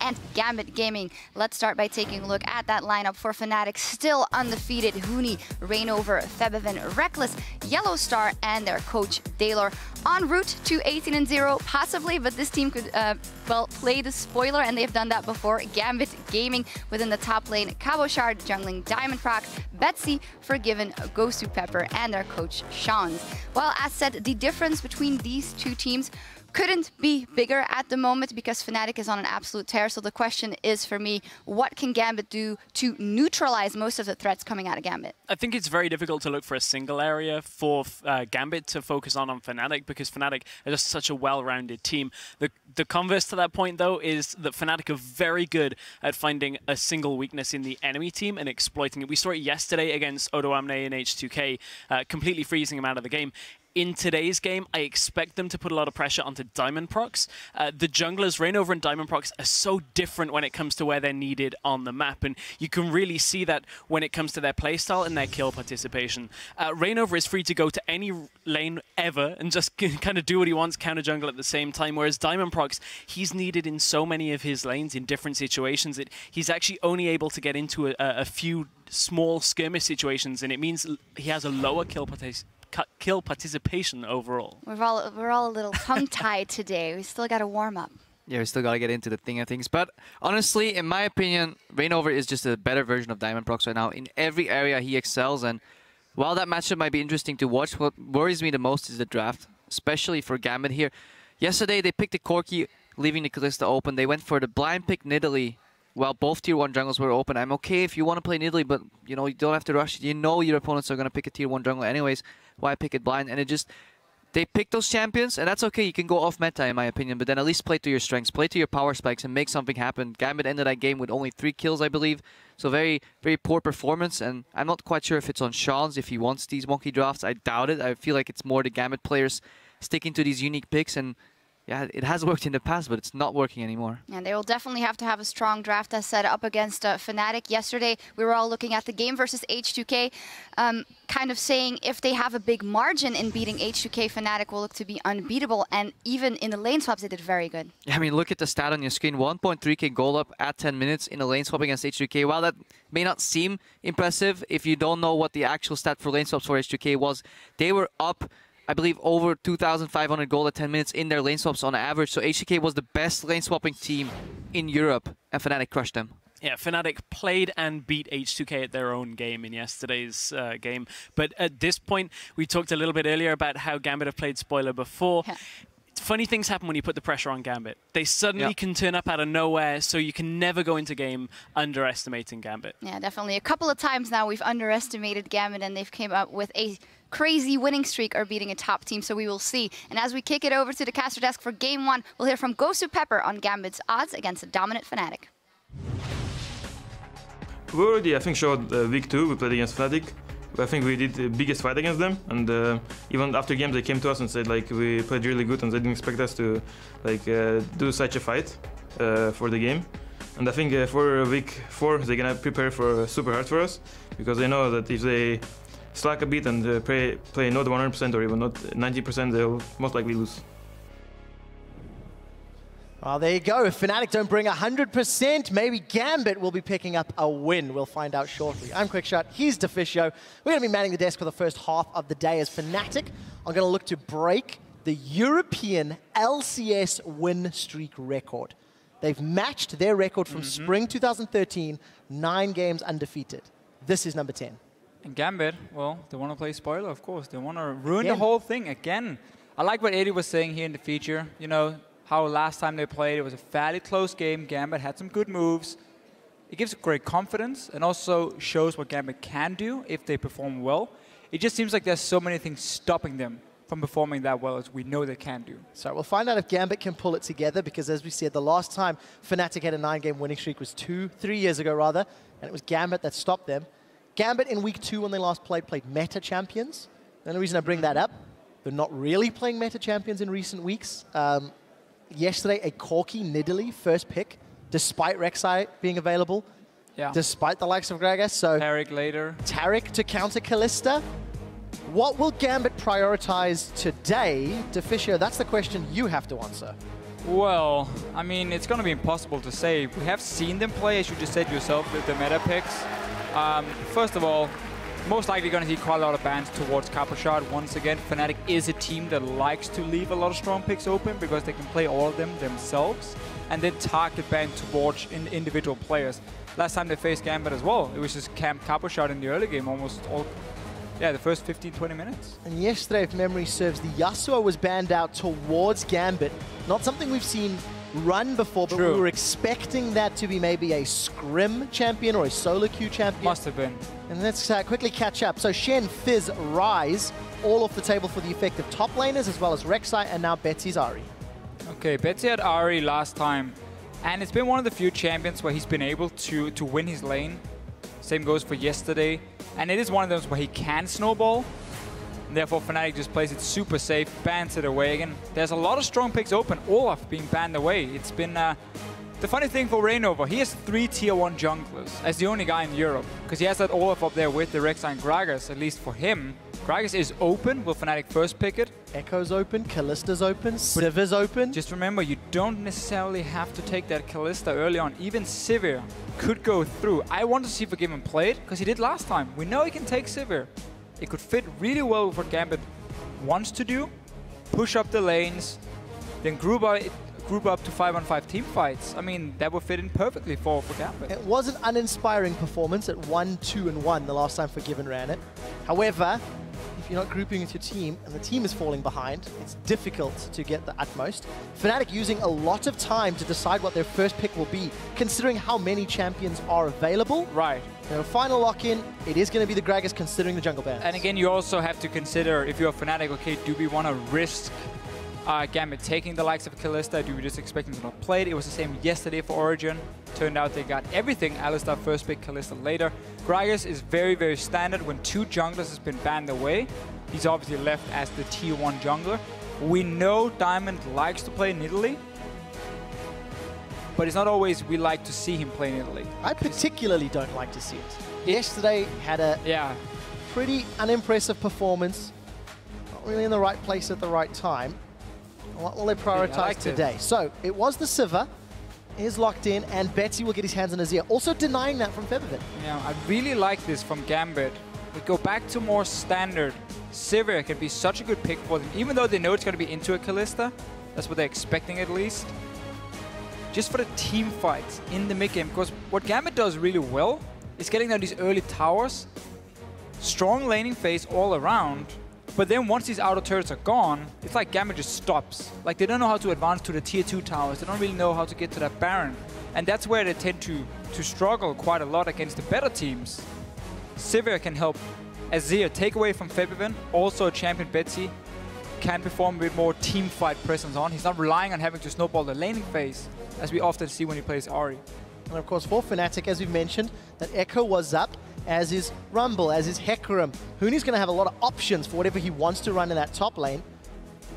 and Gambit Gaming. Let's start by taking a look at that lineup for Fnatic. Still undefeated, Huni, Reignover, Febiven, Rekkles, Yellow Star, and their coach, Deilor. En route to 18 and 0, possibly, but this team could, uh, well, play the spoiler, and they've done that before. Gambit Gaming within the top lane, Cabochard jungling Diamond Proc, Betsy, Forgiven, Gosu Pepper, and their coach, Sean. Well, as said, the difference between these two teams couldn't be bigger at the moment because Fnatic is on an absolute tear. So the question is for me, what can Gambit do to neutralize most of the threats coming out of Gambit? I think it's very difficult to look for a single area for uh, Gambit to focus on on Fnatic because Fnatic are just such a well-rounded team. The, the converse to that point, though, is that Fnatic are very good at finding a single weakness in the enemy team and exploiting it. We saw it yesterday against odoamne and H2K, uh, completely freezing him out of the game in today's game, I expect them to put a lot of pressure onto Diamondprox. Uh, the junglers, Reignover and Diamondprox, are so different when it comes to where they're needed on the map, and you can really see that when it comes to their playstyle and their kill participation. Uh, Reignover is free to go to any lane ever and just kind of do what he wants, counter jungle at the same time, whereas Diamond Procs, he's needed in so many of his lanes in different situations that he's actually only able to get into a, a few small skirmish situations, and it means he has a lower kill participation kill participation overall. We're all we're all a little tongue-tied today. We still got to warm up. Yeah, we still got to get into the thing of things. But honestly, in my opinion, Reignover is just a better version of Diamondprox right now. In every area, he excels. And while that matchup might be interesting to watch, what worries me the most is the draft, especially for Gambit here. Yesterday, they picked the Corki, leaving the Kalista open. They went for the blind pick Nidalee while both tier 1 jungles were open. I'm okay if you want to play Nidalee, but you know, you don't have to rush. You know your opponents are going to pick a tier 1 jungle anyways. Why pick it blind? And it just... They pick those champions, and that's okay. You can go off meta, in my opinion, but then at least play to your strengths. Play to your power spikes and make something happen. Gambit ended that game with only three kills, I believe. So very, very poor performance, and I'm not quite sure if it's on Sean's, if he wants these monkey drafts. I doubt it. I feel like it's more the Gambit players sticking to these unique picks and yeah, it has worked in the past, but it's not working anymore. And they will definitely have to have a strong draft, as said, up against uh, Fnatic. Yesterday, we were all looking at the game versus H2K, um, kind of saying if they have a big margin in beating H2K, Fnatic will look to be unbeatable. And even in the lane swaps, they did very good. Yeah, I mean, look at the stat on your screen. 1.3k goal up at 10 minutes in a lane swap against H2K. While that may not seem impressive, if you don't know what the actual stat for lane swaps for H2K was, they were up I believe, over 2,500 gold at 10 minutes in their lane swaps on average. So H2K was the best lane swapping team in Europe, and Fnatic crushed them. Yeah, Fnatic played and beat H2K at their own game in yesterday's uh, game. But at this point, we talked a little bit earlier about how Gambit have played spoiler before. Yeah funny things happen when you put the pressure on Gambit. They suddenly yep. can turn up out of nowhere, so you can never go into game underestimating Gambit. Yeah, definitely. A couple of times now we've underestimated Gambit, and they've came up with a crazy winning streak or beating a top team, so we will see. And as we kick it over to the caster desk for game one, we'll hear from Gosu Pepper on Gambit's odds against a dominant Fnatic. We already, I think, showed uh, week two, we played against Fnatic. I think we did the biggest fight against them, and uh, even after games they came to us and said like we played really good, and they didn't expect us to like uh, do such a fight uh, for the game. And I think uh, for week four they're gonna prepare for super hard for us because they know that if they slack a bit and uh, play, play not 100% or even not 90%, they'll most likely lose. Well, there you go. If Fnatic don't bring 100%, maybe Gambit will be picking up a win. We'll find out shortly. I'm Quickshot. He's Deficio. We're going to be manning the desk for the first half of the day as Fnatic are going to look to break the European LCS win streak record. They've matched their record from mm -hmm. spring 2013, nine games undefeated. This is number 10. And Gambit, well, they want to play spoiler, of course. They want to ruin again. the whole thing again. I like what Eddie was saying here in the feature. You know, how last time they played, it was a fairly close game. Gambit had some good moves. It gives great confidence and also shows what Gambit can do if they perform well. It just seems like there's so many things stopping them from performing that well as we know they can do. So we'll find out if Gambit can pull it together because as we said, the last time Fnatic had a nine-game winning streak was two, three years ago rather, and it was Gambit that stopped them. Gambit in week two when they last played, played meta champions. The only reason I bring that up, they're not really playing meta champions in recent weeks. Um, yesterday, a Corki Nidalee first pick, despite Rek'Sai being available. Yeah. Despite the likes of Gragas. So Taric later. Taric to counter Kalista. What will Gambit prioritize today? Deficio, that's the question you have to answer. Well, I mean, it's going to be impossible to say. We have seen them play, as you just said yourself, with the meta picks. Um, first of all, most likely going to see quite a lot of bans towards Cabochard. Once again, Fnatic is a team that likes to leave a lot of strong picks open because they can play all of them themselves and then target ban towards in individual players. Last time they faced Gambit as well, it was just Camp in the early game almost all yeah, the first 15, 20 minutes. And yesterday, if memory serves, the Yasuo was banned out towards Gambit. Not something we've seen run before, but True. we were expecting that to be maybe a Scrim champion or a solo queue champion. Must have been. And let's uh, quickly catch up. So Shen, Fizz, Ryze, all off the table for the effective top laners, as well as Rek'Sai, and now Betsy's Ahri. Okay, Betsy had Ahri last time, and it's been one of the few champions where he's been able to, to win his lane. Same goes for yesterday. And it is one of those where he can snowball. And therefore, Fnatic just plays it super safe, bans it away again. There's a lot of strong picks open. Olaf being banned away. It's been... Uh, the funny thing for Reignover, he has three tier 1 junglers as the only guy in Europe. Because he has that Olaf up there with the Rek'Sai and Gragas, at least for him. Gragas is open. Will Fnatic first pick it? Ekko's open, Kalista's open, Sivir's open. Just remember, you don't necessarily have to take that Kalista early on. Even Sivir could go through. I want to see Forgiven play it, because he did last time. We know he can take Sivir. It could fit really well with what Gambit wants to do. Push up the lanes, then group up, group up to 5 on 5 team fights. I mean, that would fit in perfectly for, for Gambit. It was an uninspiring performance at 1, 2, and 1 the last time Forgiven ran it. However, if you're not grouping with your team and the team is falling behind, it's difficult to get the utmost. Fnatic using a lot of time to decide what their first pick will be, considering how many champions are available. Right. Their final lock-in, it is going to be the Gragas considering the jungle ban. And again, you also have to consider, if you're a Fnatic, okay, do we want to risk uh, Gambit taking the likes of Kalista? Do we just expect him to not play it? It was the same yesterday for Origen. Turned out they got everything. Alistar first pick, Kalista later. Gragas is very, very standard. When two junglers has been banned away, he's obviously left as the tier 1 jungler. We know Diamond likes to play Nidalee, but it's not always we like to see him play Nidalee. I particularly don't like to see it. Yesterday had a Yeah, pretty unimpressive performance. Not really in the right place at the right time. What will they prioritize it. today? So it was the Sivir, is locked in, and Betsy will get his hands on Azir. Also denying that from Febiven. Yeah, I really like this from Gambit. We go back to more standard. Sivir can be such a good pick for them, even though they know it's going to be into a Kalista. That's what they're expecting at least. Just for the team fights in the mid game, because what Gambit does really well is getting down these early towers, strong laning phase all around, but then once these outer turrets are gone, it's like Gambit just stops. Like they don't know how to advance to the tier 2 towers, they don't really know how to get to that Baron. And that's where they tend to, to struggle quite a lot against the better teams. Sivir can help Azir take away from Febiven, also champion Betsy, can perform with more team fight presence on. He's not relying on having to snowball the laning phase, as we often see when he plays Ahri. And of course, for Fnatic, as we've mentioned, that Ekko was up, as is Rumble, as is Hecarim. Huni's going to have a lot of options for whatever he wants to run in that top lane.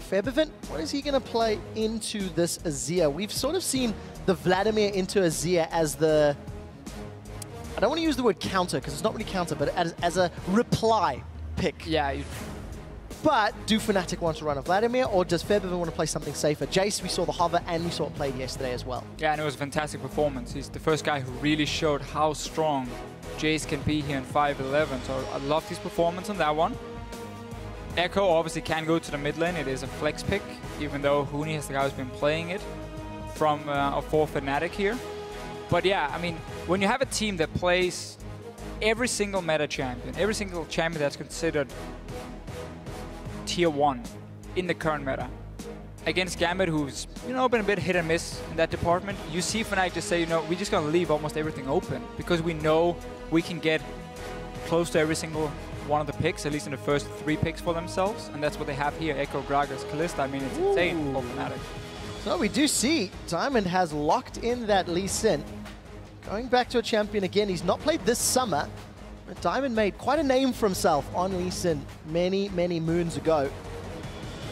Febiven, what is he going to play into this Azir? We've sort of seen the Vladimir into Azir as the... I don't want to use the word counter, because it's not really counter, but as, as a reply pick. Yeah, you, But do Fnatic want to run a Vladimir, or does Febiven want to play something safer? Jayce, we saw the hover, and we saw it played yesterday as well. yeah, and it was a fantastic performance. He's the first guy who really showed how strong Jayce can be here in 5-11. So I love his performance on that one. Ekko obviously can go to the mid lane. It is a flex pick, even though Huni has the guy who's been playing it from uh, a 4 Fnatic here. But yeah, I mean, when you have a team that plays every single meta champion, every single champion that's considered tier 1 in the current meta, against Gambit, who's, you know, been a bit hit and miss in that department, you see Fnatic just say, you know, we're just going to leave almost everything open because we know we can get close to every single one of the picks, at least in the first three picks for themselves, and that's what they have here, Ekko, Gragas, Kalista. I mean, it's insane for Fnatic. So we do see Diamond has locked in that Lee Sin. Going back to a champion again, he's not played this summer. But Diamond made quite a name for himself on Lee Sin many, many moons ago.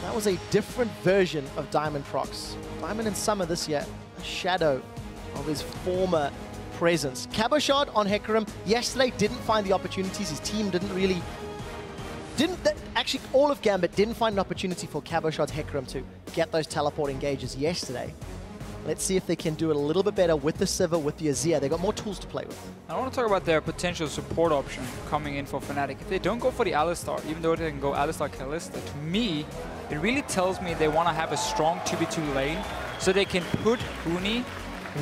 That was a different version of Diamondprox. Diamond in summer this year, a shadow of his former presence. Cabochard on Hecarim yesterday didn't find the opportunities. His team didn't really didn't actually all of Gambit didn't find an opportunity for Cabochard's Hecarim to get those teleport engages yesterday. Let's see if they can do it a little bit better with the Sivir, with the Azir. They've got more tools to play with. I want to talk about their potential support option coming in for Fnatic. If they don't go for the Alistar, even though they can go Alistar Kalista, to me, it really tells me they want to have a strong 2v2 lane so they can put Huni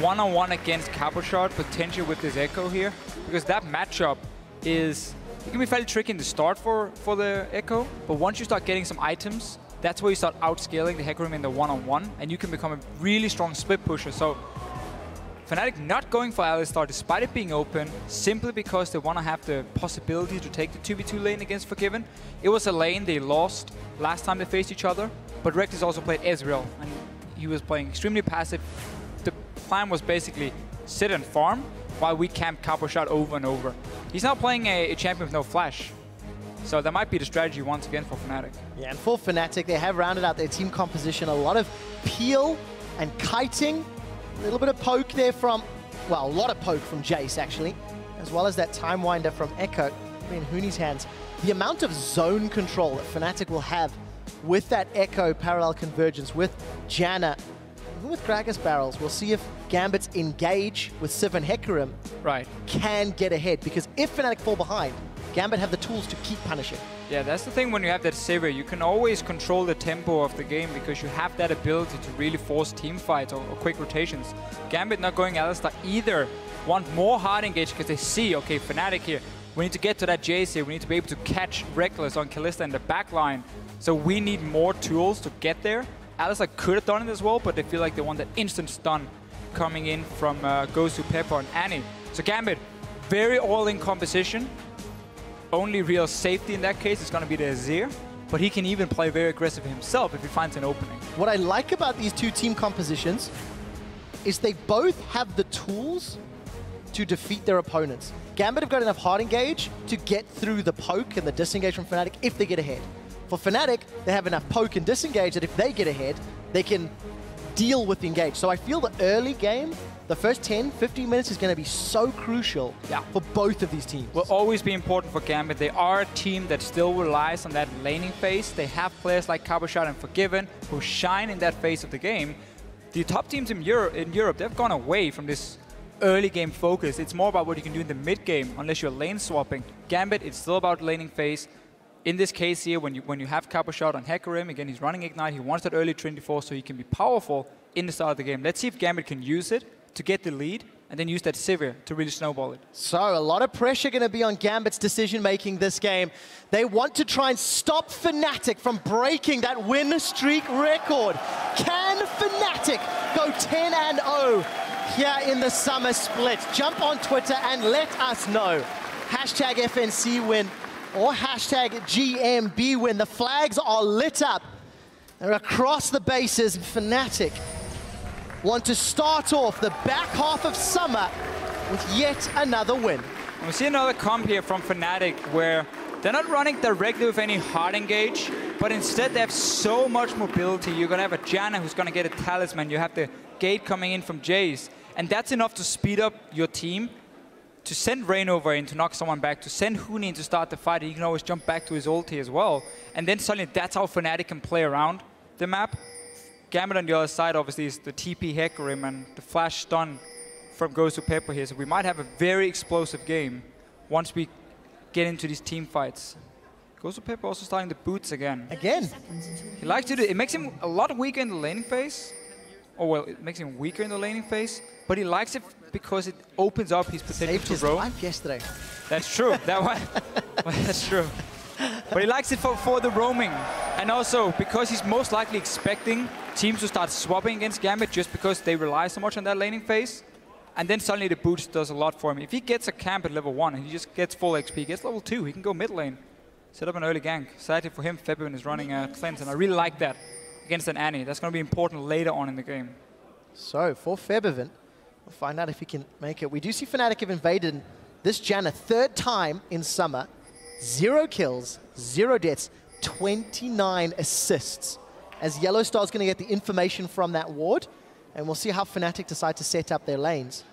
one-on-one against Cabochard, potentially with this Ekko here, because that matchup is it can be fairly tricky in the start for, for the Ekko, but once you start getting some items, that's where you start outscaling the Hecarim in the one-on-one, -on -one, and you can become a really strong split pusher. So Fnatic not going for Alistar despite it being open, simply because they want to have the possibility to take the 2v2 lane against Forgiven. It was a lane they lost last time they faced each other, but Rekkles also played Ezreal, and he was playing extremely passive. The plan was basically sit and farm, while we camp Cabochard over and over. He's now playing a, a, champion with no flash. So that might be the strategy once again for Fnatic. Yeah, and for Fnatic, they have rounded out their team composition. A lot of peel and kiting. A little bit of poke there from, well, a lot of poke from Jayce, actually. As well as that Time Winder from Ekko in Huni's hands. The amount of zone control that Fnatic will have with that Ekko parallel convergence, with Janna, even with Gragas barrels, we'll see if Gambit's engage with Sivir and Hecarim right. can get ahead. Because if Fnatic fall behind, Gambit have the tools to keep punishing. Yeah, that's the thing when you have that Sivir. You can always control the tempo of the game because you have that ability to really force team fights or, or quick rotations. Gambit not going Alistar either want more hard engage because they see, okay, Fnatic here, we need to get to that here. We need to be able to catch Rekkles on Kalista in the back line. So we need more tools to get there. Alistar could have done it as well, but they feel like they want that instant stun coming in from uh, Gosu Pepper and Annie. So Gambit, very all-in composition. Only real safety in that case is going to be the Azir. But he can even play very aggressive himself if he finds an opening. What I like about these two team compositions is they both have the tools to defeat their opponents. Gambit have got enough hard engage to get through the poke and the disengage from Fnatic if they get ahead. For Fnatic, they have enough poke and disengage that if they get ahead, they can deal with the engage. So I feel the early game, the first 10, 15 minutes is going to be so crucial yeah. for both of these teams. Will always be important for Gambit. They are a team that still relies on that laning phase. They have players like Cabochard and Forgiven who shine in that phase of the game. The top teams in Europe, in Europe, they've gone away from this early game focus. It's more about what you can do in the mid game, unless you're lane swapping. Gambit, it's still about laning phase. In this case here, when you when you have Shot on Hecarim, again, he's running Ignite. He wants that early Trinity Force so he can be powerful in the start of the game. Let's see if Gambit can use it to get the lead and then use that Sivir to really snowball it. So a lot of pressure going to be on Gambit's decision-making this game. They want to try and stop Fnatic from breaking that win streak record. Can Fnatic go 10 and 0 here in the summer split? Jump on Twitter and let us know. Hashtag FNC win or hashtag GMB when the flags are lit up. They're across the bases. Fnatic want to start off the back half of summer with yet another win. We see another comp here from Fnatic where they're not running directly with any hard engage, but instead they have so much mobility. You're going to have a Janna who's going to get a talisman. You have the gate coming in from Jayce. And that's enough to speed up your team to send Reignover in to knock someone back, to send Huni in to start the fight, he can always jump back to his ulti as well. And then suddenly that's how Fnatic can play around the map. Gambit on the other side obviously is the TP Hecarim and the flash stun from Gosu Pepper here. So we might have a very explosive game once we get into these team fights. Gosu Pepper also starting the boots again. Again? He likes to do it. It makes him a lot weaker in the laning phase. Oh, well, it makes him weaker in the laning phase. But he likes it because it opens up his potential Saved to roam. yesterday. That's true. that one. that's true. But he likes it for, for the roaming. And also because he's most likely expecting teams to start swapping against Gambit just because they rely so much on that laning phase. And then suddenly the boost does a lot for him. If he gets a camp at level 1 and he just gets full XP, gets level 2, he can go mid lane. Set up an early gank. Sadly for him, Febiven is running uh, a cleanse, and I really like that against an Annie. That's going to be important later on in the game. So, for Febiven, We'll find out if he can make it. We do see Fnatic have invaded this Janna third time in summer. Zero kills, zero deaths, 29 assists. As Yellowstar is going to get the information from that ward, and we'll see how Fnatic decide to set up their lanes.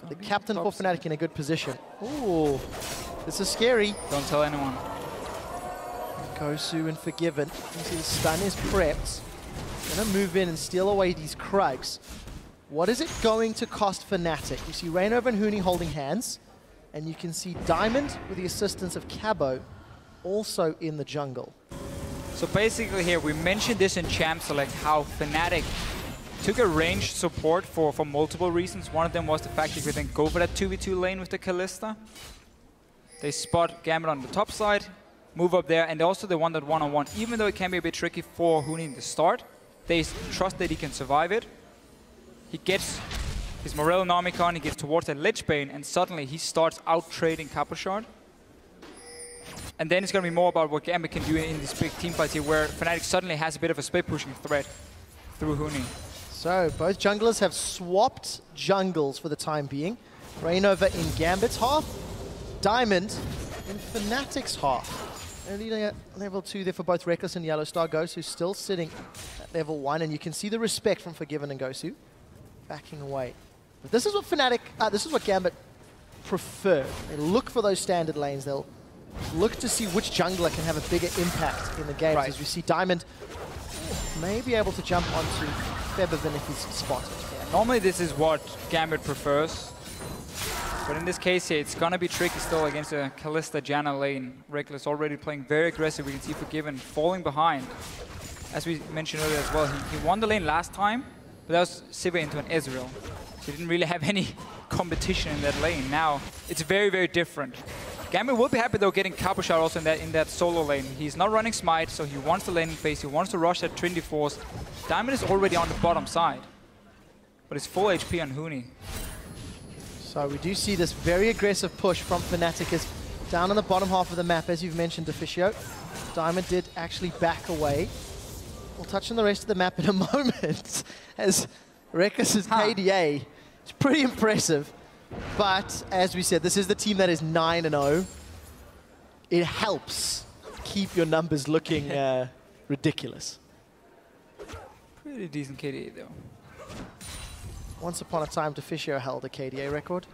Got the captain for Fnatic in a good position. Ooh, this is scary. Don't tell anyone. Gosu and Forgiven. You see the stun is prepped. Gonna move in and steal away these Krugs. What is it going to cost Fnatic? You see Reignover and Huni holding hands, and you can see Diamond with the assistance of Cabo also in the jungle. So basically here, we mentioned this in Champ Select, how Fnatic took a range support for, for multiple reasons. One of them was the fact that you could then go for that 2v2 lane with the Kalista. They spot Gambit on the top side, move up there, and also the one that one-on-one. -on -one. Even though it can be a bit tricky for Huni in the start, they trust that he can survive it. He gets his Morellonomicon, he gets towards that Lich Bane, and suddenly he starts out-trading Cabochard. And then it's going to be more about what Gambit can do in this big team fights here, where Fnatic suddenly has a bit of a split pushing threat through Huni. So both junglers have swapped jungles for the time being. Reignover in Gambit's half, Diamond in Fnatic's half. Only level 2 there for both Reckless and Yellowstar. Gosu who's still sitting at level 1, and you can see the respect from Forgiven and Gosu backing away. This is what Fnatic, uh, this is what Gambit prefer. They look for those standard lanes. They'll look to see which jungler can have a bigger impact in the game. Right. As we see Diamond may be able to jump onto Febiven if he's spotted. Yeah, normally this is what Gambit prefers. But in this case here, it's gonna be tricky still against a Kalista Janna lane. Rekkles already playing very aggressive. We can see Forgiven falling behind. As we mentioned earlier as well, he, he won the lane last time, but that was Sivir into an Ezreal. He didn't really have any competition in that lane. Now, it's very, very different. Gambit will be happy though getting Cabochard also in that in that solo lane. He's not running Smite, so he wants the laning phase, he wants to rush that Trinity Force. Diamond is already on the bottom side. But it's full HP on Huni. So we do see this very aggressive push from Fnatic as down on the bottom half of the map, as you've mentioned, Deficio. Diamond did actually back away. We'll touch on the rest of the map in a moment as Rekkles' huh. KDA is pretty impressive. But as we said, this is the team that is 9-0. It helps keep your numbers looking uh, ridiculous. Pretty decent KDA, though. Once upon a time, Deficio held a KDA record.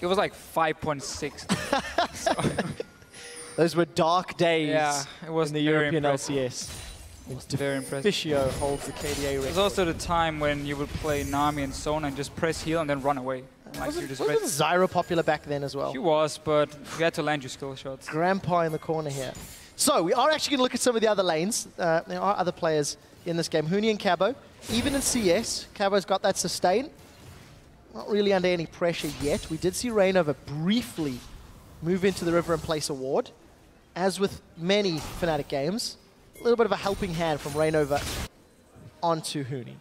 It was like 5.6. Those were dark days yeah, it was in the European impressive. LCS. Very impressive. Deficio holds the KDA record. Was also the time when you would play Nami and Sona and just press heal and then run away. Like wasn't, wasn't Zyra popular back then as well? She was, but you had to land your skill shots. Grandpa in the corner here. So we are actually going to look at some of the other lanes. Uh, there are other players in this game. Huni and Cabo. Even in CS, Cabo's got that sustain. Not really under any pressure yet. We did see Reignover briefly move into the river and place a ward. As with many Fnatic games, little bit of a helping hand from Reignover onto Huni.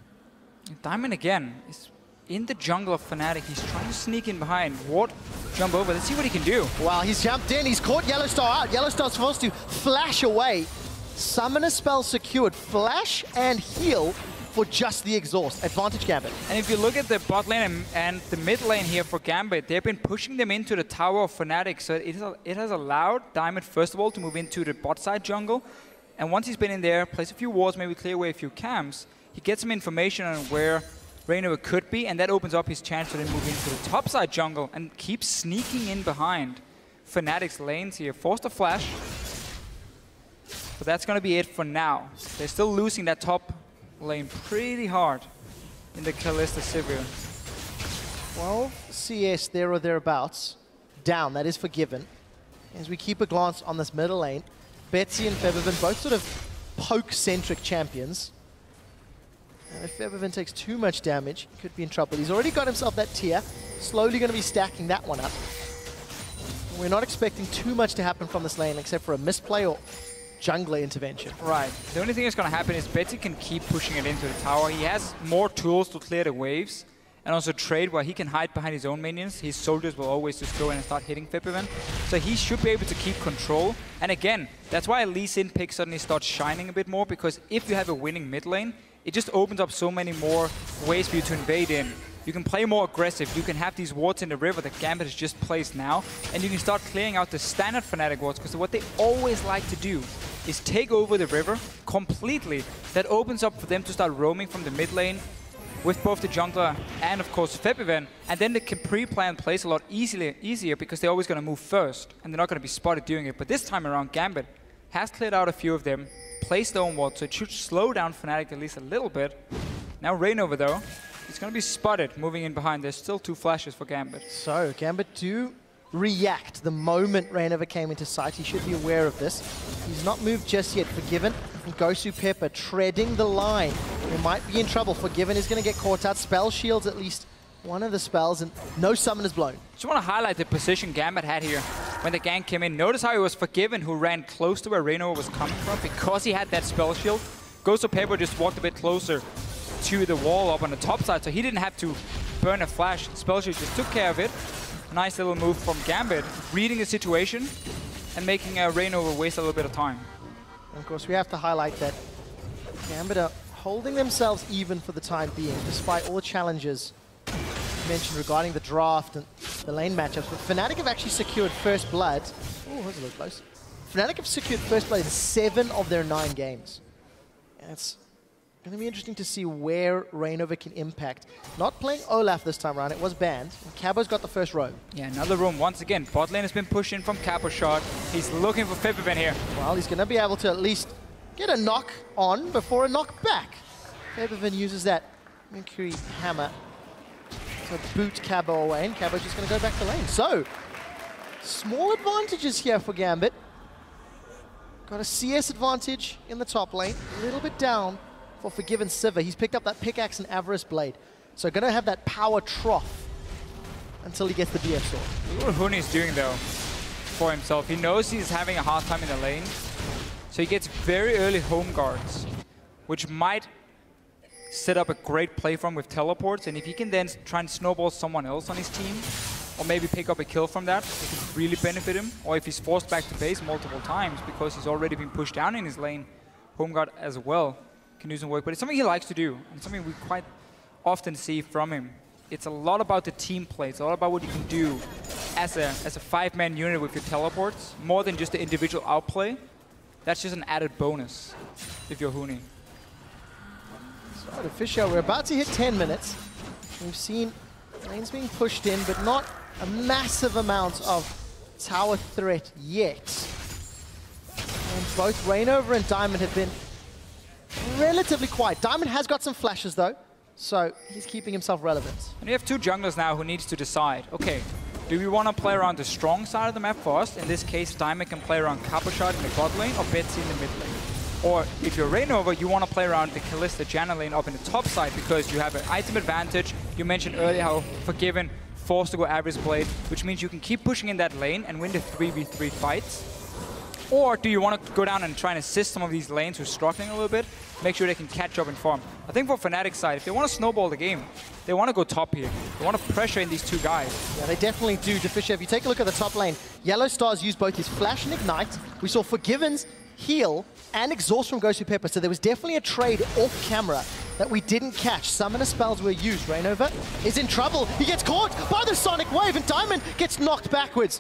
Diamond again is in the jungle of Fnatic. He's trying to sneak in behind. Ward, jump over. Let's see what he can do. Wow, he's jumped in. He's caught Yellowstar out. Yellowstar's supposed to flash away. Summoner spell secured. Flash and heal for just the exhaust. Advantage Gambit. And if you look at the bot lane and, and, the mid lane here for Gambit, they've been pushing them into the tower of Fnatic. So it, is, it has allowed Diamond, first of all, to move into the bot side jungle. And once he's been in there, place a few wards, maybe clear away a few camps, he gets some information on where Reignover could be, and that opens up his chance to then move into the topside jungle and keep sneaking in behind Fnatic's lanes here. Force the flash. But that's going to be it for now. They're still losing that top lane pretty hard in the Kalista Sivir. 12 CS there or thereabouts. Down, that is forgiven. As we keep a glance on this middle lane, Betsy and Febiven both sort of poke-centric champions. And if Febiven takes too much damage, he could be in trouble. He's already got himself that Tear. Slowly going to be stacking that one up. We're not expecting too much to happen from this lane except for a misplay or jungler intervention. Right. The only thing that's going to happen is Betsy can keep pushing it into the tower. He has more tools to clear the waves and also trade where he can hide behind his own minions. His soldiers will always just go in and start hitting Febiven. So he should be able to keep control. And again, that's why Lee Sin pick suddenly starts shining a bit more because if you have a winning mid lane, it just opens up so many more ways for you to invade in. You can play more aggressive. You can have these wards in the river that Gambit has just placed now. And you can start clearing out the standard Fnatic wards because what they always like to do is take over the river completely. That opens up for them to start roaming from the mid lane with both the jungler and, of course, Febiven. And then they can pre-plan plays a lot easily, easier because they're always going to move first. And they're not going to be spotted doing it. But this time around, Gambit has cleared out a few of them, placed own ward, so it should slow down Fnatic at least a little bit. Now Reignover, though, he's going to be spotted moving in behind. There's still two flashes for Gambit. So, Gambit do react the moment Reignover came into sight. He should be aware of this. He's not moved just yet. Forgiven and Gosu Pepper treading the line. They might be in trouble. Forgiven is going to get caught out. Spell shields at least one of the spells, and no summon is blown. Just want to highlight the position Gambit had here when the gang came in. Notice how he was Forgiven, who ran close to where Reignover was coming from because he had that spell shield. Gosu Pepper just walked a bit closer to the wall up on the top side, so he didn't have to burn a flash. Spell shield just took care of it. Nice little move from Gambit, reading the situation and making uh, Reignover waste a little bit of time. And of course, we have to highlight that Gambit are holding themselves even for the time being, despite all the challenges mentioned regarding the draft and the lane matchups. But Fnatic have actually secured first blood. Oh, that was a little close. Fnatic have secured first blood in seven of their nine games. And it's going to be interesting to see where Reignover can impact. Not playing Olaf this time around, it was banned. Cabo's got the first row. Yeah, another room once again. Bot lane has been pushing from Cabochard. He's looking for Febiven here. Well, he's going to be able to at least get a knock on before a knock back. Febiven uses that Mercury Hammer to boot Cabo away, and Cabo's just going to go back to lane. So, small advantages here for Gambit. Got a CS advantage in the top lane, a little bit down for Forgiven Sivir. He's picked up that pickaxe and Avarice Blade. So going to have that power trough until he gets the BF sword. Look what Huni's doing though for himself. He knows he's having a hard time in the lane. So he gets very early home guards, which might set up a great play from with teleports. And if he can then try and snowball someone else on his team, or maybe pick up a kill from that, it could really benefit him. Or if he's forced back to base multiple times because he's already been pushed down in his lane, home guard as well can do some work. But it's something he likes to do, and something we quite often see from him. It's a lot about the team play. It's a lot about what you can do as a, as a five-man unit with your teleports, more than just the individual outplay. That's just an added bonus if you're Huni. So, Deficio, we're about to hit 10 minutes. We've seen lanes being pushed in, but not a massive amount of tower threat yet. And both Reignover and Diamond have been relatively quiet. Diamond has got some flashes though, so he's keeping himself relevant. And you have two junglers now who needs to decide, okay, do we want to play around the strong side of the map first? In this case, Diamond can play around Cabochard in the bot lane or Betsy in the mid lane. Or if you're Reignover, you want to play around the Kalista Janna lane up in the top side because you have an item advantage. You mentioned earlier how Forgiven forced to go Avarice Blade, which means you can keep pushing in that lane and win the 3v3 fights. Or do you want to go down and try and assist some of these lanes who are struggling a little bit, make sure they can catch up in form? I think for Fnatic's side, if they want to snowball the game, they want to go top here. They want to pressure in these two guys. Yeah, they definitely do. Deficio, if you take a look at the top lane, Yellowstar's used both his Flash and Ignite. We saw Forgiven's heal and exhaust from Gosu Pepper, so there was definitely a trade off camera that we didn't catch. Summoner spells were used. Reignover is in trouble. He gets caught by the Sonic Wave, and Diamond gets knocked backwards.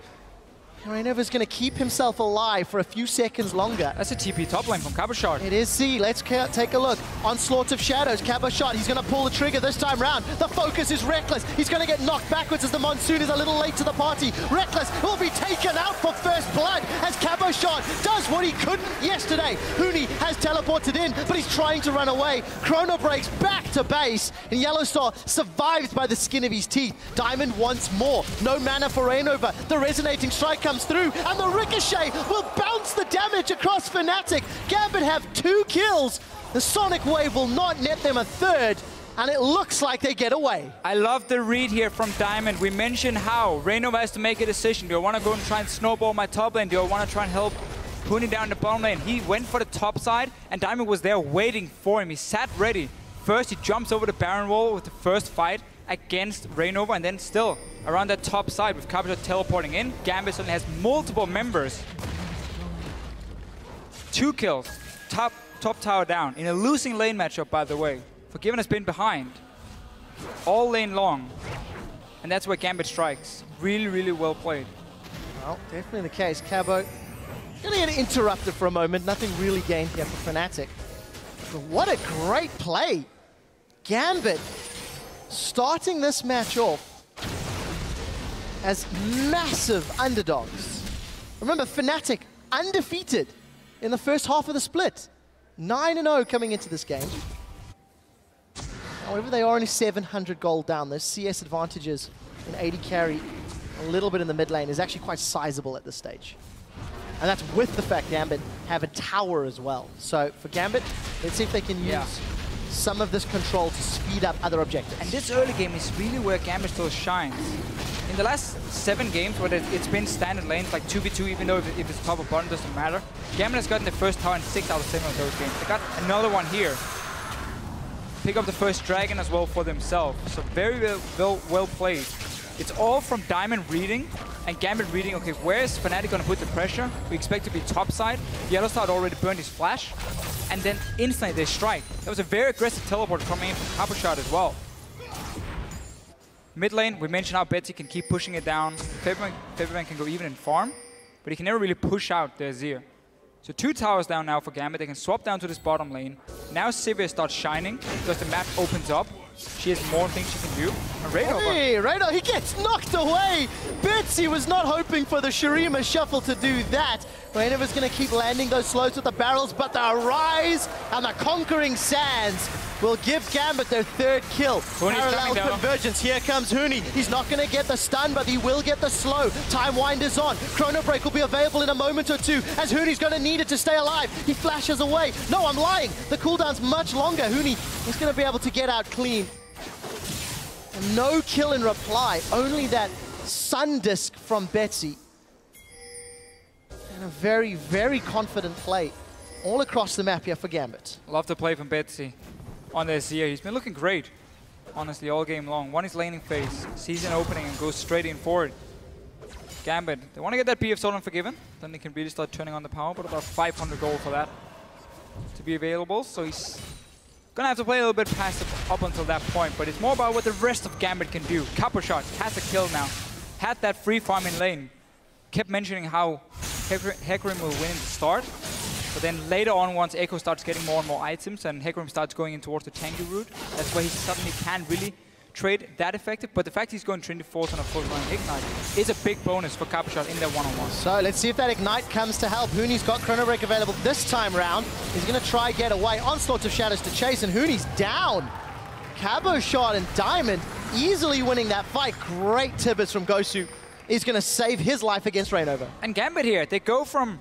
Reignover's going to keep himself alive for a few seconds longer. That's a TP top lane from Cabochard. It is C. Let's take a look. Onslaught of Shadows. Cabochard. He's going to pull the trigger this time round. The focus is Rekkles. He's going to get knocked backwards as the Monsoon is a little late to the party. Rekkles will be taken out for first blood as Cabochard does what he couldn't yesterday. Huni has teleported in, but he's trying to run away. Chrono breaks back to base, and Yellowstar survives by the skin of his teeth. Diamond wants more. No mana for Reignover. The resonating strike comes comes through, and the Ricochet will bounce the damage across Fnatic. Gambit have two kills. The Sonic Wave will not net them a third, and it looks like they get away. I love the read here from Diamond. We mentioned how Reignover has to make a decision. Do I want to go and try and snowball my top lane? Do I want to try and help Huni down the bottom lane? He went for the top side, and Diamond was there waiting for him. He sat ready. First, he jumps over the Baron wall with the first fight against Reignover, and then still around that top side with Capital teleporting in. Gambit only has multiple members. Two kills, top, top tower down, in a losing lane matchup, by the way. Forgiven has been behind all lane long, and that's where Gambit strikes. Really, really well played. Well, definitely the case. Cabo gonna get interrupted for a moment. Nothing really gained here for Fnatic. But what a great play. Gambit starting this match off as massive underdogs. Remember, Fnatic undefeated in the first half of the split. 9-0 coming into this game. However, they are only 700 gold down. Those CS advantages in AD carry, a little bit in the mid lane, is actually quite sizable at this stage. And that's with the fact Gambit have a tower as well. So for Gambit, let's see if they can use Yeah. Some of this control to speed up other objectives. And this early game is really where still shines. In the last seven games, where it- it's been standard lanes, like 2v2, even though if it's top or bottom, doesn't matter. Gambit has gotten the first tower in six out of seven of those games. They got another one here. Pick up the first dragon as well for themselves. So very well, well played. It's all from Diamond reading and Gambit reading, okay, where is Fnatic to put the pressure? We expect to be top side. Yellowstar already burned his flash. And then instantly they strike. That was a very aggressive teleport coming in from Cabochard as well. Mid lane, we mentioned how Betsy can keep pushing it down. Febiven, Febiven can go even in farm, but he can never really push out the Azir. So two towers down now for Gambit. They can swap down to this bottom lane. Now Sivir starts shining because the map opens up. She has more things she can do. And Hey, Radar, he gets knocked away. Betsy was not hoping for the Shurima shuffle to do that. Reignover's going to keep landing those slows with the barrels, but the rise and the conquering sands will give Gambit their third kill. Huni's Parallel convergence. Here comes Huni. He's not going to get the stun, but he will get the slow. Time wind is on. Chrono Break will be available in a moment or two, as Huni's going to need it to stay alive. He flashes away. No, I'm lying. The cooldown's much longer. Huni is going to be able to get out clean. No kill in reply, only that sun disc from Betsy. And a very, very confident play all across the map here for Gambit. love the play from Betsy on the Azir. He's been looking great, honestly, all game long. One is laning phase, sees an opening and goes straight in forward. Gambit, they want to get that BF Soul Unforgiven, then they can really start turning on the power, but about 500 gold for that to be available. So he's gonna have to play a little bit passive up until that point, but it's more about what the rest of Gambit can do. Couple shots, has a kill now, had that free farm in lane, kept mentioning how Hecarim will win in the start, but then later on, once Ekko starts getting more and more items and Hecarim starts going in towards the tanky route, that's where he suddenly can really trade that effective. But the fact he's going Trinity Force on a full line Ignite is a big bonus for Cabochard in their one-on-one. So let's see if that Ignite comes to help. Huni's got Chrono Break available this time round. He's going to try get away. Onslaught of Shadows to chase, and Huni's down. Cabochard and Diamond easily winning that fight. Great Tibbers from Gosu. He's going to save his life against Reignover. And Gambit here, they go from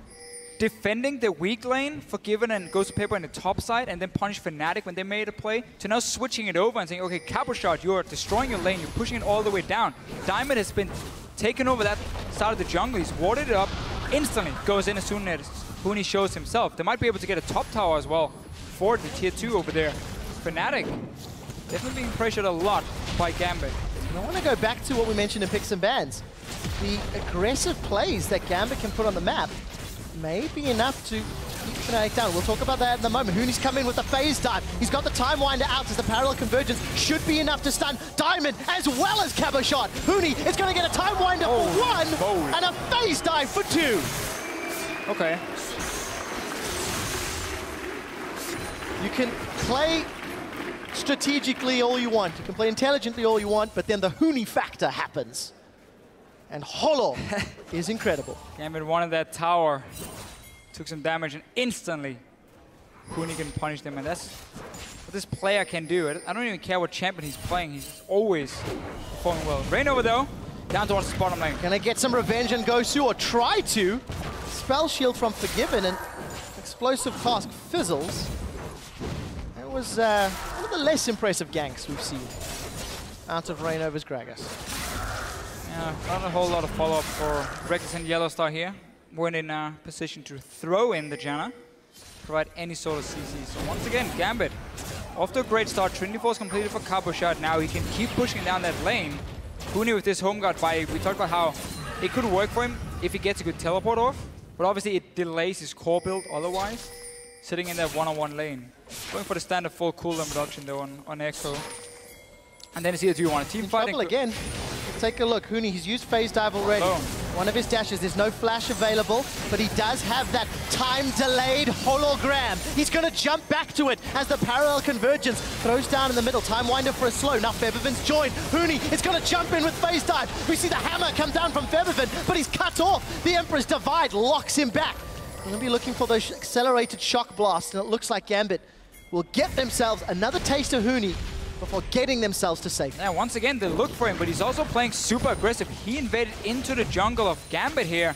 defending the weak lane, Forgiven and Gosu Pepper in the top side, and then punish Fnatic when they made a play, to now switching it over and saying, okay, Cabochard, you're destroying your lane, you're pushing it all the way down. Diamond has been taken over that side of the jungle, he's warded it up, instantly goes in as soon as Huni shows himself. They might be able to get a top tower as well for the tier 2 over there. Fnatic, definitely being pressured a lot by Gambit. I want to go back to what we mentioned in Picks and Bans. The aggressive plays that Gambit can put on the map may be enough to keep Fnatic down. We'll talk about that in a moment. Huni's come in with the phase dive. He's got the time winder out as the parallel convergence should be enough to stun Diamond as well as Cabo Shot. Huni is going to get a time winder for one bold. and a phase dive for two. Okay. You can play strategically all you want. You can play intelligently all you want, but then the Huni factor happens. And Holo is incredible. Gambit wanted that tower, took some damage, and instantly Huni can punish them, and that's what this player can do. I don't even care what champion he's playing, he's always performing well. Reignover though, down towards the bottom lane. Gonna get some revenge and go Gosu, or try to. Spell shield from Forgiven, and Explosive Cask fizzles. That was uh, one of the less impressive ganks we've seen out of Reignover's Gragas. Yeah, not a whole lot of follow-up for Rekkles and Yellowstar here. Weren't in a position to throw in the Janna, provide any sort of CC. So once again, Gambit, off to a great start. Trinity Force completed for Cabochard. Now he can keep pushing down that lane. Huni with this home guard buy, we talked about how it could work for him if he gets a good teleport off, but obviously it delays his core build otherwise, sitting in that one-on-one lane. Going for the standard full cooldown reduction though on, on Ekko. And then it's either do you want a team In fight? trouble again. Take a look. Huni, he's used phase dive already. Oh. One of his dashes, there's no flash available, but he does have that time delayed hologram. He's going to jump back to it as the parallel convergence throws down in the middle. Time winder for a slow. Now Febiven's joined. Huni is going to jump in with phase dive. We see the hammer come down from Febiven, but he's cut off. The Emperor's Divide locks him back. going to be looking for those accelerated shock blasts, and it looks like Gambit will get themselves another taste of Huni before getting themselves to safety. Yeah, once again, they look for him, but he's also playing super aggressive. He invaded into the jungle of Gambit here.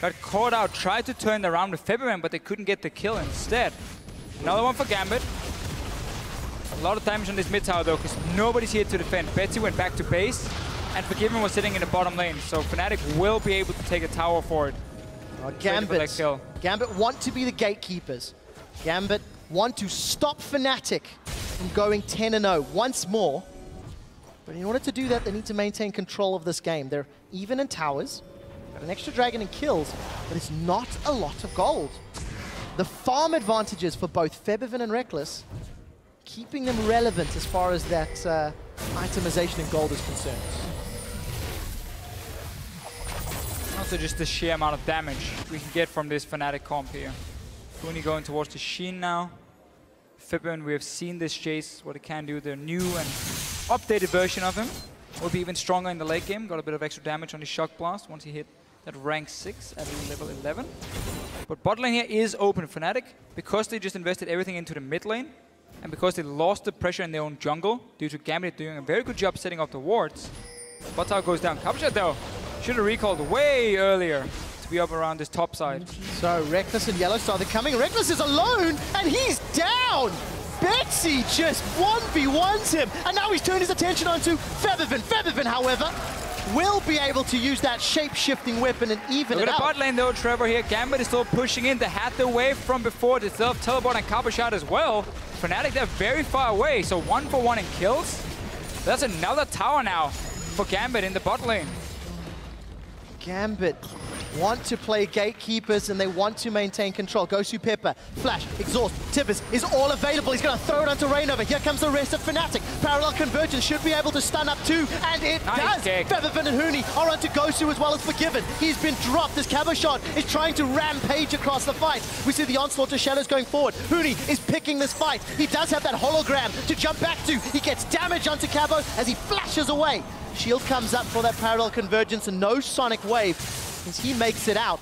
Got caught out, tried to turn around with Febiven, but they couldn't get the kill instead. Another one for Gambit. A lot of damage on this mid tower though, because nobody's here to defend. Betsy went back to base, and Forgiven was sitting in the bottom lane, so Fnatic will be able to take a tower uh, for it. Oh, Gambit, Gambit want to be the gatekeepers. Gambit want to stop Fnatic from going 10-0 once more. But in order to do that, they need to maintain control of this game. They're even in towers, got an extra dragon in kills, but it's not a lot of gold. The farm advantages for both Febiven and Rekkles, keeping them relevant as far as that uh, itemization in gold is concerned. Also just the sheer amount of damage we can get from this Fnatic comp here. Huni going towards the Sheen now. Febiven, we have seen this Jayce, what it can do. The new and updated version of him will be even stronger in the late game. Got a bit of extra damage on his Shock Blast once he hit that rank 6 at level 11. But bot lane here is open. Fnatic, because they just invested everything into the mid lane, and because they lost the pressure in their own jungle due to Gambit doing a very good job setting up the wards, bot goes down. Cabochard though, should have recalled way earlier to be up around this top side. So Rekkles and Yellowstar, they're coming. Rekkles is alone, and he's down! Betsy just 1v1s him, and now he's turned his attention onto Febiven. Febiven, however, will be able to use that shape-shifting weapon and even Look it at the bot lane though, Trevor here. Gambit is still pushing in. They had the wave from before. They still have teleport and Cabochard as well. Fnatic, they're very far away, so one for one in kills. That's another tower now for Gambit in the bot lane. Gambit want to play gatekeepers and they want to maintain control. Gosu Pepper, Flash, Exhaust, Tibbers is all available. He's going to throw it onto Reignover. Here comes the rest of Fnatic. Parallel Convergence should be able to stun up too, and it Nice does. Febiven and Huni are onto Gosu as well as Forgiven. He's been dropped. This Cabochard is trying to rampage across the fight. We see the onslaught of Shadows going forward. Huni is picking this fight. He does have that hologram to jump back to. He gets damage onto Cabo as he flashes away. Shield comes up for that parallel convergence and no Sonic Wave as he makes it out.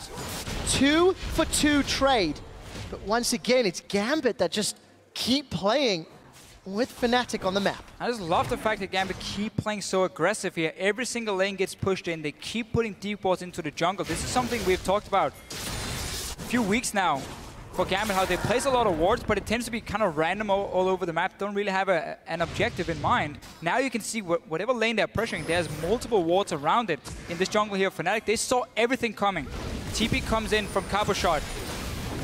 Two for two trade. But once again, it's Gambit that just keep playing with Fnatic on the map. I just love the fact that Gambit keep playing so aggressive here. Every single lane gets pushed in. They keep putting deep walls into the jungle. This is something we've talked about a few weeks now for Gambit, how they place a lot of wards, but it tends to be kind of random all, all over the map. Don't really have a, an objective in mind. Now you can see wh whatever lane they're pressuring, there's multiple wards around it. In this jungle here, Fnatic, they saw everything coming. TP comes in from Cabochard.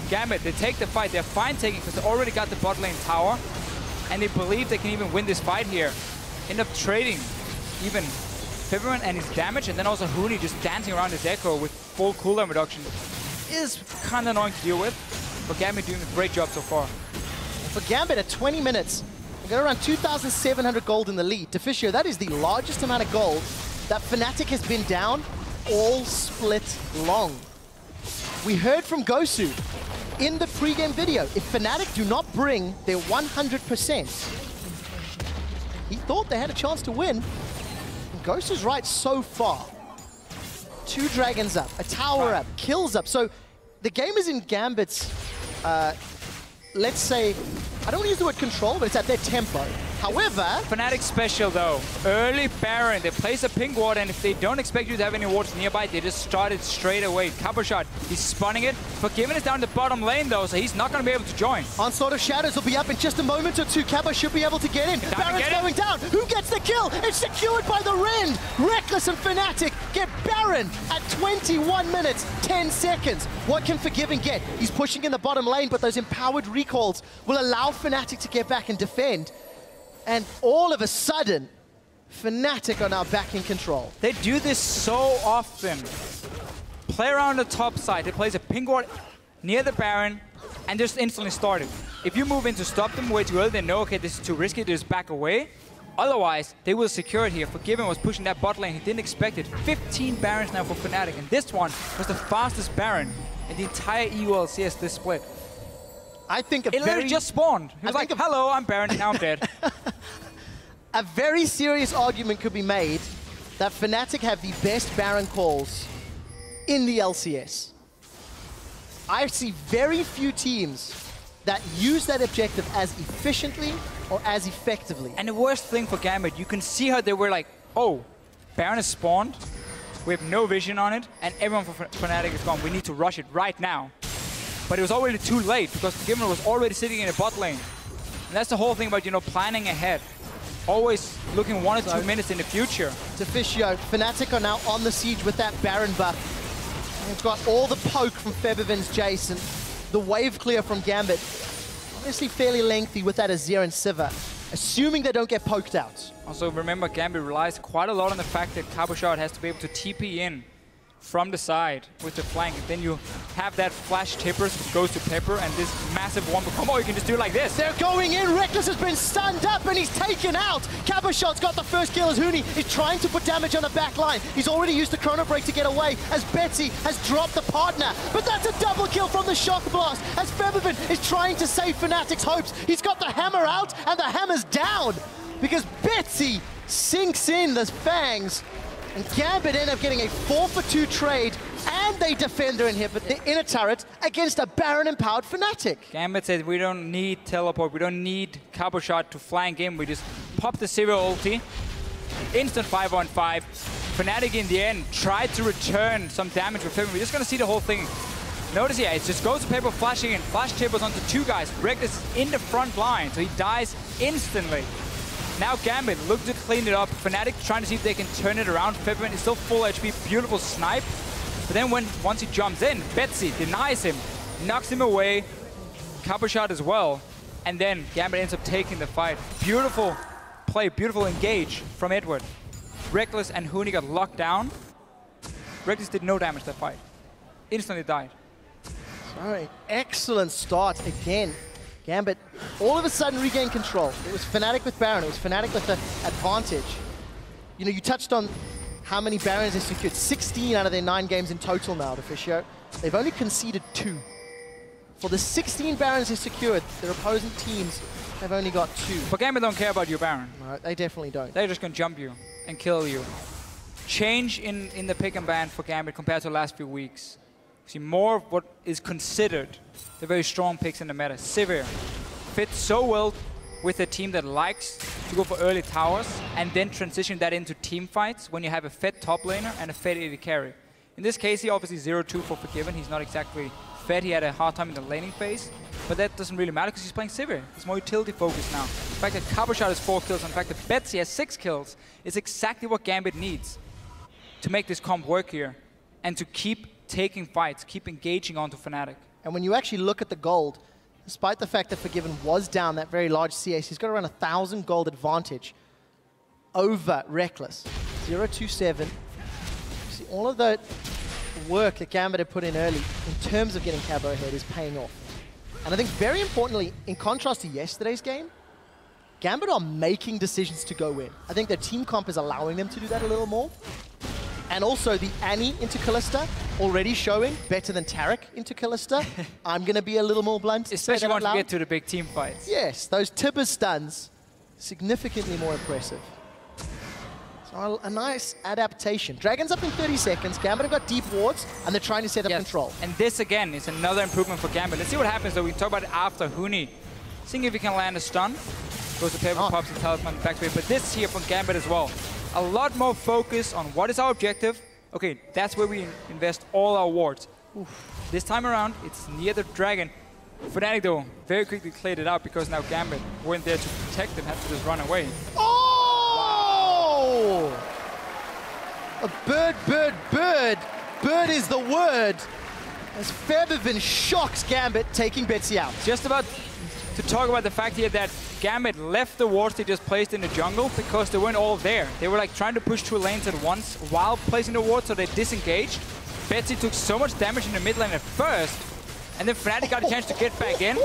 Gambit, they take the fight. They're fine taking because they already got the bot lane tower, and they believe they can even win this fight here. End up trading even Febiven and his damage, and then also Huni just dancing around his Ekko with full cooldown reduction is kind of annoying to deal with. But Gambit doing a great job so far. For Gambit at 20 minutes, we got around 2,700 gold in the lead. Deficio, that is the largest amount of gold that Fnatic has been down all split long. We heard from Gosu in the pregame video, if Fnatic do not bring their 100%, he thought they had a chance to win. And Gosu's right so far. Two dragons up, a tower up, kills up. So the game is in Gambit's, uh, let's say, I don't use the word control, but it's at their tempo. However, Fnatic special though. Early Baron, they place a ping ward and if they don't expect you to have any wards nearby, they just start it straight away. Cabochard, he's spawning it. Forgiven is down the bottom lane though, so he's not going to be able to join. Onslaught of Shadows will be up in just a moment or two. Cabo should be able to get in. to Baron's get going down. Who gets the kill? It's secured by the Rend. Reckless and Fnatic get Baron at 21 minutes, 10 seconds. What can Forgiven get? He's pushing in the bottom lane, but those empowered recalls will allow Fnatic to get back and defend. And all of a sudden, Fnatic are now back in control. They do this so often. Play around the top side. They place a ping ward near the Baron and just instantly start it. If you move in to stop them way too early, they know, okay, this is too risky, they just back away. Otherwise, they will secure it here. For Forgiven was pushing that bot lane. He didn't expect it. 15 Barons now for Fnatic. And this one was the fastest Baron in the entire EULCS this split. I think a It literally very, just spawned. He was like, hello, I'm Baron, now I'm dead. a very serious argument could be made that Fnatic have the best Baron calls in the LCS. I see very few teams that use that objective as efficiently or as effectively. And the worst thing for Gambit, you can see how they were like, oh, Baron is spawned, we have no vision on it, and everyone from Fnatic is gone. We need to rush it right now. But it was already too late because Given was already sitting in a bot lane. And that's the whole thing about, you know, planning ahead. Always looking one or so two minutes in the future. Deficio, Fnatic are now on the siege with that Baron buff. They've got all the poke from Febiven's Jayce, the wave clear from Gambit. Obviously fairly lengthy with that Azir and Sivir, assuming they don't get poked out. Also remember Gambit relies quite a lot on the fact that Cabochard has to be able to TP in from the side with the flank. Then you have that flash Tibbers goes to Pepper and this massive one come on, oh, you can just do it like this. They're going in. Rekkles has been stunned up and he's taken out. Cabochard's got the first kill as Huni is trying to put damage on the back line. He's already used the chrono break to get away as Betsy has dropped the partner. But that's a double kill from the shock blast as Febiven is trying to save Fnatic's hopes. He's got the hammer out and the hammer's down because Betsy sinks in the fangs and Gambit end up getting a 4 for 2 trade and they defend their inhibit in a turret against a Baron-empowered Fnatic. Gambit said, we don't need teleport, we don't need Cabochard to flank in, we just pop the Sivir ulti, instant 5 on 5. Fnatic in the end tried to return some damage with him. We're just gonna see the whole thing. Notice here, it just Gosu Pepper flashing in, flash Tibbers onto two guys. Rick is in the front line, so he dies instantly. Now Gambit look to clean it up. Fnatic trying to see if they can turn it around. Peppermint is still full HP, beautiful snipe. But then when once he jumps in, Betsy denies him, knocks him away. Cabochard as well. And then Gambit ends up taking the fight. Beautiful play, beautiful engage from Edward. Rekkles and Huni got locked down. Rekkles did no damage that fight. Instantly died. Sorry, excellent start again Gambit all of a sudden regained control. It was Fnatic with Baron. It was Fnatic with the advantage. You know, you touched on how many Barons they secured. 16 out of their nine games in total now, Deficio. They've only conceded two. For the 16 Barons they secured, their opposing teams have only got two. But Gambit don't care about your Baron. No, they definitely don't. They're just going to jump you and kill you. Change in, in the pick and ban for Gambit compared to the last few weeks. See more of what is considered the very strong picks in the meta. Sivir fits so well with a team that likes to go for early towers and then transition that into team fights when you have a fed top laner and a fed AD carry. In this case, he obviously 0-2 for Forgiven. He's not exactly fed. He had a hard time in the laning phase. But that doesn't really matter because he's playing Sivir. He's more utility focused now. The fact that Cabochard has 4 kills the fact that Betsy has 6 kills is exactly what Gambit needs to make this comp work here and to keep taking fights, keep engaging onto Fnatic. And when you actually look at the gold, despite the fact that Forgiven was down that very large CS, he's got around a 1,000 gold advantage over Rekkles. 027. See, all of the work that Gambit had put in early in terms of getting Cabo ahead is paying off. And I think very importantly, in contrast to yesterday's game, Gambit are making decisions to go in. I think their team comp is allowing them to do that a little more. And also the Annie into Kalista already showing better than Taric into Kalista. I'm going to be a little more blunt. Especially once we get to the big team fights. Yes, those Tibber stuns, significantly more impressive. So a, nice adaptation. Dragon's up in 30 seconds. Gambit have got deep wards, and they're trying to set up yes. control. And this, again, is another improvement for Gambit. Let's see what happens, though. We can talk about it after Huni. Seeing if he can land a stun. Gosu Pepper, oh. pops, and talisman back to it. But this here from Gambit as well a lot more focus on what is our objective. Okay, that's where we invest all our wards. Oof. This time around, it's near the dragon. Fnatic, though, very quickly cleared it out because now Gambit went there to protect them, had to just run away. Oh! Wow. A bird, bird, bird. Bird is the word. As Febiven shocks Gambit, taking Betsy out. Just about to talk about the fact here that Gambit left the wards they just placed in the jungle because they weren't all there. They were like trying to push two lanes at once while placing the wards so they disengaged. Betsy took so much damage in the mid lane at first, and then Fnatic got a chance to get back in,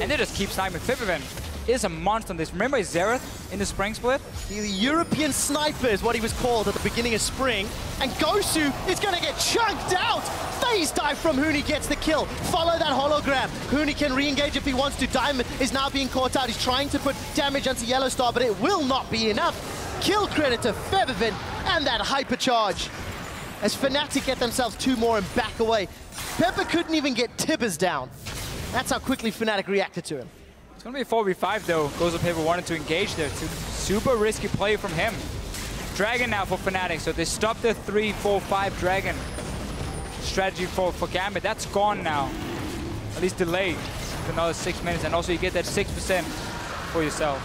and they just keep sniping Febiven is a monster on this. Remember Xerath in the spring split? The European sniper is what he was called at the beginning of spring. And Gosu is going to get chunked out. Phase dive from Huni gets the kill. Follow that hologram. Huni can re-engage if he wants to. Diamond is now being caught out. He's trying to put damage onto Yellowstar, but it will not be enough. Kill credit to Febiven and that hypercharge. as Fnatic get themselves two more and back away. Pepper couldn't even get Tibbers down. That's how quickly Fnatic reacted to him. It's going to be a 4v5 though. Gosu Pepper wanted to engage there. Super risky play from him. Dragon now for Fnatic, so they stopped the 3, 4, 5 Dragon strategy for, for Gambit. That's gone now. At least delayed for another six minutes, and also you get that 6% for yourself.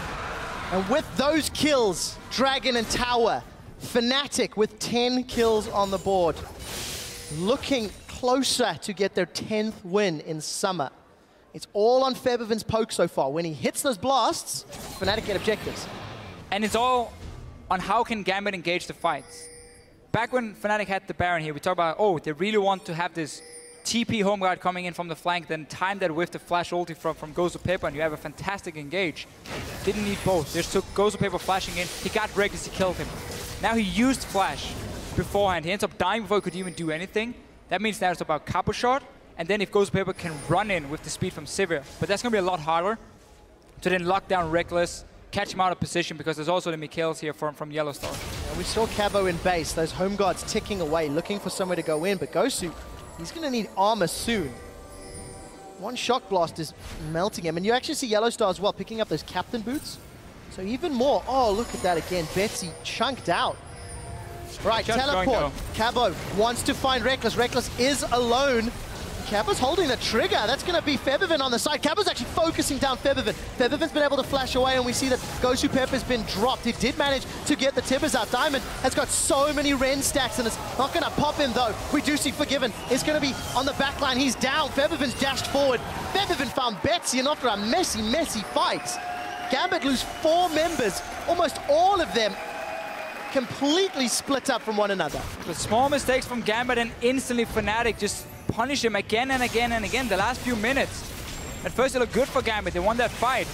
And with those kills, Dragon and Tower, Fnatic with 10 kills on the board, looking closer to get their 10th win in summer. It's all on Febiven's poke so far. When he hits those blasts, Fnatic get objectives. And it's all on how can Gambit engage the fights. Back when Fnatic had the Baron here, we talked about, oh, they really want to have this TP home guard coming in from the flank, then time that with the flash ulti from, from Gosu Pepper, and you have a fantastic engage. Didn't need both. Just took Gosu Pepper flashing in. He got Rekkles, he killed him. Now he used flash beforehand. He ends up dying before he could even do anything. That means now it's about Cabochard, and then if Gosu Pepper can run in with the speed from Sivir. But that's going to be a lot harder to then lock down Rekkles, catch him out of position because there's also the Mikaels here from, from Yellowstar. Yeah, we saw Cabo in base, those home guards ticking away, looking for somewhere to go in, but Gosu, he's going to need armor soon. One shock blast is melting him, and you actually see Yellowstar as well picking up those captain boots. So even more, oh, look at that again, Betsy chunked out. Right, teleport. Cabo wants to find Rekkles. Rekkles is alone. Cabo's holding the trigger. That's going to be Febiven on the side. Cabo's actually focusing down Febiven. Febiven's been able to flash away, and we see that Gosu Pepper's been dropped. He did manage to get the Tibbers out. Diamond has got so many Rend stacks, and it's not going to pop him, though. We do see Forgiven is going to be on the back line. He's down. Febiven's dashed forward. Febiven found Betsy, and after a messy, messy fight, Gambit lose four members, almost all of them completely split up from one another. The small mistakes from Gambit and instantly Fnatic just punish him again and again and again the last few minutes. At first it looked good for Gambit, they won that fight.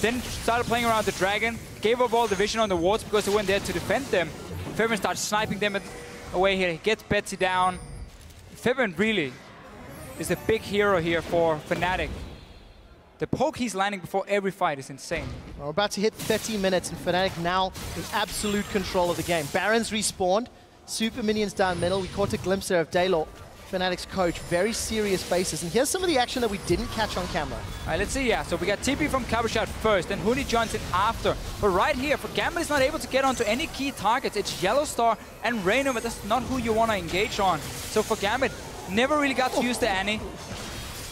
Then started playing around the Dragon, gave up all the vision on the wards because they weren't there to defend them. Febiven starts sniping them away here, he gets Betsy down. Febiven really is a big hero here for Fnatic. The poke he's landing before every fight is insane. We're about to hit 30 minutes, and Fnatic now in absolute control of the game. Baron's respawned, super minions down middle. We caught a glimpse there of Deilor, Fnatic's coach. Very serious faces. And here's some of the action that we didn't catch on camera. All right, let's see, yeah. So we got TP from Cabochard first, then Huni joins in after. But right here, for Gambit is not able to get onto any key targets. It's Yellowstar and Reno, but that's not who you want to engage on. So for Gambit, never really got to use the Annie.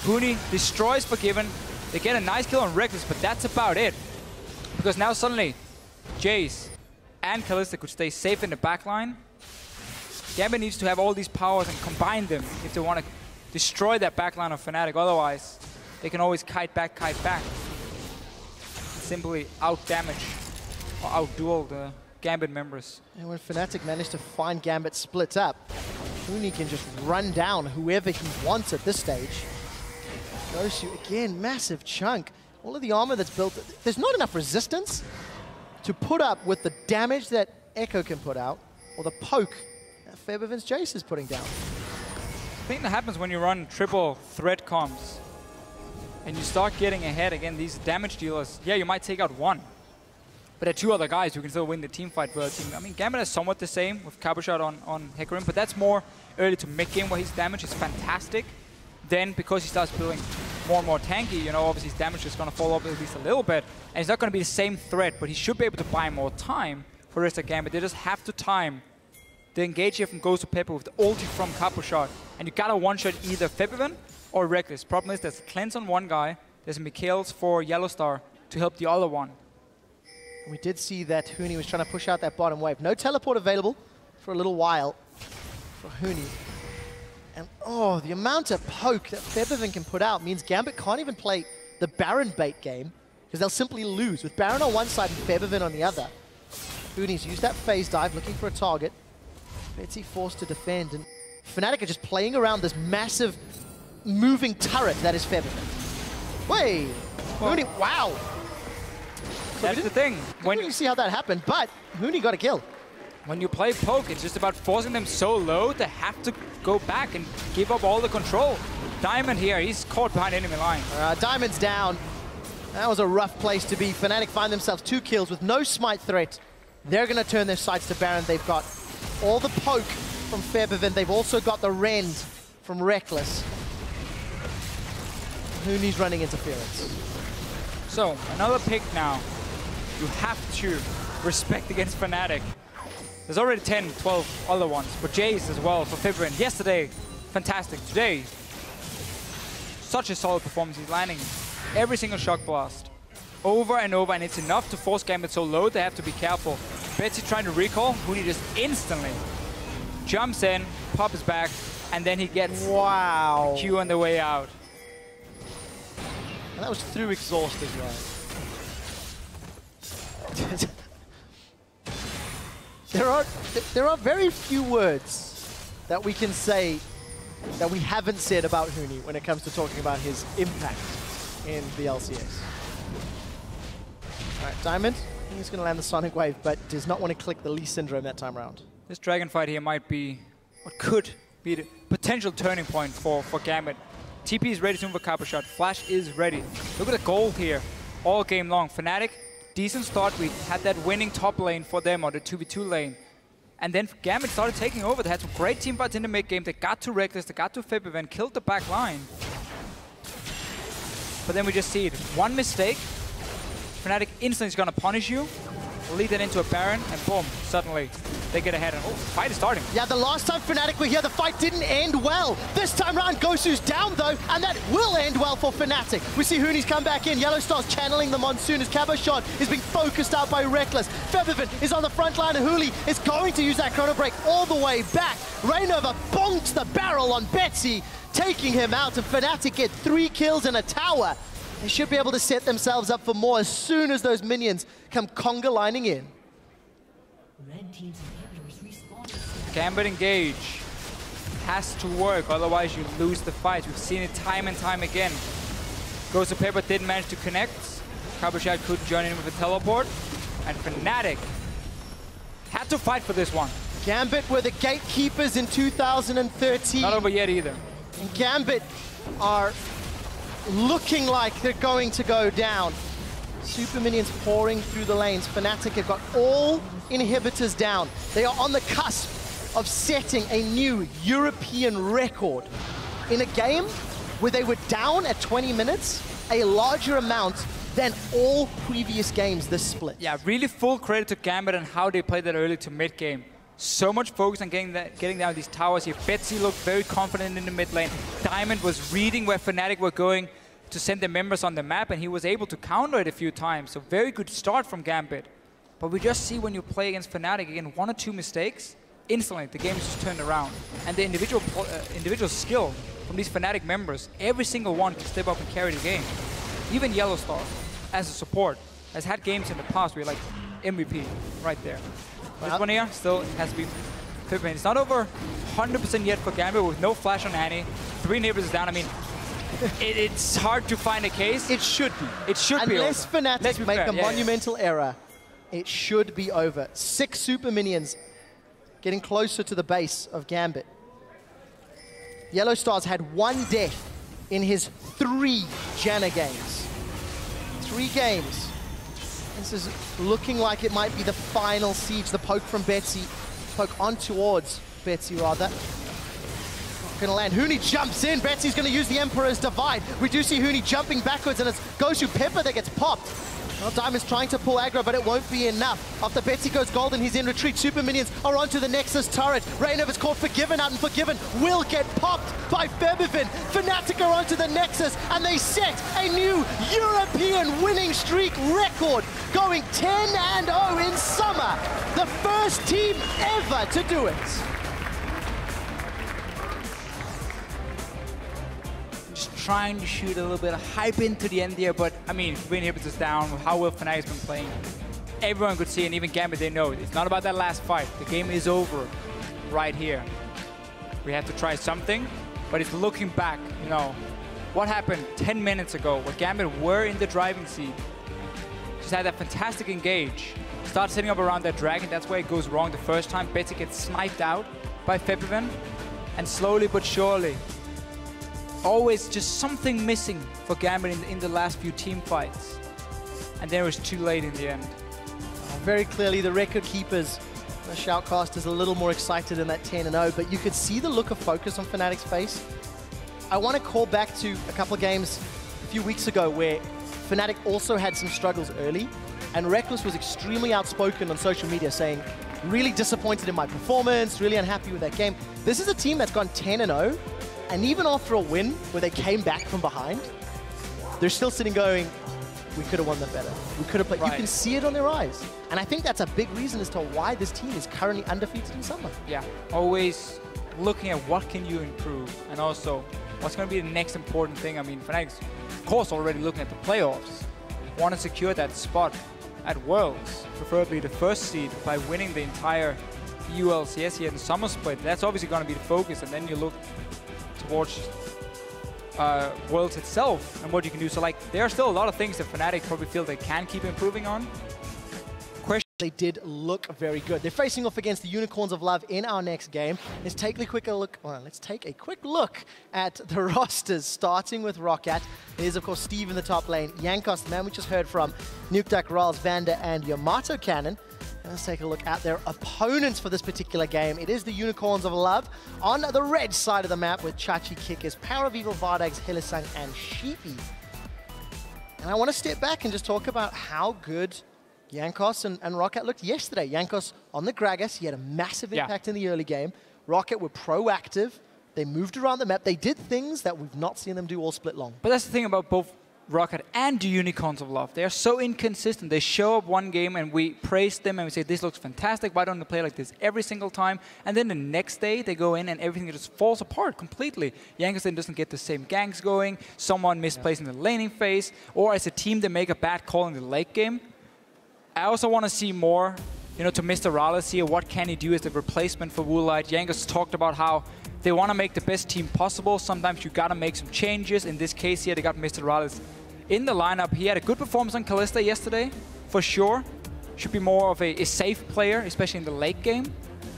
Huni destroys Forgiven, they get a nice kill on Rekkles, but that's about it. Because now suddenly, Jayce and Kalista could stay safe in the backline. Gambit needs to have all these powers and combine them if they want to destroy that backline of Fnatic. Otherwise, they can always kite back, kite back. Simply out-damage or out-duel the Gambit members. And when Fnatic managed to find Gambit split up, Huni can just run down whoever he wants at this stage. Gosu, again, massive chunk. All of the armor that's built, there's not enough resistance to put up with the damage that Ekko can put out, or the poke Febiven's Jayce is putting down. The thing that happens when you run triple threat comms, and you start getting ahead again, these damage dealers, yeah, you might take out one, but there are two other guys who can still win the team fight for a team. I mean, Gambit is somewhat the same with Cabochard on, on Hecarim, but that's more early to mid-game where his damage is fantastic. Then, because he starts feeling more and more tanky, you know, obviously his damage is going to fall off at least a little bit. And he's not going to be the same threat, but he should be able to buy more time for rest of the they just have to time the engage here from Gosu Pepper with the ulti from Cabochard. And you gotta one-shot either Febiven or Rekkles. Problem is there's a cleanse on one guy, there's a Mikaels for Yellowstar to help the other one. We did see that Huni was trying to push out that bottom wave. No teleport available for a little while for Huni. And oh, the amount of poke that Febiven can put out means Gambit can't even play the Baron bait game because they'll simply lose with Baron on one side and Febiven on the other. Huni's used that phase dive looking for a target. Betsy forced to defend and Fnatic are just playing around this massive moving turret that is Febiven. Wait, well, Huni, wow. So that's the thing. When you see how that happened, but Huni got a kill. When you play poke, it's just about forcing them so low to have to go back and give up all the control. Diamond here, he's caught behind enemy line. Uh, Diamond's down. That was a rough place to be. Fnatic find themselves two kills with no smite threat. They're going to turn their sights to Baron. They've got all the poke from Febiven. They've also got the rend from Rekkles. Huni's running interference. So, another pick now. You have to respect against Fnatic. There's already 10, 12 other ones, but Jayce as well for Febiven. Yesterday, fantastic. Today, such a solid performance. He's landing every single shock blast over and over, and it's enough to force Gambit so low they have to be careful. Betsy trying to recall, Huni just instantly jumps in, pop his back, and then he gets wow. Q on the way out. And that was through exhaust as well. There are there are very few words that we can say that we haven't said about Huni when it comes to talking about his impact in the LCS. All right, Diamond, he's going to land the Sonic Wave, but does not want to click the Lee Syndrome that time around. This Dragon fight here might be, what could be the potential turning point for, for Gambit. TP is ready soon for Cabochard. Flash is ready. Look at the gold here all game long. Fnatic decent start. We had that winning top lane for them, or the 2v2 lane. And then Gambit started taking over. They had some great team fights in the mid game. They got to Rekkles, they got to Febiven, killed the back line. But then we just see it. One mistake, Fnatic instantly is going to punish you lead it into a Baron, and boom, suddenly they get ahead. And oh, fight is starting. Yeah, the last time Fnatic were here, the fight didn't end well. This time around, Gosu's down though, and that will end well for Fnatic. We see Huni's come back in. Yellowstar's channeling the Monsoon as Cabochard is being focused out by Rekkles. Febiven is on the front line, and Huni is going to use that Chrono Break all the way back. Reignover bonks the barrel on Betsy, taking him out, and Fnatic get three kills in a tower. They should be able to set themselves up for more as soon as those minions come conga lining in. Gambit engage. Has to work, otherwise you lose the fight. We've seen it time and time again. Gosu Pepper, didn't manage to connect. Cabochard could join in with a teleport. And Fnatic had to fight for this one. Gambit were the gatekeepers in 2013. Not over yet either. And Gambit are looking like they're going to go down. Super Minions pouring through the lanes. Fnatic have got all inhibitors down. They are on the cusp of setting a new European record. In a game where they were down at 20 minutes, a larger amount than all previous games this split. Yeah, really full credit to Gambit and how they played that early to mid game. So much focus on getting that, getting down these towers here. Betsy looked very confident in the mid lane. Diamond was reading where Fnatic were going to send the members on the map, and he was able to counter it a few times. So very good start from Gambit. But we just see when you play against Fnatic, again, one or two mistakes, instantly the game is just turned around. And the individual uh, individual skill from these Fnatic members, every single one can step up and carry the game. Even Yellowstar, as a support, has had games in the past where like MVP right there. This one here still has to be Pippin. It's not over 100% yet for Gambit with no flash on Annie. Three neighbors is down. I mean, it, it's hard to find a case. It should be. It should Unless be Unless Fnatic make fair. a yeah, monumental yeah. error, it should be over. Six super minions getting closer to the base of Gambit. Yellowstar's had one death in his three Janna games. Three games. This is looking like it might be the final siege. The poke from Betsy. Poke on towards Betsy, rather. Gonna land. Huni jumps in. Betsy's gonna use the Emperor's Divide. We do see Huni jumping backwards, and it's Gosu Pepper that gets popped. Well, Diamond's trying to pull aggro, but it won't be enough. After Betsy goes golden, he's in retreat. Super Minions are onto the Nexus turret. Reignover's caught Forgiven out, and Forgiven will get popped by Febiven. Fnatic are onto the Nexus, and they set a new European winning streak record, going 10 and 0 in summer. The first team ever to do it. Trying to shoot a little bit of hype into the end here, but I mean, Win is down, how well Fnatic's been playing. Everyone could see, and even Gambit, they know. It's not about that last fight. The game is over right here. We have to try something, but it's looking back, you know, what happened 10 minutes ago, where Gambit were in the driving seat. Just had that fantastic engage. Start setting up around that dragon, that's where it goes wrong the first time. Betsy gets sniped out by Febiven, and slowly but surely, always just something missing for Gambit in, in the last few team fights. And then it was too late in the end. Uh, very clearly, the record keepers The Shoutcast is a little more excited in that 10 and 0, but you could see the look of focus on Fnatic's face. I want to call back to a couple of games a few weeks ago where Fnatic also had some struggles early, and Rekkles was extremely outspoken on social media saying, really disappointed in my performance, really unhappy with that game. This is a team that's gone 10 and even after a win where they came back from behind, they're still sitting going, we could have won that better. We could have played. Right. You can see it on their eyes. And I think that's a big reason as to why this team is currently undefeated in summer. Yeah, always looking at what can you improve and also what's going to be the next important thing. I mean, Fnatic's, of course, already looking at the playoffs. Want to secure that spot at Worlds, preferably the first seed by winning the entire EULCS here in the summer split. That's obviously going to be the focus. And then you look towards uh, Worlds itself and what you can do. So like, there are still a lot of things that Fnatic probably feel they can keep improving on. Question they did look very good. They're facing off against the Unicorns of Love in our next game. Let's take a quick look. Well, let's take a quick look at the rosters, starting with Roccat. There's of course Steve in the top lane, Jankos, the man we just heard from, Nukeduck, Rallis, Vander, and Yamato Cannon. Let's take a look at their opponents for this particular game. It is the Unicorns of Love on the red side of the map with Chachi Kikis, Power of Evil, Vardags, Hylissang, and Sheepy. And I want to step back and just talk about how good Jankos and, and Roccat looked yesterday. Jankos on the Gragas, he had a massive impact yeah. in the early game. Roccat were proactive. They moved around the map. They did things that we've not seen them do all split long. But that's the thing about both Roccat and the Unicorns of Love. They are so inconsistent. They show up one game and we praise them and we say, this looks fantastic. Why don't they play like this every single time? And then the next day they go in and everything just falls apart completely. Jankos doesn't get the same ganks going. Someone misplays yeah. in the laning phase. Or as a team, they make a bad call in the late game. I also want to see more you know, to Mr. Rallis here. What can he do as the replacement for Woolite? Jankos talked about how they want to make the best team possible. Sometimes you got to make some changes. In this case here, they got Mr. Rallis in the lineup. He had a good performance on Kalista yesterday, for sure. Should be more of a, a safe player, especially in the late game.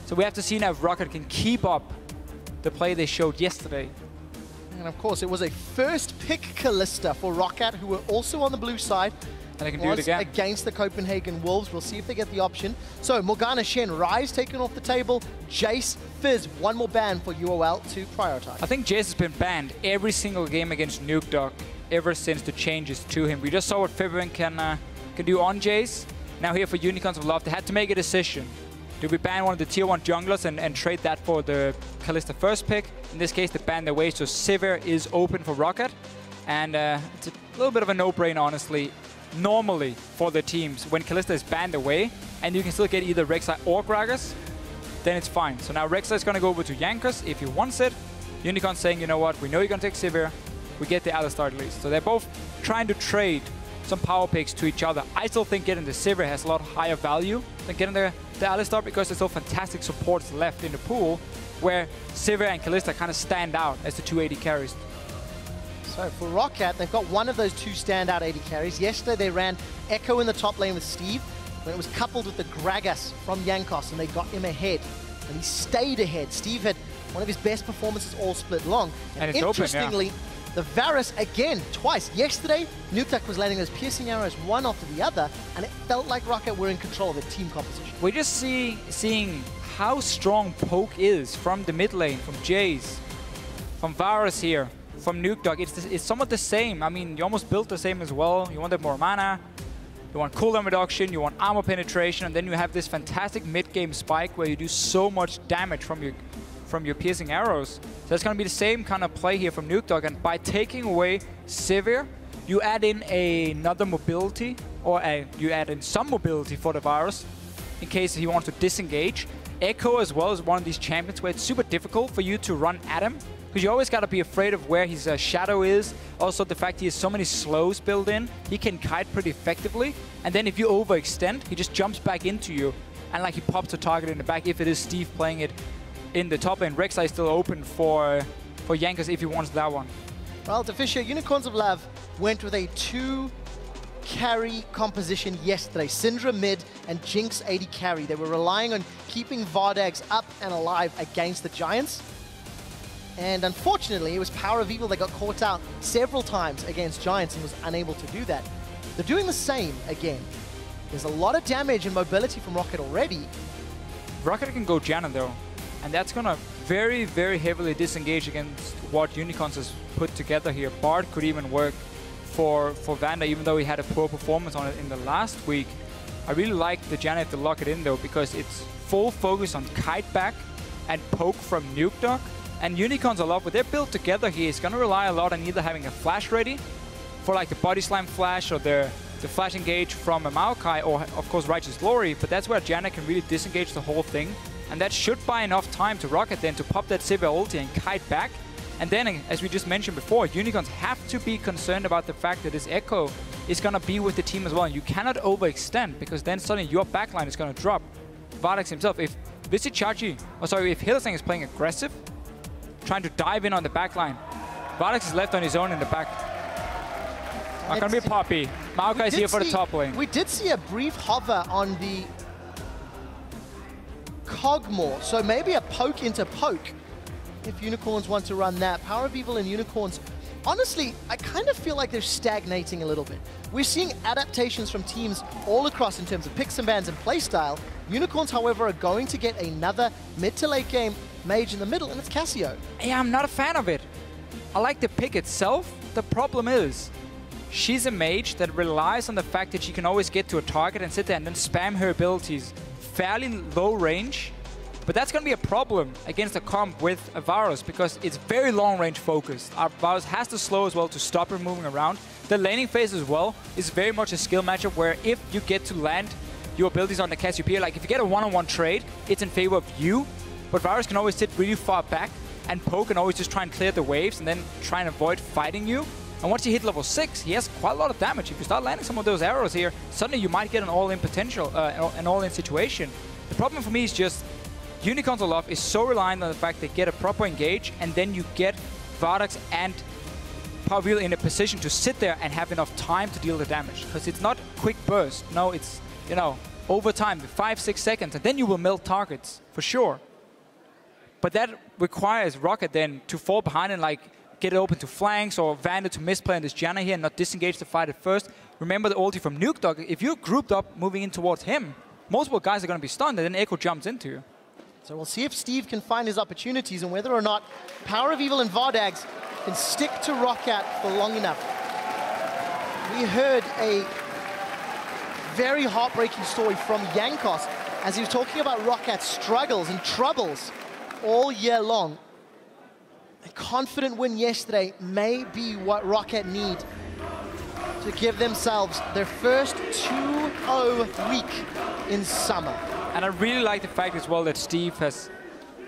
So we have to see now if Roccat can keep up the play they showed yesterday. And of course, it was a first pick Kalista for Roccat, who were also on the blue side. And they can do it again. against the Copenhagen Wolves. We'll see if they get the option. So Morgana Shen, Ryze taken off the table. Jayce, Fizz, one more ban for UOL to prioritize. I think Jayce has been banned every single game against Nukeduck ever since the changes to him. We just saw what Febiven can, uh, can do on Jayce. Now here for Unicorns of Love, they had to make a decision. Do we ban one of the tier 1 junglers and, and trade that for the Kalista first pick? In this case, they banned their way, so Sivir is open for Roccat. And uh, it's a little bit of a no-brainer, honestly. Normally, for the teams, when Kalista is banned away, and you can still get either Rek'Sai or Gragas, then it's fine. So now Rek'Sai is going to go over to Jankos if he wants it. Unicorn saying, you know what, we know you're going to take Sivir we get the Alistar at least. So they're both trying to trade some power picks to each other. I still think getting the Sivir has a lot higher value than getting the, the Alistar because there's so fantastic supports left in the pool where Sivir and Kalista kind of stand out as the two AD carries. So for Roccat, they've got one of those two standout AD carries. Yesterday they ran Ekko in the top lane with Steve when it was coupled with the Gragas from Jankos, and they got him ahead. And he stayed ahead. Steve had one of his best performances all split long. And, and interestingly, open, yeah. The Varus again, twice. Yesterday, Nukeduck was landing those piercing arrows one after the other, and it felt like Roccat were in control of the team composition. We're just see, seeing how strong Poke is from the mid lane, from Jayce, from Varus here, from Nukeduck. It's, it's somewhat the same. I mean, you almost built the same as well. You wanted more mana, you want cooldown reduction, you want armor penetration, and then you have this fantastic mid-game spike where you do so much damage from your from your piercing arrows. So it's going to be the same kind of play here from Nukeduck. And by taking away Sivir, you add in another mobility, or a, you add in some mobility for the Varus in case he wants to disengage. Ekko as well is one of these champions where it's super difficult for you to run at him because you always got to be afraid of where his uh, shadow is. Also, the fact he has so many slows built in, he can kite pretty effectively. And then if you overextend, he just jumps back into you. And like he pops a target in the back if it is Steve playing it in the top lane. Rek'Sai is still open for, for Jankos if he wants that one. Well, Deficio, Unicorns of Love went with a two carry composition yesterday. Syndra mid and Jinx 80 carry. They were relying on keeping Vardags up and alive against the Giants. And unfortunately, it was Power of Evil that got caught out several times against Giants and was unable to do that. They're doing the same again. There's a lot of damage and mobility from Roccat already, Roccat can go Janna though, and that's gonna very, very heavily disengage against what Unicorns has put together here. Bard could even work for, for Vander, even though he had a poor performance on it in the last week. I really like the Janna to lock it in though, because it's full focus on kite back and poke from Nukeduck. And Unicorns a lot, but they're built together here, is going to rely a lot on either having a flash ready for like the body slam flash or the, the flash engage from a Maokai or of course Righteous Glory, but that's where Janna can really disengage the whole thing. And that should buy enough time to Roccat then to pop that Sivir ulti and kite back. And then, as we just mentioned before, Unicorns have to be concerned about the fact that this Ekko is going to be with the team as well. And you cannot overextend because then suddenly your backline is going to drop. Vardags himself, if Vizicsacsi, or oh, sorry, if Hylissang is playing aggressive, trying to dive in on the backline, Vardags is left on his own in the back. Not going to be Poppy. Maokai is here for the top lane. We did see a brief hover on the Kog'Maw, so maybe a poke into poke if Unicorns want to run that. Power of Evil and Unicorns, honestly, I kind of feel like they're stagnating a little bit. We're seeing adaptations from teams all across in terms of picks and bans and playstyle. Unicorns, however, are going to get another mid to late game mage in the middle, and it's Cassio. Yeah, I'm not a fan of it. I like the pick itself. The problem is, she's a mage that relies on the fact that she can always get to a target and sit there and then spam her abilities fairly low range but that's going to be a problem against a comp with a Varus because it's very long range focused. Our Varus has to slow as well to stop her moving around. The laning phase as well is very much a skill matchup where if you get to land your abilities on the Cassiopeia, like if you get a one-on-one -on -one trade, it's in favor of you, but Varus can always sit really far back and poke and always just try and clear the waves and then try and avoid fighting you. And once you hit level 6, he has quite a lot of damage. If you start landing some of those arrows here, suddenly you might get an all-in potential, uh, an all-in situation. The problem for me is just Unicorns of Love is so reliant on the fact they get a proper engage, and then you get Vardags and Pavil in a position to sit there and have enough time to deal the damage. Because it's not quick burst. No, it's, you know, over time, five, six seconds, and then you will melt targets, for sure. But that requires Roccat then to fall behind and like get it open to flanks or Vander to misplay on this Janna here and not disengage the fight at first. Remember the ulti from Nukeduck. If you're grouped up moving in towards him, multiple guys are going to be stunned and then Ekko jumps into you. So we'll see if Steve can find his opportunities and whether or not Power of Evil and Vardags can stick to Roccat for long enough. We heard a very heartbreaking story from Jankos as he was talking about Roccat's struggles and troubles all year long. A confident win yesterday may be what Roccat need to give themselves their first 2-0 week in summer. And I really like the fact as well that Steve has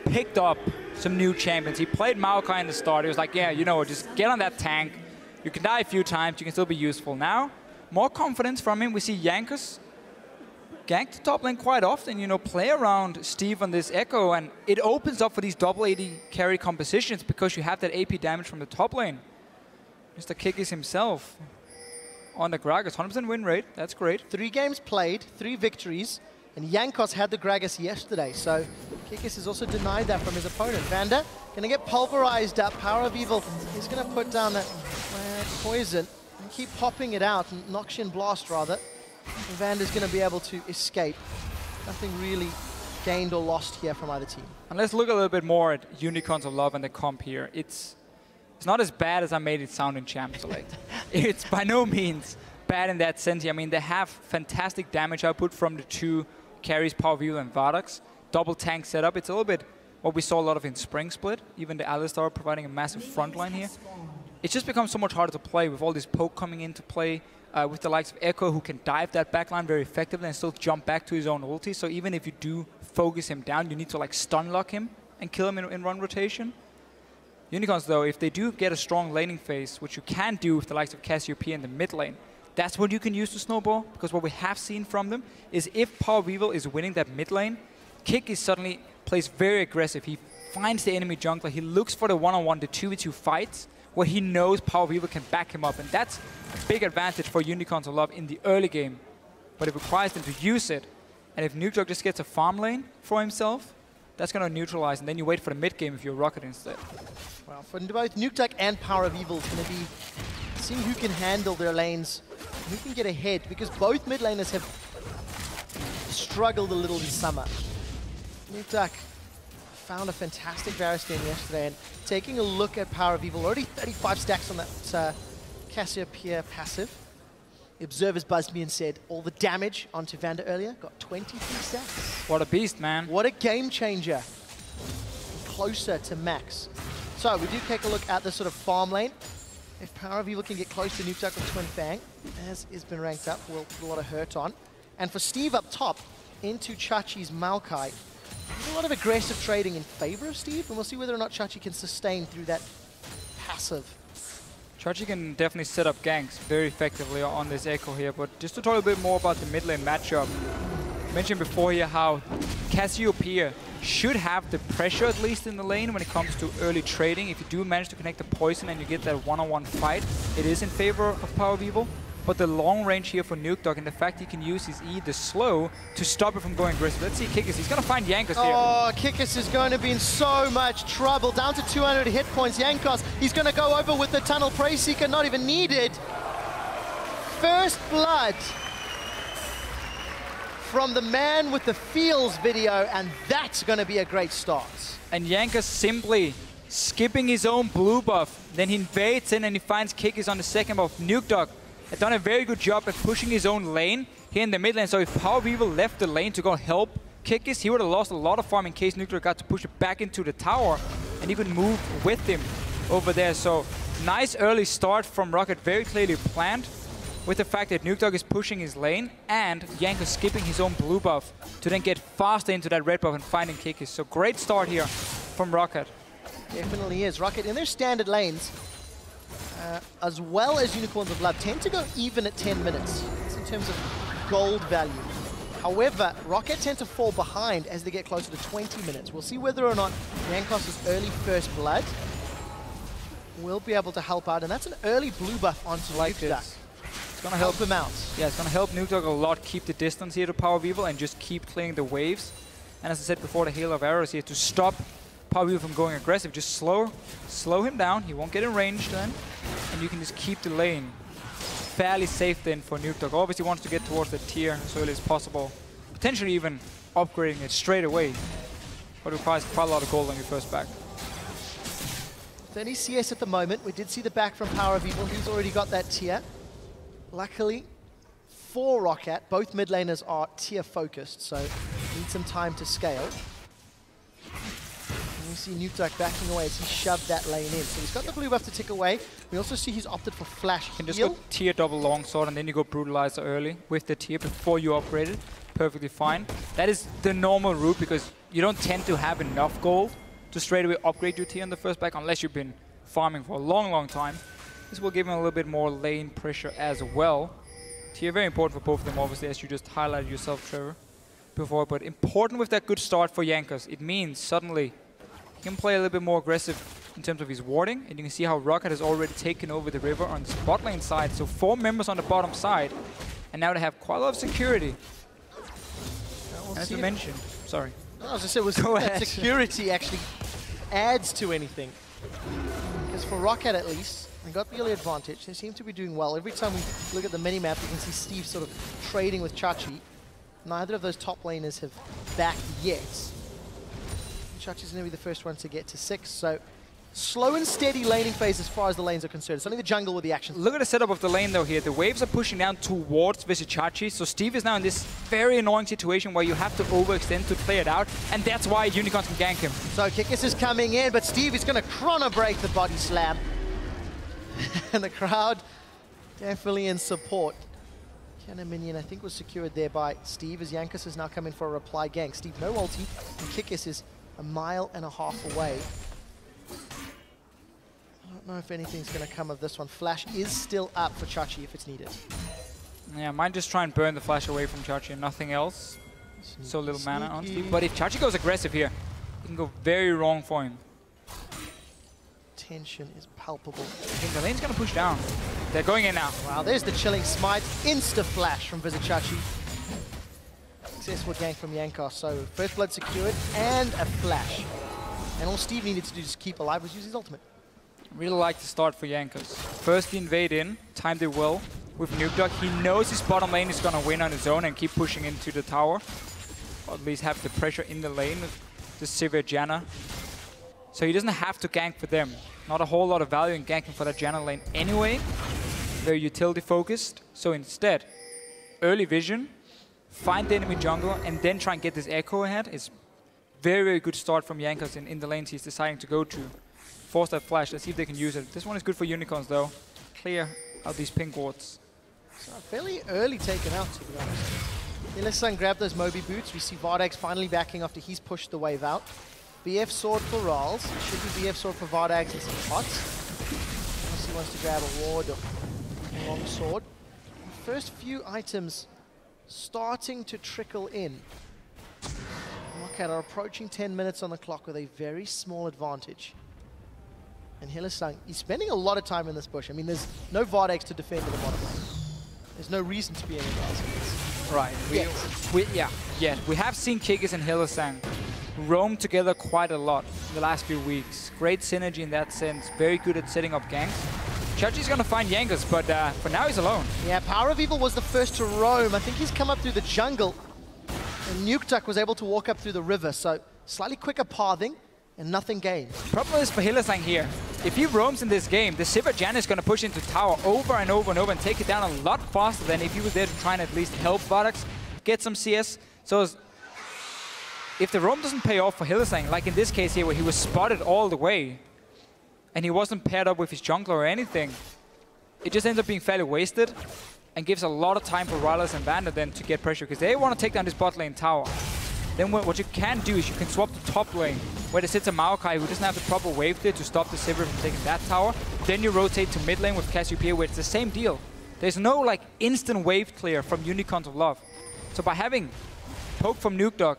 picked up some new champions. He played Maokai in the start. He was like, yeah, you know, just get on that tank. You can die a few times. You can still be useful. Now, more confidence from him. We see Jankos gank the top lane quite often, you know, play around Steve on this Ekko, and it opens up for these double AD carry compositions because you have that AP damage from the top lane. Mr. Kikis himself on the Gragas, 100% win rate, that's great. Three games played, three victories, and Jankos had the Gragas yesterday, so Kikis has also denied that from his opponent. Vander gonna get pulverized up. Power of Evil is gonna put down that uh, poison and keep popping it out, Noxian Blast rather. And Vander's gonna be able to escape. Nothing really gained or lost here from either team. And let's look a little bit more at Unicorns of Love and the comp here. It's it's not as bad as I made it sound in Champ Select. it's by no means bad in that sense. I mean, they have fantastic damage output from the two carries Power View and Vardags. Double tank setup. It's a little bit what we saw a lot of in Spring Split. Even the Alistar providing a massive front line here. It's just become so much harder to play with all this poke coming into play. Uh, with the likes of Ekko, who can dive that backline very effectively and still jump back to his own ulti. So even if you do focus him down, you need to like stun lock him and kill him in, in run rotation. Unicorns, though, if they do get a strong laning phase, which you can do with the likes of Cassiopeia in the mid lane, that's what you can use to snowball, because what we have seen from them is if Power Weevil is winning that mid lane, Kikis suddenly plays very aggressive. He finds the enemy jungler, he looks for the one-on-one, the 2v2 fights, where he knows Power of Evil can back him up, and that's a big advantage for Unicorns of Love in the early game. But it requires them to use it, and if Nuke just gets a farm lane for himself, that's going to neutralize, and then you wait for the mid game if you're Roccat instead. Well, for both Nuke and Power of Evil, it's going to be seeing who can handle their lanes who can get ahead, because both mid laners have struggled a little this summer. Nukeduck found a fantastic Varustain yesterday and taking a look at Power of Evil, already 35 stacks on that uh, Cassiopeia passive. The observers buzzed me and said all the damage onto Vander earlier, got 23 stacks. What a beast, man. What a game changer. Closer to max. So we do take a look at the sort of farm lane. If Power of Evil can get close to Nukeduck with Twin Fang, as has been ranked up, will put a lot of hurt on. And for Steve up top, into Chachi's Maokai, there's a lot of aggressive trading in favor of Steve, and we'll see whether or not Chachi can sustain through that passive. Chachi can definitely set up ganks very effectively on this Ekko here, but just to talk a bit more about the mid lane matchup, I mentioned before here how Cassiopeia should have the pressure at least in the lane when it comes to early trading. If you do manage to connect the poison and you get that one-on-one -on -one fight, it is in favor of Power of Evil. But the long range here for Nukeduck and the fact he can use his E, the slow, to stop it from going aggressive. Let's see Kikis. He's going to find Jankos here. Oh, Kikis is going to be in so much trouble. Down to 200 hit points. Jankos, he's going to go over with the Tunnel Prey Seeker, not even needed. First blood from the man with the feels video, and that's going to be a great start. And Jankos simply skipping his own blue buff. Then he invades in and he finds Kikis on the second buff. Nukeduck had done a very good job at pushing his own lane here in the mid lane. So if Power of Evil left the lane to go help Kikis, he would have lost a lot of farm in case Nukeduck got to push it back into the tower and even move with him over there. So nice early start from Roccat, very clearly planned with the fact that Nukeduck is pushing his lane and Jankos skipping his own blue buff to then get faster into that red buff and finding Kikis. So great start here from Roccat. Definitely is. Roccat in their standard lanes uh, as well as Unicorns of Love, tend to go even at 10 minutes. in terms of gold value. However, Roccat tend to fall behind as they get closer to 20 minutes. We'll see whether or not Jankos' early first blood will be able to help out. And that's an early blue buff onto like Nukeduck. It's going to help, help him out. Yeah, it's going to help Nukeduck a lot keep the distance here to Power of Evil and just keep clearing the waves. And as I said before, the Hail of Arrows here to stop Evil from going aggressive. Just slow, slow him down. He won't get in range then and you can just keep the lane fairly safe then for Nukeduck. Obviously wants to get towards the Tear as early as possible. Potentially even upgrading it straight away. But requires quite a lot of gold on your first back. 30 CS at the moment. We did see the back from Power of Evil. He's already got that Tear. Luckily, for Roccat, both mid laners are Tear focused, so need some time to scale. We see Nukeduck backing away as he shoved that lane in. So he's got the blue buff to tick away. We also see he's opted for flash You can just go Tear double longsword and then you go brutalizer early with the Tear before you upgrade it. Perfectly fine. That is the normal route because you don't tend to have enough gold to straight away upgrade your Tear in the first back unless you've been farming for a long, long time. This will give him a little bit more lane pressure as well. Tear very important for both of them, obviously, as you just highlighted yourself, Trevor, before. But important with that good start for Jankos. It means suddenly he can play a little bit more aggressive in terms of his warding. And you can see how Roccat has already taken over the river on the spot lane side. So four members on the bottom side. And now they have quite a lot of security. We'll As you mentioned. Sorry. No, as I said, was Go that ahead. security actually adds to anything. Because for Roccat at least, they got the early advantage. They seem to be doing well. Every time we look at the mini-map, you can see Steve sort of trading with Chachi. Neither of those top laners have backed yet. Chuck is going to be the first one to get to six. So slow and steady laning phase as far as the lanes are concerned. It's only the jungle with the action. Look at the setup of the lane though here. The waves are pushing down towards Vizicsacsi. So Steve is now in this very annoying situation where you have to overextend to play it out. And that's why Unicorns can gank him. So Kikis is coming in, but Steve is going to chrono break the body slam. and the crowd definitely in support. Cannon Minion, I think, was secured there by Steve as Jankos is now coming for a reply gank. Steve, no ulti, and Kikis is a mile and a half away. I don't know if anything's going to come of this one. Flash is still up for Chachi if it's needed. Yeah, might just try and burn the flash away from Chachi and nothing else. Sneaky, so little mana honestly. But if Chachi goes aggressive here, it can go very wrong for him. Tension is palpable. I think the lane's going to push down. They're going in now. Wow, there's the chilling smite. Insta flash from Vizicsacsi successful gank from Jankos. So first blood secured and a flash. And all Steve needed to do to keep alive was use his ultimate. Really like the start for Jankos. First invade in, timed it well with Nuke Nukeduck. He knows his bottom lane is to win on his own and keep pushing into the tower. or at least have the pressure in the lane with the Sivir Janna. So he doesn't have to gank for them. Not a whole lot of value in ganking for that Janna lane anyway. Very utility focused. So instead, early vision, find the enemy jungle, and then try and get this Ekko ahead It's very, very good start from Jankos in, in the lanes he's deciding to go to. Force that flash. Let's see if they can use it. This one is good for Unicorns, though. Clear out these pink wards. So fairly early taken out, to be honest. Hylissang grabbed those Moby boots. We see Vardags finally backing after he's pushed the wave out. BF sword for Rallis. Should be BF sword for Vardags and some pots. Unless he wants to grab a ward or long sword. First few items starting to trickle in. Roccat are approaching 10 minutes on the clock with a very small advantage. And Hylissang, he's spending a lot of time in this bush. I mean, there's no Vardags to defend in the bottom lane. There's no reason to be any guys. Right. We, Yes. we, yeah, yeah. We have seen Kikis and Hylissang roam together quite a lot in the last few weeks. Great synergy in that sense. Very good at setting up ganks. Chachi's gonna find Jankos, but uh, for now he's alone. Yeah, Power of Evil was the first to roam. I think he's come up through the jungle. And Nukeduck was able to walk up through the river, so slightly quicker pathing and nothing gained. Problem is for Hylissang here. If he roams in this game, the Sivir Jan is going to push into tower over and over and over and take it down a lot faster than if he was there to try and at least help Vardags get some CS. So if the roam doesn't pay off for Hylissang, like in this case here where he was spotted all the way, and he wasn't paired up with his jungler or anything, it just ends up being fairly wasted and gives a lot of time for Rallis and Vander then to get pressure because they want to take down this bot lane tower. Then what you can do is you can swap the top lane where there sits a Maokai who doesn't have the proper wave there to stop the Sivir from taking that tower. Then you rotate to mid lane with Cassiopeia where it's the same deal. There's no like instant wave clear from Unicorns of Love. So by having poke from Nukeduck,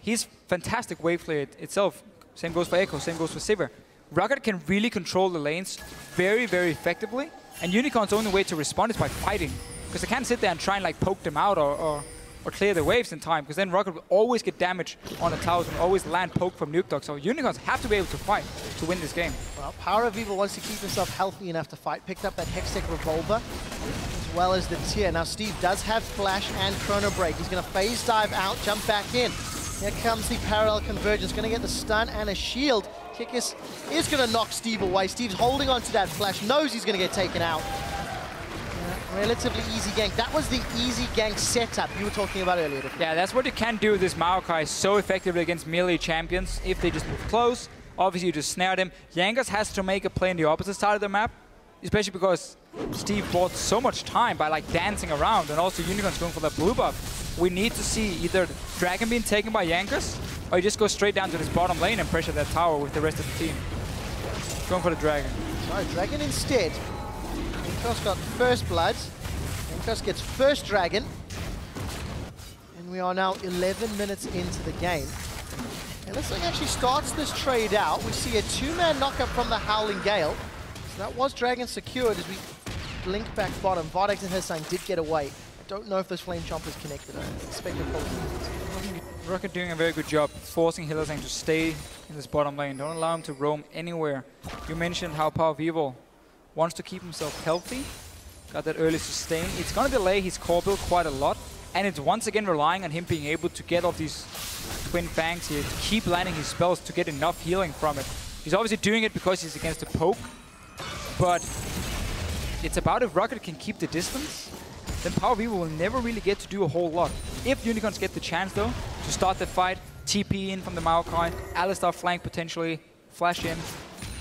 he's fantastic wave clear it- itself. Same goes for Ekko, same goes for Sivir. Roccat can really control the lanes very, very effectively. And Unicorn's only way to respond is by fighting. Because they can't sit there and try and like poke them out or, or, or clear the waves in time. Because then Roccat will always get damage on the towers and always land poke from Nukeduck. So Unicorns have to be able to fight to win this game. Well, Power of Evil wants to keep himself healthy enough to fight. Picked up that Hextech Revolver as well as the Tear. Now, Steve does have Flash and Chrono Break. He's going to phase dive out, jump back in. Here comes the Parallel Convergence. Going to get the stun and a shield. Kikis is going to knock Steve away. Steve's holding on to that Flash, knows he's going to get taken out. Yeah, relatively easy gank. That was the easy gank setup you were talking about earlier. Yeah, that's what you can do with this Maokai so effectively against melee champions. If they just move close, obviously you just snare them. Jankos has to make a play on the opposite side of the map, especially because Steve bought so much time by like dancing around and also Unicorn's going for that blue buff. We need to see either Dragon being taken by Jankos Oh, or you just go straight down to this bottom lane and pressure that tower with the rest of the team. Going for the Dragon. So, Dragon instead. Jankos got first blood. Jankos gets first Dragon. And we are now 11 minutes into the game. And this thing actually starts this trade out. We see a two-man knockup from the Howling Gale. So that was Dragon secured as we blink back bottom. Vardags and Hylissang did get away. I don't know if those Flame Chompers connected. I expect a full Roccat doing a very good job forcing Hylissang to stay in this bottom lane. Don't allow him to roam anywhere. You mentioned how Power wants to keep himself healthy. Got that early sustain. It's going to delay his core build quite a lot. And it's once again relying on him being able to get off these twin fangs here, to keep landing his spells to get enough healing from it. He's obviously doing it because he's against a poke. But it's about if Roccat can keep the distance, then Power Evil will never really get to do a whole lot. If Unicorns get the chance, though, to start the fight, TP in from the Maokai, Alistar flank potentially, flash in,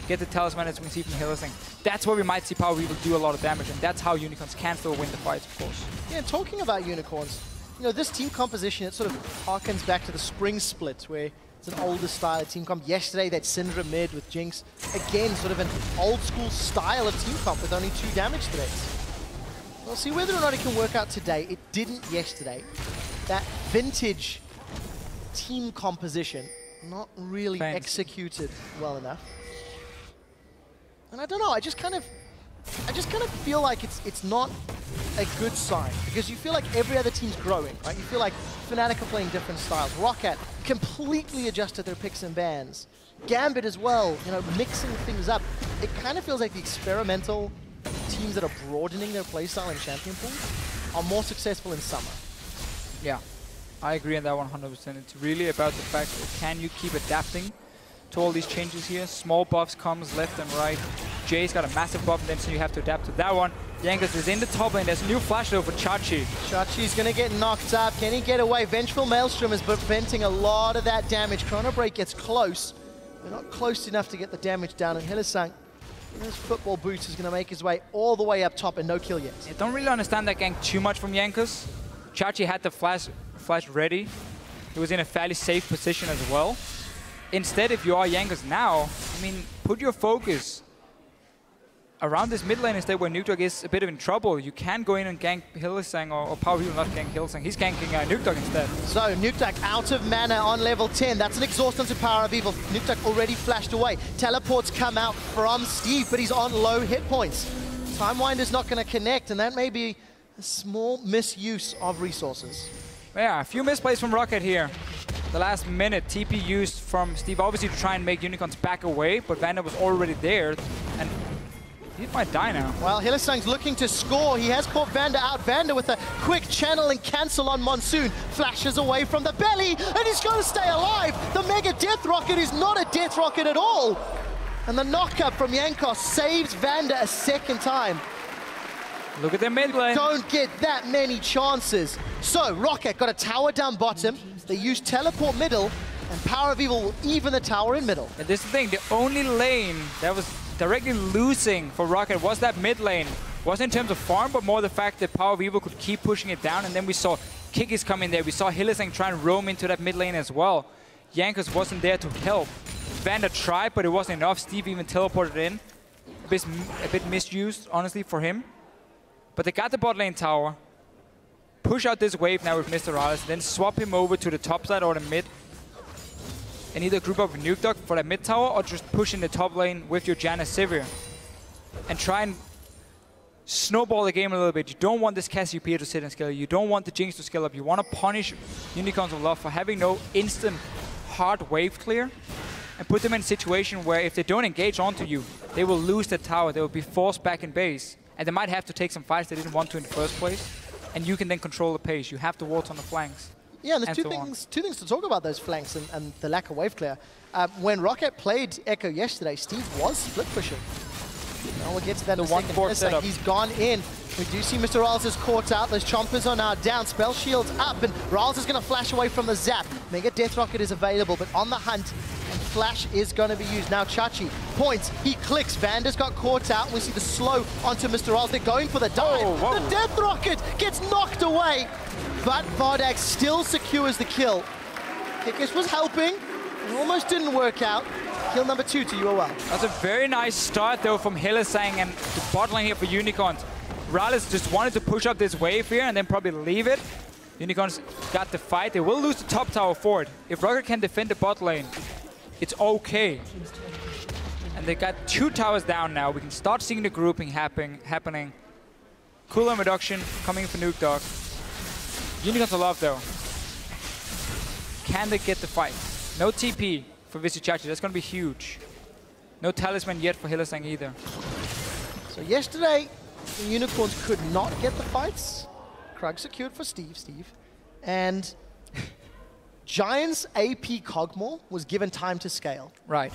get the talisman as we see from Hylissang. That's where we might see Power Evil do a lot of damage, and that's how Unicorns can still win the fights, of course. Yeah, talking about unicorns, you know, this team composition, it sort of harkens back to the spring split, where it's an older style of team comp. Yesterday, that Syndra mid with Jinx. Again, sort of an old school style of team comp with only two damage threats. We'll see whether or not it can work out today. It didn't yesterday. That vintage team composition, not really Fancy. executed well enough. And I don't know, I just kind of I just kind of feel like it's it's not a good sign because you feel like every other team's growing, right? You feel like Fnatic are playing different styles. Roccat completely adjusted their picks and bans. Gambit as well, you know, mixing things up. It kind of feels like the experimental teams that are broadening their playstyle in champion pool are more successful in summer. Yeah. I agree on that 100%. It's really about the fact that can you keep adapting to all these changes here. Small buffs comes left and right. Jayce got a massive buff, and then so you have to adapt to that one. Jankos is in the top lane. There's a new flash though for Chachi. Chachi's going to get knocked up. Can he get away? Vengeful Maelstrom is preventing a lot of that damage. Chrono Break gets close. They're not close enough to get the damage down, and Hylissang his football boots is going to make his way all the way up top and no kill yet. I don't really understand that gank too much from Jankos. Chachi had the flash, flash ready. He was in a fairly safe position as well. Instead, if you are Jankos now, I mean, put your focus around this mid lane instead where Nukeduck is a bit of in trouble. You can go in and gank Hylissang or, or Power not gank Hylissang. He's ganking uh, Nukeduck instead. So Nukeduck out of mana on level 10. That's an exhaust onto Power of Evil. Nukeduck already flashed away. Teleports come out from Steve, but he's on low hit points. Timewinder's not going to connect, and that may be a small misuse of resources. Yeah, a few misplays from Roccat here. The last minute TP used from Steve, obviously to try and make Unicorns back away, but Vander was already there, he might die now. Well, Hylissang's looking to score. He has caught Vander out. Vander with a quick channel and cancel on Monsoon. Flashes away from the belly, and he's going to stay alive. The Mega Death Rocket is not a Death Rocket at all. And the knockup from Jankos saves Vander a second time. Look at the mid lane. Don't get that many chances. So, Roccat got a tower down bottom. They use teleport middle, and Power of Evil will even the tower in middle. And this is the thing, the only lane that was directly losing for Roccat was that mid lane. Wasn't in terms of farm, but more the fact that Power of Evil could keep pushing it down, and then we saw Kikis come in there. We saw Hylissang try and roam into that mid lane as well. Jankos wasn't there to help. Vander tried, but it wasn't enough. Steve even teleported in. A bit, a bit misused, honestly, for him. But they got the bot lane tower. Push out this wave now with Mr. Rallis, then swap him over to the top side or the mid. And either group up with Nukeduck for that mid tower or just push in the top lane with your Janus Sivir. And try and snowball the game a little bit. You don't want this Cassiopeia to sit and scale. You don't want the Jinx to scale up. You want to punish Unicorns of Love for having no instant hard wave clear and put them in a situation where if they don't engage onto you, they will lose the tower. They will be forced back in base. And they might have to take some fights they didn't want to in the first place. And you can then control the pace. You have to walk on the flanks. Yeah, there's two so things on. two things to talk about those flanks and, and the lack of wave clear. Um, when Roccat played Ekko yesterday, Steve was split pushing. Now we'll get to that the in a second. setup. He's gone in. We do see Mr. Rallis is caught out. Those chompers are now down. Spell shields up, and Rallis is going to flash away from the zap. Mega Death Rocket is available, but on the hunt, and Flash is going to be used. Now Chachi points, he clicks. Vander's got caught out. We see the slow onto Mr. Rallis. They're going for the dive. Oh, the Death Rocket gets knocked away, but Vardags still secures the kill. Kikis was helping. It almost didn't work out. Kill number two to UOL. That's a very nice start, though, from Hylissang and the bot lane here for Unicorns. Rallis just wanted to push up this wave here and then probably leave it. Unicorns got the fight. They will lose the top tower forward. If Roccat can defend the bot lane, it's okay. And they got two towers down now. We can start seeing the grouping happen, happening. Cooldown reduction coming for Nukeduck. Unicorns are love, though. Can they get the fight? No TP for Vizicsacsi. That's going to be huge. No talisman yet for Hylissang either. So yesterday, the Unicorns could not get the fights. Krug secured for Steve, Steve. And Giants AP Kog'Maw was given time to scale. Right.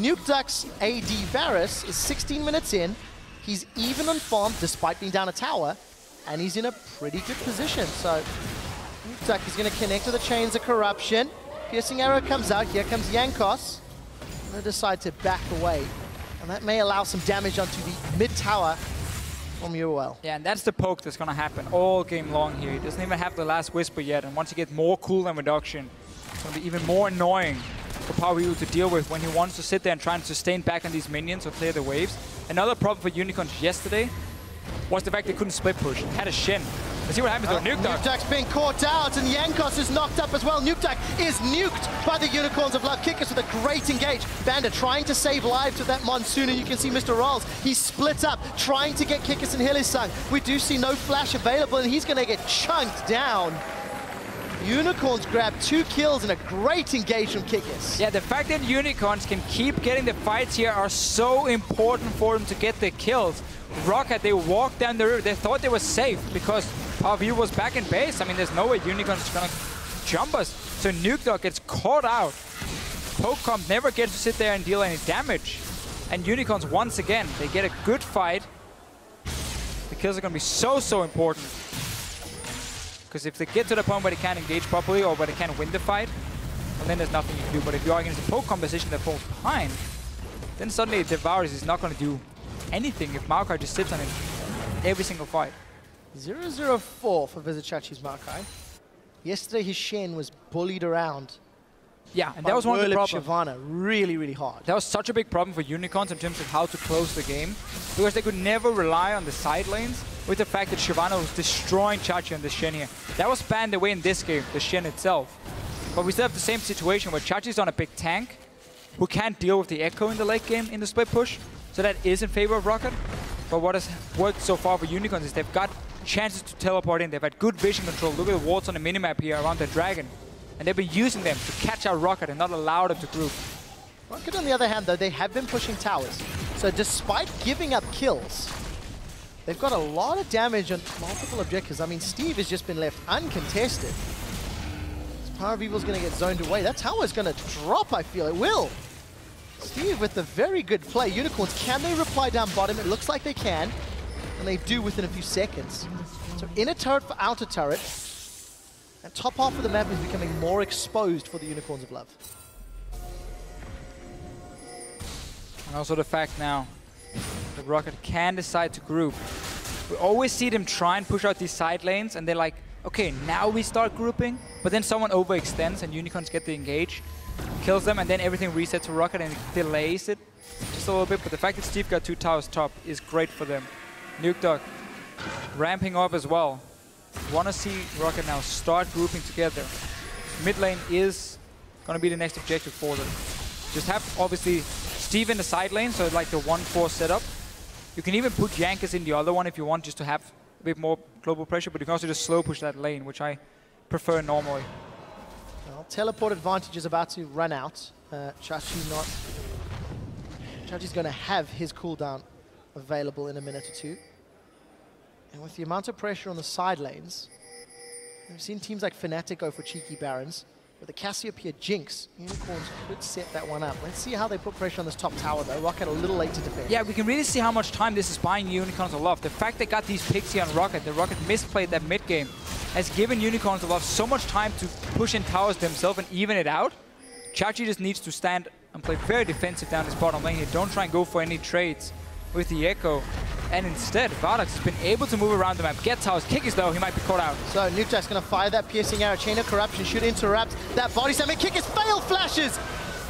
Nukeduck's AD Varus is 16 minutes in. He's even on farm despite being down a tower. And he's in a pretty good position. So Nukeduck is going to connect to the Chains of Corruption. Piercing Arrow comes out. Here comes Jankos. They decide to back away. And that may allow some damage onto the mid tower from UOL. Yeah, and that's the poke that's going to happen all game long here. He doesn't even have the last Whisper yet. And once you get more cooldown reduction, it's going to be even more annoying for Power to deal with when he wants to sit there and try and sustain back on these minions or clear the waves. Another problem for Unicorns yesterday was the fact they couldn't split push. Had a Shen. Let's see what happens uh, to Nukeduck. Nukeduck's being caught out, and Jankos is knocked up as well. Nukeduck is nuked by the Unicorns of Love. Kikis with a great engage. Vander trying to save lives with that Monsoon, and you can see Mr. Rallis. He's split up, trying to get Kikis and Hylissang. We do see no flash available, and he's going to get chunked down. Unicorns grab two kills and a great engage from Kikis. Yeah, the fact that Unicorns can keep getting the fights here are so important for them to get the kills. Roccat, they walked down the river. They thought they were safe because Pavi was back in base. I mean, there's no way Unicorn's gonna jump us. So Nukeduck gets caught out. Pokecom never gets to sit there and deal any damage. And Unicorns, once again, they get a good fight. The kills are gonna be so, so important. Because if they get to the point where they can't engage properly or where they can't win the fight, well, then there's nothing you can do. But if you are against a Pokemon position that falls behind, then suddenly Devours is not going to do anything if Maokai just sits on him every single fight. 0-0-4 for Vizicsacsi's Maokai. Yesterday his Shen was bullied around. Yeah, and that was one of the problems. Shyvana really, really hard. That was such a big problem for Unicorns in terms of how to close the game. Because they could never rely on the side lanes with the fact that Shyvana was destroying Chachi and the Shen here. That was banned away in this game, the Shen itself. But we still have the same situation where Chachi's on a big tank who can't deal with the Ekko in the late game in the split push. So that is in favor of Roccat. But what has worked so far for Unicorns is they've got chances to teleport in. They've had good vision control. Look at the wards on the minimap here around the Dragon. And they've been using them to catch out Roccat and not allow them to group. Roccat, on the other hand, though, they have been pushing towers. So despite giving up kills, they've got a lot of damage on multiple objectives. I mean, Steve has just been left uncontested. This Power of Evil's going to get zoned away. That tower's going to drop, I feel. It will. Steve with the very good play. Unicorns, can they reply down bottom? It looks like they can. And they do within a few seconds. So inner turret for outer turret. And top half of the map is becoming more exposed for the Unicorns of Love. And also the fact now that Roccat can decide to group. We always see them try and push out these side lanes and they're like, okay, now we start grouping. But then someone overextends and Unicorns get the engage, kills them, and then everything resets to Roccat and delays it just a little bit. But the fact that Steve got two towers top is great for them. Nukeduck ramping up as well. Want to see Roccat now start grouping together. Mid lane is going to be the next objective for them. Just have, obviously, Steve in the side lane, so like the 1-4 setup. You can even put Jankos in the other one if you want, just to have a bit more global pressure, but you can also just slow push that lane, which I prefer normally. Teleport advantage is about to run out. Uh, Chachi not... Chachi's going to have his cooldown available in a minute or two. And with the amount of pressure on the side lanes, we've seen teams like Fnatic go for cheeky Barons. With the Cassiopeia Jinx, Unicorns could set that one up. Let's see how they put pressure on this top tower, though. Roccat a little late to defend. Yeah, we can really see how much time this is buying Unicorns a lot. The fact they got these Pixie on Roccat, the Roccat misplayed that mid game, has given Unicorns a lot so much time to push in towers themselves and even it out. Chachi just needs to stand and play very defensive down this bottom lane here. Don't try and go for any trades with the Ekko. And instead, Vardags has been able to move around the map, get towers, Kikis though, he might be caught out. So Nukeduck's going to fire that piercing arrow. Chain of Corruption should interrupt that body slam. Kikis fail flashes!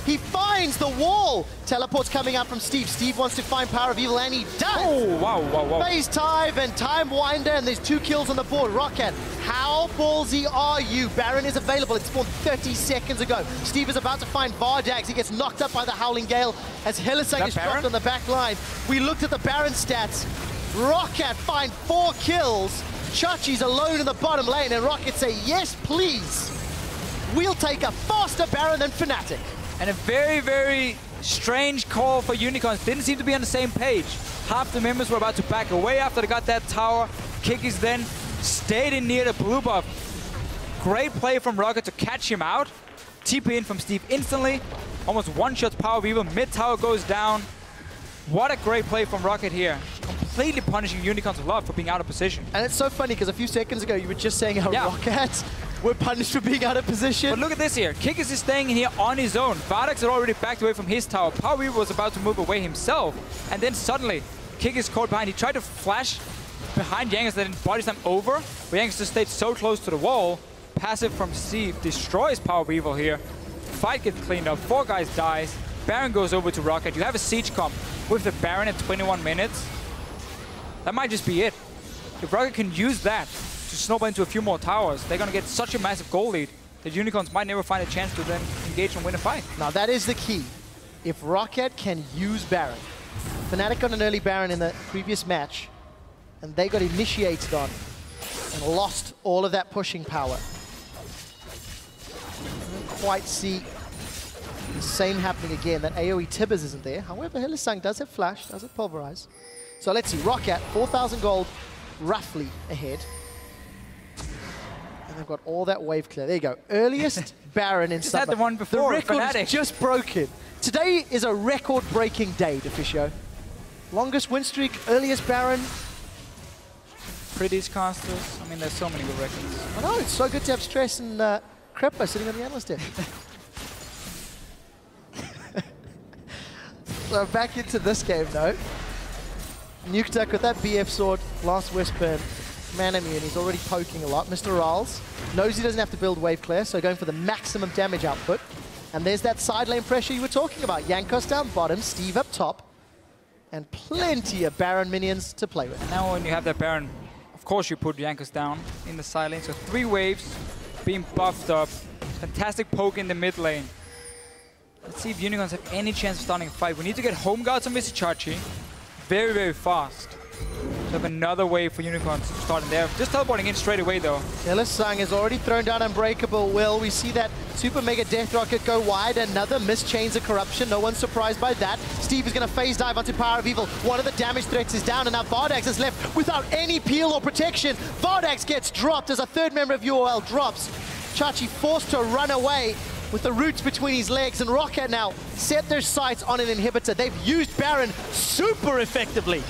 He finds the wall. Teleport's coming out from Steve. Steve wants to find Power of Evil, and he does. Oh, wow, wow, wow. Phase Dive and Time Winder, and there's two kills on the board. Roccat, how ballsy are you? Baron is available. It spawned 30 seconds ago. Steve is about to find Vardags. He gets knocked up by the Howling Gale as Hylissang is Baron? dropped on the back line. We looked at the Baron stats. Roccat find four kills. Chachi's alone in the bottom lane, and Roccat say, yes, please. We'll take a faster Baron than Fnatic. And a very, very strange call for Unicorns. Didn't seem to be on the same page. Half the members were about to back away after they got that tower. Kikis then stayed in near the blue buff. Great play from Roccat to catch him out. TP in from Steve instantly. Almost one-shots Power of Evil. Mid tower goes down. What a great play from Roccat here. Completely punishing Unicorns a lot for being out of position. And it's so funny because a few seconds ago you were just saying how Yeah. Roccat were punished for being out of position. But look at this here. Kikis is staying here on his own. Vardags had already backed away from his tower. Power was about to move away himself. And then suddenly, Kikis caught behind. He tried to flash behind Jankos, then body slam over. But Jankos just stayed so close to the wall. Passive from Steve destroys Power of Evil here. Fight gets cleaned up. Four guys dies. Baron goes over to Roccat. You have a siege comp with the Baron at 21 minutes. That might just be it. If Roccat can use that to snowball into a few more towers, they're going to get such a massive goal lead that Unicorns might never find a chance to then engage and win a fight. Now that is the key. If Roccat can use Baron, Fnatic got an early Baron in the previous match, and they got initiated on and lost all of that pushing power. I don't quite see the same happening again. That AoE Tibbers isn't there. However, Hylissang does have Flash, does have Pulverize. So let's see. Roccat, 4,000 gold, roughly ahead. They've got all that wave clear. There you go. Earliest Baron in Just summer. had the one before, The record is just broken. Today is a record-breaking day, Deficio. Longest win streak, earliest Baron. Prettiest casters. I mean, there's so many good records. I know, it's so good to have Stress and uh, Krepo sitting on the analyst desk. so back into this game, though. Nukeduck with that BF sword, last Whisper, man immune. He's already poking a lot. Mr. Rallis knows he doesn't have to build wave clear, so going for the maximum damage output. And there's that side lane pressure you were talking about. Jankos down bottom, Steve up top, and plenty of Baron minions to play with. Now when you have that Baron, of course you put Jankos down in the side lane. So three waves being buffed up. Fantastic poke in the mid lane. Let's see if Unicorns have any chance of starting a fight. We need to get home guards on Vizicsacsi very, very fast. So have another wave for Unicorns starting there. Just teleporting in straight away though. Sang has already thrown down Unbreakable Will. We see that Super Mega Death Rocket go wide. Another missed Chains of Corruption. No one's surprised by that. Steve is going to phase dive onto Power of Evil. One of the damage threats is down, and now Vardags is left without any peel or protection. Vardags gets dropped as a third member of UOL drops. Chachi forced to run away with the roots between his legs, and Rocket now set their sights on an inhibitor. They've used Baron super effectively.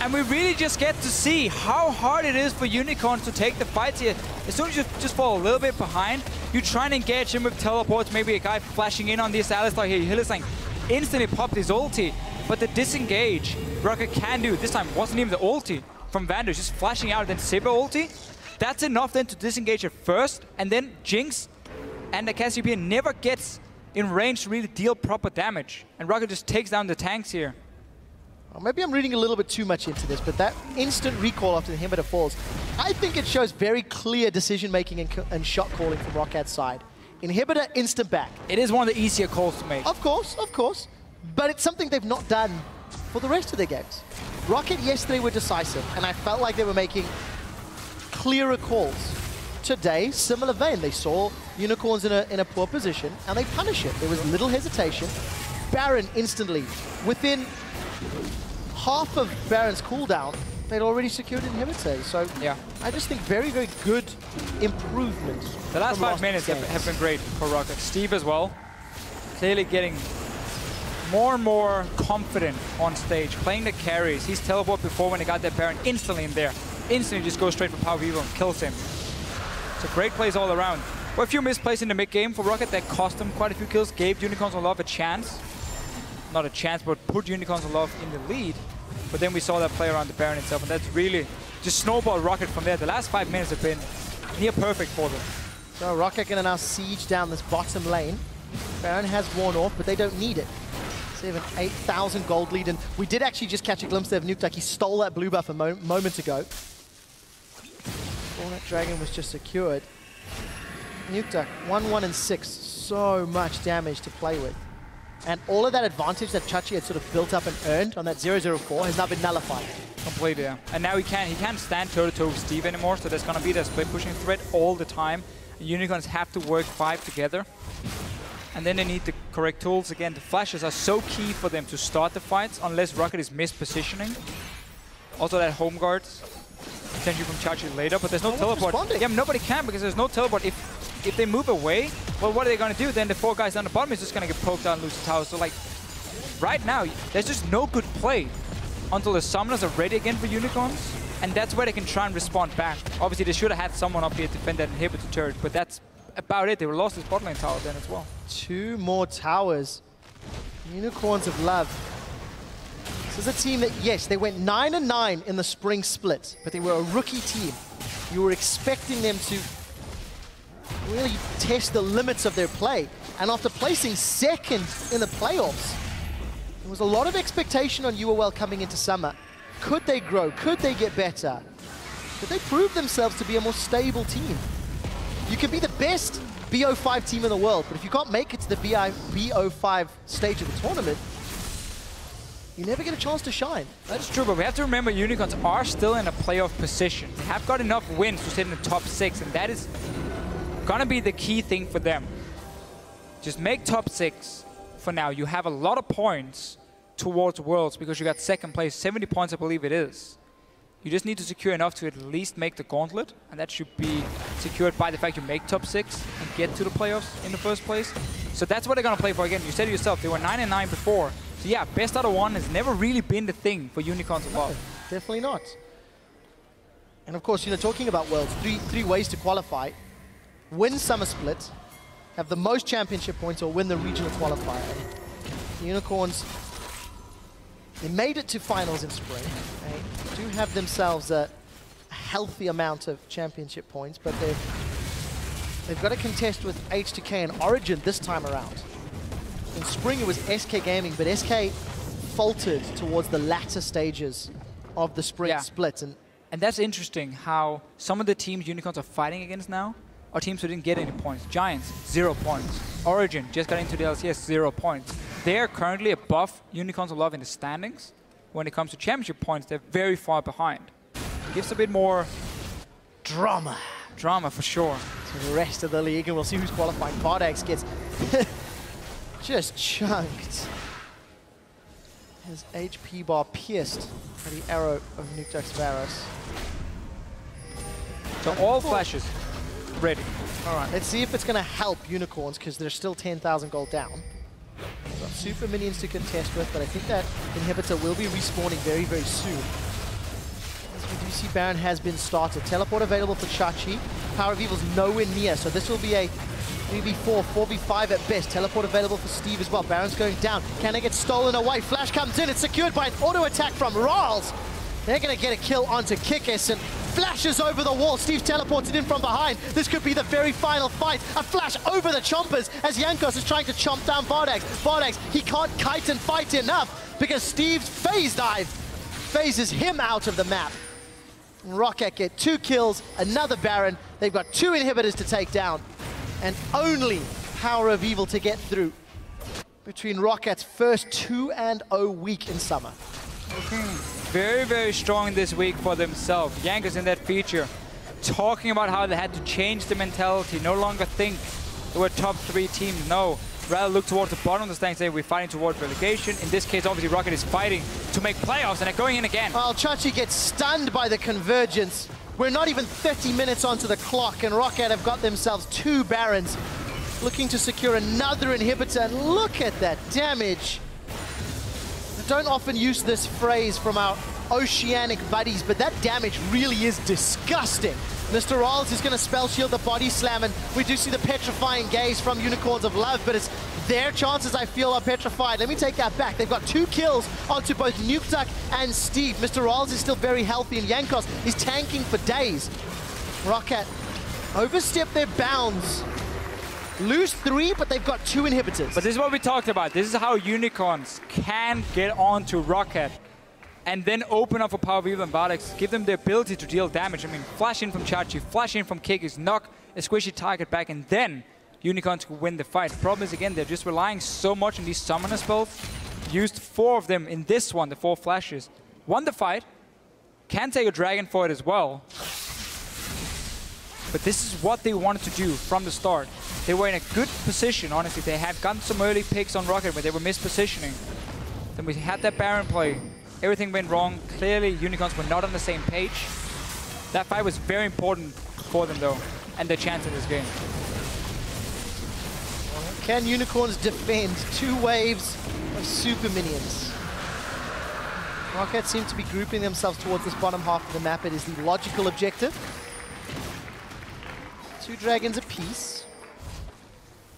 And we really just get to see how hard it is for Unicorns to take the fights here. As soon as you just fall a little bit behind, you try and engage him with teleports, maybe a guy flashing in on this Alistar here. Hylissang instantly popped his ulti, but the disengage Roccat can do, this time wasn't even the ulti from Vander, just flashing out, then Saber ulti. That's enough then to disengage it first, and then Jinx and the Cassiopeia never gets in range to really deal proper damage. And Roccat just takes down the tanks here. Well, maybe I'm reading a little bit too much into this, but that instant recall after the inhibitor falls, I think it shows very clear decision-making and, and shot calling from Roccat's side. Inhibitor, instant back. It is one of the easier calls to make. Of course, of course. But it's something they've not done for the rest of their games. Roccat yesterday were decisive, and I felt like they were making clearer calls. Today, similar vein. They saw Unicorns in a, in a poor position, and they punish it. There was little hesitation. Baron instantly, within half of Baron's cooldown, they'd already secured inhibitors. So Yeah. I just think very, very good improvement. The last five last minutes have, have been great for Roccat. Steve as well, clearly getting more and more confident on stage, playing the carries. He's teleport before when he got that Baron instantly in there. Instantly just goes straight for Power of Evil and kills him. So great plays all around. Well, a few misplays in the mid game for Roccat that cost him quite a few kills, gave Unicorns on Love a chance. Not a chance, but put Unicorns on Love in the lead. But then we saw that play around the Baron itself, and that's really just snowball Roccat from there. The last five minutes have been near perfect for them. So Roccat gonna now siege down this bottom lane. Baron has worn off, but they don't need it. Seven, 8,000 gold lead, and we did actually just catch a glimpse of Nukeduck. He stole that blue buff a mo moment ago. All that dragon was just secured. Nukeduck, 1, 1, and 6. So much damage to play with. And all of that advantage that Chachi had sort of built up and earned on that 0-0-4 has now been nullified. Completely, yeah. And now he can't he can't stand toe to toe with Steve anymore, so there's gonna be that split pushing threat all the time. Unicorns have to work five together. And then they need the correct tools. Again, the flashes are so key for them to start the fights unless Roccat is mispositioning. Also that home guard potentially from Chachi later, but there's no No teleport. Yeah, nobody can because there's no teleport. If if they move away, well, what are they gonna do? Then the four guys down the bottom is just gonna get poked out and lose the tower. So like, right now, there's just no good play until the summoners are ready again for Unicorns. And that's where they can try and respond back. Obviously, they should have had someone up here to defend that inhibitor turret, but that's about it. They were lost this bot lane tower then as well. Two more towers. Unicorns of Love. This is a team that, yes, they went 9 and 9 in the spring split, but they were a rookie team. You were expecting them to really test the limits of their play. And after placing second in the playoffs, there was a lot of expectation on UOL coming into summer. Could they grow? Could they get better? Could they prove themselves to be a more stable team? You can be the best BO5 team in the world, but if you can't make it to the BI, BO5 stage of the tournament, you never get a chance to shine. That's true, but we have to remember Unicorns are still in a playoff position. They have got enough wins to sit in the top six, and that is gonna be the key thing for them. Just make top six for now. You have a lot of points towards Worlds because you got second place, 70 points, I believe it is. You just need to secure enough to at least make the gauntlet, and that should be secured by the fact you make top six and get to the playoffs in the first place. So that's what they're gonna play for again. You said it yourself, they were nine and nine before. So yeah, best out of one has never really been the thing for Unicorns a lot. Definitely not. And of course, you know, talking about Worlds, three, three ways to qualify. Win Summer Split, have the most championship points, or win the regional qualifier. And Unicorns, they made it to finals in spring. They do have themselves a healthy amount of championship points, but they've, they've got to contest with H2K and Origen this time around. In spring, it was SK Gaming, but SK faltered towards the latter stages of the spring Yeah. split. And And that's interesting how some of the teams Unicorns are fighting against now are teams who didn't get any points. Giants, zero points. Origen just got into the LCS, zero points. They're currently above Unicorns of Love in the standings. When it comes to championship points, they're very far behind. Gives a bit more drama drama for sure. to the rest of the league, and we'll see who's qualifying. Vardags gets just chunked. His HP bar pierced by the arrow of Nukeduck's Varus. So all flashes ready. All right, let's see if it's going to help Unicorns because they're still 10,000 gold down. Got super minions to contest with, but I think that inhibitor will be respawning very, very soon. As we do see Baron has been started. Teleport available for Chachi. Power of Evil's nowhere near, so this will be a 3v4, 4v5 at best. Teleport available for Steve as well. Baron's going down. Can it get stolen away? Flash comes in. It's secured by an auto attack from Rallis. They're going to get a kill onto Kikis and flashes over the wall. Steve teleported in from behind. This could be the very final fight. A flash over the chompers as Jankos is trying to chomp down Vardags. Vardags, he can't kite and fight enough because Steve's phase dive phases him out of the map. Roccat get two kills, another Baron. They've got two inhibitors to take down and only Power of Evil to get through between Roccat's first 2 and 0 week in summer. Very, very strong this week for themselves. Jankos in that feature talking about how they had to change the mentality, no longer think they were top three teams. No, rather look towards the bottom of the standings, say we're fighting towards relegation. In this case, obviously, Roccat is fighting to make playoffs, and they're going in again. While Chachi gets stunned by the convergence, we're not even 30 minutes onto the clock, and Roccat have got themselves two Barons looking to secure another inhibitor. Look at that damage. Don't often use this phrase from our oceanic buddies, but that damage really is disgusting. Mr. Rallis is going to spell shield the body slam, and we do see the petrifying gaze from Unicorns of Love, but it's their chances, I feel, are petrified. Let me take that back. They've got two kills onto both Nukeduck and Steve. Mr. Rallis is still very healthy, and Jankos is tanking for days. Roccat overstep their bounds. Lose three, but they've got two inhibitors. But this is what we talked about. This is how unicorns can get onto Roccat and then open up for Power Evil and give them the ability to deal damage. I mean, flash in from Chachi, flash in from Kikis, knock a squishy target back, and then Unicorns could win the fight. Problem is, again, they're just relying so much on these summoner spells. Used four of them in this one, the four flashes. Won the fight, can take a dragon for it as well. But this is what they wanted to do from the start. They were in a good position, honestly. They had gotten some early picks on Roccat, but they were mispositioning. Then we had that Baron play. Everything went wrong. Clearly, Unicorns were not on the same page. That fight was very important for them, though, and their chance in this game. Can Unicorns defend two waves of super minions? Roccat seem to be grouping themselves towards this bottom half of the map. It is the logical objective. Two dragons apiece.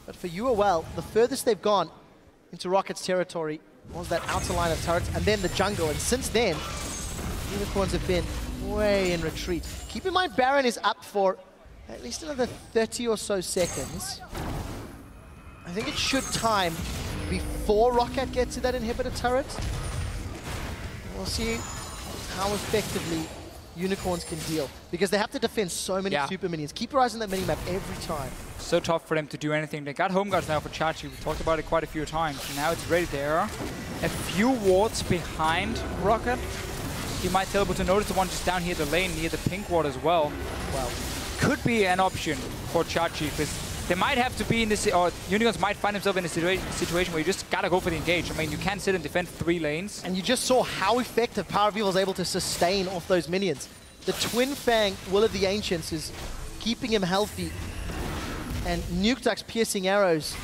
But for UOL, the furthest they've gone into Roccat's territory was that outer line of turrets and then the jungle. And since then, Unicorns have been way in retreat. Keep in mind, Baron is up for at least another 30 or so seconds. I think it should time before Roccat gets to that inhibitor turret. We'll see how effectively Unicorns can deal. Because they have to defend so many Yeah. super minions. Keep your eyes on that minimap every time. So tough for them to do anything. They got home guards now for Chachi. We talked about it quite a few times. Now it's ready there. A few wards behind Roccat. He might teleport to notice the one just down here the lane near the pink ward as well. Well, could be an option for Chachi because they might have to be in this, or Unicorns might find themselves in a situa situation where you just gotta go for the engage. I mean, you can't sit and defend three lanes. And you just saw how effective Power of Evil was able to sustain off those minions. The Twin Fang Will of the Ancients is keeping him healthy. And Nukeduck's piercing arrows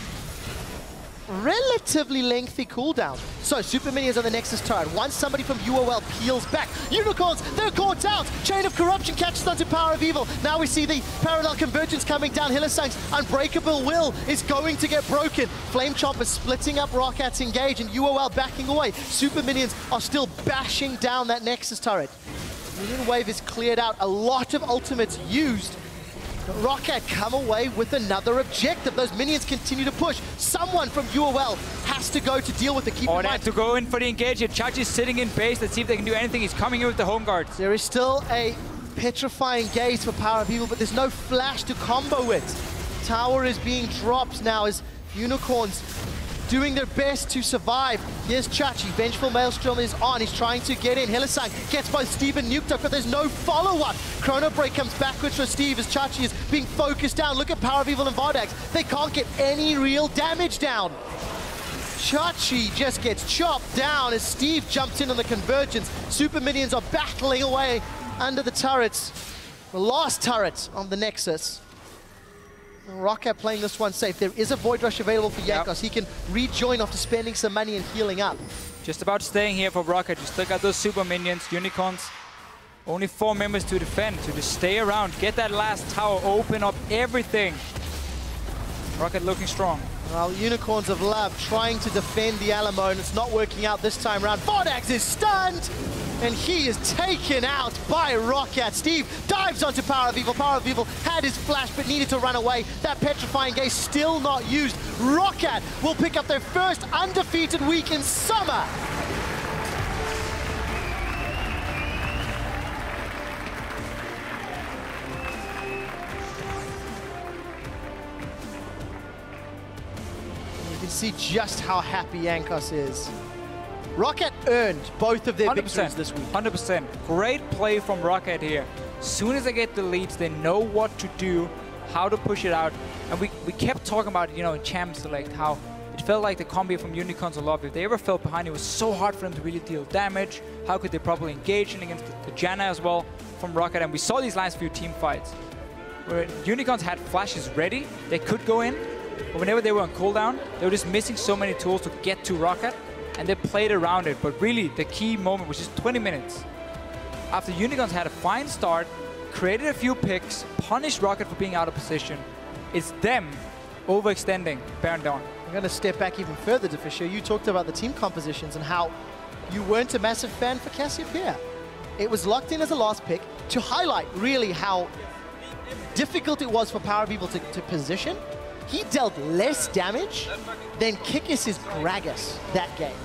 relatively lengthy cooldown. So Super Minions on the Nexus turret. Once somebody from UOL peels back, Unicorns, they're caught out. Chain of Corruption catches onto Power of Evil. Now we see the parallel convergence coming down. Hylissang's Unbreakable Will is going to get broken. Flame Chomper splitting up ROCCAT's engage and UOL backing away. Super Minions are still bashing down that Nexus turret. Minion wave is cleared out. A lot of ultimates used ROCCAT come away with another objective. Those minions continue to push. Someone from UOL has to go to deal with the Keep oh, they have to go in for the engage. Chachi is sitting in base. Let's see if they can do anything. He's coming in with the home guard. There is still a petrifying gaze for Power of Evil, but there's no flash to combo it. Tower is being dropped now as Unicorns doing their best to survive. Here's Chachi. Vengeful Maelstrom is on. He's trying to get in. Hylissang gets both Steve and Nukeduck, but there's no follow-up. Chrono Break comes backwards for Steve as Chachi is being focused down. Look at Power of Evil and Vardags. They can't get any real damage down. Chachi just gets chopped down as Steve jumps in on the convergence. Super Minions are battling away under the turrets. The last turret on the Nexus. ROCCAT playing this one safe. There is a Void Rush available for Jankos. Yep. He can rejoin after spending some money and healing up. Just about staying here for Roccat. You still got those super minions, unicorns. Only four members to defend, to just stay around, get that last tower, open up everything. Roccat looking strong. Well, Unicorns of Love trying to defend the Alamo, and it's not working out this time around. Vardags is stunned! and he is taken out by ROCCAT. Steve dives onto Power of Evil. Power of Evil had his flash but needed to run away. That Petrifying Gaze still not used. ROCCAT will pick up their first undefeated week in summer. See just how happy Jankos is. Roccat earned both of their 100%, victories this week. 100%. Great play from Roccat here. Soon as they get the leads, they know what to do, how to push it out. And we, we kept talking about, you know, in Champ Select, how it felt like the combi from Unicorns a lot. If they ever fell behind, it was so hard for them to really deal damage. How could they properly engage in against the, the Janna as well from Roccat. And we saw these last few team fights where Unicorns had flashes ready. They could go in, but whenever they were on cooldown, they were just missing so many tools to get to Roccat, and they played around it. But really, the key moment, was just 20 minutes, after Unicorns had a fine start, created a few picks, punished Roccat for being out of position, it's them overextending Baron Dawn. I'm going to step back even further, Fisher. You talked about the team compositions and how you weren't a massive fan for Cassiopeia. It was locked in as a last pick to highlight really how difficult it was for Power of Evil to, to position he dealt less damage than Kikis' Gragas that game.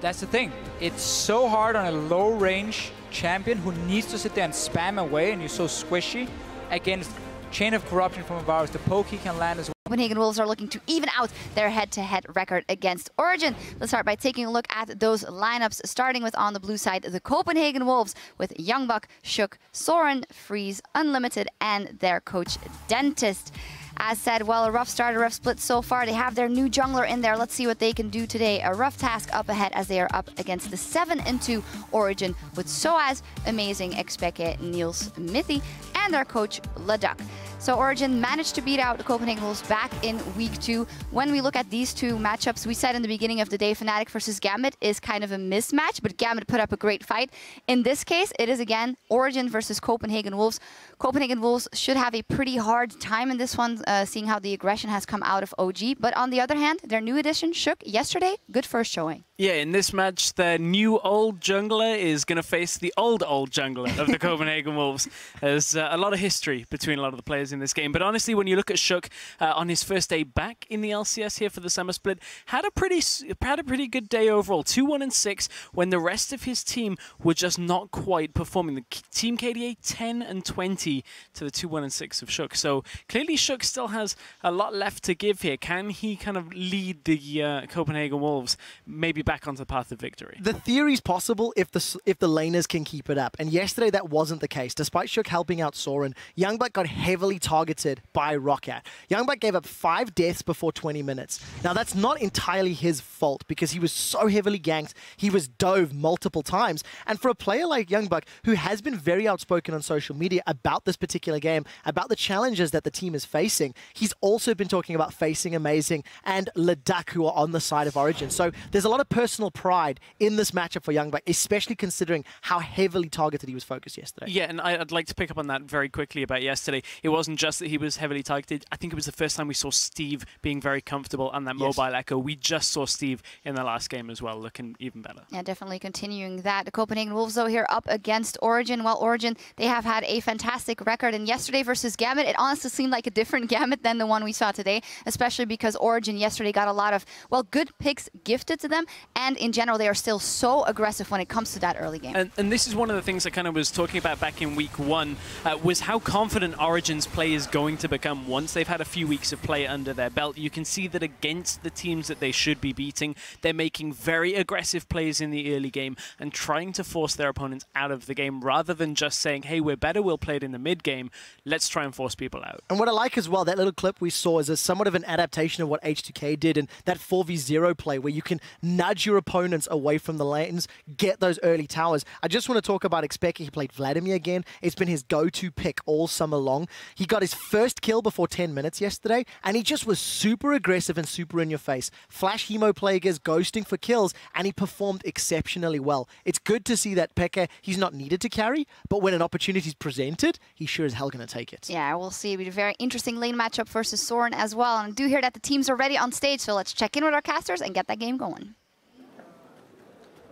That's the thing. It's so hard on a low-range champion who needs to sit there and spam away, and you're so squishy against Chain of Corruption from Varus. The poke he can land as well. Copenhagen Wolves are looking to even out their head-to-head -head record against Origen. Let's start by taking a look at those lineups, starting with on the blue side, the Copenhagen Wolves with Youngbuck, Shook, Soren, Freeze, Unlimited, and their coach Dentist. As said, well, a rough start, a rough split so far. They have their new jungler in there. Let's see what they can do today. A rough task up ahead as they are up against the 7 and 2 Origen with Soaz, Amazing, Xpeke, Niels, Mithy, and their coach Leduc. So Origen managed to beat out the Copenhagen Wolves back in week two. When we look at these two matchups, we said in the beginning of the day, Fnatic versus Gambit is kind of a mismatch, but Gambit put up a great fight. In this case, it is again Origen versus Copenhagen Wolves. Copenhagen Wolves should have a pretty hard time in this one, uh, seeing how the aggression has come out of OG. But on the other hand, their new addition, Shook, yesterday, good first showing. Yeah, in this match, the new old jungler is going to face the old old jungler of the Copenhagen Wolves. There's uh, a lot of history between a lot of the players in this game. But honestly, when you look at Shook uh, on his first day back in the LCS here for the summer split, had a pretty had a pretty good day overall. Two one and six when the rest of his team were just not quite performing. The team KDA ten and twenty to the two one and six of Shook. So clearly, Shook still has a lot left to give here. Can he kind of lead the uh, Copenhagen Wolves maybe back onto the path of victory. The theory's possible if the if the laners can keep it up. And yesterday that wasn't the case. Despite Shook helping out Soren, Youngbuck got heavily targeted by ROCCAT. Youngbuck gave up five deaths before 20 minutes. Now that's not entirely his fault because he was so heavily ganked. He was dove multiple times. And for a player like Youngbuck, who has been very outspoken on social media about this particular game, about the challenges that the team is facing, he's also been talking about facing Amazing and Leduc, who are on the side of Origen. So there's a lot of personal pride in this matchup for Youngbuck, especially considering how heavily targeted he was focused yesterday. Yeah, and I'd like to pick up on that very quickly about yesterday. It wasn't just that he was heavily targeted. I think it was the first time we saw Steve being very comfortable on that yes. mobile echo. We just saw Steve in the last game as well, looking even better. Yeah, definitely continuing that. The Copenhagen Wolves, though, here up against Origen. Well, Origen, they have had a fantastic record. And yesterday versus Gambit, it honestly seemed like a different Gambit than the one we saw today, especially because Origen yesterday got a lot of, well, good picks gifted to them. And in general, they are still so aggressive when it comes to that early game. And, and this is one of the things I kind of was talking about back in week one, uh, was how confident Origen's play is going to become once they've had a few weeks of play under their belt. You can see that against the teams that they should be beating, they're making very aggressive plays in the early game and trying to force their opponents out of the game rather than just saying, hey, we're better, we'll play it in the mid game. Let's try and force people out. And what I like as well, that little clip we saw is a somewhat of an adaptation of what H2K did and that 4v0 play where you can nudge your opponents away from the lanes, get those early towers. I just want to talk about Xpeke. He played Vladimir again. It's been his go-to pick all summer long. He got his first kill before 10 minutes yesterday, and he just was super aggressive and super in your face. Flash Hemoplague is ghosting for kills, and he performed exceptionally well. It's good to see that Pekka, he's not needed to carry, but when an opportunity is presented, he's sure as hell going to take it. Yeah, we'll see. It'll be a very interesting lane matchup versus Soren as well. And I do hear that the teams are ready on stage, so let's check in with our casters and get that game going.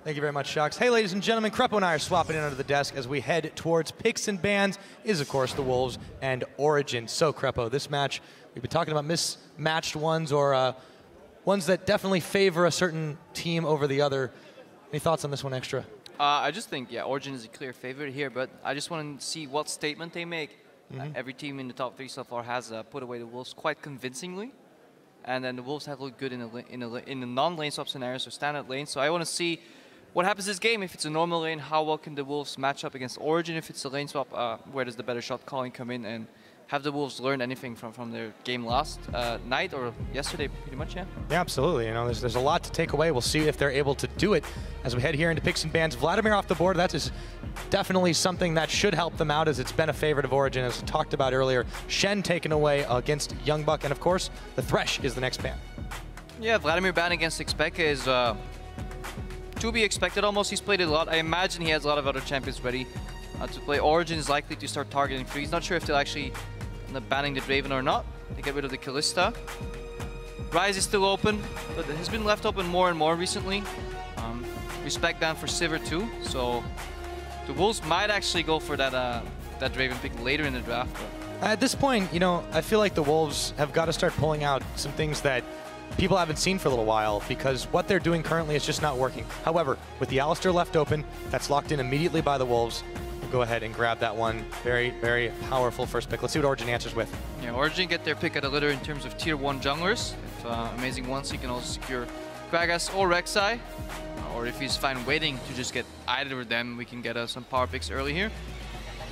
Thank you very much, Shocks. Hey, ladies and gentlemen, Krepo and I are swapping in under the desk as we head towards picks and bans, is of course the Wolves and Origen. So, Krepo, this match, we've been talking about mismatched ones or uh, ones that definitely favor a certain team over the other. Any thoughts on this one extra? Uh, I just think, yeah, Origen is a clear favorite here, but I just want to see what statement they make. Mm -hmm. uh, every team in the top three so far has uh, put away the Wolves quite convincingly. And then the Wolves have looked good in a, in a, in a non-lane swap scenario, so standard lane. So I want to see what happens this game? If it's a normal lane, how well can the Wolves match up against Origen? If it's a lane swap, uh, where does the better shot calling come in? And have the Wolves learned anything from, from their game last uh, night or yesterday, pretty much, yeah? Yeah, absolutely. You know, there's, there's a lot to take away. We'll see if they're able to do it as we head here into picks and bans. Vladimir off the board, that is definitely something that should help them out as it's been a favorite of Origen, as we talked about earlier. Shen taken away against Young Buck, and of course, the Thresh is the next ban. Yeah, Vladimir ban against Xpeke is uh, to be expected almost. He's played it a lot. I imagine he has a lot of other champions ready uh, to play. Origen is likely to start targeting Freeze. He's not sure if they'll actually end up banning the Draven or not. They get rid of the Kalista. Ryze is still open, but it has been left open more and more recently. Um, respect ban for Sivir too, so the Wolves might actually go for that uh, that Draven pick later in the draft. At this point, you know, I feel like the Wolves have got to start pulling out some things that people haven't seen for a little while because what they're doing currently is just not working. However, with the Alistar left open, that's locked in immediately by the Wolves. We'll go ahead and grab that one. Very, very powerful first pick. Let's see what Origen answers with. Yeah, Origen get their pick at a litter in terms of tier 1 junglers. If uh, Amazing wants, he can also secure Gragas or Rek'Sai. Uh, or if he's fine waiting to just get either of them, we can get uh, some power picks early here.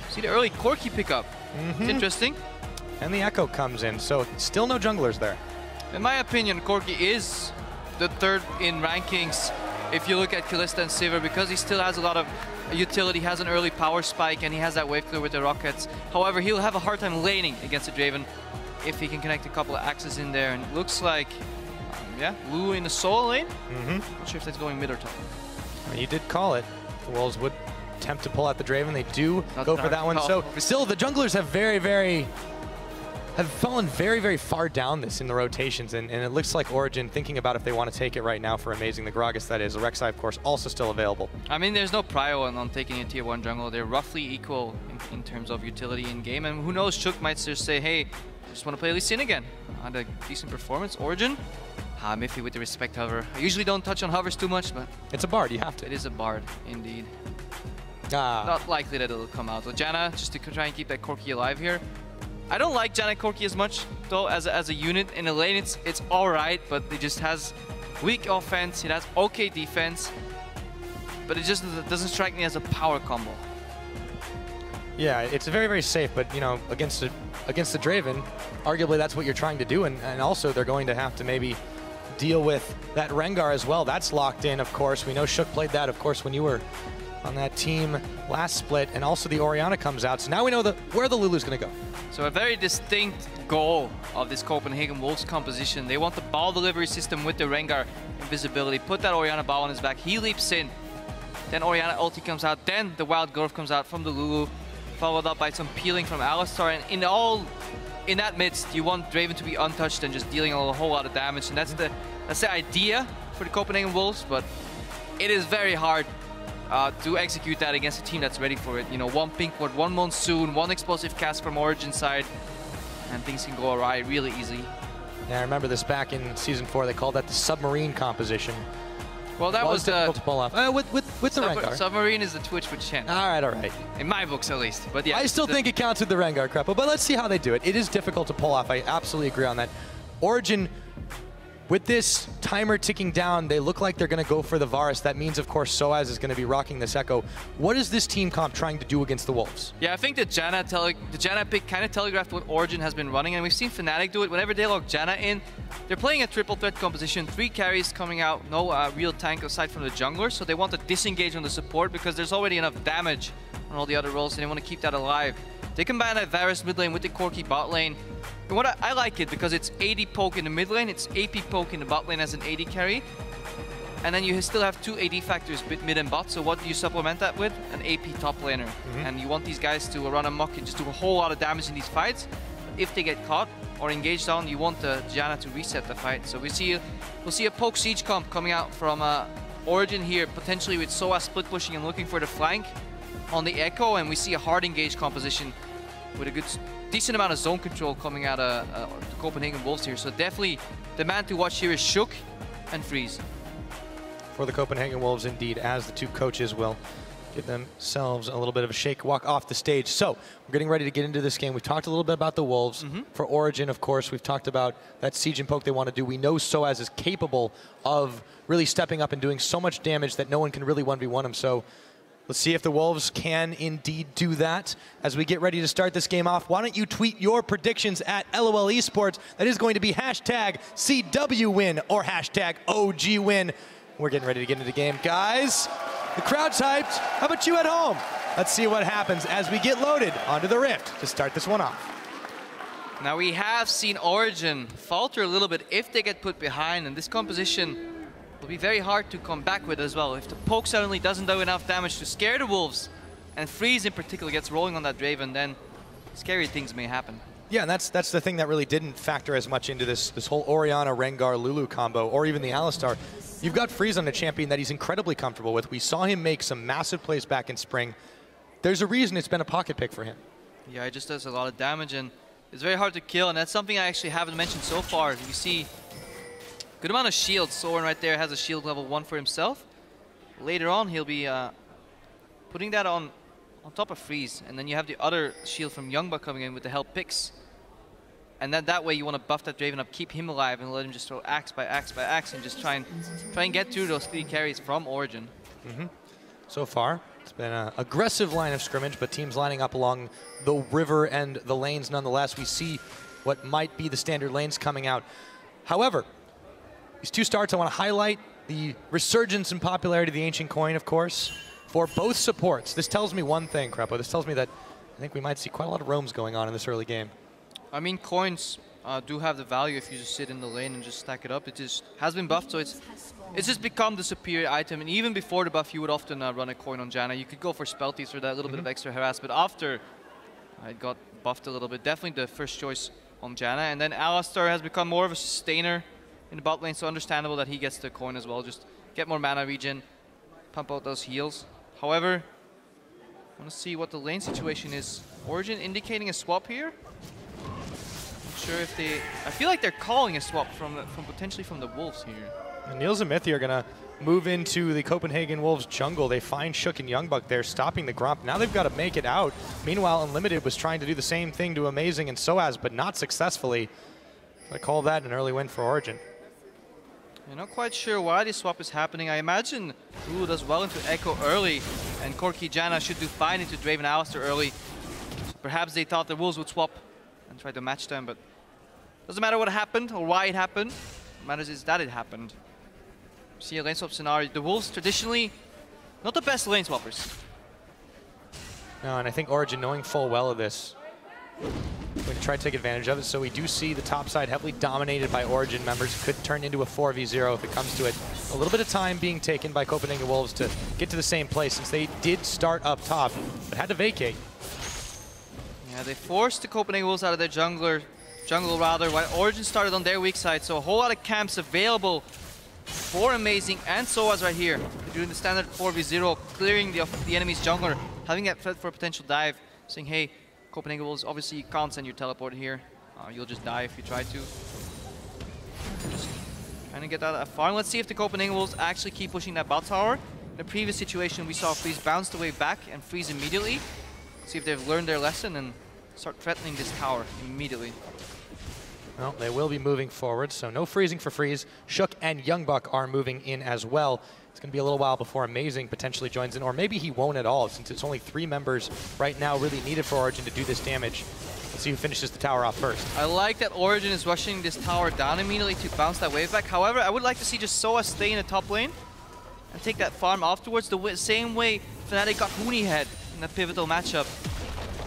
See the early Corki pickup. Mm -hmm. It's interesting. And the Echo comes in, so still no junglers there. In my opinion, Corki is the third in rankings if you look at Kalista and Sivir because he still has a lot of utility, has an early power spike, and he has that wave clear with the rockets. However, he'll have a hard time laning against the Draven if he can connect a couple of axes in there. And it looks like, um, yeah, Lu in the solo lane. Mm -hmm. Not sure if that's going mid or top. Well, you did call it. The Wolves would attempt to pull out the Draven. They do Not go for that one. So still, the junglers have very, very have fallen very, very far down this in the rotations, and, and, it looks like Origen thinking about if they want to take it right now for Amazing the Gragas, that is. Rek'Sai, of course, also still available. I mean, there's no prio on, on taking a tier 1 jungle. They're roughly equal in, in terms of utility in game, and who knows, Shook might just say, hey, I just want to play Lee Sin again. On a decent performance. Origen, ah, Miffy with the respect hover. I usually don't touch on hovers too much, but... It's a bard, you have to. It is a bard, indeed. Ah. Not likely that it'll come out. So Janna, just to try and keep that Corki alive here, I don't like Janna Corki as much, though, as a, as a unit. In a lane, it's it's all right, but it just has weak offense, it has okay defense, but it just doesn't strike me as a power combo. Yeah, it's very, very safe, but you know, against a, against the Draven, arguably that's what you're trying to do, and, and also they're going to have to maybe deal with that Rengar as well. That's locked in, of course. We know Shook played that, of course, when you were on that team last split, and also the Orianna comes out. So now we know the, where the Lulu's going to go. So a very distinct goal of this Copenhagen Wolves composition. They want the ball delivery system with the Rengar invisibility. Put that Orianna ball on his back. He leaps in. Then Orianna ulti comes out. Then the Wild Growth comes out from the Lulu followed up by some peeling from Alistar. And in all, in that midst, you want Draven to be untouched and just dealing a whole lot of damage. And that's the that's the idea for the Copenhagen Wolves, but it is very hard uh, to execute that against a team that's ready for it. You know, one pink ward, one monsoon, one Explosive Cask from Origen side, and things can go awry really easy. Yeah, I remember this back in Season 4. They called that the submarine composition. Well, that was, was difficult to pull off. Uh, with with with the Rengar. Submarine is the Twitch with Shen. All right, all right. In my books, at least. But yeah, I still the, think it counts with the Rengar Krepo, but let's see how they do it. It is difficult to pull off. I absolutely agree on that. Origen with this timer ticking down, they look like they're going to go for the Varus. That means, of course, Soaz is going to be rocking this Echo. What is this team comp trying to do against the Wolves? Yeah, I think the Janna, tele the Janna pick kind of telegraphed what Origen has been running, and we've seen Fnatic do it. Whenever they lock Janna in, they're playing a triple threat composition, three carries coming out, no uh, real tank aside from the jungler, so they want to disengage on the support because there's already enough damage on all the other roles, and they want to keep that alive. They combine that Varus mid lane with the Corki bot lane, and what I, I, like it because it's AD poke in the mid lane, it's AP poke in the bot lane as an AD carry. And then you still have two AD factors mid and bot, so what do you supplement that with? An AP top laner. Mm -hmm. And you want these guys to run amok and just do a whole lot of damage in these fights. If they get caught or engaged on, you want the Janna to reset the fight. So we see, we'll see a poke siege comp coming out from uh, Origen here, potentially with Soaz split pushing and looking for the flank on the Echo, and we see a hard engage composition with a good decent amount of zone control coming out of uh, the Copenhagen Wolves here. So definitely the man to watch here is Shook and Freeze. For the Copenhagen Wolves, indeed, as the two coaches will give themselves a little bit of a shake, walk off the stage. So we're getting ready to get into this game. We've talked a little bit about the Wolves. Mm -hmm. For Origen, of course, we've talked about that siege and poke they want to do. We know Soaz is capable of really stepping up and doing so much damage that no one can really 1v1 him. So Let's see if the Wolves can indeed do that. As we get ready to start this game off, why don't you tweet your predictions at LOL Esports. That is going to be hashtag CW win or hashtag OG win. We're getting ready to get into the game. Guys, the crowd's hyped. How about you at home? Let's see what happens as we get loaded onto the Rift to start this one off. Now we have seen Origen falter a little bit if they get put behind, and this composition will be very hard to come back with as well. If the poke suddenly doesn't do enough damage to scare the Wolves, and Freeze in particular gets rolling on that Draven, then scary things may happen. Yeah, and that's that's the thing that really didn't factor as much into this this whole Orianna, Rengar, Lulu combo, or even the Alistar. You've got Freeze on a champion that he's incredibly comfortable with. We saw him make some massive plays back in spring. There's a reason it's been a pocket pick for him. Yeah, he just does a lot of damage, and it's very hard to kill, and that's something I actually haven't mentioned so far. You see Good amount of shields. Soren right there has a shield level 1 for himself. Later on, he'll be uh, putting that on on top of Freeze. And then you have the other shield from Youngbuck coming in with the help picks. And then that way you want to buff that Draven up, keep him alive, and let him just throw axe by axe by axe and just try and try and get through those three carries from Origen. Mm -hmm. So far, it's been an aggressive line of scrimmage, but teams lining up along the river and the lanes nonetheless. We see what might be the standard lanes coming out. However, these two starts, I want to highlight the resurgence in popularity of the Ancient Coin, of course, for both supports. This tells me one thing, Krepo. This tells me that I think we might see quite a lot of roams going on in this early game. I mean, coins uh, do have the value if you just sit in the lane and just stack it up. It just has been buffed, so it's it's just become the superior item. And even before the buff, you would often uh, run a coin on Janna. You could go for spell for that little mm -hmm. bit of mm-hmm. extra harass, but after it got buffed a little bit, definitely the first choice on Janna. And then Alistar has become more of a sustainer in the bot lane, so understandable that he gets the coin as well. Just get more mana regen, pump out those heals. However, I want to see what the lane situation is. Origen indicating a swap here. Not sure if they... I feel like they're calling a swap from from potentially from the Wolves here. And Niels and Mithy are going to move into the Copenhagen Wolves jungle. They find Shook and Youngbuck there, stopping the Gromp. Now they've got to make it out. Meanwhile, Unlimited was trying to do the same thing to Amazing and Soaz, but not successfully. I call that an early win for Origen. You're not quite sure why this swap is happening. I imagine Lulu does well into Echo early, and Corki Janna should do fine into Draven Alistar early. So perhaps they thought the Wolves would swap and try to match them, but doesn't matter what happened or why it happened. What matters is that it happened. See a lane swap scenario. The Wolves traditionally not the best lane swappers. No, and I think Origen, knowing full well of this, going to try to take advantage of it. So we do see the top side heavily dominated by Origen members. Could turn into a 4v0 if it comes to it. A little bit of time being taken by Copenhagen Wolves to get to the same place since they did start up top, but had to vacate. Yeah, they forced the Copenhagen Wolves out of their jungler, jungle rather, while Origen started on their weak side. So a whole lot of camps available for Amazing and Soaz right here. They're doing the standard 4v0, clearing the, the enemy's jungler, having that threat for a potential dive, saying, hey, Copenhagen Wolves, obviously can't send your teleport here. Uh, you'll just die if you try to. Just trying to get that far. Let's see if the Copenhagen Wolves actually keep pushing that bot tower. In the previous situation, we saw Freeze bounce the way back and freeze immediately. See if they've learned their lesson and start threatening this tower immediately. Well, they will be moving forward, so no freezing for Freeze. Shook and Youngbuck are moving in as well. Going to be a little while before Amazing potentially joins in, or maybe he won't at all, since it's only three members right now really needed for Origen to do this damage. Let's see who finishes the tower off first. I like that Origen is rushing this tower down immediately to bounce that wave back. However, I would like to see just Soaz stay in the top lane and take that farm afterwards the same way Fnatic got Huni head in that pivotal matchup.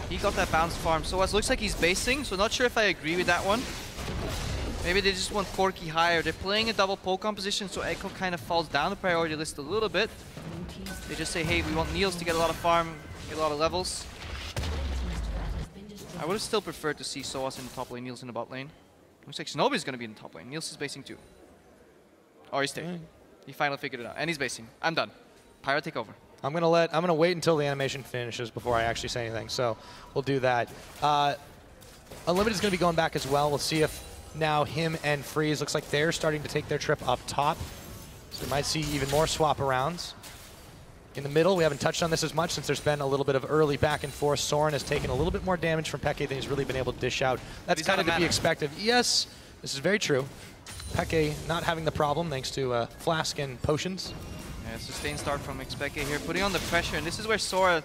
He got that bounce farm. Soaz looks like he's basing, so not sure if I agree with that one. Maybe they just want Corki higher. They're playing a double pole composition, so Echo kind of falls down the priority list a little bit. They just say, hey, we want Niels to get a lot of farm, get a lot of levels. I would have still preferred to see Soaz in the top lane, Niels in the bot lane. Looks like Shinobi's going to be in the top lane. Niels is basing too. Or he's staying. He finally figured it out. And he's basing. I'm done. Pyro take over. I'm gonna let I'm gonna wait until the animation finishes before I actually say anything. So we'll do that. Uh, Unlimited is gonna be going back as well. We'll see if now him and Freeze looks like they're starting to take their trip up top. So we might see even more swap arounds. In the middle, we haven't touched on this as much since there's been a little bit of early back and forth. Soren has taken a little bit more damage from Peke than he's really been able to dish out. That's kind of to be expected. Yes, this is very true. Peke not having the problem thanks to uh, Flask and Potions. Yeah, sustained start from Xpeke here, putting on the pressure, and this is where Sora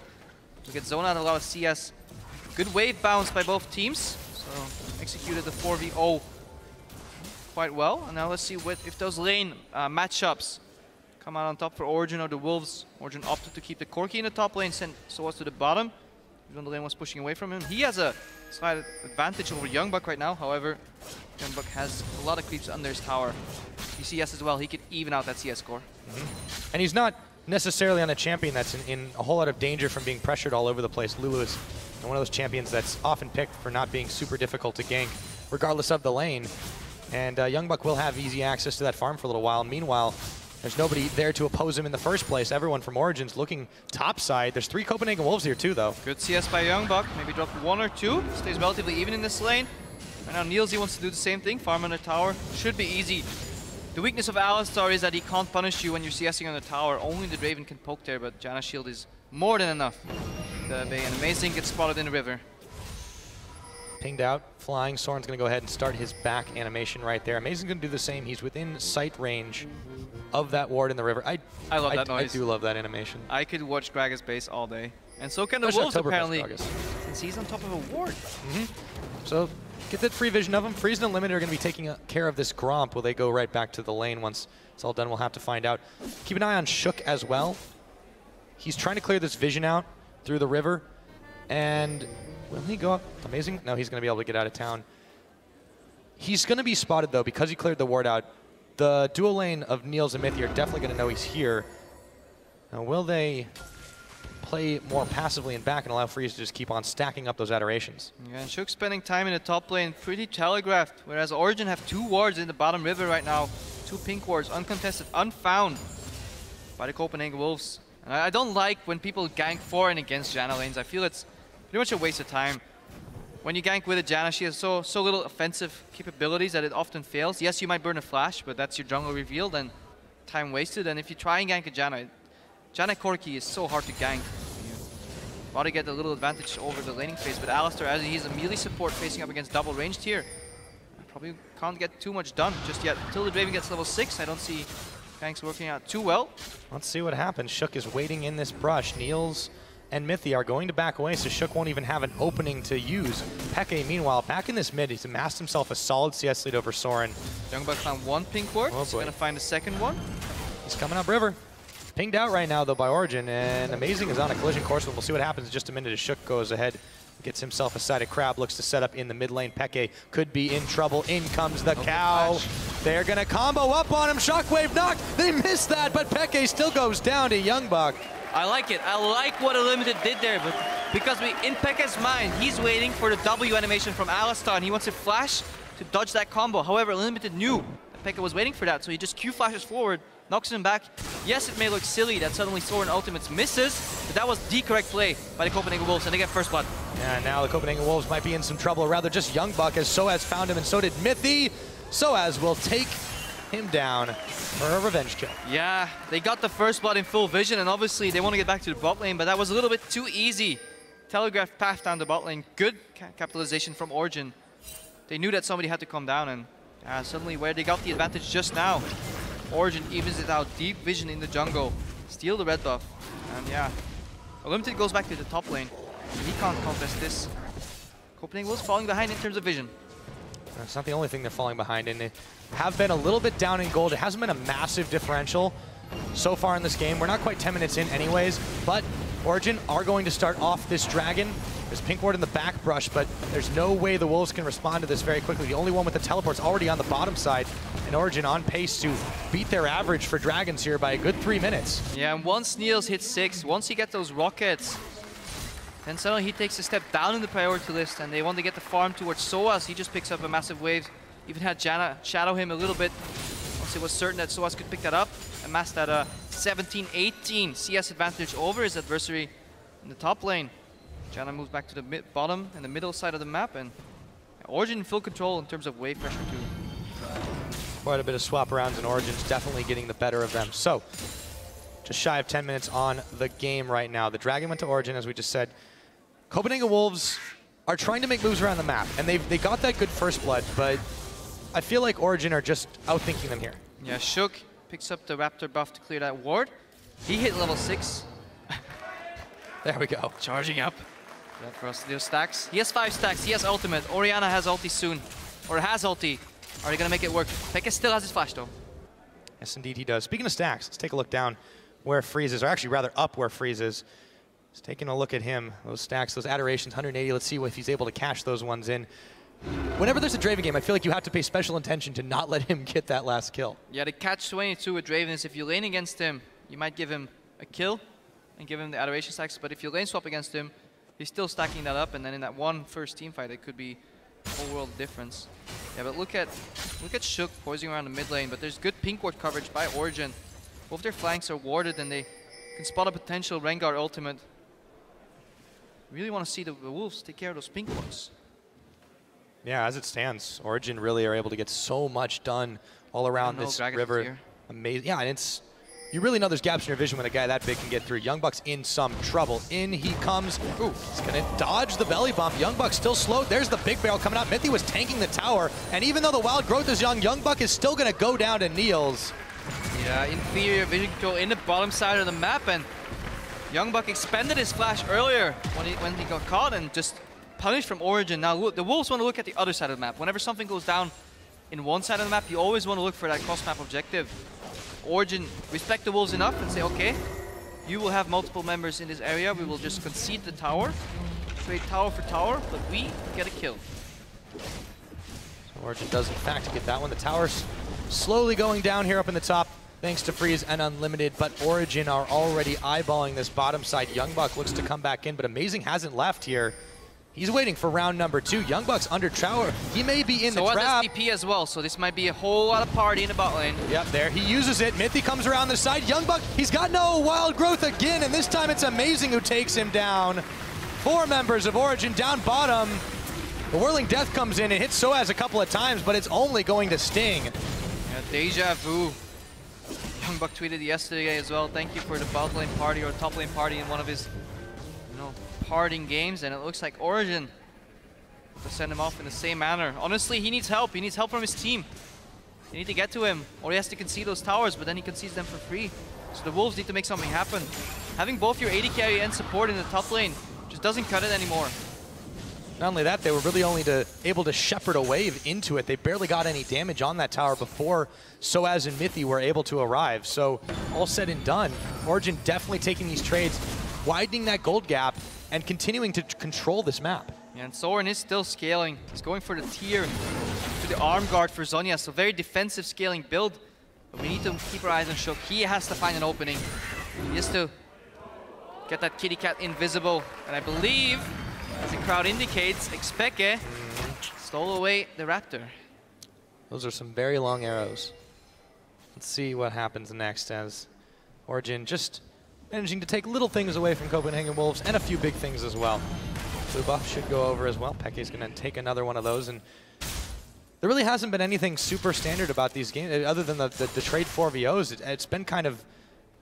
will get zoned out a lot of CS. Good wave bounce by both teams, so executed the 4v0 quite well. And now let's see what if those lane uh, matchups come out on top for Origen or the Wolves. Origen opted to keep the Corki in the top lane, sent Soaz to the bottom. Even the lane was pushing away from him. He has a slight advantage over Youngbuck right now. However, Youngbuck has a lot of creeps under his tower. CS as well, he could even out that CS score. Mm -hmm. And he's not necessarily on a champion that's in, in, a whole lot of danger from being pressured all over the place. Lulu is one of those champions that's often picked for not being super difficult to gank, regardless of the lane. And uh, Youngbuck will have easy access to that farm for a little while. Meanwhile, there's nobody there to oppose him in the first place. Everyone from Origins looking topside. There's three Copenhagen Wolves here too, though. Good CS by Young Buck. Maybe drop one or two. Stays relatively even in this lane. Right now, Nielzy wants to do the same thing. Farm on the tower. Should be easy. The weakness of Alistar is that he can't punish you when you're CSing on the tower. Only the Draven can poke there, but Janna shield is more than enough. The Bay and Amazing gets spotted in the river pinged out, flying. Soren's going to go ahead and start his back animation right there. Amazing's going to do the same. He's within sight range of that ward in the river. I, I love I, that noise. I do love that animation. I could watch Gragas base all day. And so can the Wolves, apparently, since he's on top of a ward. Mm -hmm. So get that free vision of him. Freeze and Unlimited are going to be taking care of this Gromp. Will they go right back to the lane once it's all done? We'll have to find out. Keep an eye on Shook as well. He's trying to clear this vision out through the river. And Will he go up? Amazing. No, he's going to be able to get out of town. He's going to be spotted, though, because he cleared the ward out. The dual lane of Niels and Mythi are definitely going to know he's here. Now, will they play more passively and back and allow Freeze to just keep on stacking up those adorations? Yeah, and Shook spending time in the top lane, pretty telegraphed, whereas Origen have two wards in the bottom river right now. Two pink wards, uncontested, unfound by the Copenhagen Wolves. And I don't like when people gank for and against Janna lanes. I feel it's pretty much a waste of time. When you gank with a Janna, she has so so little offensive capabilities that it often fails. Yes, you might burn a flash, but that's your jungle revealed and time wasted. And if you try and gank a Janna, Janna Corki is so hard to gank. Want to get a little advantage over the laning phase, but Alistar, as he's a melee support facing up against double ranged here, probably can't get too much done just yet. Until the Draven gets level 6, I don't see ganks working out too well. Let's see what happens. Shook is waiting in this brush. Niels and Mithy are going to back away, so Shook won't even have an opening to use. Peke, meanwhile, back in this mid, he's amassed himself a solid CS lead over Soren. Youngbuck found one pink ward. Oh he's going to find a second one. He's coming up river. Pinged out right now, though, by Origen, and Amazing is on a collision course, but we'll see what happens in just a minute as Shook goes ahead. Gets himself a sided crab, looks to set up in the mid lane. Peke could be in trouble. In comes the oh, cow. They're going to combo up on him. Shockwave knock. They missed that, but Peke still goes down to Youngbuck. I like it. I like what Unlimited did there, but because we, in Peke's mind, he's waiting for the W animation from Alistar, and he wants to flash to dodge that combo. However, Unlimited knew that Peke was waiting for that, so he just Q flashes forward, knocks him back. Yes, it may look silly that suddenly Soren Ultimates misses, but that was the correct play by the Copenhagen Wolves, and they get first blood. And now the Copenhagen Wolves might be in some trouble, rather just Young Buck, as Soaz found him, and so did Mithy. Soaz will take him down for a revenge kill. Yeah, they got the first blood in full vision, and obviously they want to get back to the bot lane, but that was a little bit too easy. Telegraph path down the bot lane. Good ca capitalization from Origen. They knew that somebody had to come down, and uh, suddenly where they got the advantage just now, Origen evens it out. Deep vision in the jungle. Steal the red buff. And yeah, Unlimited goes back to the top lane. He can't contest this. Copenhagen was falling behind in terms of vision. It's not the only thing they're falling behind in. They have been a little bit down in gold. It hasn't been a massive differential so far in this game. We're not quite 10 minutes in anyways, but Origen are going to start off this dragon. There's pink ward in the back brush, but there's no way the Wolves can respond to this very quickly. The only one with the teleport's already on the bottom side, and Origen on pace to beat their average for dragons here by a good three minutes. Yeah, and once Niels hits six, once he gets those rockets, then suddenly he takes a step down in the priority list, and they want to get the farm towards Soaz. He just picks up a massive wave. Even had Janna shadow him a little bit. Once it was certain that Soaz could pick that up, amassed that uh, 17-18 CS advantage over his adversary in the top lane. Janna moves back to the mid bottom and the middle side of the map, and Origen in full control in terms of wave pressure too. Quite a bit of swap arounds, and Origen's definitely getting the better of them. So, just shy of 10 minutes on the game right now. The Dragon went to Origen, as we just said. Copenhagen Wolves are trying to make moves around the map, and they've they got that good first blood, but I feel like Origen are just outthinking them here. Yeah, Shook picks up the Raptor buff to clear that ward. He hit level 6. there we go. Charging up. Yeah, for us to do stacks. He has 5 stacks, he has ultimate. Orianna has ulti soon. Or has ulti. Are they gonna make it work? Pekka still has his flash though. Yes, indeed he does. Speaking of stacks, let's take a look down where Freeze is, or actually rather up where Freeze is. Taking a look at him, those stacks, those adorations, 180. Let's see if he's able to cash those ones in. Whenever there's a Draven game, I feel like you have to pay special attention to not let him get that last kill. Yeah, the catch 22 with Draven is if you lane against him, you might give him a kill and give him the adoration stacks, but if you lane swap against him, he's still stacking that up, and then in that one first team fight, it could be a whole world difference. Yeah, but look at look at Shook poising around the mid lane, but there's good pink ward coverage by Origen. Both their flanks are warded, and they can spot a potential Rengar ultimate. Really want to see the, the Wolves take care of those pink ones. Yeah, as it stands, Origen really are able to get so much done all around know, this Dragon's river. here. Amazing. Yeah, and it's you really know there's gaps in your vision when a guy that big can get through. Young Buck's in some trouble. In he comes. Ooh, he's gonna dodge the belly bump. Youngbuck's still slow. There's the big barrel coming out. Mithy was tanking the tower, and even though the wild growth is young, Young Buck is still gonna go down to Niels. Yeah, inferior vision control in the bottom side of the map, and Youngbuck expended his flash earlier when he when he got caught and just punished from Origen. Now the Wolves want to look at the other side of the map. Whenever something goes down in one side of the map, you always want to look for that cross-map objective. Origen respect the Wolves enough and say, okay, you will have multiple members in this area. We will just concede the tower, trade tower for tower, but we get a kill. So Origen does in fact get that one. The tower's slowly going down here up in the top thanks to Freeze and Unlimited, but Origen are already eyeballing this bottom side. Young Buck looks to come back in, but Amazing hasn't left here. He's waiting for round number two. Young Buck's under tower. He may be in so the trap. So TP as well, so this might be a whole lot of party in the bot lane. Yep, there. He uses it. Mithy comes around the side. Young Buck, he's got no wild growth again, and this time it's Amazing who takes him down. Four members of Origen down bottom. The Whirling Death comes in and hits Soaz a couple of times, but it's only going to sting. Yeah, deja vu. Youngbuck tweeted yesterday as well, thank you for the bot lane party or top lane party in one of his, you know, parting games, and it looks like Origen to send him off in the same manner. Honestly, he needs help. He needs help from his team. They need to get to him, or he has to concede those towers, but then he concedes them for free. So the Wolves need to make something happen. Having both your AD carry and support in the top lane just doesn't cut it anymore. Not only that, they were really only to, able to shepherd a wave into it. They barely got any damage on that tower before Soaz and Mithy were able to arrive. So all said and done, Origen definitely taking these trades, widening that gold gap, and continuing to control this map. And Soren is still scaling. He's going for the tier to the arm guard for Zhonya, so very defensive scaling build. But we need to keep our eyes on Shook. He has to find an opening. He has to get that kitty cat invisible. And I believe, as the crowd indicates, Xpeke stole away the Raptor. Those are some very long arrows. Let's see what happens next as Origen just managing to take little things away from Copenhagen Wolves and a few big things as well. Blue buff should go over as well. Peke's going to take another one of those. and There really hasn't been anything super standard about these games uh, other than the, the, the trade 4VOs. It, it's been kind of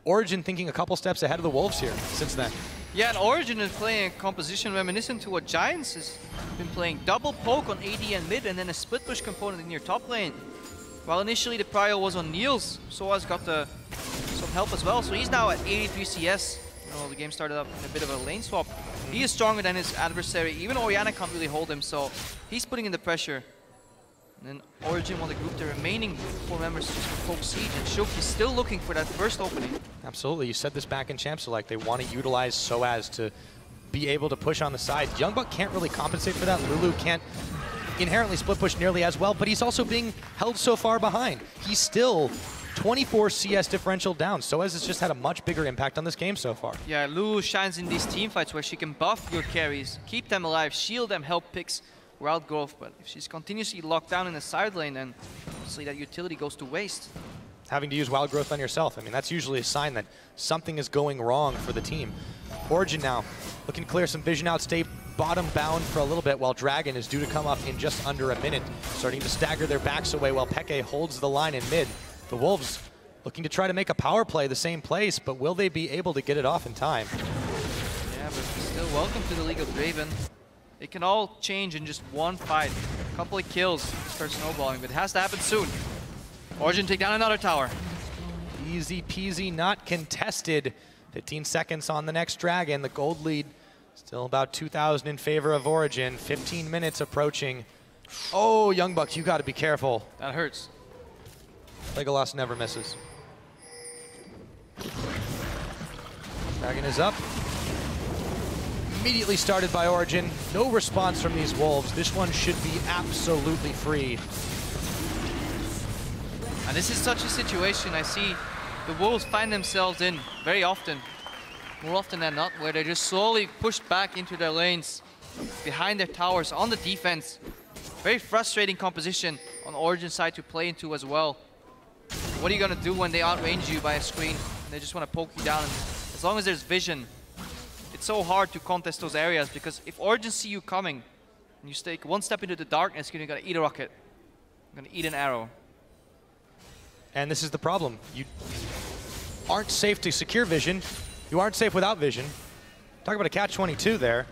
Origen thinking a couple steps ahead of the Wolves here since then. Yeah, and Origen is playing a composition reminiscent to what Giants has been playing. Double poke on AD and mid, and then a split push component in your top lane. While initially the prio was on Niels, Soaz got the, some help as well. So he's now at 83 CS. You know, the game started up in a bit of a lane swap. He is stronger than his adversary. Even Orianna can't really hold him, so he's putting in the pressure. And then Origen want to group the remaining four members just for poke siege, and Shook is still looking for that first opening. Absolutely, you said this back in Champ Select. They want to utilize Soaz to be able to push on the side. Youngbuck can't really compensate for that. Lulu can't inherently split push nearly as well, but he's also being held so far behind. He's still 24 CS differential down. Soaz has just had a much bigger impact on this game so far. Yeah, Lulu shines in these team fights where she can buff your carries, keep them alive, shield them, help picks wild growth. But if she's continuously locked down in the side lane, then obviously that utility goes to waste. Having to use wild growth on yourself, I mean, that's usually a sign that something is going wrong for the team. Origen now looking to clear some vision out, stay bottom bound for a little bit while Dragon is due to come up in just under a minute, starting to stagger their backs away while Peke holds the line in mid. The Wolves looking to try to make a power play the same place, but will they be able to get it off in time? Yeah, but still welcome to the League of Draven. It can all change in just one fight. A couple of kills start snowballing, but it has to happen soon. Origen take down another tower. Easy peasy, not contested. 15 seconds on the next Dragon. The gold lead still about 2,000 in favor of Origen. 15 minutes approaching. Oh, Young Bucks, you got to be careful. That hurts. Legolas never misses. Dragon is up. Immediately started by Origen. No response from these Wolves. This one should be absolutely free. And this is such a situation I see the Wolves find themselves in very often. More often than not, where they're just slowly pushed back into their lanes, behind their towers, on the defense. Very frustrating composition on Origen side to play into as well. What are you going to do when they outrange you by a screen and they just want to poke you down? As long as there's vision, it's so hard to contest those areas because if Origen see you coming and you take one step into the darkness, you're to eat a rocket. You're to eat an arrow. And this is the problem. You aren't safe to secure vision. You aren't safe without vision. Talk about a catch-22 there.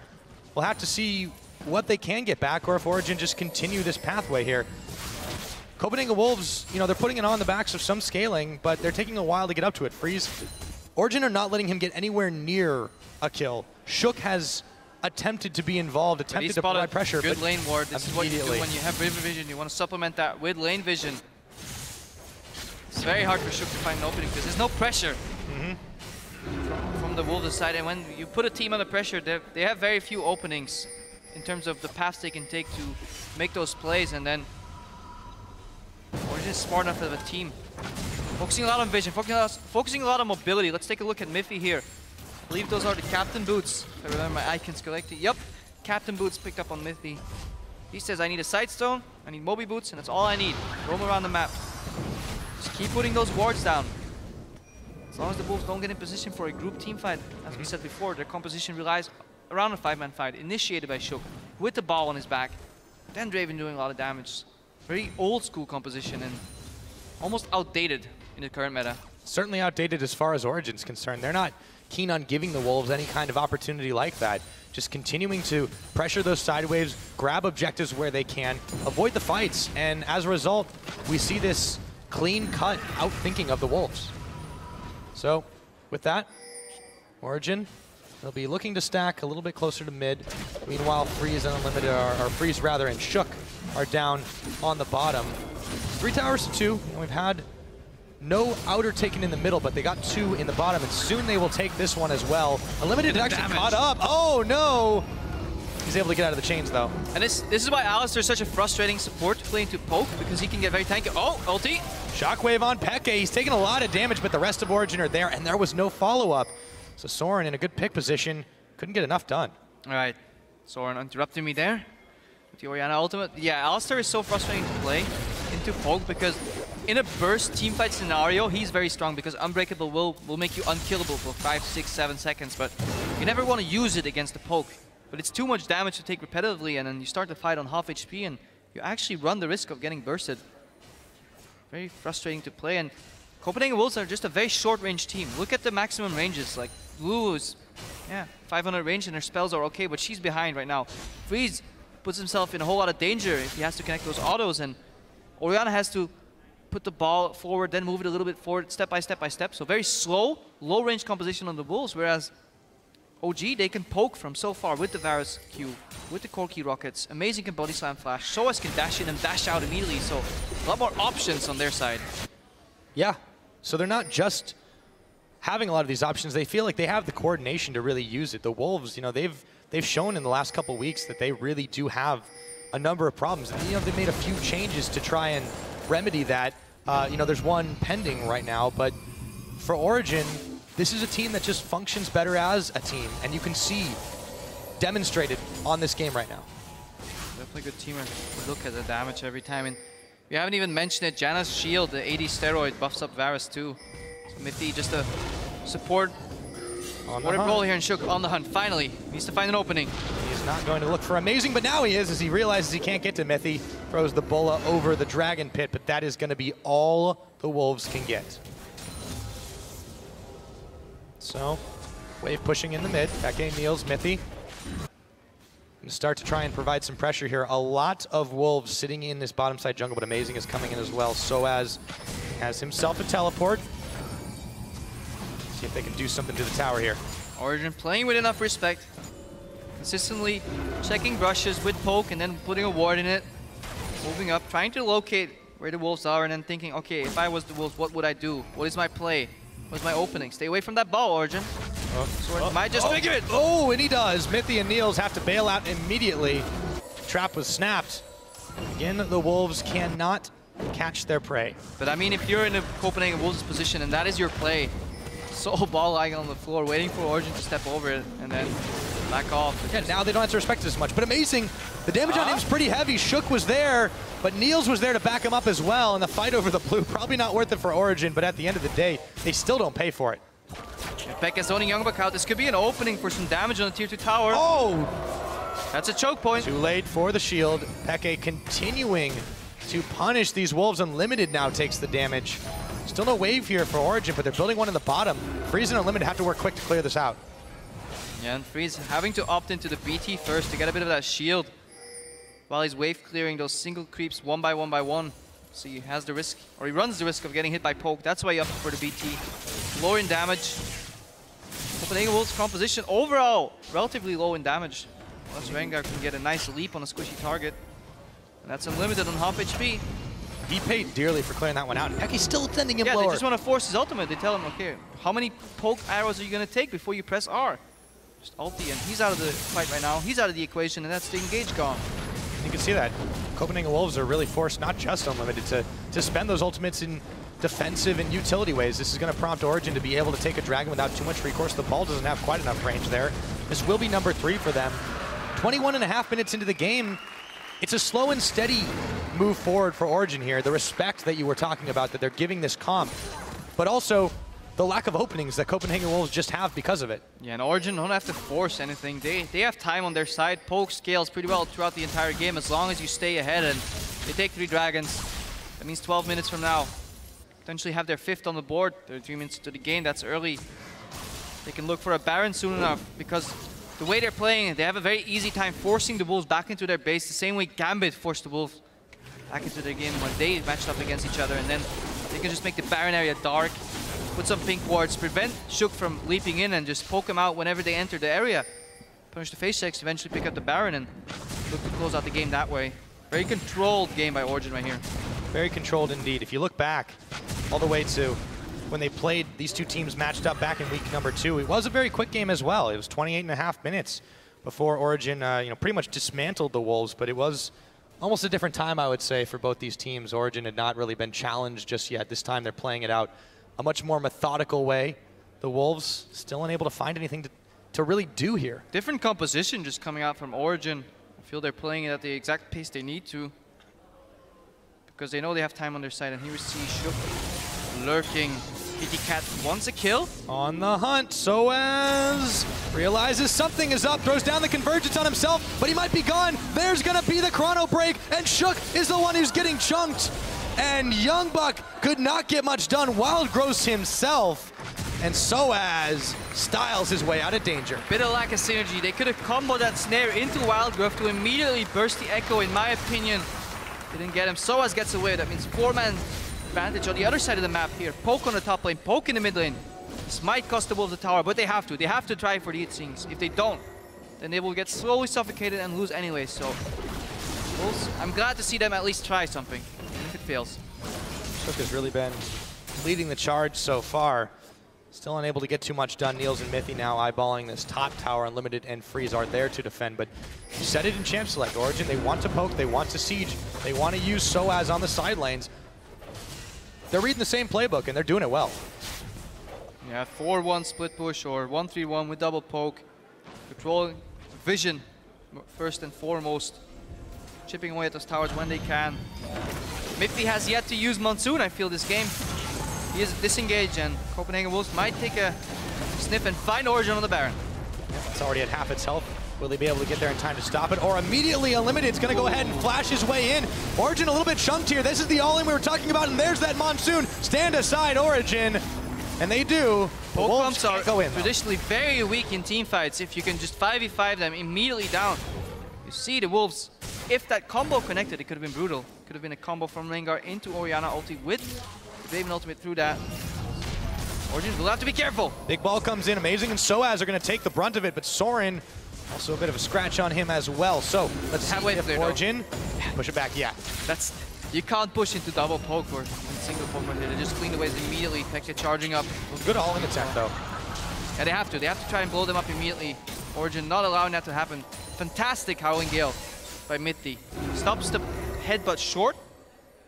We'll have to see what they can get back or if Origen just continue this pathway here. Copenhagen Wolves, you know, they're putting it on the backs of some scaling, but they're taking a while to get up to it. Freeze. Origen are not letting him get anywhere near a kill. Shook has attempted to be involved, attempted to apply pressure. Good lane ward. This is what you do when you have river vision. You want to supplement that with lane vision. It's very hard for Shook to find an opening because there's no pressure mm -hmm. from, from, the Wolves side. And when you put a team under pressure, they have very few openings in terms of the paths they can take to make those plays. And then we're just smart enough of a team. Focusing a lot on vision, focusing a lot, focusing a lot on mobility. Let's take a look at Miffy here. I believe those are the captain boots. If I remember my icons correctly. Yep, captain boots picked up on Miffy. He says, I need a Sightstone, I need Moby boots, and that's all I need. Roam around the map. Just keep putting those wards down. As long as the Wolves don't get in position for a group team fight, as we mm-hmm. said before, their composition relies around a five-man fight, initiated by Shook, with the ball on his back. Then Draven doing a lot of damage. Very old school composition and almost outdated in the current meta. certainly outdated as far as Origen's concerned. They're not keen on giving the Wolves any kind of opportunity like that. Just continuing to pressure those side waves, grab objectives where they can, avoid the fights, and as a result, we see this clean cut outthinking of the Wolves. So, with that, Origen, they'll be looking to stack a little bit closer to mid. Meanwhile, Freeze and Unlimited, are, Freeze rather, and Shook are down on the bottom. Three towers to two, and we've had no outer taken in the middle, but they got two in the bottom, and soon they will take this one as well. Unlimited actually damage. caught up. Oh, no! He's able to get out of the chains, though. And this this is why Alistar is such a frustrating support to play into Poke, because he can get very tanky. Oh, ulti! Shockwave on Peke. He's taking a lot of damage, but the rest of Origin are there, and there was no follow-up. So Soren in a good pick position. Couldn't get enough done. All right. Soren interrupting me there. The Orianna ultimate. Yeah, Alistar is so frustrating to play into Poke because in a burst teamfight scenario, he's very strong because Unbreakable will, will make you unkillable for 5, 6, 7 seconds, but you never want to use it against the Poke. But it's too much damage to take repetitively, and then you start the fight on half HP, and you actually run the risk of getting bursted. Very frustrating to play, and Copenhagen Wolves are just a very short-range team. Look at the maximum ranges, like Blue is, yeah, 500 range, and her spells are okay, but she's behind right now. Freeze puts himself in a whole lot of danger if he has to connect those autos, and Orianna has to put the ball forward, then move it a little bit forward, step by step by step. So very slow, low range composition on the Wolves, whereas OG, they can poke from so far with the Varus Q, with the Corki rockets. Amazing can body slam flash. Soaz can dash in and dash out immediately, so a lot more options on their side. Yeah, so they're not just having a lot of these options. They feel like they have the coordination to really use it. The Wolves, you know, they've they've shown in the last couple weeks that they really do have a number of problems. And, you know, they made a few changes to try and remedy that. Uh, you know, there's one pending right now, but for Origen, this is a team that just functions better as a team, and you can see demonstrated on this game right now. Definitely good team. Look at the damage every time. And we haven't even mentioned it. Janna's shield, the 80 steroid, buffs up Varus too. So Mithy just a support. On what a role here in Shook on the hunt. Finally, needs to find an opening He's not going to look for amazing, but now he is as he realizes he can't get to Mithy. Throws the Bola over the Dragon Pit, but that is going to be all the Wolves can get. So, Wave pushing in the mid. That game kneels Mithy. Start to try and provide some pressure here. A lot of Wolves sitting in this bottom side jungle, but Amazing is coming in as well. Soaz has himself a teleport. See if they can do something to the tower here. Origen playing with enough respect consistently checking brushes with poke and then putting a ward in it, moving up, trying to locate where the wolves are and then thinking, okay, if I was the wolves, what would I do? What is my play? What's my opening? Stay away from that ball, Origen. Oh, oh, might just oh, figure it. Oh, and he does. Mithy and Niels have to bail out immediately. Trap was snapped. Again, the Wolves cannot catch their prey. But I mean, if you're in a Copenhagen Wolves position and that is your play, so ball lying on the floor, waiting for Origen to step over it, and then back off. Yeah, now they don't have to respect it as much. But amazing, the damage uh on him's pretty heavy. Shook was there, but Niels was there to back him up as well. And the fight over the blue, probably not worth it for Origen, but at the end of the day, they still don't pay for it. Peke zoning Youngbuck out. This could be an opening for some damage on the tier 2 tower. Oh! That's a choke point. Too late for the shield. Peke continuing to punish these Wolves. Unlimited now takes the damage. Still no wave here for Origen, but they're building one in the bottom. Freeze and Unlimited have to work quick to clear this out. Yeah, and Freeze having to opt into the BT first to get a bit of that shield while he's wave clearing those single creeps one by one by one. So he has the risk, or he runs the risk of getting hit by poke. That's why he opted for the BT. Lower in damage. Copenhagen Wolves composition overall relatively low in damage. Plus Rengar can get a nice leap on a squishy target. And that's unlimited on half HP. He paid dearly for clearing that one out. Heck, he's still sending him yeah, lower. they just want to force his ultimate. They tell him, okay, how many poke arrows are you going to take before you press R? Just ulti, and he's out of the fight right now. He's out of the equation, and that's the engage gone. You can see that. Copenhagen Wolves are really forced, not just Unlimited, to, to spend those ultimates in defensive and utility ways. This is going to prompt Origen to be able to take a Dragon without too much recourse. The ball doesn't have quite enough range there. This will be number three for them. 21 and a half minutes into the game. It's a slow and steady move forward for Origen here. The respect that you were talking about that they're giving this comp, but also the lack of openings that Copenhagen Wolves just have because of it. Yeah, and Origen don't have to force anything. They they have time on their side. Poke scales pretty well throughout the entire game as long as you stay ahead and they take three dragons. That means 12 minutes from now. potentially have their fifth on the board. They're three minutes to the game. That's early. They can look for a Baron soon enough because the way they're playing, they have a very easy time forcing the Wolves back into their base, the same way Gambit forced the Wolves back into their game when they matched up against each other, and then they can just make the Baron area dark, put some pink wards, prevent Shook from leaping in and just poke him out whenever they enter the area. Punish the face checks, eventually pick up the Baron and look to close out the game that way. Very controlled game by Origen right here. Very controlled indeed. If you look back all the way to when they played, these two teams matched up back in week number two. It was a very quick game as well. It was 28 and a half minutes before Origen, uh, you know, pretty much dismantled the Wolves, but it was almost a different time, I would say, for both these teams. Origen had not really been challenged just yet. This time they're playing it out a much more methodical way. The Wolves still unable to find anything to, to really do here. Different composition just coming out from Origen. I feel they're playing it at the exact pace they need to because they know they have time on their side. And here we see Shook lurking. Kitty Cat wants a kill. On the hunt, Soaz realizes something is up, throws down the convergence on himself, but he might be gone. There's gonna be the chrono break, and Shook is the one who's getting chunked. And Young Buck could not get much done. Wild Gross himself. And Soaz styles his way out of danger. Bit of lack of synergy. They could have comboed that snare into Wild Growth to immediately burst the Ekko, in my opinion. Didn't get him. Soaz gets away. That means four-man advantage on the other side of the map here. Poke on the top lane, poke in the mid lane. This might cost the Wolves the tower, but they have to. They have to try for the things. If they don't, then they will get slowly suffocated and lose anyway. So, Wolves, I'm glad to see them at least try something, if it fails. Shook has really been leading the charge so far. Still unable to get too much done. Niels and Mithy now eyeballing this top tower. Unlimited and Freeze are there to defend, but you said it in Champ Select. Origen. they want to poke, they want to siege, they want to use Soaz on the side lanes. They're reading the same playbook, and they're doing it well. Yeah, 4-1 split push or 1-3-1 with double poke. Controlling vision first and foremost. Chipping away at those towers when they can. Mithy has yet to use Monsoon, I feel, this game. He is disengaged, and Copenhagen Wolves might take a sniff and find Origen on the Baron. It's already at half its health. Will he be able to get there in time to stop it? Or immediately Unlimited is going to go ahead and flash his way in. Origen a little bit chunked here. This is the all-in we were talking about, and there's that Monsoon. Stand aside, Origen. And they do. Poke Wolves are go in, though. traditionally very weak in team fights. If you can just 5v5 them immediately down. You see the Wolves, if that combo connected, it could have been brutal. Could have been a combo from Rengar into Orianna ulti with the Draven ultimate through that. Origen will have to be careful. Big ball comes in, amazing, and Soaz are going to take the brunt of it, but Soren also a bit of a scratch on him as well. So let's Have wave if there, though. Push it back. Yeah, That's you can't push into double poke or single poke when they just clean the waves immediately. Peke charging up. good all-in attack though. Yeah, they have to. They have to try and blow them up immediately. Origen not allowing that to happen. Fantastic Howling Gale by Mithy. Stops the headbutt short,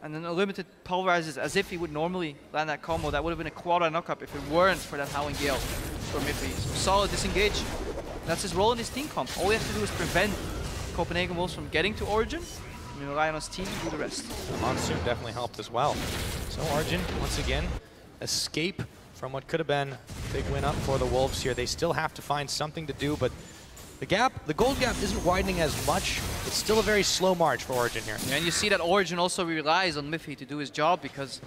and then Unlimited pulverizes as if he would normally land that combo. That would have been a quadra knockup if it weren't for that Howling Gale for Mithy. So solid disengage. That's his role in his team comp. All he has to do is prevent Copenhagen Wolves from getting to Origen, and rely on his team to do the rest. Monsoon definitely helped as well. So Origen, once again, escape from what could have been a big win up for the Wolves here. They still have to find something to do, but the gap, the gold gap isn't widening as much. It's still a very slow march for Origen here. Yeah, and you see that Origen also relies on Mithy to do his job because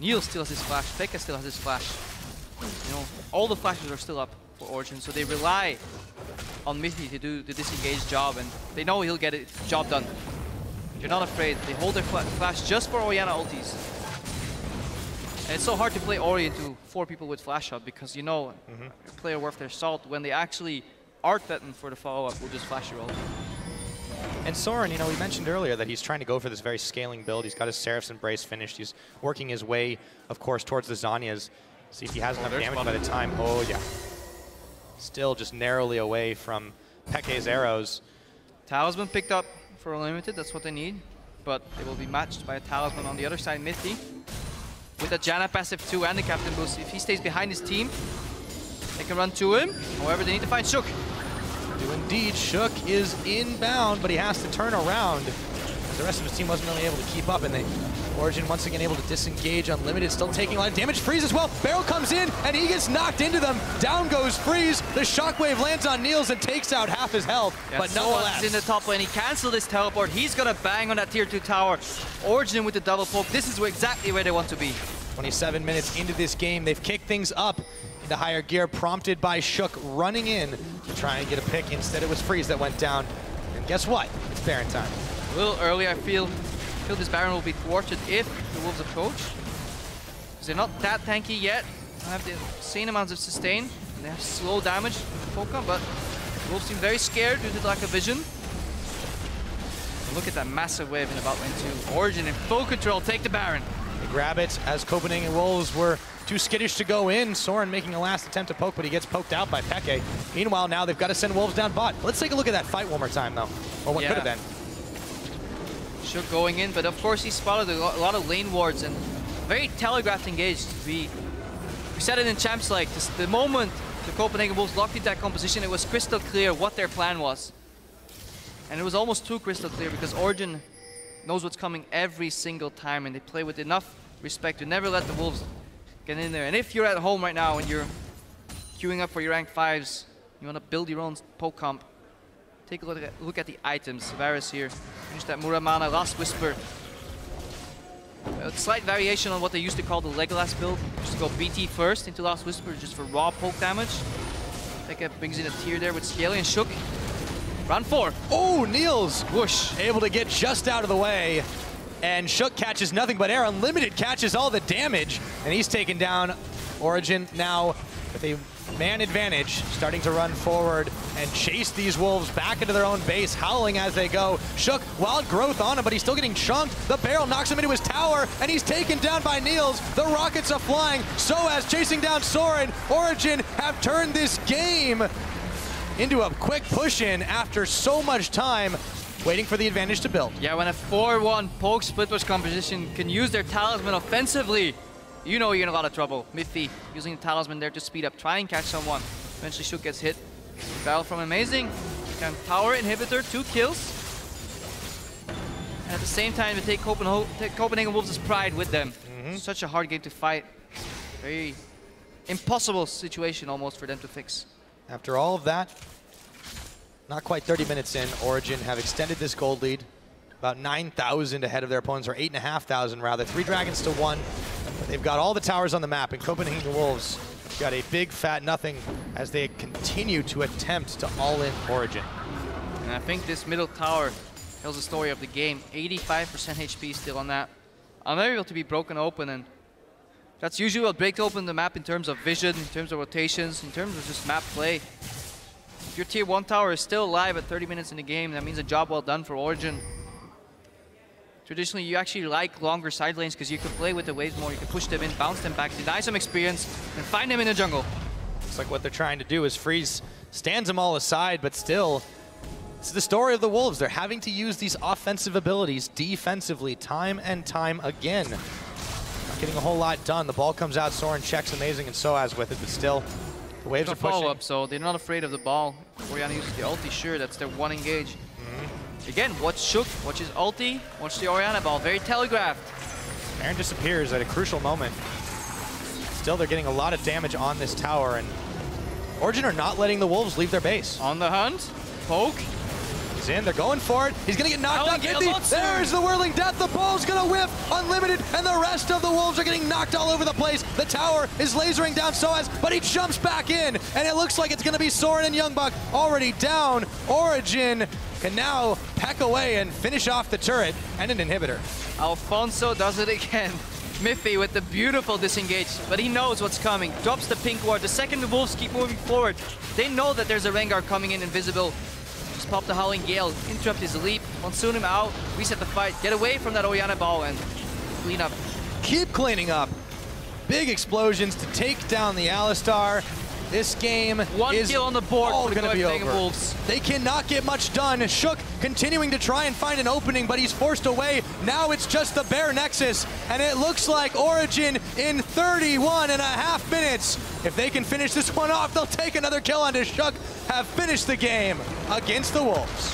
Neil still has his flash, Peke still has his flash. You know, all the flashes are still up for Origen, so they rely on Mithy to do the disengaged job, and they know he'll get it job done. They're not afraid. They hold their flash just for Orianna ultis. And it's so hard to play Ori into four people with flash shot because you know a player worth their salt when they actually art button for the follow-up will just flash your ult. And Soren, you know, we mentioned earlier that he's trying to go for this very scaling build. He's got his Seraph's Embrace finished. He's working his way, of course, towards the Zhonya's. See if he has oh, enough damage one. by the time. Oh, yeah. Still just narrowly away from Peke's arrows. Talisman picked up for Unlimited, that's what they need. But they will be matched by a Talisman on the other side, Mithy. With a Janna passive too and the Captain boost. If he stays behind his team, they can run to him. However, they need to find Shook. Do indeed. Shook is inbound, but he has to turn around. As the rest of his team wasn't really able to keep up, and they Origen once again able to disengage. Unlimited still taking a lot of damage. Freeze as well. Barrel comes in, and he gets knocked into them. Down goes Freeze. The shockwave lands on Niels and takes out half his health. but Soaz nonetheless, in the top lane. He canceled his teleport. He's gonna bang on that tier 2 tower. Origen with the double poke. This is exactly where they want to be. 27 minutes into this game. They've kicked things up into higher gear, prompted by Shook running in to try and get a pick. Instead, it was Freeze that went down. And guess what? It's Baron time. A little early, I feel. I feel this Baron will be thwarted if the Wolves approach. Because they're not that tanky yet. They have the insane amounts of sustain. And they have slow damage Pokemon, but Wolves seem very scared due to the lack of vision. look at that massive wave in about lane 2. Origen in full control, take the Baron. They grab it as Copenhagen Wolves were too skittish to go in. Soren making a last attempt to poke, but he gets poked out by Peke. Meanwhile, now they've got to send Wolves down bot. Let's take a look at that fight one more time, though. Or what Yeah. could have been. Shook going in, but of course he spotted a lot of lane wards and very telegraphed engaged. We, we said it in Champs this, the moment the Copenhagen Wolves locked into that composition, it was crystal clear what their plan was. And it was almost too crystal clear because Origen knows what's coming every single time and they play with enough respect to never let the Wolves get in there. And if you're at home right now and you're queuing up for your rank 5s, you want to build your own poke comp, Take a look at, look at the items. Varus here. Finish that Muramana, Last Whisper. A slight variation on what they used to call the Legolas build. Just to go BT first into Last Whisper just for raw poke damage. Tekka brings in a tier there with Scaly and Shook. Round four. Oh, Niels Whoosh. able to get just out of the way. And Shook catches nothing but air. Unlimited catches all the damage. And he's taken down Origen now with a man advantage, starting to run forward and chase these wolves back into their own base, howling as they go. Shook, wild growth on him, but he's still getting chunked. The barrel knocks him into his tower, and he's taken down by Niels. The rockets are flying. So as chasing down Soren, Origen have turned this game into a quick push-in after so much time waiting for the advantage to build. Yeah, when a 4-1 poke split push composition can use their talisman offensively, you know you're in a lot of trouble. Mithy using the talisman there to speed up, try and catch someone. Eventually Shook gets hit. Battle from Amazing. Can power inhibitor, two kills. And at the same time, they take Copenhagen, take Copenhagen Wolves' pride with them. Mm-hmm. Such a hard game to fight. Very impossible situation almost for them to fix. After all of that, not quite 30 minutes in, Origen have extended this gold lead. About 9,000 ahead of their opponents, or 8,500 rather. Three dragons to one. They've got all the towers on the map, and Copenhagen Wolves got a big fat nothing as they continue to attempt to all-in Origen. And I think this middle tower tells the story of the game. 85% HP still on that. Unable to be broken open and that's usually what breaks open the map in terms of vision, in terms of rotations, in terms of just map play. If your tier 1 tower is still alive at 30 minutes in the game, that means a job well done for Origen. Traditionally, you actually like longer side lanes because you can play with the waves more, you can push them in, bounce them back, deny some experience, and find them in the jungle. Looks like what they're trying to do is Freeze stands them all aside, but still, it's the story of the Wolves. They're having to use these offensive abilities defensively time and time again. Not getting a whole lot done. The ball comes out, Soren checks amazing and Soaz with it, but still, the waves are pushing. follow-up, so they're not afraid of the ball. Orianna uses the ulti, sure, that's their one engage. Again, watch Shook, watch his ulti, watch the Orianna ball, very telegraphed. Aaron disappears at a crucial moment. Still, they're getting a lot of damage on this tower, and Origen are not letting the Wolves leave their base. On the hunt, poke, He's in, they're going for it. He's gonna get knocked out. Get the- Monster. There's the whirling death. The ball's gonna whiff. Unlimited, and the rest of the Wolves are getting knocked all over the place. The tower is lasering down Soaz, but he jumps back in, and it looks like it's gonna be Soren and Youngbuck already down. Origen can now peck away and finish off the turret and an inhibitor. Alfonso does it again. Mithy with the beautiful disengage, but he knows what's coming. Drops the pink ward. The second the Wolves keep moving forward, they know that there's a Rengar coming in invisible. Just pop the Howling Gale, interrupt his leap, monsoon him out, reset the fight, get away from that Orianna ball and clean up. keep cleaning up. Big explosions to take down the Alistar. This game One is kill on the board all going to be over. Wolves. They cannot get much done. Shook continuing to try and find an opening, but he's forced away. Now it's just the bare Nexus, and it looks like Origen in 31 and a half minutes. If they can finish this one off, they'll take another kill onto Shook, have finished the game against the Wolves.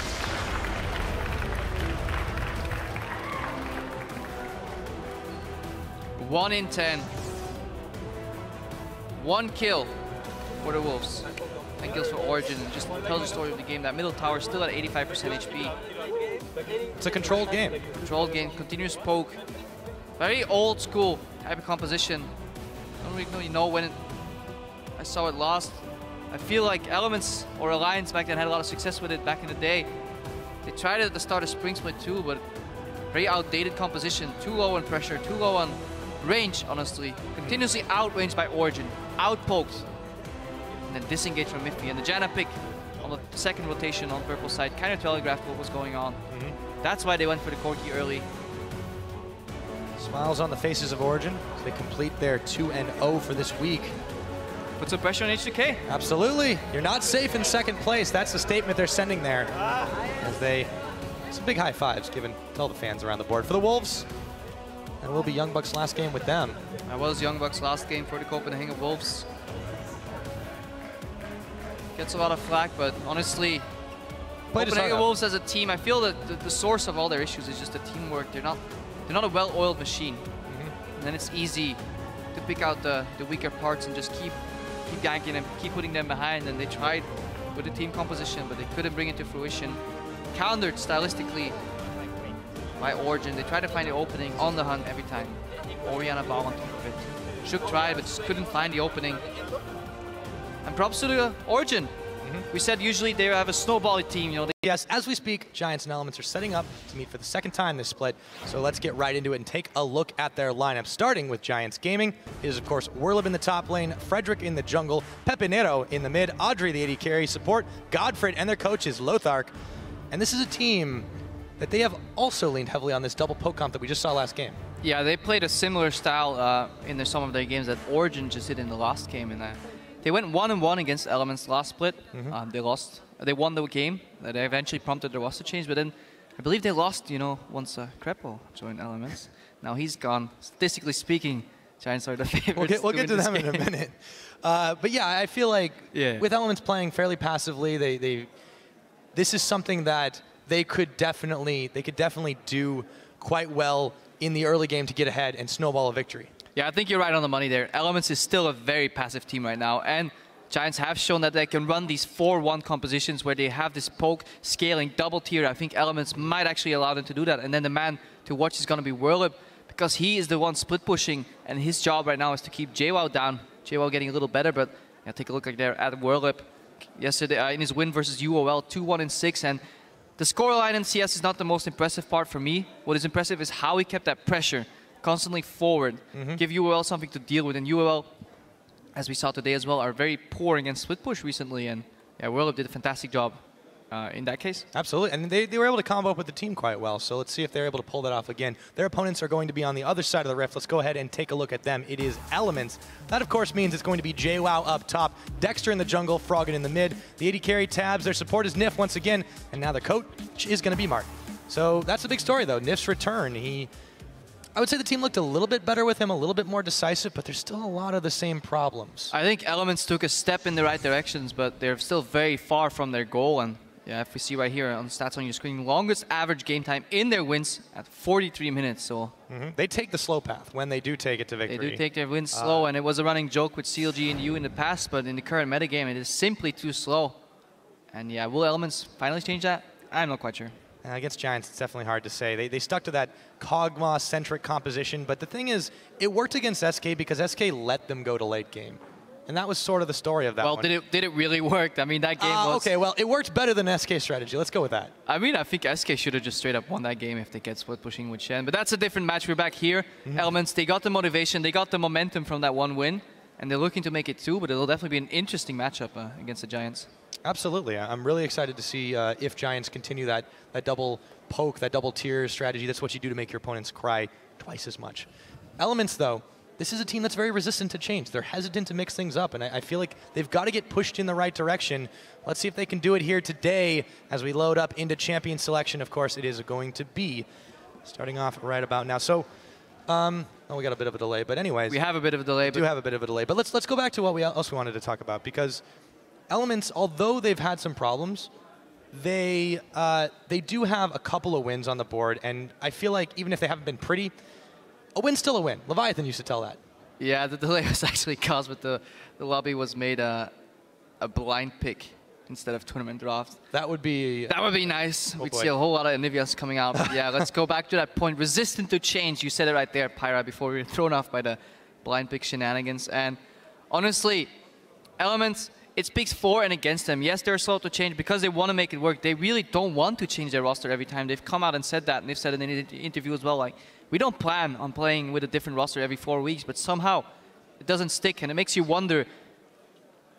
One in 10. One kill for the Wolves. And kills for Origen. Just tells the story of the game. That middle tower still at 85% HP. It's a controlled game. Controlled game, continuous poke. Very old school type of composition. I don't really know when it, I saw it last. I feel like Elements or Alliance back then had a lot of success with it back in the day. They tried it at the start of Spring Split too, but very outdated composition, too low on pressure, too low on range, honestly. Continuously outranged by Origen. outpoked, then disengaged from Mithy. And the Janna pick on the second rotation on purple side kind of telegraphed what was going on. Mm -hmm. That's why they went for the Corki early. Smiles on the faces of Origen as they complete their 2-0 for this week. Put some pressure on H2K. Absolutely. You're not safe in second place. That's the statement they're sending there. As they, some big high fives given to all the fans around the board. For the Wolves, and will be Young Bucks' last game with them. That was Young Bucks' last game for the Copenhagen Wolves. Gets a lot of flack, but honestly, Played Copenhagen Wolves as a team, I feel that the, the, source of all their issues is just the teamwork. They're not they're not a well-oiled machine. Mm -hmm. And then it's easy to pick out the, the weaker parts and just keep keep yanking them, keep putting them behind. And they tried with the team composition, but they couldn't bring it to fruition. Countered stylistically by Origen. They tried to find the opening on the hunt every time. Orianna Ball on top of it. Shook tried, but just couldn't find the opening. And props to the Origen. Mm -hmm. We said usually they have a snowball team, you know. Yes, as we speak, Giants and Elements are setting up to meet for the second time this split. So let's get right into it and take a look at their lineup. Starting with Giants Gaming, it is of course Werlyb in the top lane, Frederick in the jungle, Pepinero in the mid, Adryh the AD carry, support, Godfred and their coach is Lothark. And this is a team that they have also leaned heavily on this double poke comp that we just saw last game. Yeah, they played a similar style uh, in their, some of their games that Origen just did in the last game. And they went one and one against Elements last split. Mm -hmm. um, they lost. They won the game. They eventually prompted their roster change, but then I believe they lost. You know, once uh, Krepo joined Elements. now he's gone. Statistically speaking, Giants are the favorites. We'll get, we'll to, get to them game. in a minute. Uh, but yeah, I feel like yeah. with Elements playing fairly passively, they, they this is something that they could definitely they could definitely do quite well in the early game to get ahead and snowball a victory. Yeah, I think you're right on the money there. Elements is still a very passive team right now, and Giants have shown that they can run these 4-1 compositions where they have this poke scaling double tier. I think Elements might actually allow them to do that, and then the man to watch is going to be Werlyb because he is the one split pushing, and his job right now is to keep JWoww down. JWoww getting a little better, but yeah, take a look like there at Werlyb yesterday uh, in his win versus UOL, 2-1 and 6, and the scoreline in CS is not the most impressive part for me. What is impressive is how he kept that pressure constantly forward, mm -hmm. give UOL something to deal with. And UOL, as we saw today as well, are very poor against split push recently. And yeah, Werlyb did a fantastic job uh, in that case. Absolutely, and they, they were able to combo up with the team quite well. So let's see if they're able to pull that off again. Their opponents are going to be on the other side of the rift. Let's go ahead and take a look at them. It is Elements. That, of course, means it's going to be JWoww up top, Dexter in the jungle, Froggen in the mid. The AD carry tabs, their support is Nyph once again, and now the coach is going to be Mark. So that's a big story, though. Nyph's return. He I would say the team looked a little bit better with him, a little bit more decisive, but there's still a lot of the same problems. I think Elements took a step in the right directions, but they're still very far from their goal. And yeah, if we see right here on stats on your screen, longest average game time in their wins at 43 minutes. So mm -hmm. they take the slow path when they do take it to victory. They do take their wins uh, slow, and it was a running joke with CLG and you in the past, but in the current metagame, it is simply too slow. And yeah, will Elements finally change that? I'm not quite sure. Against Giants, it's definitely hard to say. They, they stuck to that Kog'Maw-centric composition, but the thing is, it worked against SK because SK let them go to late game. And that was sort of the story of that well, one. did it did it really work? I mean, that game uh, was... Okay, well, it worked better than SK strategy. Let's go with that. I mean, I think SK should have just straight up won that game if they get split pushing with Shen. But that's a different match. We're back here. Mm -hmm. Elements, they got the motivation. They got the momentum from that one win. And they're looking to make it two, but it'll definitely be an interesting matchup uh, against the Giants. Absolutely. I'm really excited to see uh, if Giants continue that, that double poke, that double tier strategy. That's what you do to make your opponents cry twice as much. Elements, though, this is a team that's very resistant to change. They're hesitant to mix things up, and I, I feel like they've got to get pushed in the right direction. Let's see if they can do it here today as we load up into champion selection. Of course, it is going to be starting off right about now. So, um, oh, we got a bit of a delay, but anyways. We have a bit of a delay. We do have a bit of a delay, but let's let's go back to what we else we wanted to talk about because Elements, although they've had some problems, they uh, they do have a couple of wins on the board, and I feel like even if they haven't been pretty, a win's still a win. Leviathan used to tell that. Yeah, the delay was actually caused with the the lobby was made a, a blind pick instead of tournament draft. That would be. That would be nice. Oh We'd boy. see a whole lot of Anivias coming out. But yeah, let's go back to that point. Resistant to change. You said it right there, Pyra, before we were thrown off by the blind pick shenanigans. And honestly, Elements, it speaks for and against them. Yes, they're slow to change because they want to make it work. They really don't want to change their roster every time. They've come out and said that, and they've said in an interview as well. Like, we don't plan on playing with a different roster every four weeks, but somehow it doesn't stick, and it makes you wonder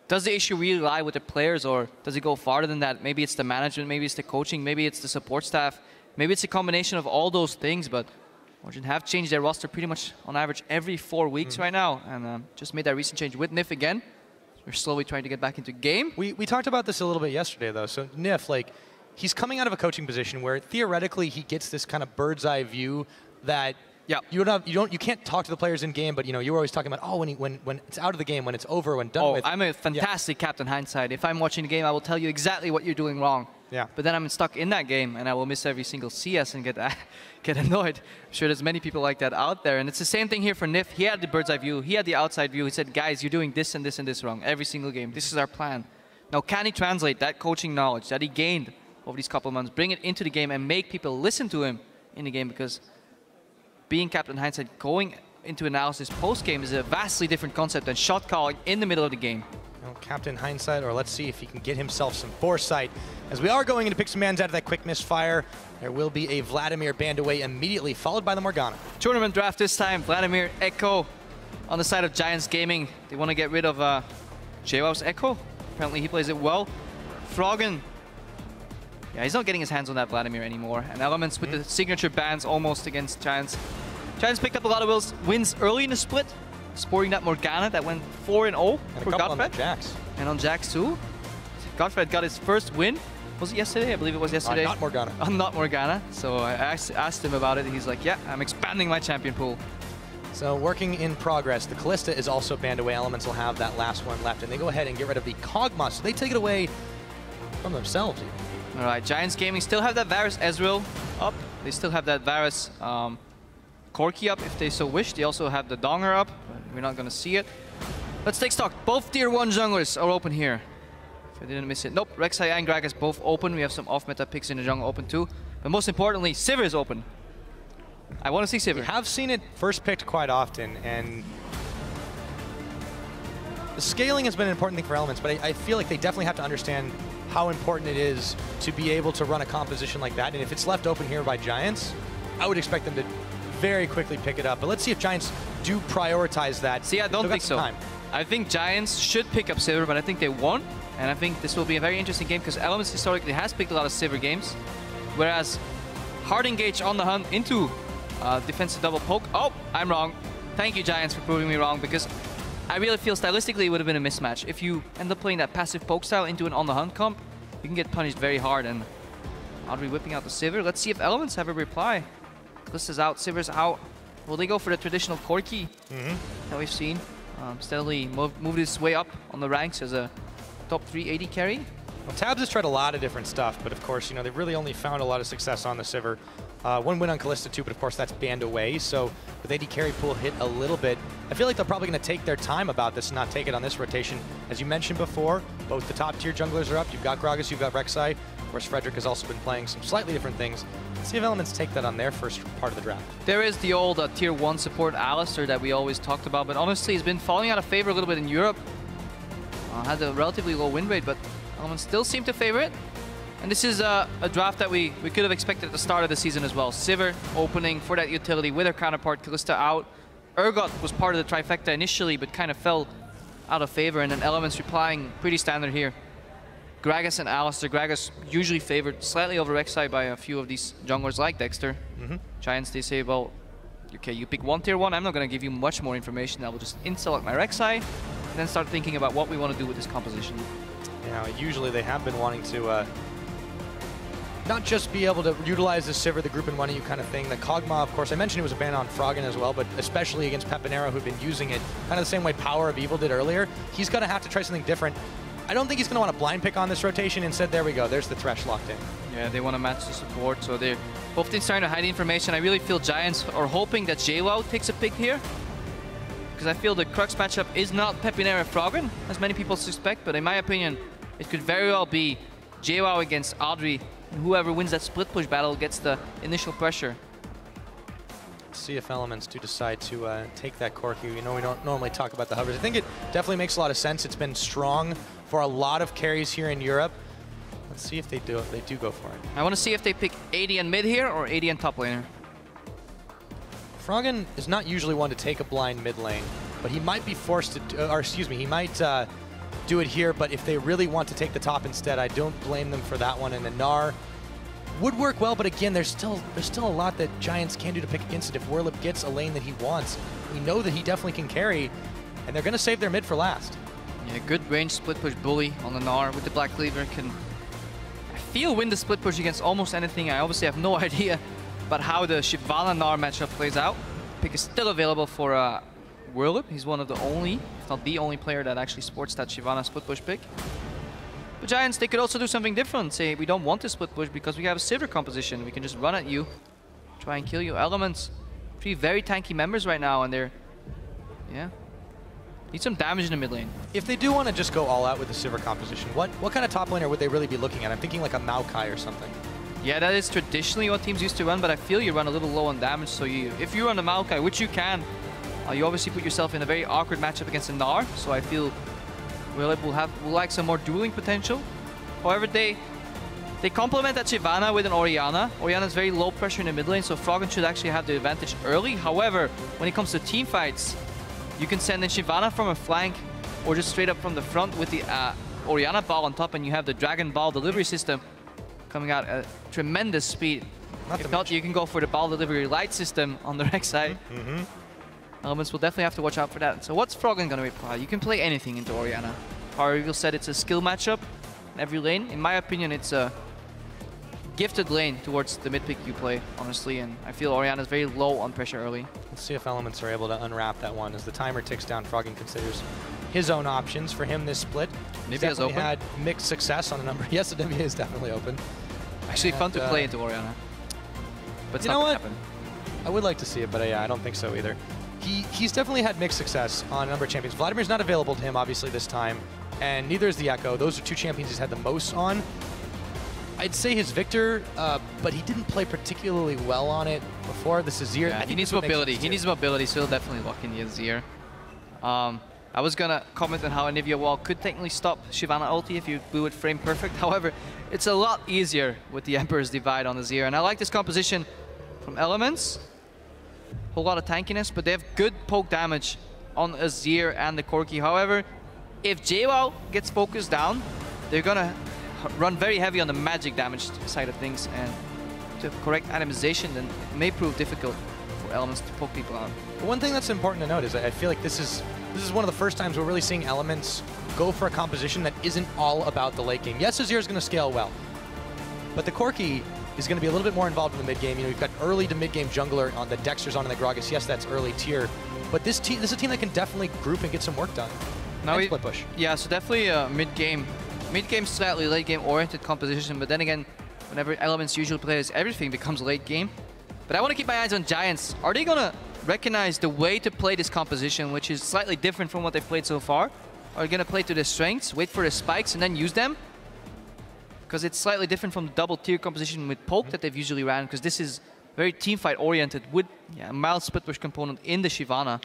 does the issue really lie with the players or does it go farther than that? Maybe it's the management, maybe it's the coaching, maybe it's the support staff, maybe it's a combination of all those things, but Origin have changed their roster pretty much on average every four weeks Mm-hmm. right now and um, just made that recent change with Nyph again. We're slowly trying to get back into game. We, we talked about this a little bit yesterday, though. So Nyph, like, he's coming out of a coaching position where theoretically he gets this kind of bird's eye view that Yeah. you don't have, you don't you can't talk to the players in game, but you know you were always talking about oh when he, when when it's out of the game, when it's over, when done Oh, with. I'm a fantastic captain hindsight. If I'm watching the game, I will tell you exactly what you're doing wrong. Yeah. But then I'm stuck in that game, and I will miss every single CS and get get annoyed. I'm sure there's many people like that out there, and it's the same thing here for Nyph. He had the bird's eye view. He had the outside view. He said, "Guys, you're doing this and this and this wrong every single game. This is our plan." Now, can he translate that coaching knowledge that he gained over these couple of months, bring it into the game, and make people listen to him in the game? Because being captain hindsight, going into analysis post game is a vastly different concept than shot calling in the middle of the game. Captain Hindsight, or let's see if he can get himself some foresight. As we are going into pick some mans out of that quick misfire, there will be a Vladimir band away immediately, followed by the Morgana. Tournament draft this time, Vladimir Ekko on the side of Giants Gaming. They want to get rid of uh, JWoww's Ekko. Apparently he plays it well. Froggen, yeah, he's not getting his hands on that Vladimir anymore. And Elements with the signature bans almost against Giants. Giants picked up a lot of wins early in the split, sporting that Morgana that went 4 and 0 And for on Godfred. Jax. And on Jax too. Godfred got his first win. Was it yesterday? I believe it was yesterday. not Morgana. On not Morgana. So I asked, asked him about it. and He's like, yeah, I'm expanding my champion pool. So working in progress. The Kalista is also banned away. Elements will have that last one left, and they go ahead and get rid of the Kog'Maw. So they take it away from themselves. even. All right, Giants Gaming still have that Varus Ezreal up. They still have that Varus um, Corki up if they so wish. They also have the Donger up, we're not going to see it. Let's take stock. Both tier 1 junglers are open here. If I didn't miss it. Nope, Rek'Sai and Gragas both open. We have some off-meta picks in the jungle open too. But most importantly, Sivir is open. I want to see Sivir. have seen it first picked quite often, and the scaling has been an important thing for Elements, but I, I feel like they definitely have to understand how important it is to be able to run a composition like that. And if it's left open here by Giants, I would expect them to very quickly pick it up. But let's see if Giants do prioritize that. See, I don't They've think so. time. I think Giants should pick up Sivir, but I think they won't. And I think this will be a very interesting game because Elements historically has picked a lot of Sivir games, whereas hard engage on the hunt into uh, defensive double poke. Oh, I'm wrong. Thank you, Giants, for proving me wrong because I really feel stylistically it would have been a mismatch. If you end up playing that passive poke style into an on the hunt comp, you can get punished very hard. And I'll be whipping out the Sivir. Let's see if Elements have a reply. This is out, Sivir's out. Will they go for the traditional Corki that we've seen? Um, steadily move, moved his way up on the ranks as a top 3 AD carry. Well, Tabs has tried a lot of different stuff, but of course, you know, they've really only found a lot of success on the Sivir. Uh, one win on Kalista too, but of course that's banned away. So with AD carry pool hit a little bit, I feel like they're probably going to take their time about this and not take it on this rotation. As you mentioned before, both the top tier junglers are up. You've got Gragas, you've got Rek'Sai. Of course, Frederick has also been playing some slightly different things. See if Elements take that on their first part of the draft. There is the old uh, tier 1 support Alistar that we always talked about, but honestly he's been falling out of favor a little bit in Europe. Uh, had a relatively low win rate, but Elements still seem to favor it. And this is uh, a draft that we, we could have expected at the start of the season as well. Sivir opening for that utility with her counterpart, Kalista out. Urgot was part of the trifecta initially, but kind of fell out of favor, and then Elements replying pretty standard here. Gragas and Alistar. Gragas usually favored slightly over Rek'Sai by a few of these junglers like Dexter. Giants, they say, well, okay, you pick one tier one, I'm not going to give you much more information. I will just in-select my Rek'Sai, and then start thinking about what we want to do with this composition. You know, usually they have been wanting to uh, not just be able to utilize the Sivir, the group and one of you kind of thing. The Kog'Maw, of course, I mentioned it was a ban on Froggen as well, but especially against Pepinero, who've been using it kind of the same way Power of Evil did earlier. He's going to have to try something different. I don't think he's going to want to blind pick on this rotation. Instead, there we go. There's the Thresh locked in. Yeah, they want to match the support, so they're both teams trying to hide information. I really feel Giants are hoping that JWoww takes a pick here. Because I feel the crux matchup is not Pepinero Froggen, as many people suspect, but in my opinion, it could very well be JWoww against Adryh. And whoever wins that split push battle gets the initial pressure. See if Elements do decide to uh, take that Corki. You know, we don't normally talk about the hovers. I think it definitely makes a lot of sense. It's been strong for a lot of carries here in Europe. Let's see if they do they do go for it. I want to see if they pick AD and mid here or AD and top laner. Froggen is not usually one to take a blind mid lane, but he might be forced to, uh, or excuse me, he might uh, do it here, but if they really want to take the top instead, I don't blame them for that one. And the Gnar would work well, but again, there's still there's still a lot that Giants can do to pick against it. If Werlyb gets a lane that he wants, we know that he definitely can carry, and they're going to save their mid for last. Yeah, good range split push bully on the Gnar with the Black Cleaver can, I feel, win the split push against almost anything. I obviously have no idea about how the Shyvana Gnar matchup plays out. Pick is still available for uh, Werlyb. He's one of the only, if not the only player that actually sports that Shyvana split push pick. But Giants, they could also do something different. Say, we don't want to split push because we have a Sivir composition. We can just run at you, try and kill you. Elements, three very tanky members right now, and they're, yeah, Need some damage in the mid lane. If they do want to just go all out with the Sivir composition, what, what kind of top laner would they really be looking at? I'm thinking like a Maokai or something. Yeah, that is traditionally what teams used to run, but I feel you run a little low on damage, so you, if you run a Maokai, which you can, uh, you obviously put yourself in a very awkward matchup against a Gnar, so I feel will will have will like some more dueling potential. However, they they complement that Shyvana with an Orianna. Orianna's very low pressure in the mid lane, so Froggen should actually have the advantage early. However, when it comes to team fights, you can send in Shyvana from a flank or just straight up from the front with the uh, Orianna ball on top and you have the Dragon Ball delivery system coming out at tremendous speed. Not if not, you can go for the ball delivery light system on the right side. Mm -hmm. Elements will definitely have to watch out for that. So what's Froggen going to reply? You can play anything into Orianna. Power Eagle said it's a skill matchup in every lane. In my opinion, it's a gifted lane towards the mid pick you play, honestly, and I feel Orianna is very low on pressure early. Let's see if Elements are able to unwrap that one. As the timer ticks down, Froggen considers his own options for him this split. Maybe He's open. had mixed success on a number. Yes, the is definitely open. Actually, and, fun to uh, play into Orianna. But you know what? Happen. I would like to see it, but uh, yeah, I don't think so either. He he's definitely had mixed success on a number of champions. Vladimir's not available to him, obviously, this time, and neither is the Ekko. Those are two champions he's had the most on. I'd say his Viktor, uh, but he didn't play particularly well on it before. The Azir. Yeah, he needs mobility. He needs mobility, so he'll definitely lock in the Azir. Um, I was gonna comment on how Anivia Wall could technically stop Shyvana ulti if you blew it frame perfect. However, it's a lot easier with the Emperor's Divide on the Azir, and I like this composition from Elements. Whole lot of tankiness, but they have good poke damage on Azir and the Corki. However, if JWoww gets focused down, they're gonna run very heavy on the magic damage side of things and to correct atomization then it may prove difficult for elements to poke people out. One thing that's important to note is I feel like this is this is one of the first times we're really seeing elements go for a composition that isn't all about the late game. Yes, Azir is going to scale well, but the Corki is going to be a little bit more involved in the mid game. You know, you've got early to mid game jungler on the Dexter's on and the Gragas. Yes, that's early tier, but this team this is a team that can definitely group and get some work done. Now we, split push. Yeah, so definitely uh, mid game Mid-game slightly late-game oriented composition, but then again, whenever Elements usually plays, everything becomes late game. But I want to keep my eyes on Giants. Are they going to recognize the way to play this composition, which is slightly different from what they've played so far? Are they going to play to their strengths, wait for the spikes, and then use them? Because it's slightly different from the double tier composition with Poke that they've usually ran, because this is very teamfight oriented with yeah, a mild split push component in the Shyvana.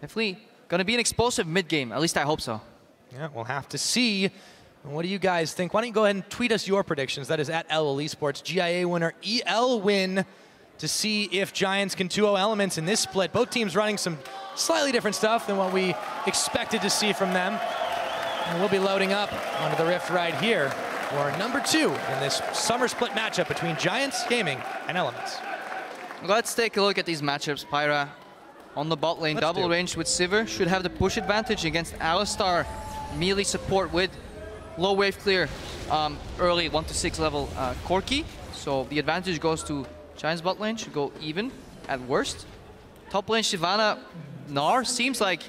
Definitely going to be an explosive mid game, at least I hope so. Yeah, we'll have to see. What do you guys think? Why don't you go ahead and tweet us your predictions? That is at LL Esports. GIA winner EL win to see if Giants can 2-0 elements in this split. Both teams running some slightly different stuff than what we expected to see from them. And we'll be loading up onto the Rift right here for number two in this summer split matchup between Giants Gaming and Elements. Let's take a look at these matchups. Pyra on the bot lane, Let's double range with Sivir, should have the push advantage against Alistar. Melee support with low wave clear um, early 1 to 6 level uh, Corki. So the advantage goes to Giants bot lane, should go even at worst. Top lane Shyvana, Gnar, seems like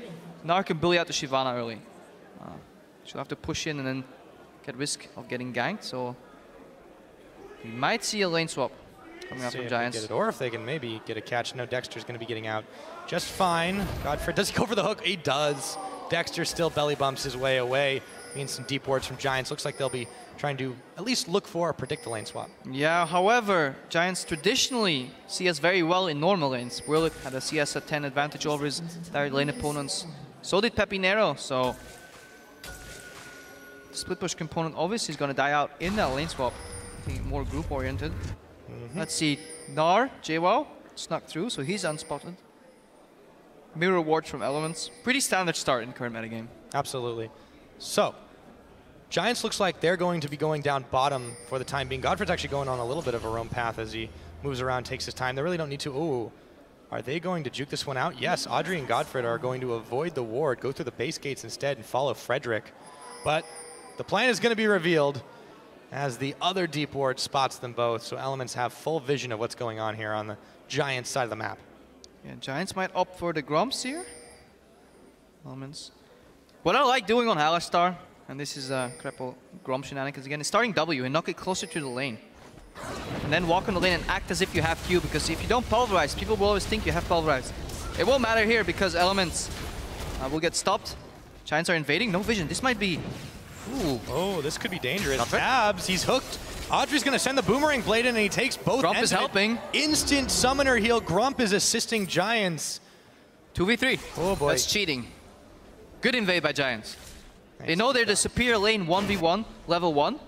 Gnar can bully out the Shyvana early. Uh, she'll have to push in and then get risk of getting ganked, so we might see a lane swap coming up from Giants. or if they can maybe get a catch. No, Dexter's going to be getting out just fine. Godfred, does he go for the hook? He does. Dexter still belly bumps his way away. Means some deep wards from Giants. Looks like they'll be trying to at least look for or predict the lane swap. Yeah, however, Giants traditionally CS very well in normal lanes. Werlyb had a CS at 10 advantage over his direct lane opponents. So did Pepinero, so split push component obviously is going to die out in that lane swap. I think more group oriented. Mm -hmm. Let's see, Gnar, JWoww, snuck through, so he's unspotted. Mirror ward from Elements. Pretty standard start in current metagame. Absolutely. So, Giants looks like they're going to be going down bottom for the time being. Godfred's actually going on a little bit of a roam path as he moves around, takes his time. They really don't need to. Ooh, are they going to juke this one out? Yes, Adryh and Godfred are going to avoid the ward, go through the base gates instead, and follow Frederick. But the plan is going to be revealed as the other deep ward spots them both. So Elements have full vision of what's going on here on the Giants side of the map. Yeah, Giants might opt for the Grumps here. Elements. What I like doing on Alistar, and this is uh, Krepo Gromp shenanigans again, is starting W and knock it closer to the lane. And then walk on the lane and act as if you have Q, because if you don't pulverize, people will always think you have pulverize. It won't matter here because Elements uh, will get stopped. Giants are invading, no vision. This might be Ooh. Oh, this could be dangerous. Tabs, he's hooked. Adryh's going to send the Boomerang Blade in, and he takes both Gromp is helping. Instant Summoner heal. Gromp is assisting Giants. 2v3. Oh, boy. That's cheating. Good invade by Giants. Nice. They know they're the superior lane 1v1, level 1.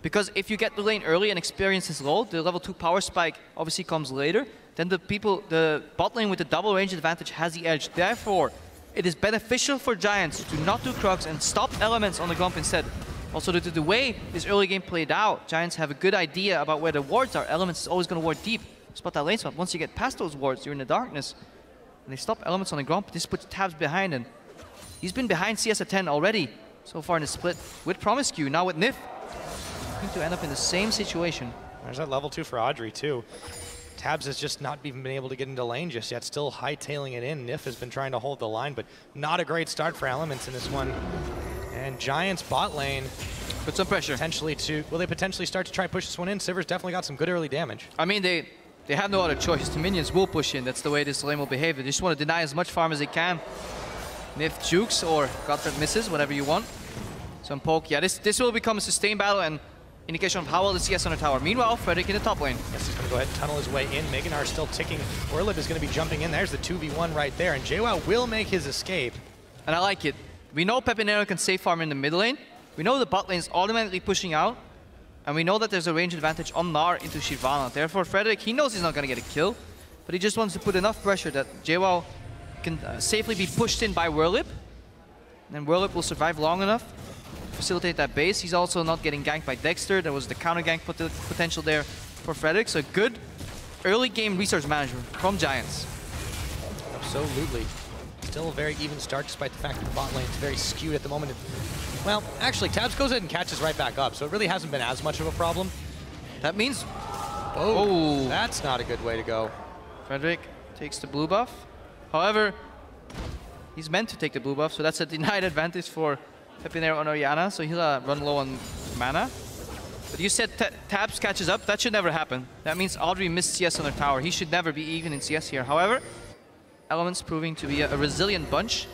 Because if you get the lane early and experience is low, the level 2 power spike obviously comes later. Then the people, the bot lane with the double range advantage has the edge. Therefore, it is beneficial for Giants to not do Krugs and stop elements on the Gromp instead. Also, due to the way this early game played out, Giants have a good idea about where the wards are. Elements is always going to ward deep. Spot that lane spot. Once you get past those wards, you're in the darkness. And they stop Elements on the Gromp. This puts Tabzz behind, and he's been behind CS at 10 already so far in the split with Promisq. Now with Nyph, going to end up in the same situation. There's that level 2 for Adryh, too. Tabzz has just not even been able to get into lane just yet, still hightailing it in. Nyph has been trying to hold the line, but not a great start for Elements in this one. And Giants bot lane. Put some pressure. Potentially to, will they potentially start to try and push this one in? Sivir's definitely got some good early damage. I mean, they they have no other choice. The minions will push in. That's the way this lane will behave. They just want to deny as much farm as they can. Nyph jukes or Godfred misses, whatever you want. Some poke. Yeah, this, this will become a sustained battle and indication of how well the CS on the tower. Meanwhile, Frederick in the top lane. Yes, he's going to go ahead and tunnel his way in. Mega Gnar is still ticking. Werlip is going to be jumping in. There's the 2v1 right there, and Jwaow will make his escape. And I like it. We know Pepinero can safe farm in the mid lane. We know the bot lane is automatically pushing out. And we know that there's a range advantage on Gnar into Shyvana. Therefore, Frederick, he knows he's not going to get a kill. But he just wants to put enough pressure that Jwaow can uh, safely be pushed in by Werlip. And Werlip will survive long enough to facilitate that base. He's also not getting ganked by Dexter. There was the counter gank pot potential there for Frederick. So good early game resource management from Giants. Absolutely. Still a very even start despite the fact that the bot lane is very skewed at the moment. Well, actually, Tabzz goes ahead and catches right back up, so it really hasn't been as much of a problem. That means... Oh, oh. that's not a good way to go. Frederick takes the blue buff. However, he's meant to take the blue buff, so that's a denied advantage for Pepinero on Orianna, so he'll uh, run low on mana. But you said Tabzz catches up. That should never happen. That means Adryh missed CS on her tower. He should never be even in CS here. However, Elements proving to be a, a resilient bunch.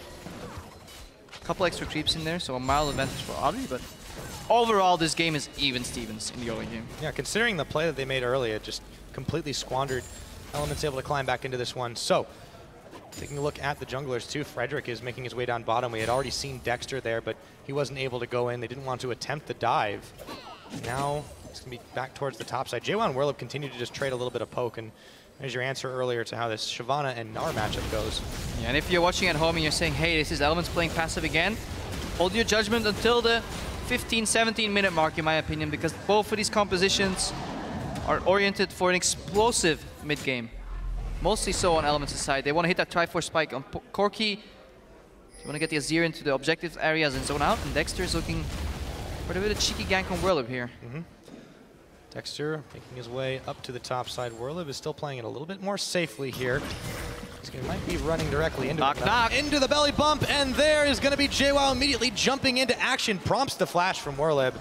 A couple extra creeps in there, so a mild advantage for Adryh, but overall this game is even Stevens in the early game. Yeah, considering the play that they made earlier, it just completely squandered. Elements able to climb back into this one. So, Taking a look at the junglers too, Frederick is making his way down bottom. We had already seen Dexter there, but he wasn't able to go in. They didn't want to attempt the dive. Now it's going to be back towards the top side. Jwaow and Werlip continue to just trade a little bit of poke, and there's your answer earlier to how this Shyvana and Gnar matchup goes. Yeah, and if you're watching at home and you're saying, hey, this is Elements playing passive again, hold your judgment until the 15, 17 minute mark, in my opinion, because both of these compositions are oriented for an explosive mid game. Mostly so on Elements' side. They want to hit that Triforce spike on P Corki. They want to get the Azir into the objective areas and zone out. And Dexter is looking for a bit of cheeky gank on Werlip here. Mm -hmm. Dexter making his way up to the top side. Werlip is still playing it a little bit more safely here. He might be running directly into knock, the knock. into the belly bump, and there is going to be Jwaow immediately jumping into action. Prompts the flash from Werlip.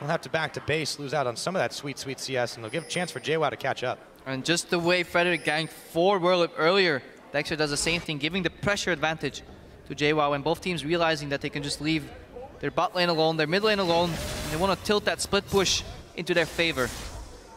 We'll have to back to base, lose out on some of that sweet, sweet CS, and they'll give a chance for Jwaow to catch up. And just the way Frederick ganked for Werlip earlier, Dexter does the same thing, giving the pressure advantage to Jwaow, and both teams realizing that they can just leave They're bot lane alone, they're mid lane alone, and they want to tilt that split push into their favor.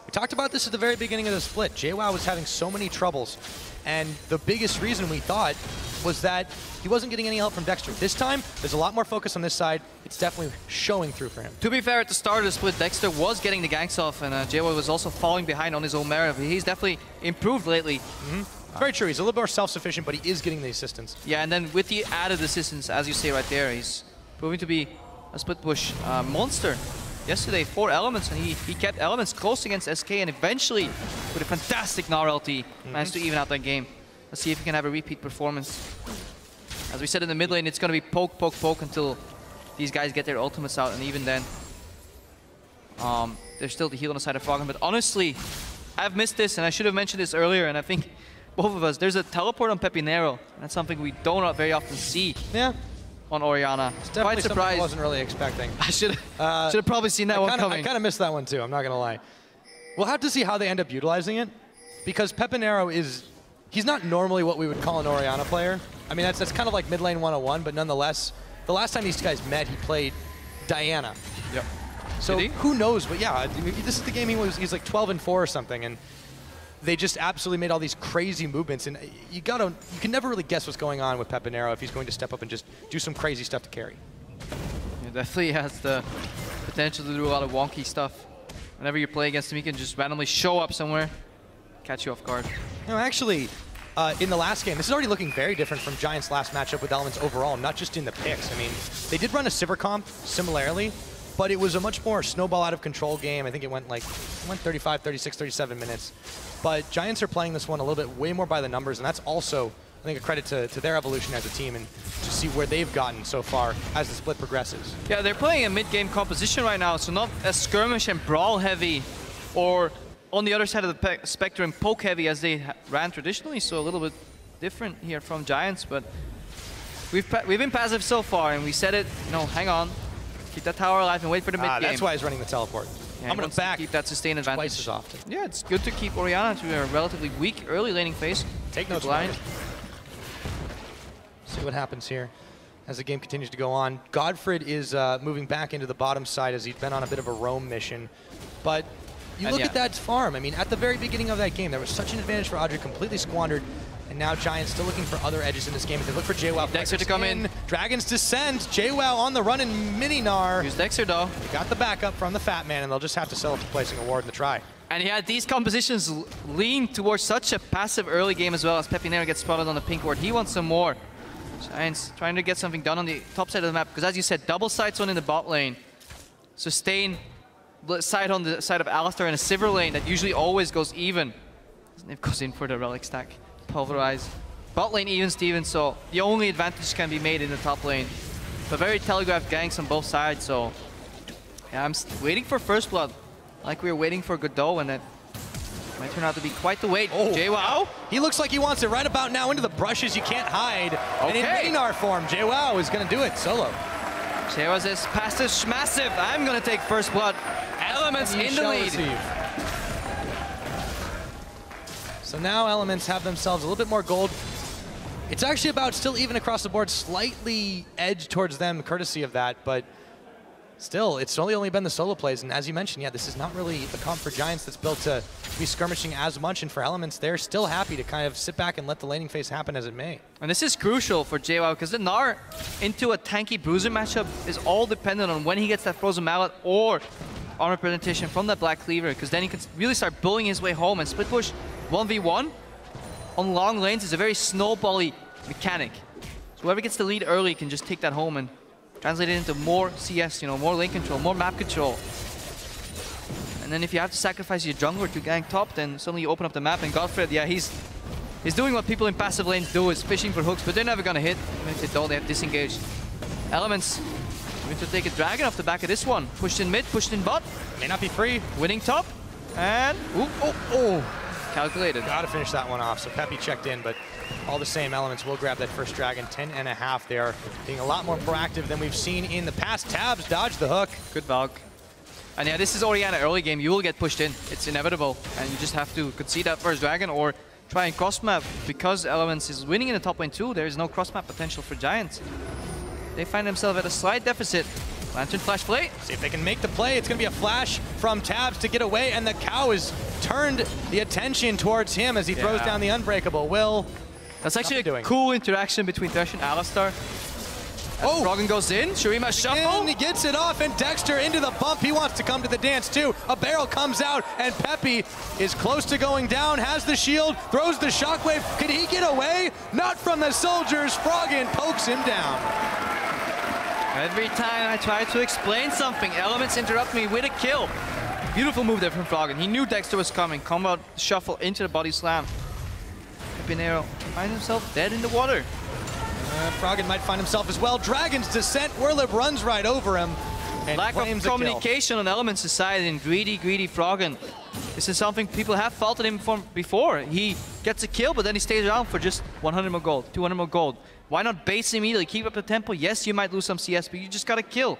We talked about this at the very beginning of the split. JWoww was having so many troubles, and the biggest reason we thought was that he wasn't getting any help from Dexter. This time, there's a lot more focus on this side. It's definitely showing through for him. To be fair, at the start of the split, Dexter was getting the ganks off, and uh, was also falling behind on his own merit. He's definitely improved lately. Mm -hmm. Very true. He's a little more self-sufficient, but he is getting the assistance. Yeah, and then with the added assistance, as you say right there, he's proving to be a split push uh, monster yesterday, four elements, and he, he kept elements close against SK, and eventually, with a fantastic Gnar ulti, mm -hmm. managed to even out that game. Let's see if he can have a repeat performance. As we said in the mid lane, it's going to be poke, poke, poke until these guys get their ultimates out, and even then, um, there's still the heal on the side of Froggen. But honestly, I've missed this, and I should have mentioned this earlier, and I think both of us, there's a teleport on Pepinero. That's something we don't very often see. Yeah on Orianna. It's Quite surprised. I wasn't really expecting. I should uh, should have probably seen that one kinda, coming. I kind of missed that one too. I'm not gonna lie. We'll have to see how they end up utilizing it, because Pepinero is he's not normally what we would call an Orianna player. I mean that's that's kind of like mid lane 101, but nonetheless, the last time these guys met, he played Diana. Yep. So who knows? But yeah, this is the game he was. He's like 12 and four or something, and they just absolutely made all these crazy movements, and you gotta, you can never really guess what's going on with Pepinero if he's going to step up and just do some crazy stuff to carry. He definitely has the potential to do a lot of wonky stuff. Whenever you play against him, he can just randomly show up somewhere, catch you off guard. No, actually, uh, in the last game, this is already looking very different from Giants' last matchup with Elements overall, not just in the picks. I mean, they did run a Sivir comp similarly, but it was a much more snowball out of control game. I think it went like it went 35, 36, 37 minutes. But Giants are playing this one a little bit way more by the numbers, and that's also, I think, a credit to, to their evolution as a team and to see where they've gotten so far as the split progresses. Yeah, they're playing a mid-game composition right now, so not as skirmish and brawl heavy or on the other side of the spectrum poke heavy as they ran traditionally, so a little bit different here from Giants, but we've we've been passive so far, and we said it, you know, hang on, keep that tower alive and wait for the mid-game. Ah, that's why he's running the teleport. Yeah, I'm going to back. keep that sustained advantage. Twice as often. Yeah, it's good to keep Orianna to a relatively weak early laning phase. Take no blind. See what happens here as the game continues to go on. Godfred is uh, moving back into the bottom side as he's been on a bit of a roam mission. But you and look yeah. at that farm. I mean, at the very beginning of that game, there was such an advantage for Audrey, completely squandered. And now Giants still looking for other edges in this game. If they look for Jwaow. Dexter to come in. in. Dragon's Descent. Jwaow on the run in Mini Gnar. Here's Dexter though. Got the backup from the Fat Man, and they'll just have to settle for placing a ward in the try. And yeah, these compositions lean towards such a passive early game as well as Pepinero gets spotted on the pink ward. He wants some more. Giants trying to get something done on the top side of the map because as you said, double sides on in the bot lane. Sustain side on the side of Alistar in a Sivir lane that usually always goes even. It goes in for the relic stack. Pulverize. Bot lane even Steven, so the only advantage can be made in the top lane. But very telegraphed ganks on both sides, so yeah, I'm waiting for first blood. Like we were waiting for Godot, and it might turn out to be quite the wait. Oh, Jwaow. He looks like he wants it right about now into the brushes you can't hide. Okay. And in Gnar form, Jwaow is going to do it solo. Jwaow says, passive massive. I'm going to take first blood. Elements in the lead. Receive. So now Elements have themselves a little bit more gold. It's actually about still even across the board, slightly edged towards them courtesy of that, but still, it's only only been the solo plays, and as you mentioned, yeah, this is not really a comp for Giants that's built to be skirmishing as much, and for Elements, they're still happy to kind of sit back and let the laning phase happen as it may. And this is crucial for Jwaow, because the Gnar into a tanky Bruiser matchup is all dependent on when he gets that Frozen Mallet or armor presentation from that Black Cleaver, because then he can really start bullying his way home, and split push 1v1 on long lanes is a very snowbally mechanic. So whoever gets the lead early can just take that home and translate it into more CS, you know, more lane control, more map control. And then if you have to sacrifice your jungler to gank top, then suddenly you open up the map and Godfred, yeah, he's he's doing what people in passive lanes do, is fishing for hooks, but they're never gonna hit. Even if they don't, they have disengaged. Elements going to take a dragon off the back of this one. Pushed in mid, pushed in bot. May not be free. Winning top. And, ooh, oh, oh. Calculated. Got to finish that one off. So Peppy checked in, but all the same elements will grab that first dragon. 10 and a half. They are being a lot more proactive than we've seen in the past. Tabzz dodge the hook. Good Valk. And yeah, this is Orianna early game. You will get pushed in. It's inevitable. And you just have to concede that first dragon or try and cross map. Because Elements is winning in the top lane too, there is no cross map potential for Giants. They find themselves at a slight deficit Lantern flash play. See if they can make the play. It's going to be a flash from Tabzz to get away, and the cow has turned the attention towards him as he throws down the Unbreakable. Will, That's actually a doing. cool interaction between Thresh and Alistar. Oh. Froggen goes in. Shurima shuffle. and he gets it off, and Dexter into the bump. He wants to come to the dance too. A barrel comes out, and Peppy is close to going down, has the shield, throws the shockwave. Can he get away? Not from the soldiers. Froggen pokes him down. Every time I try to explain something, elements interrupt me with a kill. Beautiful move there from Froggen. He knew Dexter was coming. Combo shuffle into the body slam. Pinero finds himself dead in the water. Uh, Froggen might find himself as well. Dragon's descent. Werlip runs right over him. And Lack of claims a kill. communication on Element side and greedy, greedy Froggen. This is something people have faulted him for before. He gets a kill, but then he stays around for just 100 more gold, 200 more gold. Why not base immediately, keep up the tempo? Yes, you might lose some CS, but you just gotta kill.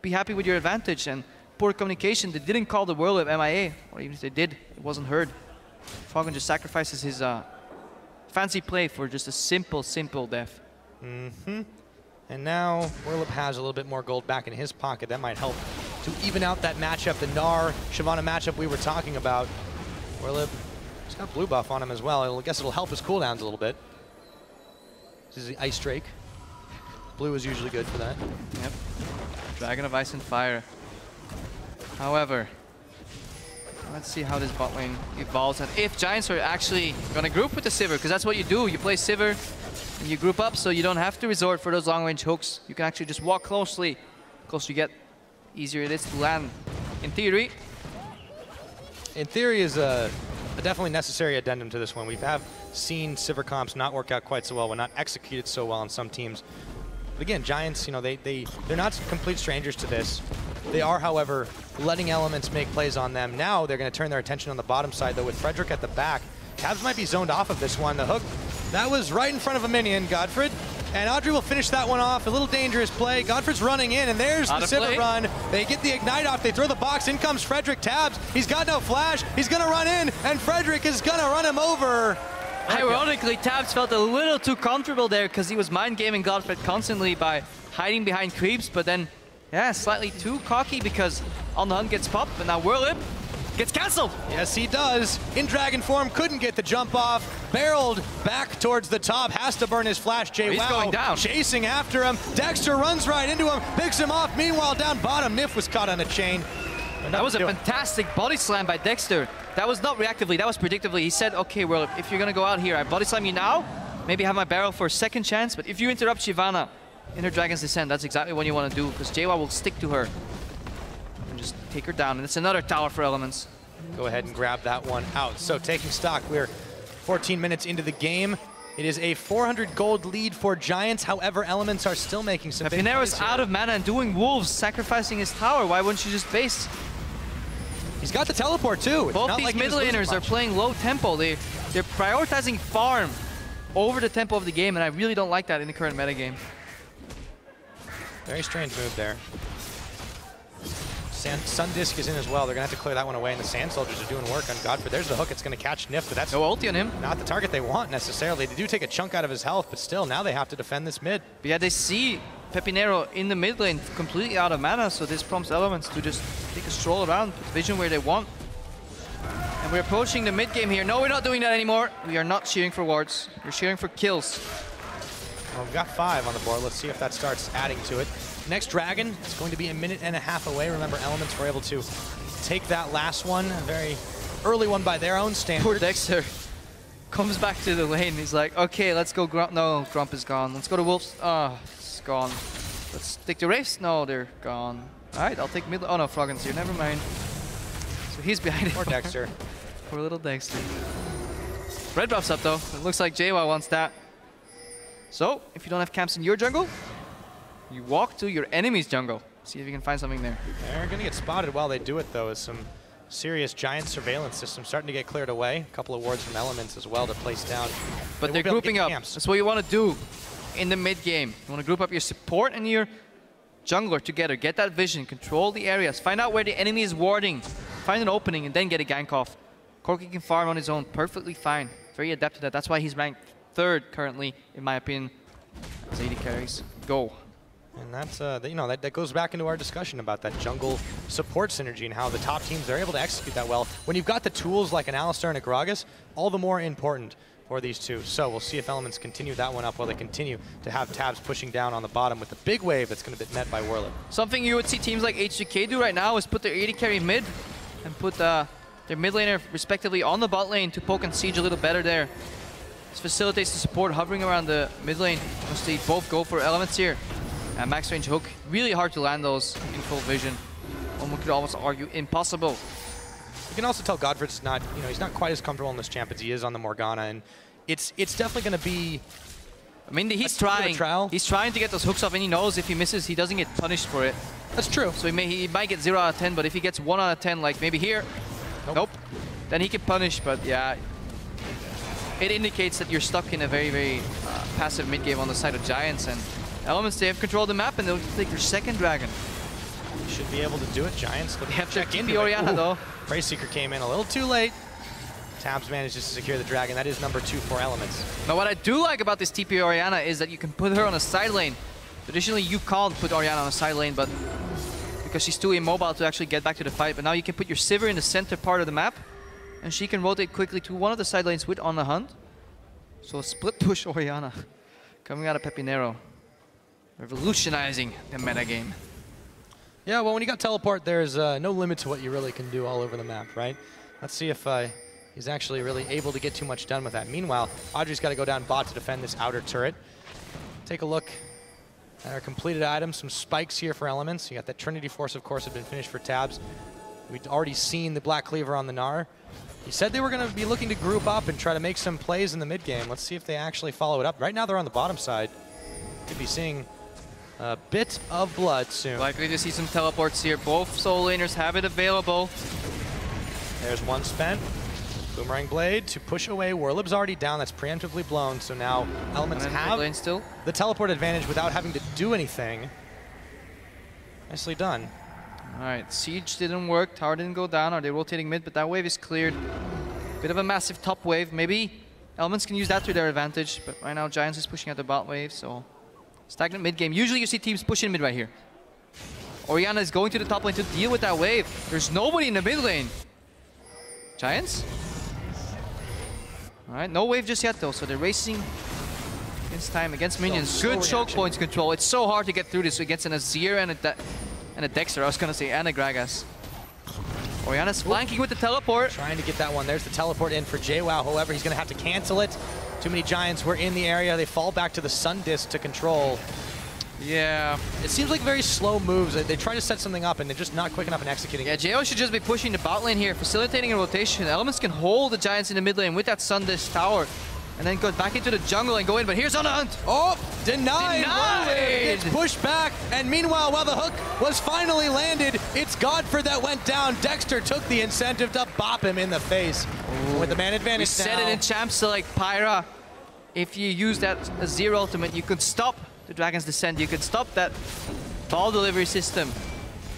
Be happy with your advantage. And poor communication, they didn't call the Werlip MIA, or even if they did, it wasn't heard. Froggen just sacrifices his uh, fancy play for just a simple, simple death. Mm-hmm. And now Werlip has a little bit more gold back in his pocket. That might help to even out that matchup, the Gnar Shyvana matchup we were talking about. Werlip has got blue buff on him as well. I guess it'll help his cooldowns a little bit. This is the Ice Drake. Blue is usually good for that. Yep. Dragon of Ice and Fire. However, let's see how this bot lane evolves and if Giants are actually gonna group with the Sivir, because that's what you do. You play Sivir and you group up so you don't have to resort for those long range hooks. You can actually just walk closely. Closer you get, easier it is to land. In theory, In theory is a, a definitely necessary addendum to this one. We have seen Sivir comps not work out quite so well, when not executed so well on some teams. But again, Giants, you know, they, they, they're not complete strangers to this. They are, however, letting elements make plays on them. Now they're going to turn their attention on the bottom side, though, with Frederick at the back. Tabzz might be zoned off of this one. The hook, that was right in front of a minion, Godfred. And Adryh will finish that one off. A little dangerous play. Godfred's running in, and there's Out the Sivir run. They get the Ignite off. They throw the box. In comes Frederick Tabzz. He's got no flash. He's going to run in, and Frederick is going to run him over. ironically, Tabzz felt a little too comfortable there because he was mind gaming Godfred constantly by hiding behind creeps, but then, yeah, slightly too cocky because on the hunt gets popped, but now Werlip gets cancelled. Yes, he does. In dragon form, couldn't get the jump off. Barreled back towards the top. Has to burn his flash. Jay he's Wow going down. chasing after him. Dexter runs right into him, picks him off. Meanwhile, down bottom, Nyph was caught on a chain. That was a fantastic body slam by Dexter. That was not reactively, that was predictively. He said, okay, well, if you're gonna go out here, I body slam you now, maybe have my barrel for a second chance, but if you interrupt Shyvana in her Dragon's Descent, that's exactly what you want to do, because Jwaow will stick to her and just take her down. And it's another tower for elements. Go ahead and grab that one out. So taking stock, we're 14 minutes into the game. It is a 400 gold lead for Giants. However, Elements are still making some big Pinero's out of mana and doing wolves, sacrificing his tower. Why wouldn't you just base? He's got the teleport too. It's Both not these like mid laners are playing low tempo. They, they're prioritizing farm over the tempo of the game, and I really don't like that in the current metagame. Very strange move there. Sand, Sun Disc is in as well. They're going to have to clear that one away, and the Sand Soldiers are doing work on Godfred. There's the hook. It's going to catch Nyph, but that's No ulti on him. not the target they want necessarily. They do take a chunk out of his health, but still, now they have to defend this mid. But yeah, they see Pepinero in the mid lane completely out of mana, so this prompts Elements to just take a stroll around, vision where they want. And we're approaching the mid game here. No, we're not doing that anymore. We are not cheering for wards. We're cheering for kills. Well, we've got five on the board. Let's see if that starts adding to it. Next Dragon is going to be a minute and a half away. Remember, Elements were able to take that last one, a very early one by their own standards. Poor. Dexter comes back to the lane. He's like, okay, let's go Gromp. No, Gromp is gone. Let's go to Wolves. Oh, it's gone. Let's take the Wraiths. No, they're gone. All right, I'll take middle. Oh no, Froggen's here. Never mind. So he's behind it. Poor Dexter. Poor little Dexter. Red buff's up though. It looks like JWoww wants that. So, if you don't have camps in your jungle, you walk to your enemy's jungle. See if you can find something there. They're going to get spotted while they do it, though, as some serious giant surveillance systems starting to get cleared away. A couple of wards from Elements as well to place down. But They they're won't be able to grouping up. camps. That's what you want to do in the mid game. You want to group up your support and your jungler together. Get that vision, control the areas, find out where the enemy is warding, find an opening, and then get a gank off. Corki can farm on his own perfectly fine. Very adept at that. That's why he's ranked third currently, in my opinion, as AD carries. Go. And that's, uh, you know, that, that goes back into our discussion about that jungle support synergy and how the top teams are able to execute that well. When you've got the tools like an Alistar and a Gragas, all the more important for these two. So we'll see if Elements continue that one up while they continue to have Tabzz pushing down on the bottom with the big wave that's going to be met by Werlip. Something you would see teams like H2K do right now is put their AD carry mid and put uh, their mid laner respectively on the bot lane to poke and siege a little better there. This facilitates the support hovering around the mid lane Must they both go for elements here. And max range hook, really hard to land those in full vision. One could almost argue impossible. You can also tell Godfred's not, you know, he's not quite as comfortable in this champ as he is on the Morgana, and it's it's definitely going to be. I mean, he's trying. He's trying to get those hooks off, and he knows if he misses, he doesn't get punished for it. That's true. So he may he might get zero out of ten, but if he gets one out of ten, like maybe here, nope, nope then he can punish. But yeah, it indicates that you're stuck in a very very uh, passive mid game on the side of Giants, and Elements they have controlled the map, and they'll take their second dragon. Should be able to do it. Giants. They have check in the Orianna though. Seeker came in a little too late. Tabzz manages to secure the dragon. That is number two for Elements. Now what I do like about this TP Orianna is that you can put her on a side lane. Traditionally you can't put Orianna on a side lane, but because she's too immobile to actually get back to the fight. But now you can put your Sivir in the center part of the map, and she can rotate quickly to one of the side lanes with On the Hunt. So split push Orianna coming out of Pepinero. Revolutionizing the metagame. Yeah, well, when you got teleport, there's uh, no limit to what you really can do all over the map, right? Let's see if uh, he's actually really able to get too much done with that. Meanwhile, Adryh's got to go down bot to defend this outer turret. Take a look at our completed items. Some spikes here for elements. You got that Trinity Force, of course, had been finished for Tabzz. We'd already seen the Black Cleaver on the Gnar. He said they were going to be looking to group up and try to make some plays in the mid game. Let's see if they actually follow it up. Right now they're on the bottom side. Could be seeing a bit of blood soon. Likely to see some teleports here. Both soul laners have it available. There's one spent. Boomerang Blade to push away. Werlip's already down. That's preemptively blown. So now Elements have still. the teleport advantage without having to do anything. Nicely done. All right, Siege didn't work. Tower didn't go down. Are they rotating mid? But that wave is cleared. Bit of a massive top wave. Maybe Elements can use that to their advantage. But right now, Giants is pushing at the bot wave. So stagnant mid game. Usually you see teams pushing mid right here. Orianna is going to the top lane to deal with that wave. There's nobody in the mid lane. Giants? All right, no wave just yet though, so they're racing against time, against minions. Good choke points control. It's so hard to get through this against an Azir and a, and a Dexter, I was gonna say, and a Gragas. Orianna's flanking with the teleport. Trying to get that one. There's the teleport in for Jwaow. However, he's gonna have to cancel it. Too many Giants were in the area. They fall back to the Sun Disc to control. Yeah. It seems like very slow moves. They try to set something up and they're just not quick enough in executing Yeah, JO should just be pushing the bot lane here, facilitating a rotation. Elements can hold the Giants in the mid lane with that Sun Disc tower. And then go back into the jungle and go in, but here's on the hunt. Oh, denied. Denied. It's pushed back. And meanwhile, while the hook was finally landed, it's Godfred that went down. Dexter took the incentive to bop him in the face. Ooh. With the man advantage we said it in champs, so like Pyra, if you use that zero ultimate, you could stop the Dragon's Descent. You could stop that ball delivery system.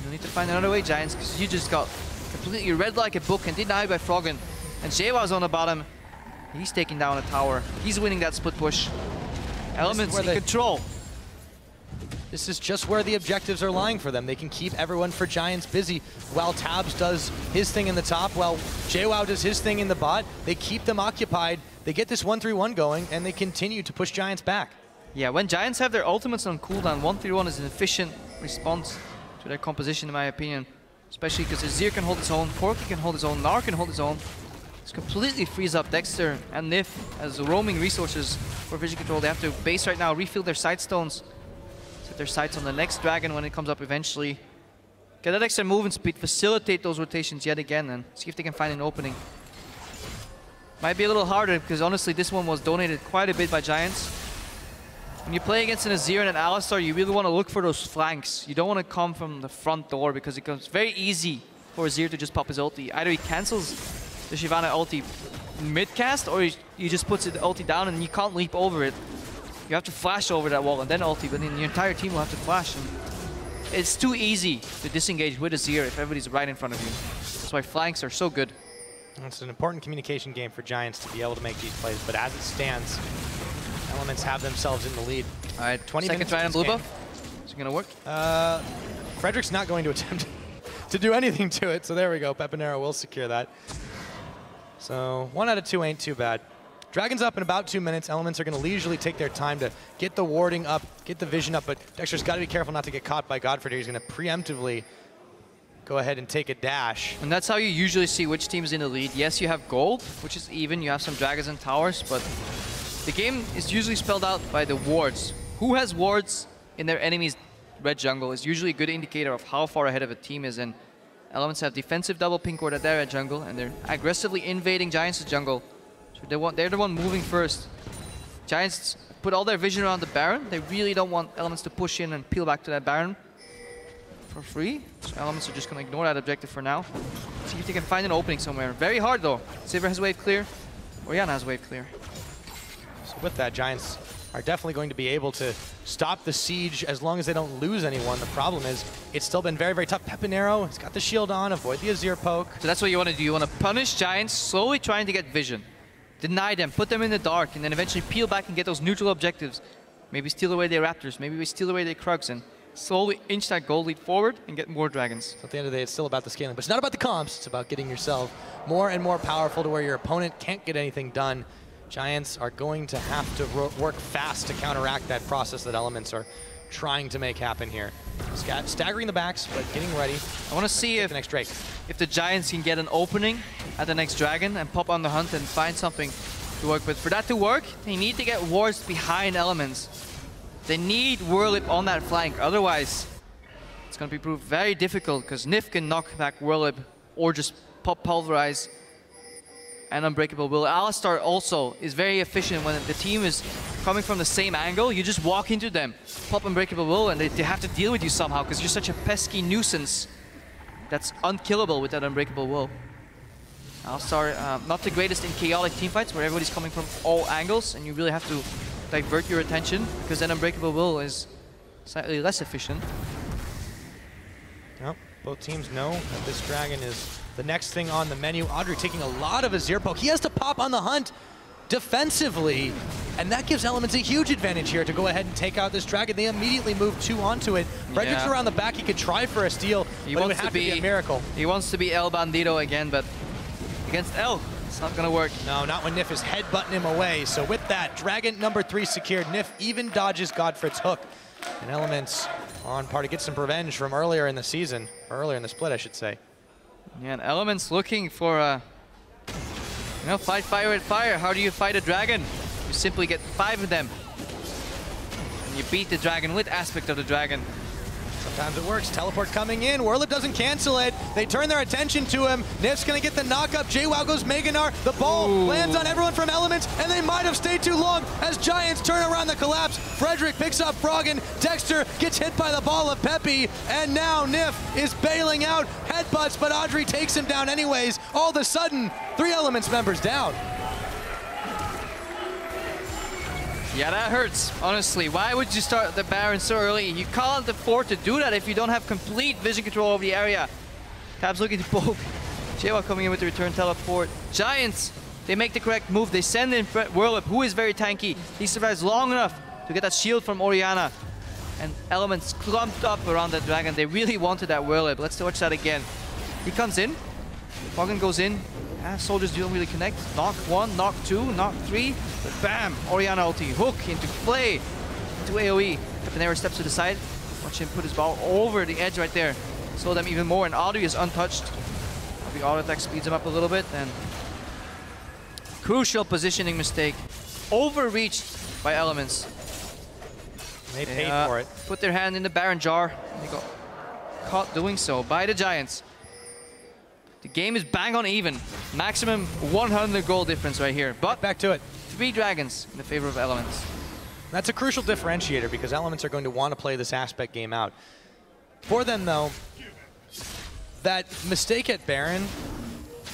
You need to find another way, Giants, because you just got completely read like a book and denied by Froggen. And Jwaow's on the bottom. He's taking down a tower. He's winning that split push. Elements in control. This is just where the objectives are lying for them. They can keep everyone for Giants busy while Tabzz does his thing in the top, while Jwaow does his thing in the bot. They keep them occupied. They get this 1-3-1 going, and they continue to push Giants back. Yeah, when Giants have their ultimates on cooldown, 1-3-1 is an efficient response to their composition, in my opinion. Especially because Azir can hold his own, Corki can hold his own, Gnar can hold his own. This completely frees up Dexter and Nyph as roaming resources for vision control. They have to base right now, refill their sight stones, set their sights on the next dragon when it comes up eventually. Get that extra movement speed, facilitate those rotations yet again, and see if they can find an opening. Might be a little harder because honestly this one was donated quite a bit by Giants. When you play against an Azir and an Alistar, you really want to look for those flanks. You don't want to come from the front door because it becomes very easy for Azir to just pop his ulti. Either he cancels the Shyvana ulti mid-cast, or he, just puts the ulti down and you can't leap over it. You have to flash over that wall and then ulti, but then your entire team will have to flash. And it's too easy to disengage with a Azir if everybody's right in front of you. That's why flanks are so good. It's an important communication game for Giants to be able to make these plays, but as it stands, Elements have themselves in the lead. All right, 20 Second try on blue buff. Is it going to work? Uh, Frederick's not going to attempt to do anything to it, so there we go. Pepinero will secure that. So one out of two ain't too bad. Dragon's up in about two minutes. Elements are going to leisurely take their time to get the warding up, get the vision up, but Dexter's got to be careful not to get caught by Godfred here. He's going to preemptively go ahead and take a dash. And that's how you usually see which team is in the lead. Yes, you have gold, which is even. You have some dragons and towers, but the game is usually spelled out by the wards. Who has wards in their enemy's red jungle is usually a good indicator of how far ahead of a team is. And Elements have defensive double pink ward at their jungle, and they're aggressively invading Giants' jungle. So they want, they're the one moving first. Giants put all their vision around the Baron. They really don't want Elements to push in and peel back to that Baron for free. So Elements are just going to ignore that objective for now. See if they can find an opening somewhere. Very hard though. Sivir has wave clear. Orianna has wave clear. So with that, Giants are definitely going to be able to stop the siege as long as they don't lose anyone. The problem is it's still been very, very tough. Pepinero, he's got the shield on, avoid the Azir poke. So that's what you want to do. You want to punish Giants, slowly trying to get vision. Deny them, put them in the dark, and then eventually peel back and get those neutral objectives. Maybe steal away their Raptors, maybe we steal away their Krugs, and slowly inch that gold lead forward and get more dragons. So at the end of the day, it's still about the scaling, but it's not about the comps. It's about getting yourself more and more powerful to where your opponent can't get anything done. Giants are going to have to work fast to counteract that process that Elements are trying to make happen here. Staggering the backs, but getting ready. I want to see if the next Drake. if the Giants can get an opening at the next Dragon and pop on the hunt and find something to work with. For that to work, they need to get wards behind Elements. They need Werlip on that flank, otherwise it's going to be proved very difficult because Nyph can knock back Werlip or just pop Pulverize and Unbreakable Will. Alistar also is very efficient when the team is coming from the same angle. You just walk into them, pop Unbreakable Will, and they, they have to deal with you somehow because you're such a pesky nuisance that's unkillable with that Unbreakable Will. Alistar, uh, not the greatest in chaotic teamfights where everybody's coming from all angles and you really have to divert your attention because then Unbreakable Will is slightly less efficient. Yep, both teams know that this dragon is the next thing on the menu. Adryh taking a lot of Azir poke. He has to pop on the hunt defensively, and that gives Elements a huge advantage here to go ahead and take out this dragon. They immediately move two onto it. Frederick's yeah. around the back. He could try for a steal, he but wants it would have to be, to be a miracle. He wants to be El Bandito again, but against El, it's not going to work. No, not when Nyph is headbutting him away. So with that, Dragon number three secured. Nyph even dodges Godfred's hook. And Elements on par to get some revenge from earlier in the season, earlier in the split, I should say. Yeah, and Elements looking for a, you know, fight fire with fire. How do you fight a dragon? You simply get five of them. And you beat the dragon with aspect of the dragon. Sometimes it works. Teleport coming in. Werlip doesn't cancel it. They turn their attention to him. Nyph's going to get the knockup. Jwaow goes Mega Gnar. The ball Ooh. lands on everyone from Elements, and they might have stayed too long as Giants turn around the collapse. Frederick picks up Froggen. Dexter gets hit by the ball of Peppy, and now Nyph is bailing out. Headbutts, but Adryh takes him down anyways. All of a sudden, three Elements members down. Yeah, that hurts, honestly. Why would you start the Baron so early? You can't afford to do that if you don't have complete vision control over the area. Tab's looking to poke. Jwaow coming in with the return teleport. Giants, they make the correct move. They send in Werlip, who is very tanky. He survives long enough to get that shield from Orianna. And Elements clumped up around that dragon. They really wanted that Werlip. Let's watch that again. He comes in. Froggen goes in. Ah, soldiers don't really connect. Knock one, knock two, knock three. But bam! Orianna ulti. Hook into play. Into AoE. Caponera steps to the side. Watch him put his ball over the edge right there. Slow them even more. And Adryh is untouched. The auto attack speeds him up a little bit. And crucial positioning mistake. Overreached by elements. They paid uh, for it. Put their hand in the Baron jar. They got caught doing so by the Giants. The game is bang on even. Maximum 100 goal difference right here. But back to it. Three dragons in the favor of Elements. That's a crucial differentiator because Elements are going to want to play this aspect game out. For them, though, that mistake at Baron,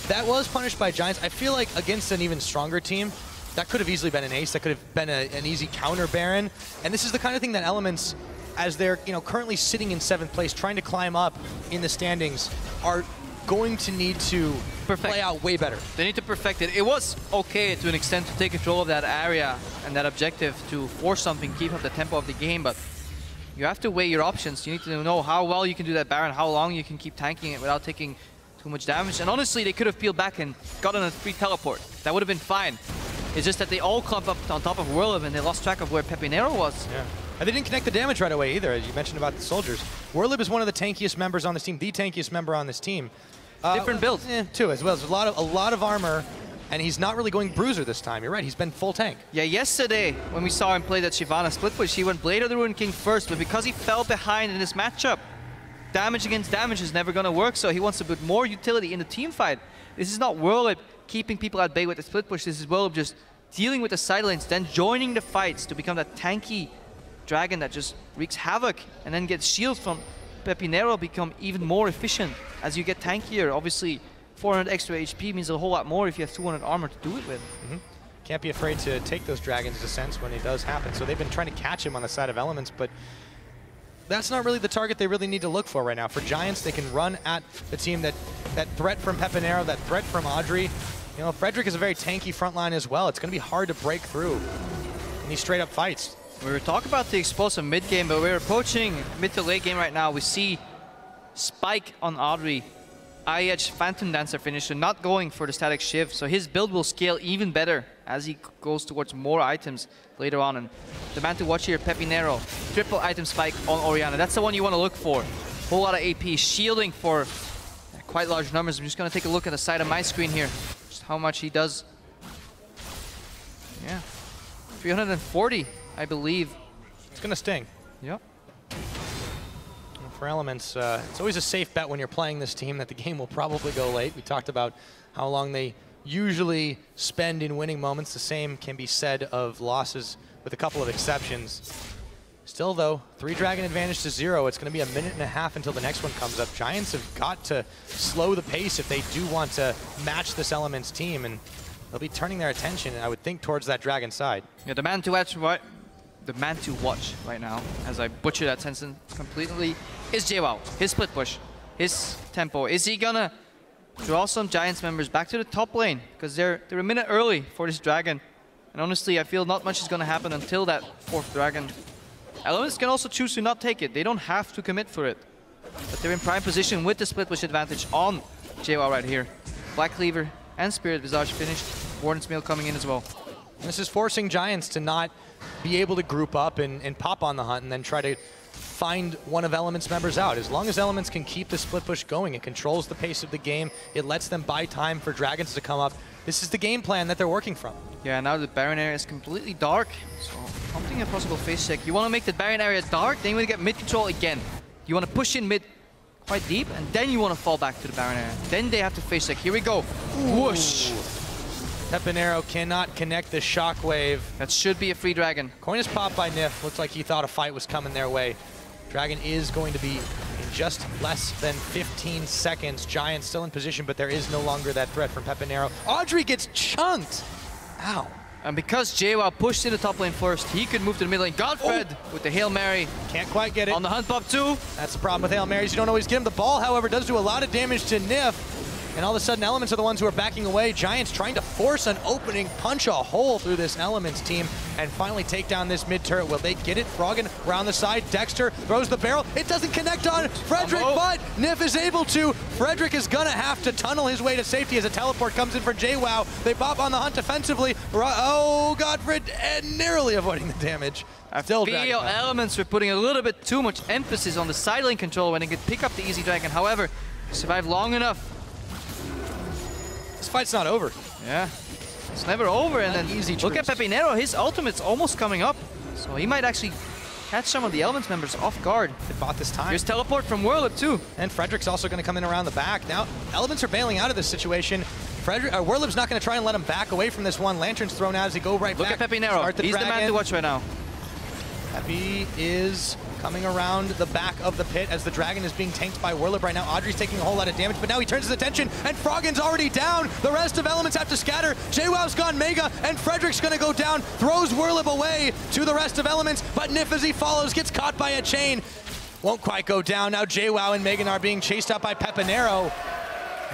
that was punished by Giants. I feel like against an even stronger team, that could have easily been an ace. That could have been a, an easy counter Baron. And this is the kind of thing that Elements, as they're you know currently sitting in seventh place, trying to climb up in the standings, are going to need to Perfect. play out way better. They need to perfect it. It was okay to an extent to take control of that area and that objective to force something, keep up the tempo of the game, but you have to weigh your options. You need to know how well you can do that Baron, how long you can keep tanking it without taking too much damage. And honestly, they could have peeled back and gotten a free teleport. That would have been fine. It's just that they all clump up on top of Werlip and they lost track of where Pepinero was. Yeah. And they didn't connect the damage right away either, as you mentioned about the soldiers. Werlip is one of the tankiest members on this team, the tankiest member on this team. Uh, Different builds. Eh, too, as well. There's a lot of a lot of armor, and he's not really going bruiser this time. You're right, he's been full tank. Yeah, yesterday when we saw him play that Shyvana split push, he went Blade of the Ruined King first, but because he fell behind in this matchup, damage against damage is never going to work, so he wants to put more utility in the team fight. This is not Werlip keeping people at bay with the split push, this is Werlip just dealing with the side lanes, then joining the fights to become that tanky dragon that just wreaks havoc and then gets shields from Pepinero become even more efficient as you get tankier. Obviously, 400 extra HP means a whole lot more if you have 200 armor to do it with. Mm -hmm. Can't be afraid to take those Dragon's Descents when it does happen. So they've been trying to catch him on the side of Elements, but that's not really the target they really need to look for right now. For Giants, they can run at the team that, that threat from Pepinero, that threat from Adryh. You know, Frederick is a very tanky front line as well. It's going to be hard to break through in these straight-up fights. We were talking about the explosive mid game, but we're approaching mid to late game right now. We see Spike on Adryh, IH Phantom Dancer finisher, not going for the Statikk Shiv, so his build will scale even better as he goes towards more items later on. And the man to watch here, Pepinero, triple item spike on Orianna. That's the one you want to look for. Whole lot of AP, shielding for quite large numbers. I'm just going to take a look at the side of my screen here, just how much he does. Yeah, 340, I believe. It's going to sting. Yep for Elements, uh, it's always a safe bet when you're playing this team that the game will probably go late. We talked about how long they usually spend in winning moments. The same can be said of losses with a couple of exceptions. Still, though, three Dragon advantage to zero. It's going to be a minute and a half until the next one comes up. Giants have got to slow the pace if they do want to match this Elements team, and they'll be turning their attention, I would think, towards that Dragon side. Yeah, the man to watch, right, the man to watch right now, as I butcher that sentence completely, is Jwaow. His split push, his tempo. Is he gonna draw some Giants members back to the top lane? Because they're, they're a minute early for this dragon. And honestly, I feel not much is gonna happen until that fourth dragon. Elements can also choose to not take it. They don't have to commit for it. But they're in prime position with the split push advantage on Jwaow right here. Black Cleaver and Spirit Visage finished. Warden's Mail coming in as well. This is forcing Giants to not be able to group up and, and pop on the hunt and then try to find one of Elements members out. As long as Elements can keep the split push going, it controls the pace of the game. It lets them buy time for Dragons to come up. This is the game plan that they're working from. Yeah, now the Baron area is completely dark. So prompting a possible face check. You want to make the Baron area dark, then you want to get mid control again. You want to push in mid quite deep, and then you want to fall back to the Baron area. Then they have to face check. Here we go. Whoosh. Pepinero cannot connect the shockwave. That should be a free dragon. Coin is popped by Nyph. Looks like he thought a fight was coming their way. Dragon is going to be in just less than 15 seconds. Giant still in position, but there is no longer that threat from Pepinero. Adryh gets chunked. Ow. And because Jwaow pushed in the top lane first, he could move to the mid lane. Godfred oh. with the Hail Mary. Can't quite get it. On the hunt pop too. That's the problem with Hail Marys. You don't always get him. The ball, however, does do a lot of damage to Nyph. And all of a sudden, Elements are the ones who are backing away. Giants trying to force an opening, punch a hole through this Elements team, and finally take down this mid turret. Will they get it? Froggen around the side. Dexter throws the barrel. It doesn't connect on Frederick, but Nyph is able to. Frederick is going to have to tunnel his way to safety as a teleport comes in for Jwaow. They pop on the hunt defensively. Oh, Godfred, and narrowly avoiding the damage. I Still feel Elements were putting a little bit too much emphasis on the side lane control when they could pick up the easy dragon. However, survive long enough fight's not over. Yeah. It's never over. And then easy look at Pepinero. His ultimate's almost coming up. So he might actually catch some of the Elements members off guard. They bought this time. Here's teleport from Werlip too. And Frederick's also going to come in around the back. Now, Elements are bailing out of this situation. Frederick, uh, Werlip's not going to try and let him back away from this one. Lantern's thrown out as he go right look back. Look at Pepinero. He's dragon. the man to watch right now. Peppy is coming around the back of the pit as the Dragon is being tanked by Werlip right now. Adryh's taking a whole lot of damage, but now he turns his attention, and Froggen's already down. The rest of Elements have to scatter. Jwaow's gone Mega, and Frederick's going to go down, throws Werlip away to the rest of Elements, but Nyph as he follows gets caught by a chain. Won't quite go down. Now JWoww and Megan are being chased out by Pepinero.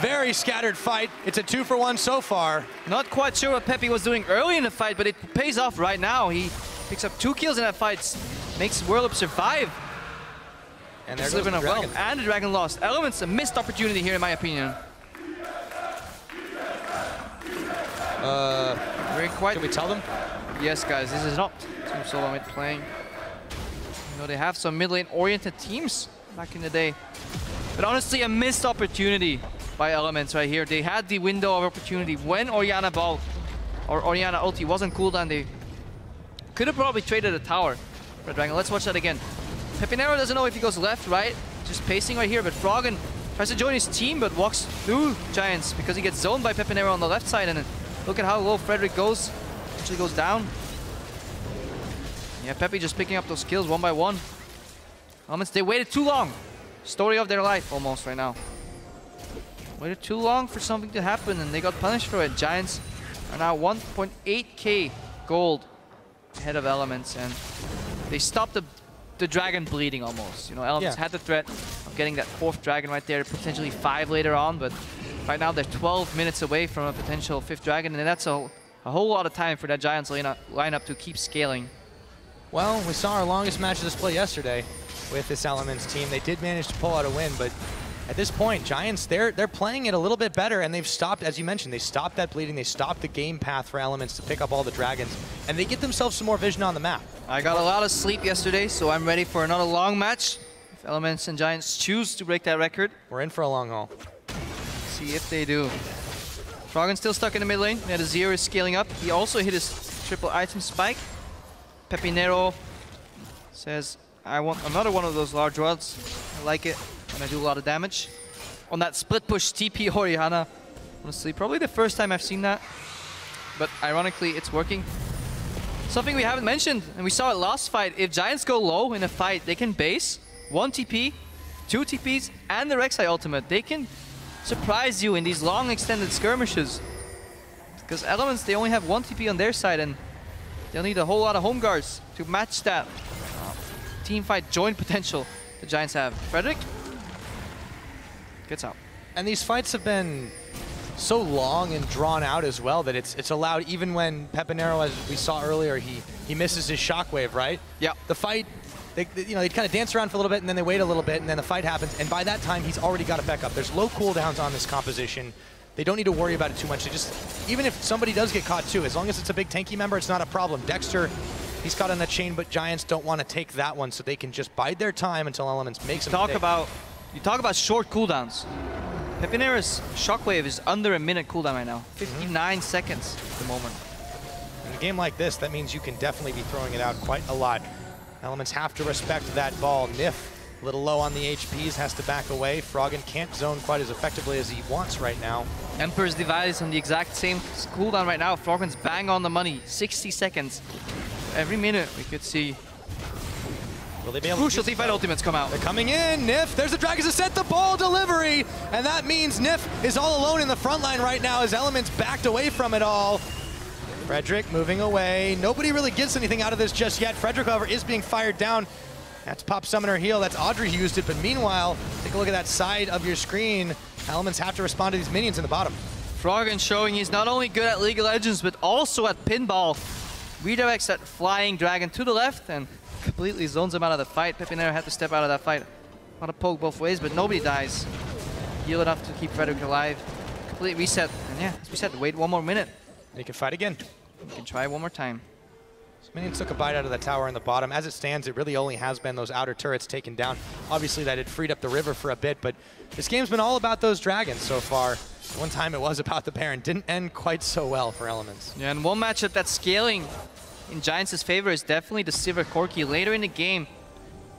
Very scattered fight. It's a two for one so far. Not quite sure what Peppy was doing early in the fight, but it pays off right now. He picks up two kills in that fight, makes Werlip survive And there goes Slipping the well, and the dragon lost. Elements a missed opportunity here, in my opinion. Uh, Very quiet. can we tell them? Yes, guys, this is not Team Solo mid playing. You know, they have some mid lane oriented teams back in the day. But honestly, a missed opportunity by Elements right here. They had the window of opportunity when Orianna Ball or Orianna ulti wasn't cooldown. They could have probably traded a tower for Dragon. Let's watch that again. Pepinero doesn't know if he goes left, right, just pacing right here, but Froggen tries to join his team but walks through Giants because he gets zoned by Pepinero on the left side and look at how low Frederick goes. Actually goes down. Yeah, Pepe just picking up those kills one by one. Elements, they waited too long. Story of their life almost right now. Waited too long for something to happen and they got punished for it. Giants are now 1.8k gold ahead of Elements and they stopped the, the dragon bleeding almost. You know, Elements Yeah. had the threat of getting that fourth dragon right there, potentially five later on, but right now they're 12 minutes away from a potential fifth dragon and that's a, a whole lot of time for that Giants lineup, lineup to keep scaling. Well, we saw our longest match of this play yesterday with this Elements team. They did manage to pull out a win, but at this point, Giants, they're they're playing it a little bit better, and they've stopped, as you mentioned, they stopped that bleeding, they stopped the game path for Elements to pick up all the dragons, and they get themselves some more vision on the map. I got a lot of sleep yesterday, so I'm ready for another long match. If Elements and Giants choose to break that record, We're in for a long haul. see if they do. Dragon's still stuck in the mid lane. Zero is scaling up. He also hit his triple item spike. Pepinero says, I want another one of those large rods. I like it, I do a lot of damage. On that split push TP Orianna. Honestly, probably the first time I've seen that. But ironically, it's working. Something we haven't mentioned, and we saw it last fight, if Giants go low in a fight, they can base, one TP, two TPs, and the Rek'Sai ultimate. They can surprise you in these long extended skirmishes. Because Elements, they only have one TP on their side, and they'll need a whole lot of home guards to match that uh, team fight joint potential the Giants have. Frederick gets out. And these fights have been so long and drawn out as well that it's it's allowed even when Pepiinero, as we saw earlier, he he misses his shockwave, right? Yeah. The fight, they, they- you know, they kind of dance around for a little bit and then they wait a little bit and then the fight happens. And by that time, he's already got it back up. There's low cooldowns on this composition. They don't need to worry about it too much. They just, even if somebody does get caught too, as long as it's a big tanky member, it's not a problem. Dexter, he's caught on that chain, but Giants don't want to take that one, so they can just bide their time until Elements makes a Talk mistake. about you talk about short cooldowns. Pepiinero's shockwave is under a minute cooldown right now. Mhm. 59 seconds at the moment. In a game like this, that means you can definitely be throwing it out quite a lot. Elements have to respect that ball. Nyph, a little low on the HPs, has to back away. Froggen can't zone quite as effectively as he wants right now. Emperor's Divide on the exact same cooldown right now. Froggen's bang on the money. 60 seconds. Every minute we could see Will they be able crucial to teamfight ultimates come out. They're coming in. Nyph, there's the Dragons to set the ball delivery. And that means Nyph is all alone in the front line right now as Elements backed away from it all. Frederick moving away. Nobody really gets anything out of this just yet. Frederick, however, is being fired down. That's Pop Summoner heal. That's Audrey who used it. But meanwhile, take a look at that side of your screen. Elements have to respond to these minions in the bottom. Froggen showing he's not only good at League of Legends, but also at pinball. Redirects that flying dragon to the left and completely zones him out of the fight. Pepiinero had to step out of that fight. Want to poke both ways, but nobody dies. Heal enough to keep Frederick alive. Complete reset. And yeah, as we said, wait one more minute. They can fight again. We can try one more time. So Minions took a bite out of the tower in the bottom. As it stands, it really only has been those outer turrets taken down. Obviously, that had freed up the river for a bit, but this game's been all about those dragons so far. One time it was about the Baron. Didn't end quite so well for Elements. Yeah, and one matchup that's scaling in Giants' favor is definitely the Sivir Corki. Later in the game,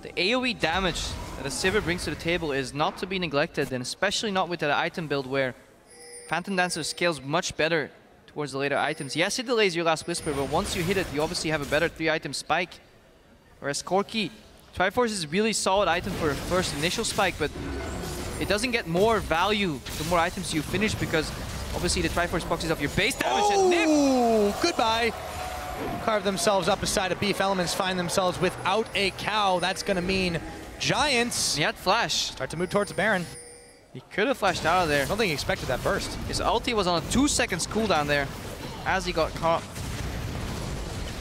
the AoE damage that a Sivir brings to the table is not to be neglected, and especially not with that item build where Phantom Dancer scales much better towards the later items. Yes, it delays your last Whisper, but once you hit it, you obviously have a better three-item spike. Whereas Corki, Triforce is a really solid item for a first initial spike, but it doesn't get more value the more items you finish because obviously the Triforce boxes off your base damage and Nip Oh, goodbye. Carve themselves up a side of beef. Elements find themselves without a cow. That's going to mean Giants He had flash. start to move towards Baron. He could have flashed out of there. I don't think he expected that burst. His ulti was on a two seconds cooldown there as he got caught.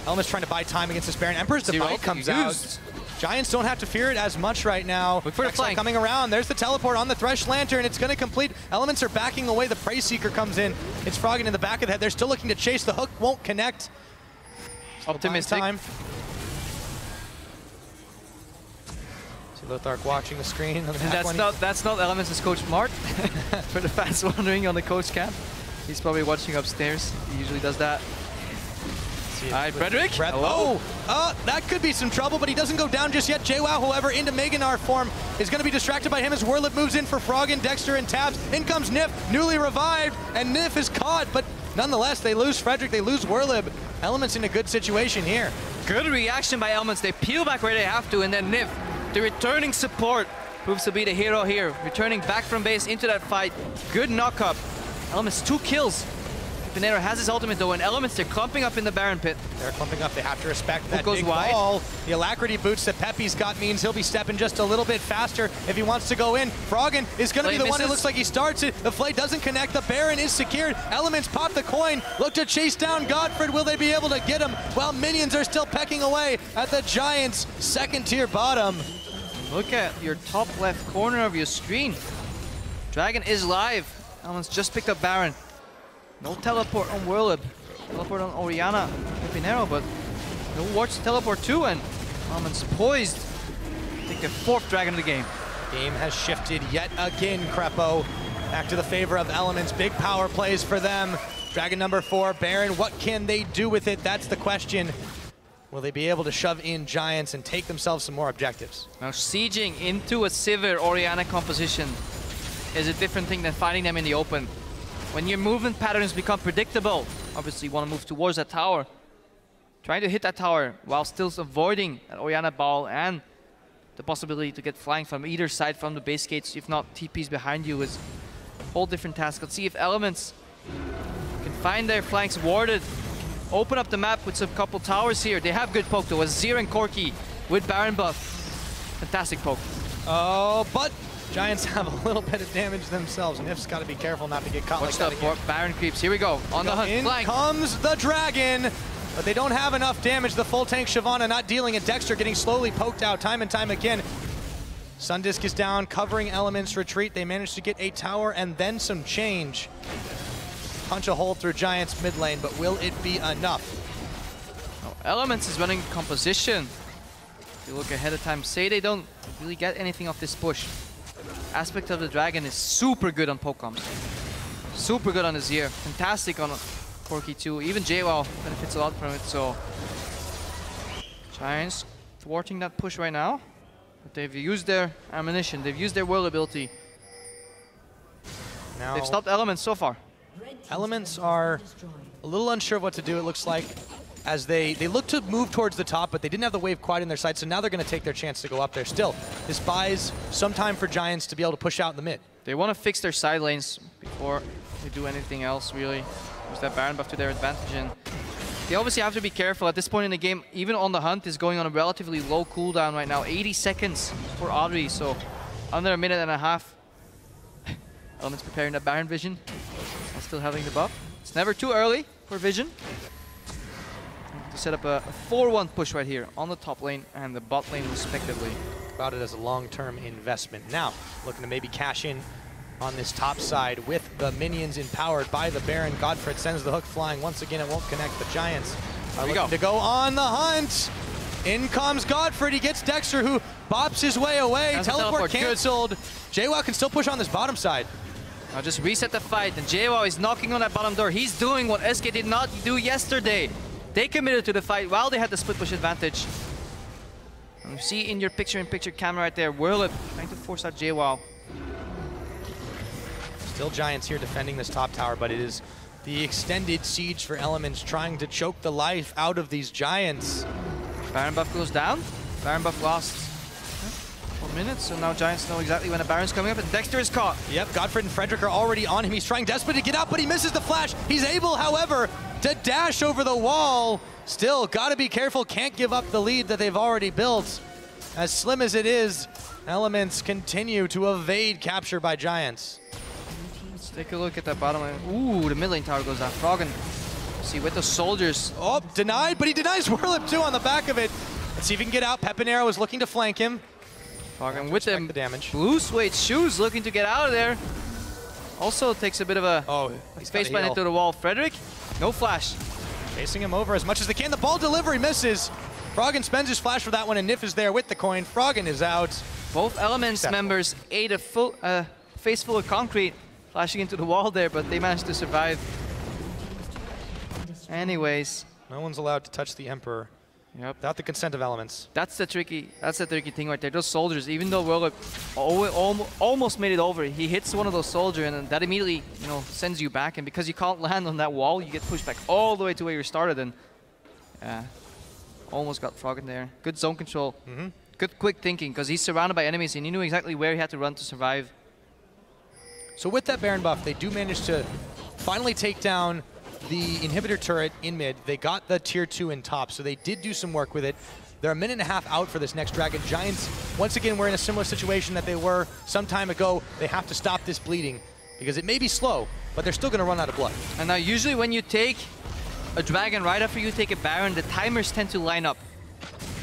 Elements trying to buy time against this Baron. Emperor's Divide comes out. Giants don't have to fear it as much right now. Look for the flank. coming around. There's the teleport on the Thresh Lantern. It's going to complete. Elements are backing away. The Prey Seeker comes in. It's Froggen in the back of the head. They're still looking to chase. The hook won't connect. Optimistic. Time. See Lothark watching the screen. the That's not that's not Elements' coach Mark. For the fans wondering on the coach cam, he's probably watching upstairs. He usually does that. All right, Frederick. Hello. Oh, uh, that could be some trouble, but he doesn't go down just yet. Jwaow, however, into Mega Gnar form is going to be distracted by him as Werlyb moves in for Froggen, Dexter, and Tabzz. In comes Nyph, newly revived, and Nyph is caught, but nonetheless, they lose Frederick, they lose Werlyb. Elements in a good situation here. Good reaction by Elements. They peel back where they have to, and then Nyph, the returning support, proves to be the hero here. Returning back from base into that fight. Good knock-up. Elements, two kills. Pinero has his ultimate though, and Elements, they're clumping up in the Baron pit. They're clumping up. They have to respect that goes big wide. ball. The alacrity boots that Pepe's got means he'll be stepping just a little bit faster if he wants to go in. Froggen is going to be the one who misses. looks like he starts it. The Flay doesn't connect. The Baron is secured. Elements pop the coin. Look to chase down Godfred. Will they be able to get him? While minions are still pecking away at the Giants' second tier bottom. Look at your top left corner of your screen. Dragon is live. Elements just picked up Baron. No teleport on Werlyb. Teleport on Orianna and Pinero, but no watch teleport too, and Elements poised. to Take the fourth Dragon of the game. Game has shifted yet again, Krepo. Back to the favor of Elements. Big power plays for them. Dragon number four, Baron. What can they do with it? That's the question. Will they be able to shove in Giants and take themselves some more objectives? Now sieging into a Sivir Orianna composition is a different thing than fighting them in the open. When your movement patterns become predictable, obviously you want to move towards that tower. Trying to hit that tower while still avoiding that Orianna ball and the possibility to get flying from either side from the base gates, if not TPs behind you, is a whole different task. Let's see if Elements can find their flanks warded, open up the map with some couple towers here. They have good poke though, Azir and Corki with Baron buff. Fantastic poke. Oh, but Giants have a little bit of damage themselves. Nyph's got to be careful not to get caught Watch like that that again. Baron creeps. Here we go. On the hunt. In Flank. comes the Dragon, but they don't have enough damage. The full tank Shyvana not dealing, and Dexter getting slowly poked out time and time again. Sun Disc is down, covering Elements retreat. They managed to get a tower and then some change. Punch a hole through Giants mid lane, but will it be enough? Oh, Elements is running composition. If you look ahead of time, say they don't really get anything off this push. Aspect of the Dragon is super good on Pokecoms. Super good on his Azir. Fantastic on Corki too. Even Jwaow benefits a lot from it, so... Giants thwarting that push right now. But they've used their ammunition. They've used their world ability. Now, They've stopped Elements so far. Elements are a little unsure of what to do, it looks like, as they, they look to move towards the top, but they didn't have the wave quite in their sight, so now they're going to take their chance to go up there. Still, this buys some time for Giants to be able to push out in the mid. They want to fix their side lanes before they do anything else, really. Use that Baron buff to their advantage. And they obviously have to be careful. At this point in the game, even on the hunt is going on a relatively low cooldown right now. 80 seconds for Audrey, so under a minute and a half. Element's preparing that Baron vision while still having the buff. It's never too early for vision. To set up a 4-1 push right here on the top lane and the bot lane respectively. About it as a long-term investment. Now, looking to maybe cash in on this top side with the minions empowered by the Baron. Godfred sends the hook flying. Once again, it won't connect. The Giants are we looking go. to go on the hunt. In comes Godfred. He gets Dexter, who bops his way away. That's Teleport teleport. Canceled. Jwaow can still push on this bottom side. Now just reset the fight, and Jwaow is knocking on that bottom door. He's doing what SK did not do yesterday. They committed to the fight while they had the split push advantage. And you see in your picture-in-picture camera right there, Werlyb trying to force out Jwaow. Still Giants here defending this top tower, but it is the extended siege for Elements trying to choke the life out of these Giants. Baron buff goes down. Baron buff lost minutes, so now Giants know exactly when a Baron's coming up, and Dexter is caught. Yep, Godfred and Frederick are already on him. He's trying desperately to get out, but he misses the flash. He's able, however, to dash over the wall. Still, gotta be careful. Can't give up the lead that they've already built. As slim as it is, Elements continue to evade capture by Giants. Let's take a look at that bottom lane. Ooh, the mid lane tower goes down. Froggen, see with the soldiers. Oh, denied, but he denies Werlyb too on the back of it. Let's see if he can get out. Pepiinero is looking to flank him. Froggen with them the damage. blue suede shoes looking to get out of there. Also takes a bit of a Oh, he's face a into the wall. Frederick, no flash. Chasing him over as much as they can. The ball delivery misses. Froggen spends his flash for that one, and Nyph is there with the coin. Froggen is out. Both Elements members ate a full uh, face full of concrete, flashing into the wall there, but they managed to survive. Anyways, No one's allowed to touch the Emperor yep. without the consent of elements. That's the tricky. That's the tricky thing right there. Those soldiers, even though al- almost made it over, he hits one of those soldiers, and that immediately, you know, sends you back. And because you can't land on that wall, you get pushed back all the way to where you started. And yeah, almost got Frog in there. Good zone control. Mhm. Good quick thinking, because he's surrounded by enemies, and he knew exactly where he had to run to survive. So with that Baron buff, they do manage to finally take down the inhibitor turret in mid. They got the tier 2 in top, so they did do some work with it. They're a minute and a half out for this next Dragon. Giants, once again, we're in a similar situation that they were some time ago. They have to stop this bleeding because it may be slow, but they're still going to run out of blood. And now usually when you take a dragon right after you take a baron, the timers tend to line up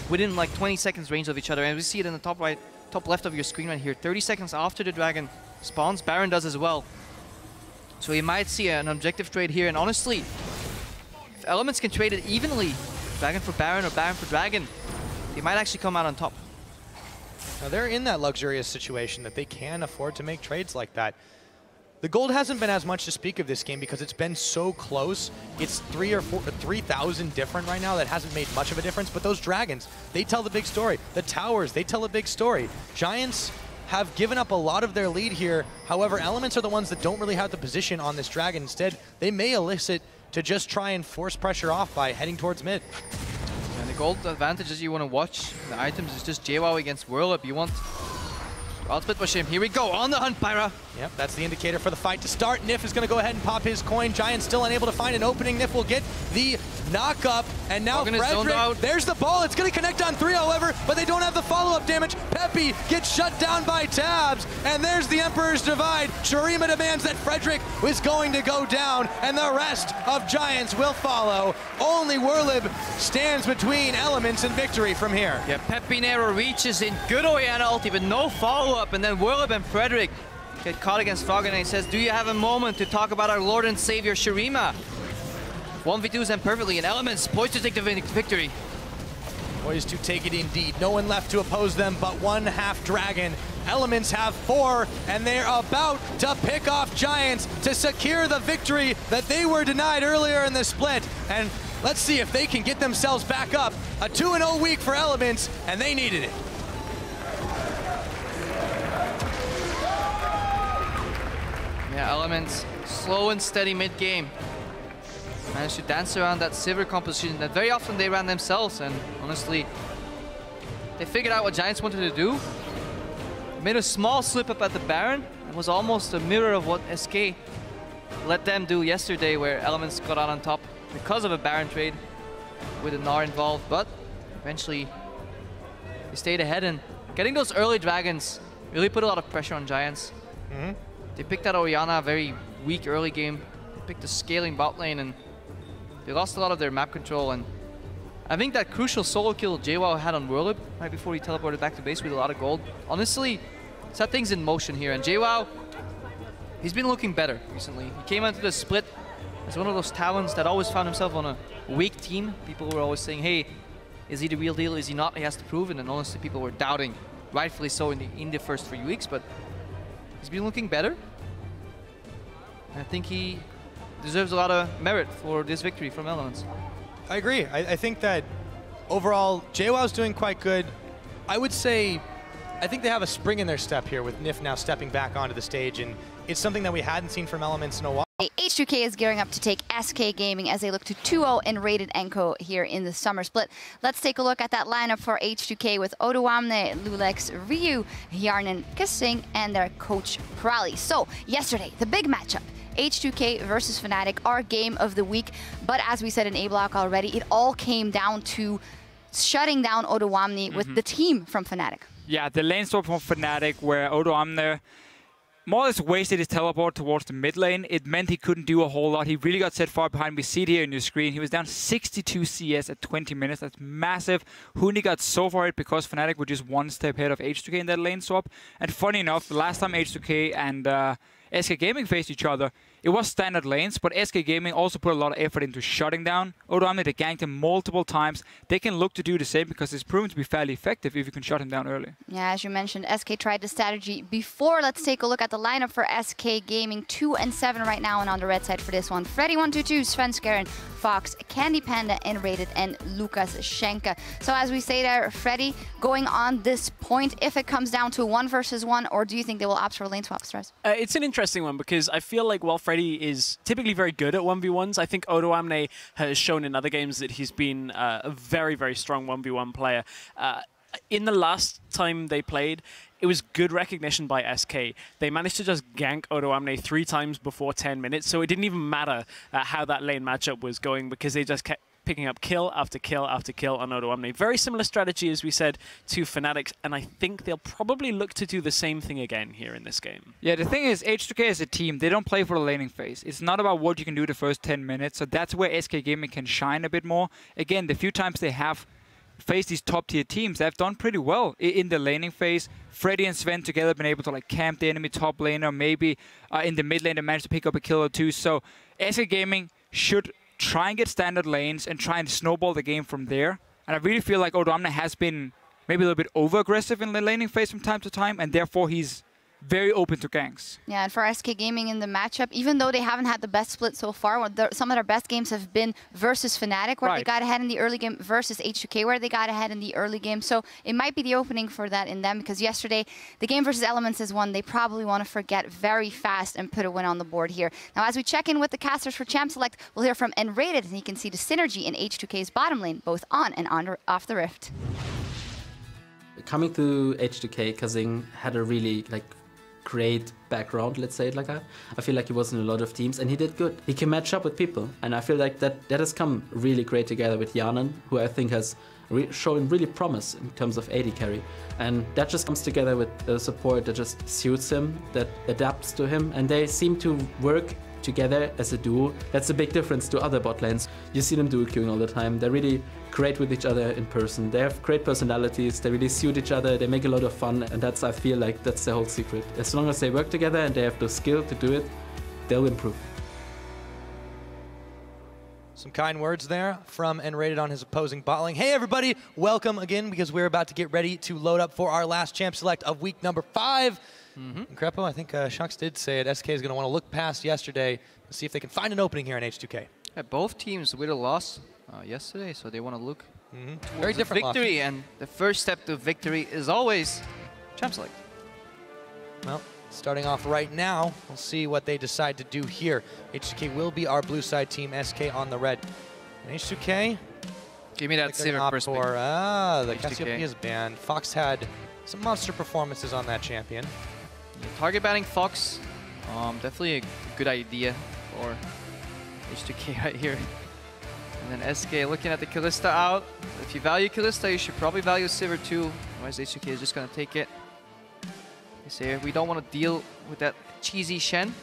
within like 20 seconds range of each other. And we see it in the top right, top left of your screen right here. 30 seconds after the dragon spawns, baron does as well. So you might see an objective trade here. And honestly, if elements can trade it evenly, dragon for baron or baron for dragon, they might actually come out on top. Now they're in that luxurious situation that they can afford to make trades like that. The gold hasn't been as much to speak of this game because it's been so close. It's three or four, 3,000 different right now. That hasn't made much of a difference. But those dragons, they tell the big story. The towers, they tell a big story. Giants have given up a lot of their lead here. However, elements are the ones that don't really have the position on this dragon. Instead, they may elicit to just try and force pressure off by heading towards mid. And the gold advantages you want to watch, the items is just Jwaow against Werlyb. You want Outspit Bashim. Here we go, on the hunt, Pyra. Yep, that's the indicator for the fight to start. Nyph is going to go ahead and pop his coin. Giant still unable to find an opening. Nif will get the knock-up. And now Frederick, out. there's the ball. It's going to connect on three, however, but they don't have the follow-up damage. Peppy gets shut down by Tabzz. And there's the Emperor's Divide. Shurima demands that Frederick is going to go down, and the rest of Giants will follow. Only Werlyb stands between elements and victory from here. Yeah, Pepiinero reaches in good Orianna ulti, but no follow-up, and then Werlyb and Frederick get caught against Froggen, and he says, do you have a moment to talk about our Lord and Savior Shurima? 1v2s them perfectly, and Elements poised to take the victory. Poised to take it indeed. No one left to oppose them but one half dragon. Elements have four, and they're about to pick off Giants to secure the victory that they were denied earlier in the split. And let's see if they can get themselves back up. A 2-0 week for Elements, and they needed it. Yeah, Elements, slow and steady mid-game. Managed to dance around that Sivir composition that very often they ran themselves, and honestly, they figured out what Giants wanted to do. Made a small slip up at the Baron, and was almost a mirror of what SK let them do yesterday, where Elements got out on top because of a Baron trade with a Gnar involved, but eventually they stayed ahead, and getting those early dragons really put a lot of pressure on Giants. Mm-hmm. They picked out Orianna, very weak early game. They picked a scaling bot lane and they lost a lot of their map control. And I think that crucial solo kill Jwaow had on Whirlip right before he teleported back to base with a lot of gold, honestly, set things in motion here. And Jwaow, he's been looking better recently. He came into the split as one of those talents that always found himself on a weak team. People were always saying, hey, is he the real deal? Is he not? He has to prove it. And honestly, people were doubting, rightfully so, in the, in the first few weeks. But he's been looking better. I think he deserves a lot of merit for this victory from Elements. I agree. I, I think that overall, Jwaow's doing quite good. I would say, I think they have a spring in their step here with Nyph now stepping back onto the stage, and it's something that we hadn't seen from Elements in a while. H2K is gearing up to take SK Gaming as they look to 2-0 in rated Enko here in the summer split. Let's take a look at that lineup for H2K with Odoamne, Loulex, Ryu, Hjarnan, KaSing, and their coach Prali. So, yesterday, the big matchup. H2K versus Fnatic, our game of the week. But as we said in A Block already, it all came down to shutting down Odoamne with the team from Fnatic. Yeah, the lane swap from Fnatic where Odoamne more or less wasted his teleport towards the mid lane. It meant he couldn't do a whole lot. He really got set far behind. We see it here on your screen. He was down 62 CS at 20 minutes. That's massive. Huni got so far it because Fnatic were just one step ahead of H2K in that lane swap. And funny enough, the last time H2K and uh, SK Gaming faced each other, it was standard lanes, but SK Gaming also put a lot of effort into shutting down Odoamne. They ganked him multiple times. They can look to do the same because it's proven to be fairly effective if you can shut him down early. Yeah, as you mentioned, SK tried the strategy before. Let's take a look at the lineup for SK Gaming. 2 and 7 right now and on the red side for this one. Freddy122, Svenskeren, Fox, Candy Panda, N-Rated, and Lucas Schenke. So as we say there, Freddy going on this point, if it comes down to one versus one, or do you think they will opt for lane swap stress? Uh, it's an interesting one because I feel like while Freddy is typically very good at 1v1s, I think Odoamne has shown in other games that he's been uh, a very, very strong 1v1 player. Uh, in the last time they played, it was good recognition by SK. They managed to just gank Odoamne three times before 10 minutes, so it didn't even matter uh, how that lane matchup was going because they just kept picking up kill after kill after kill on Odoamne. Very similar strategy, as we said, to Fnatic's, and I think they'll probably look to do the same thing again here in this game. Yeah, the thing is, H2K as a team, they don't play for the laning phase. It's not about what you can do the first 10 minutes, so that's where SK Gaming can shine a bit more. Again, the few times they have faced these top tier teams, they've done pretty well in the laning phase. Freddy and Sven together have been able to like camp the enemy top laner, maybe uh, in the mid lane they managed to pick up a kill or two. So SK Gaming should try and get standard lanes and try and snowball the game from there. And I really feel like Odoamne has been maybe a little bit over aggressive in the laning phase from time to time, and therefore he's very open to ganks. Yeah, and for SK Gaming in the matchup, even though they haven't had the best split so far, some of their best games have been versus Fnatic, where right. they got ahead in the early game, versus H2K, where they got ahead in the early game. So it might be the opening for that in them, because yesterday, the game versus Elements is one they probably want to forget very fast and put a win on the board here. Now, as we check in with the casters for Champ Select, we'll hear from N-Rated, and you can see the synergy in H2K's bottom lane, both on and on off the Rift. Coming to H2K, KaSing had a really like great background, let's say it like that. I feel like he was in a lot of teams and he did good. He can match up with people. And I feel like that, that has come really great together with Hjarnan, who I think has re shown really promise in terms of AD carry. And that just comes together with the support that just suits him, that adapts to him. And they seem to work together as a duo. That's a big difference to other bot lanes. You see them duo queuing all the time. They're really great with each other in person. They have great personalities. They really suit each other. They make a lot of fun. And that's, I feel like, that's the whole secret. As long as they work together and they have the skill to do it, they'll improve. Some kind words there from N-Rated on his opposing bot lane. Hey everybody, welcome again because we're about to get ready to load up for our last champ select of week number five. Mm -hmm. Krepo, I think uh, Shucks did say it. SK is going to want to look past yesterday and see if they can find an opening here in H2K. Yeah, both teams with a loss uh, yesterday, so they want to look mm -hmm. very different victory. And the first step to victory is always champ select. Well, starting off right now, we'll see what they decide to do here. H2K will be our blue side team, SK on the red. And H2K. Give me that silver perspective. For, ah, the Cassiopeia is banned. Fox had some monster performances on that champion. Target banning Fox, um, definitely a good idea for H2K right here. And then SK looking at the Kalista out. If you value Kalista, you should probably value Sivir too. Otherwise, H2K is just going to take it. They say we don't want to deal with that cheesy Shen.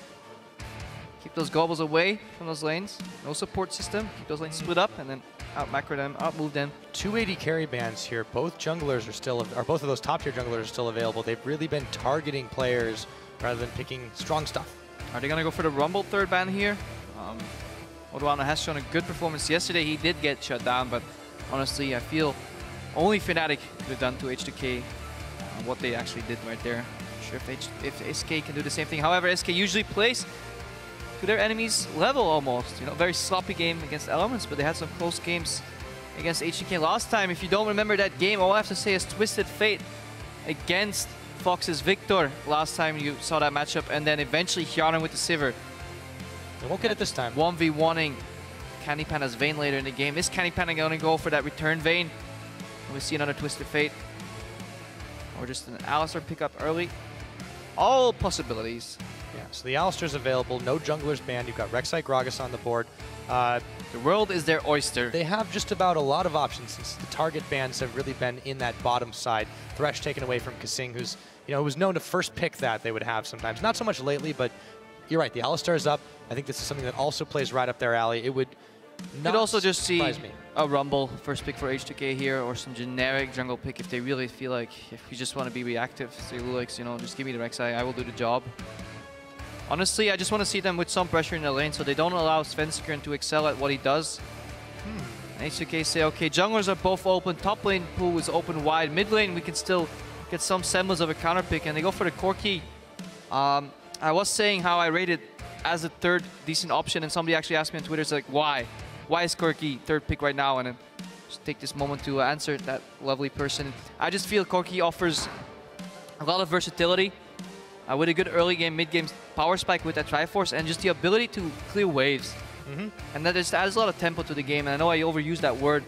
Keep those gobbles away from those lanes. No support system. Keep those lanes split up and then out macro them, out move them. 280 carry bans here. Both junglers are still, or both of those top tier junglers are still available. They've really been targeting players rather than picking strong stuff. Are they going to go for the Rumble third ban here? Um, Odoamne has shown a good performance. Yesterday he did get shut down, but honestly, I feel only Fnatic could have done to H2K uh, what they actually did right there. Not sure if, H if SK can do the same thing. However, SK usually plays to their enemy's level almost. You know, very sloppy game against Elements, but they had some close games against H2K last time. If you don't remember that game, all I have to say is Twisted Fate against Fox's Viktor last time you saw that matchup, and then eventually Hjarnan with the Sivir. They won't get it this time. 1v1ing Candy Panda's Vayne later in the game. Is Candy Panda going to go for that return Vayne? We see another Twisted Fate. Or just an Alistar pickup early. All possibilities. Yeah, so the Alistar's available, no junglers banned. You've got Rek'Sai Gragas on the board. Uh, the world is their oyster. They have just about a lot of options since the target bans have really been in that bottom side. Thresh taken away from Kasing, who's you know, it was known to first pick that they would have sometimes. Not so much lately, but you're right. The Alistar is up. I think this is something that also plays right up their alley. It would not Could also just see me. a Rumble first pick for H2K here, or some generic jungle pick if they really feel like if you just want to be reactive. Say Loulex, you know, just give me the Rek'Sai, I will do the job. Honestly, I just want to see them with some pressure in the lane so they don't allow Svenskeren to excel at what he does. Hmm. And H2K say, okay, junglers are both open, top lane pool is open wide, mid lane we can still get some semblance of a counter pick, and they go for the Corki. Um, I was saying how I rated it as a third decent option, and somebody actually asked me on Twitter, it's like, why? Why is Corki third pick right now? And then just take this moment to answer that lovely person. I just feel Corki offers a lot of versatility uh, with a good early game, mid game power spike with that Triforce, and just the ability to clear waves. And that just adds a lot of tempo to the game. And I know I overuse that word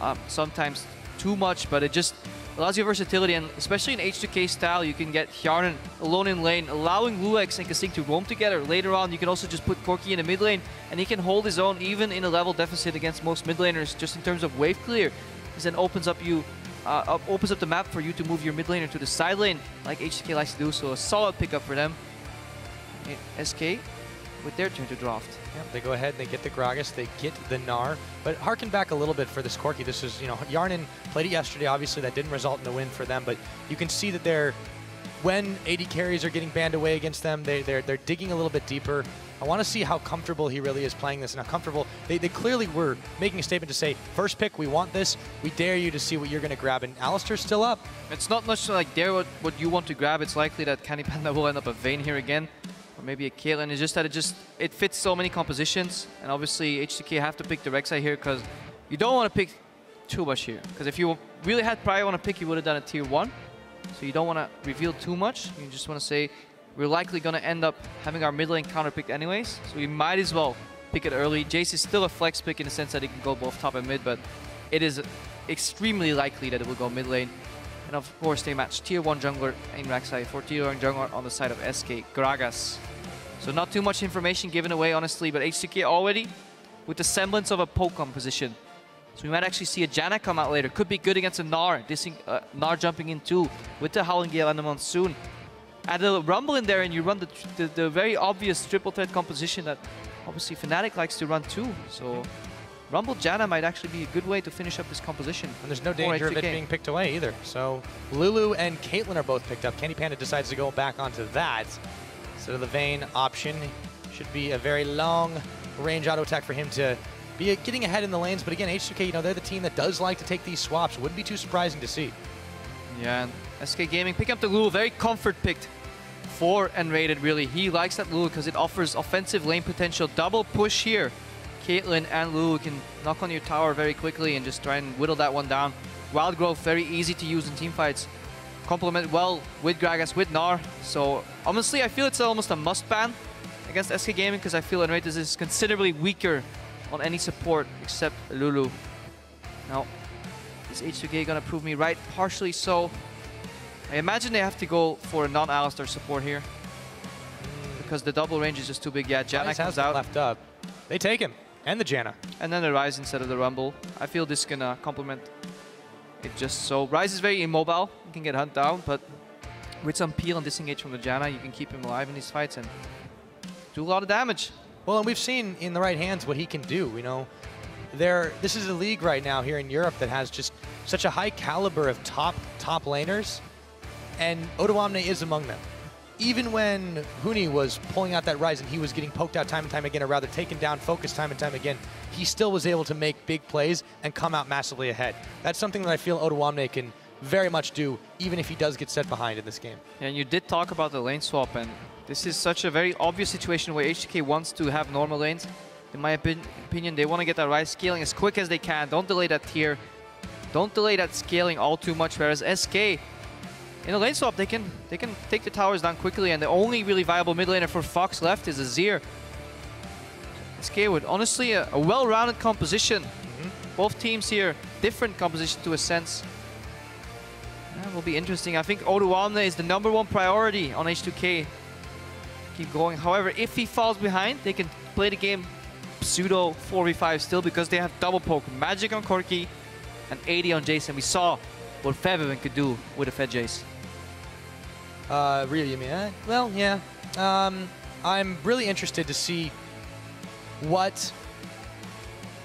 um, sometimes too much, but it just allows you versatility. And especially in H2K style, you can get Hjarnan alone in lane, allowing Loulex and Kasing to roam together. Later on, you can also just put Corki in the mid lane, and he can hold his own even in a level deficit against most mid laners, just in terms of wave clear. This then opens up you. Uh, opens up the map for you to move your mid laner to the side lane, like H2K likes to do. So a solid pickup for them. SK with their turn to draft. Yeah, they go ahead and they get the Gragas, they get the Gnar. But harken back a little bit for this Corki. This is, you know, Hjarnan played it yesterday. Obviously, that didn't result in the win for them, but you can see that they're, when AD carries are getting banned away against them, they, they're, they're digging a little bit deeper. I want to see how comfortable he really is playing this and how comfortable. They, they clearly were making a statement to say, first pick, we want this. We dare you to see what you're going to grab. And Alistar's still up. It's not much like dare what, what you want to grab. It's likely that Candy Panda will end up a Vayne here again. Maybe a Caitlyn. It's just that it just it fits so many compositions. And obviously H2K have to pick the Rek'Sai here because you don't want to pick too much here. Because if you really had prior want to pick, you would have done a tier 1. So you don't want to reveal too much. You just want to say, we're likely going to end up having our mid lane counter picked anyways. So we might as well pick it early. Jace is still a flex pick in the sense that he can go both top and mid, but it is extremely likely that it will go mid lane. And of course, they match tier 1 jungler in Rek'Sai for tier 1 jungler on the side of SK Gragas. So not too much information given away, honestly, but H2K already with the semblance of a Pokemon position. So we might actually see a Janna come out later. Could be good against a Gnar. This uh, Gnar jumping in too with the Howling Gale and the Monsoon. Add a Rumble in there and you run the, the, the very obvious triple threat composition that obviously Fnatic likes to run too. So Rumble Janna might actually be a good way to finish up this composition. And there's no danger of it H2K. being picked away either. So Lulu and Caitlyn are both picked up. Candy Panda decides to go back onto that. So the Vayne option should be a very long range auto attack for him to be getting ahead in the lanes. But again, H2K, you know, they're the team that does like to take these swaps. Wouldn't be too surprising to see. Yeah, SK Gaming pick up the Lulu, very comfort picked for and rated really. He likes that Lulu because it offers offensive lane potential. Double push here. Caitlyn and Lulu can knock on your tower very quickly and just try and whittle that one down. Wild Growth, very easy to use in team fights. Complement well with Gragas, with Gnar. So honestly, I feel it's almost a must ban against SK Gaming because I feel Enratus is considerably weaker on any support except Lulu. Now, is H2K gonna prove me right? Partially so. I imagine they have to go for a non-Alistar support here. Because the double range is just too big. Yeah, Janna has comes out. left up. They take him. And the Janna. And then the Ryze instead of the Rumble. I feel this is gonna complement it just so. Ryze is very immobile. Can get hunt down, but with some peel and disengage from the Janna, you can keep him alive in these fights and do a lot of damage. Well, and we've seen in the right hands what he can do. You know, there. This is a league right now here in Europe that has just such a high caliber of top top laners, and Odoamne is among them. Even when Huni was pulling out that Ryze and he was getting poked out time and time again, or rather taken down, focused time and time again, he still was able to make big plays and come out massively ahead. That's something that I feel Odoamne can very much do, even if he does get set behind in this game. And you did talk about the lane swap, and this is such a very obvious situation where HTK wants to have normal lanes. In my opin opinion, they want to get that right scaling as quick as they can. Don't delay that tier. Don't delay that scaling all too much. Whereas SK, in a lane swap, they can they can take the towers down quickly, and the only really viable mid laner for Fox left is Azir. SK with honestly a, a well-rounded composition. Mm-hmm. Both teams here, different composition to a sense. Will be interesting. I think Odoamne is the number one priority on H2K. Keep going. However, if he falls behind, they can play the game pseudo 4v5 still because they have double poke. Magic on Corki and 80 on Jason. We saw what Febiven could do with a Fed Jace. Uh, really, you mean? Well, yeah. Um, I'm really interested to see what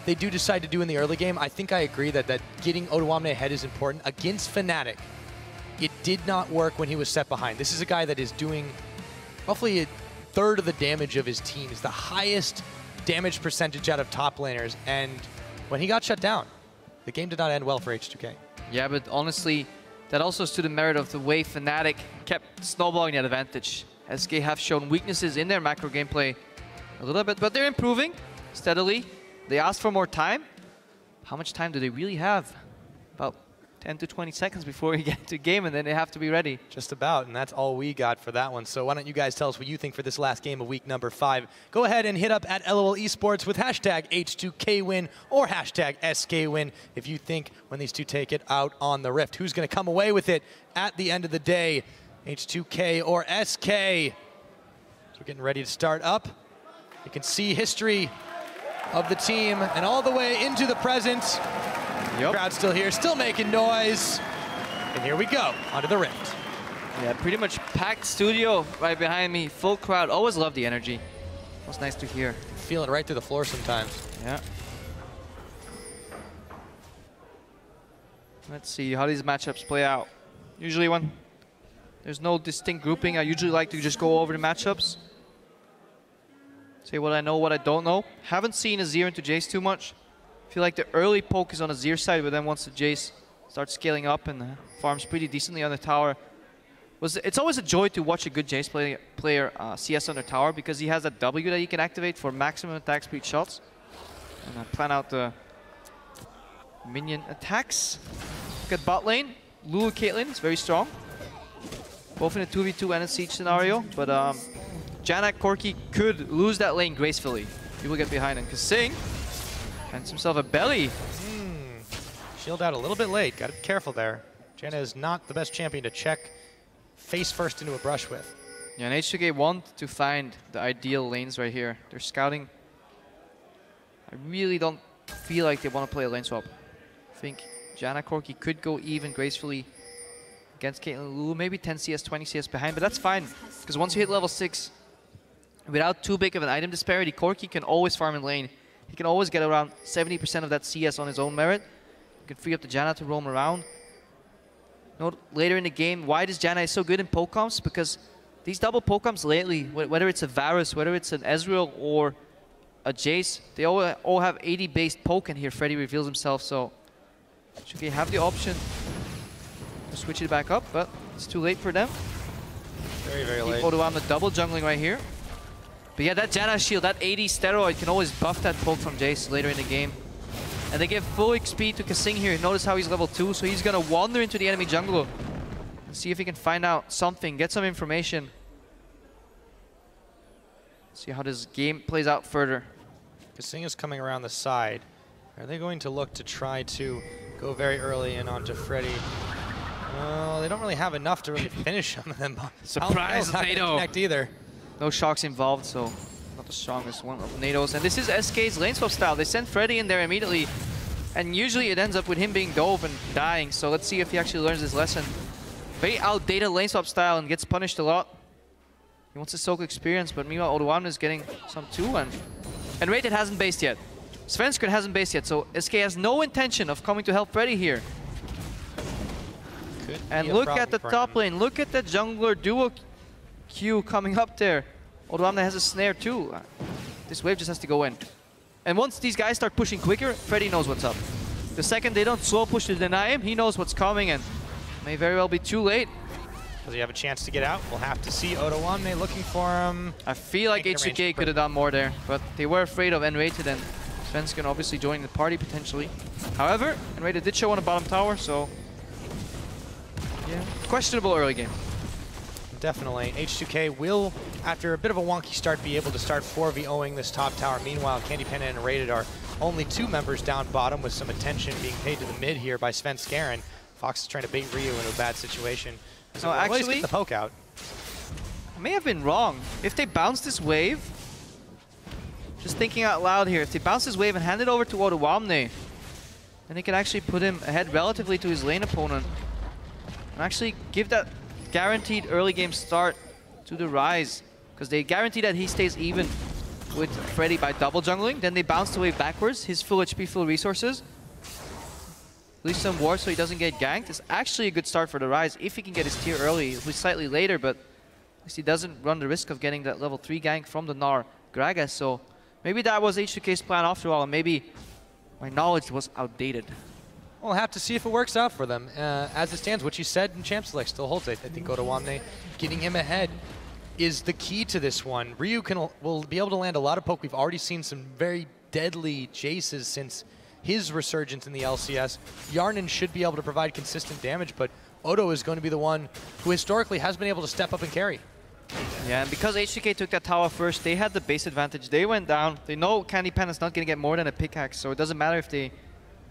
they do decide to do in the early game. I think I agree that, that getting Odoamne ahead is important. Against Fnatic, it did not work when he was set behind. This is a guy that is doing roughly a third of the damage of his team. He's the highest damage percentage out of top laners. And when he got shut down, the game did not end well for H2K. Yeah, but honestly, that also is to the merit of the way Fnatic kept snowballing that advantage. SK have shown weaknesses in their macro gameplay a little bit, but they're improving steadily. They asked for more time. How much time do they really have? About 10 to 20 seconds before we get to game, and then they have to be ready. Just about, and that's all we got for that one. So why don't you guys tell us what you think for this last game of week number five? Go ahead and hit up at LOL Esports with hashtag H2KWin or hashtag SKWin if you think when these two take it out on the Rift. Who's going to come away with it at the end of the day? H2K or SK? So we're getting ready to start up. You can see history of the team and all the way into the present. Yep. Crowd still here, still making noise. And here we go, onto the Rift. Yeah, pretty much packed studio right behind me. Full crowd. Always love the energy. It was nice to hear. Feel it right through the floor sometimes. Yeah. Let's see how these matchups play out. Usually when there's no distinct grouping, I usually like to just go over the matchups. Say what I know, what I don't know. Haven't seen Azir into Jace too much feel like the early poke is on Azir side, but then once the Jace starts scaling up and farms pretty decently on the tower, was it's always a joy to watch a good Jace play, player uh, CS on the tower because he has a W that he can activate for maximum attack speed shots. And I plan out the minion attacks. Look at bot lane. Lulu Caitlyn is very strong. Both in a 2v2 and a siege scenario, but um, Janak Corki could lose that lane gracefully. He will get behind him. Kasing Finds himself a belly. Mm. Shield out a little bit late. Got to be careful there. Janna is not the best champion to check face first into a brush with. Yeah, and H2K want to find the ideal lanes right here. They're scouting. I really don't feel like they want to play a lane swap. I think Janna Corki could go even gracefully against Caitlyn Lulu. Maybe 10 CS, 20 CS behind, but that's fine. Because once you hit level 6, without too big of an item disparity, Corki can always farm in lane. He can always get around 70% of that CS on his own merit. You can free up the Janna to roam around. Note later in the game, why does Janna is so good in poke comps? Because these double poke comps lately, whether it's a Varus, whether it's an Ezreal or a Jace, they all, all have 80 based poke and here Freddy reveals himself, so should have the option to switch it back up, but it's too late for them. Very, very late. Odoamne double jungling right here. But yeah, that Janna shield, that 80 steroid can always buff that poke from Jace later in the game. And they give full XP to Kasing here. Notice how he's level 2, so he's going to wander into the enemy jungle. And see if he can find out something, get some information. See how this game plays out further. Kasing is coming around the side. Are they going to look to try to go very early in onto Freddy? Well, they don't really have enough to really finish him. Surprise, NATO! Connect either. No shocks involved, so not the strongest one of NATO's. And this is SK's lane swap style. They send Freddy in there immediately, and usually it ends up with him being dove and dying. So let's see if he actually learns this lesson. Very outdated lane swap style and gets punished a lot. He wants to soak experience, but meanwhile Odoamne is getting some too, and, and Rated hasn't based yet. Svenskeren hasn't based yet, so SK has no intention of coming to help Freddy here. Could and look at the top lane, look at that jungler duo Q coming up there. Odoamne has a snare too. Uh, this wave just has to go in. And once these guys start pushing quicker, Freddy knows what's up. The second they don't slow push to deny him, he knows what's coming and may very well be too late. Does he have a chance to get out? We'll have to see Odoamne looking for him. I feel like H2K could have done more there, but they were afraid of N-Rated and Svenskeren obviously joining the party potentially. However, N-Rated did show on the bottom tower, so yeah, questionable early game definitely. H2K will, after a bit of a wonky start, be able to start 4v0ing this top tower. Meanwhile, Candy Panda and Rated are only two members down bottom with some attention being paid to the mid here by Svenskeren. Fox is trying to bait Ryu into a bad situation. So no, actually, the poke out. I may have been wrong. If they bounce this wave, just thinking out loud here, if they bounce this wave and hand it over to Odoamne, then they can actually put him ahead relatively to his lane opponent and actually give that guaranteed early game start to the Ryze. Because they guarantee that he stays even with Freddy by double jungling. Then they bounce wave backwards, his full HP, full resources. Leave some ward so he doesn't get ganked. It's actually a good start for the Ryze if he can get his tier early. It'll be slightly later, but at least he doesn't run the risk of getting that level 3 gank from the Gnar Gragas. So maybe that was H2K's plan after all, and maybe my knowledge was outdated. We'll have to see if it works out for them. Uh, as it stands, what you said in Champ Select still holds. I, think Odoamne getting him ahead is the key to this one. Ryu can will be able to land a lot of poke. We've already seen some very deadly Jaces since his resurgence in the LCS. Hjarnan should be able to provide consistent damage, but Odo is going to be the one who historically has been able to step up and carry. Yeah, and because H2K took that tower first, they had the base advantage. They went down. They know Candy Pan is not going to get more than a pickaxe, so it doesn't matter if they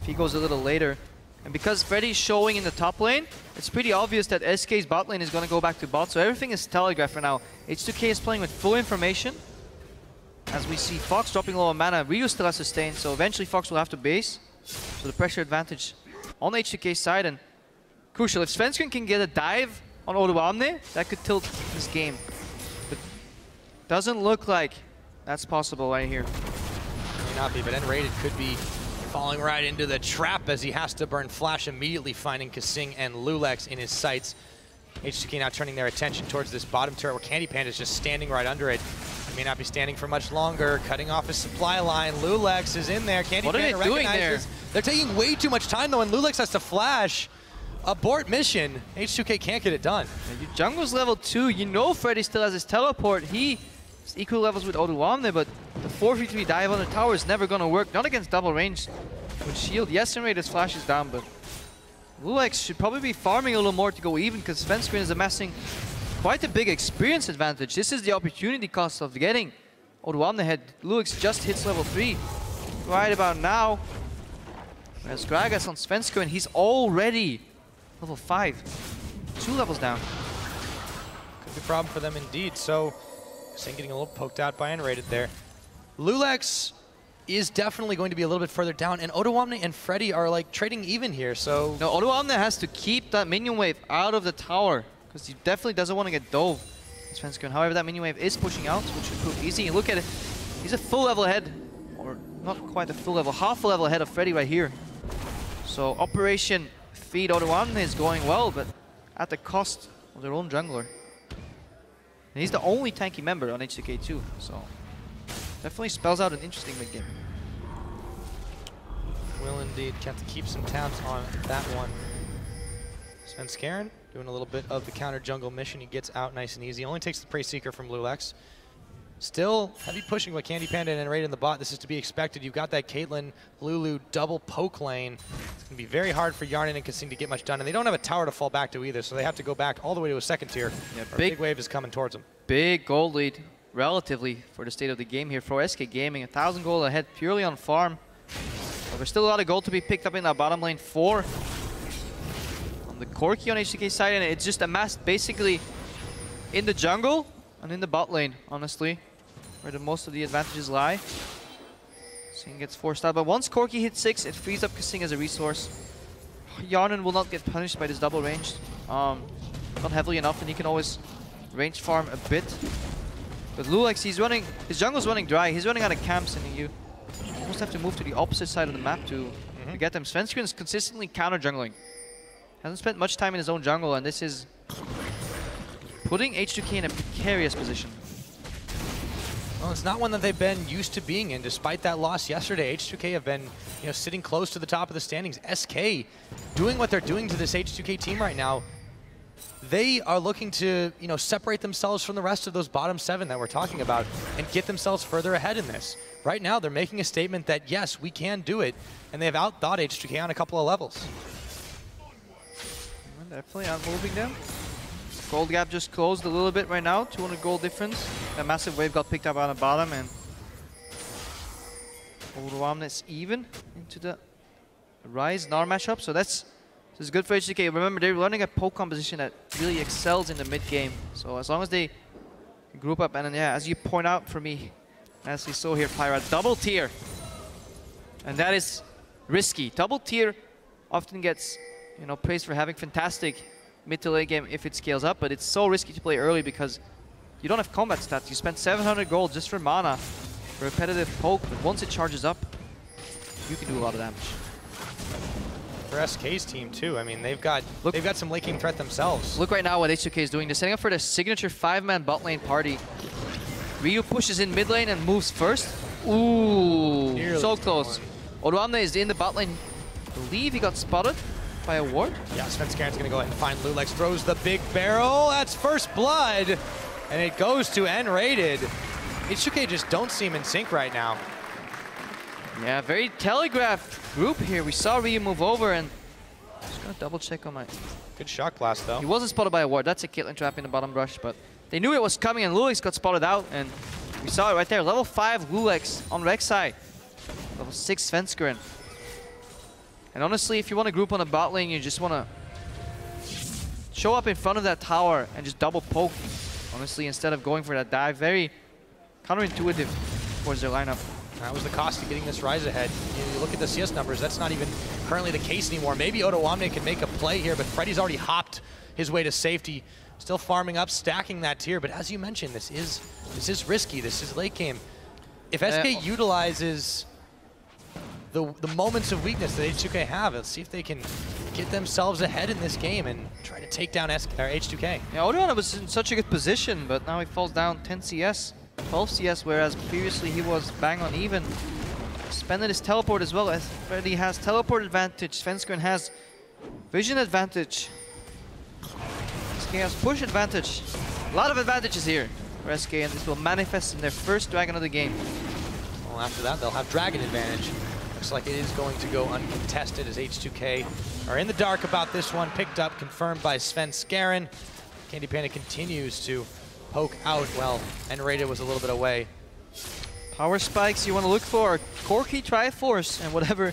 if he goes a little later. And because Freddy's showing in the top lane, it's pretty obvious that SK's bot lane is going to go back to bot, so everything is telegraphed for now. H2K is playing with full information. As we see Fox dropping low on mana, Ryu still has sustain, so eventually Fox will have to base. So the pressure advantage on H2K's side, and crucial, if Svenskeren can get a dive on Odoamne, that could tilt this game. But doesn't look like that's possible right here. May not be, but N-Rated could be falling right into the trap as he has to burn Flash immediately, finding Kasing and Loulex in his sights. H2K now turning their attention towards this bottom turret where Candy Panda is just standing right under it. He may not be standing for much longer, cutting off his supply line. Loulex is in there. Candy what Panda are they doing there? They're taking way too much time though, and Loulex has to flash. Abort mission. H2K can't get it done. And jungle's level 2. You know Freddy still has his teleport. He is equal levels with Odoamne, but the 4v3 dive on the tower is never going to work. Not against double range with shield. Yes, his flash is down, but Loulex should probably be farming a little more to go even because Svenskeren is amassing quite a big experience advantage. This is the opportunity cost of getting Odoamne head. Loulex just hits level 3 right about now. Whereas Gragas on Svenskeren, he's already Level 5. Two levels down. Could be a problem for them indeed. So, Sing getting a little poked out by nRated there. Loulex is definitely going to be a little bit further down, and Odoamne and Freddy are like trading even here, so... No, Odoamne has to keep that minion wave out of the tower, because he definitely doesn't want to get dove. However, that minion wave is pushing out, which should prove easy. Look at it. He's a full level ahead, or not quite a full level, half a level ahead of Freddy right here. So Operation feed Odoamne is going well, but at the cost of their own jungler. And he's the only tanky member on H2K2, so definitely spells out an interesting mid game. Will indeed. Have to keep some tabs on that one. Svenskeren doing a little bit of the counter jungle mission. He gets out nice and easy. Only takes the Prey Seeker from Loulex. Still heavy pushing by Candy Panda and right in the bot. This is to be expected. You've got that Caitlyn Lulu double poke lane. It's going to be very hard for Hjarnan and Kasing to get much done. And they don't have a tower to fall back to either, so they have to go back all the way to a second tier. Yeah, big, big wave is coming towards them. Big gold lead, relatively, for the state of the game here for SK Gaming. A 1,000 gold ahead purely on farm. But there's still a lot of gold to be picked up in that bottom lane. Four on the Corki on H2K side, and it's just amassed basically in the jungle and in the bot lane, honestly where the most of the advantages lie. Sing gets forced out, but once Corki hits 6, it frees up Kasing as a resource. Hjarnan will not get punished by this double range. Um, not heavily enough, and he can always range farm a bit. But Loulex, he's running, his jungle's running dry, he's running out of camps, and you almost have to move to the opposite side of the map to, mm -hmm. to get them. is consistently counter jungling. Hasn't spent much time in his own jungle, and this is putting H2K in a precarious position. Well, it's not one that they've been used to being in. Despite that loss yesterday, H2K have been you know, sitting close to the top of the standings. SK doing what they're doing to this H2K team right now. They are looking to you know, separate themselves from the rest of those bottom seven that we're talking about and get themselves further ahead in this. Right now, they're making a statement that, yes, we can do it, and they've outthought H2K on a couple of levels. Definitely outmoving them. Gold gap just closed a little bit right now, 200 gold difference. A massive wave got picked up on the bottom and Odoamne's even into the Ryze Gnar matchup. So that's this is good for H2K. Remember, they're running a poke composition that really excels in the mid game. So as long as they group up, and then, yeah, as you point out for me, as we saw here, Pyra, double Tear. And that is risky. Double Tear often gets, you know, praised for having fantastic mid to late game if it scales up, but it's so risky to play early because you don't have combat stats. You spend 700 gold just for mana, repetitive poke, but once it charges up, you can do a lot of damage. For SK's team too, I mean they've got Look, they've got some late game threat themselves. Look right now what H2K is doing. They're setting up for the signature five-man bot lane party. Ryu pushes in mid lane and moves first. Ooh, Nearly so close. Odoamne is in the bot lane. I believe he got spotted by a ward. Yeah, Svenskeren going to go ahead and find Loulex. Throws the big barrel. That's first blood. And it goes to nRated. H2K just don't seem in sync right now. Yeah, very telegraphed group here. We saw Ryu move over and just gonna double check on my... Good shot class though. He wasn't spotted by a ward. That's a Caitlyn trap in the bottom brush, but they knew it was coming and Loulex got spotted out and we saw it right there. Level 5 Loulex on Rek'Sai. Level 6 Svenskeren. And honestly, if you want to group on a bot lane, you just want to show up in front of that tower and just double poke. Honestly, instead of going for that dive. Very counterintuitive towards their lineup. That was the cost of getting this Ryze ahead. You look at the CS numbers, that's not even currently the case anymore. Maybe Odoamne can make a play here, but Freddy's already hopped his way to safety. Still farming up, stacking that Tear, but as you mentioned, this is this is risky. This is late game. If SK utilizes the, the moments of weakness that H2K have. Let's see if they can get themselves ahead in this game and try to take down S or H2K. Yeah, Orion was in such a good position, but now he falls down 10 CS, 12 CS, whereas previously he was bang on even. Spending his teleport as well, as Freddy has teleport advantage, Svenskeren has vision advantage. SK has push advantage. A lot of advantages here for SK, and this will manifest in their first Dragon of the game. Well, after that, they'll have Dragon advantage. Looks like it is going to go uncontested as H2K are in the dark about this one. Picked up, confirmed by Svenskeren. Candy Panda continues to poke out. Well, nRated was a little bit away. Power spikes you want to look for. Corki Triforce and whatever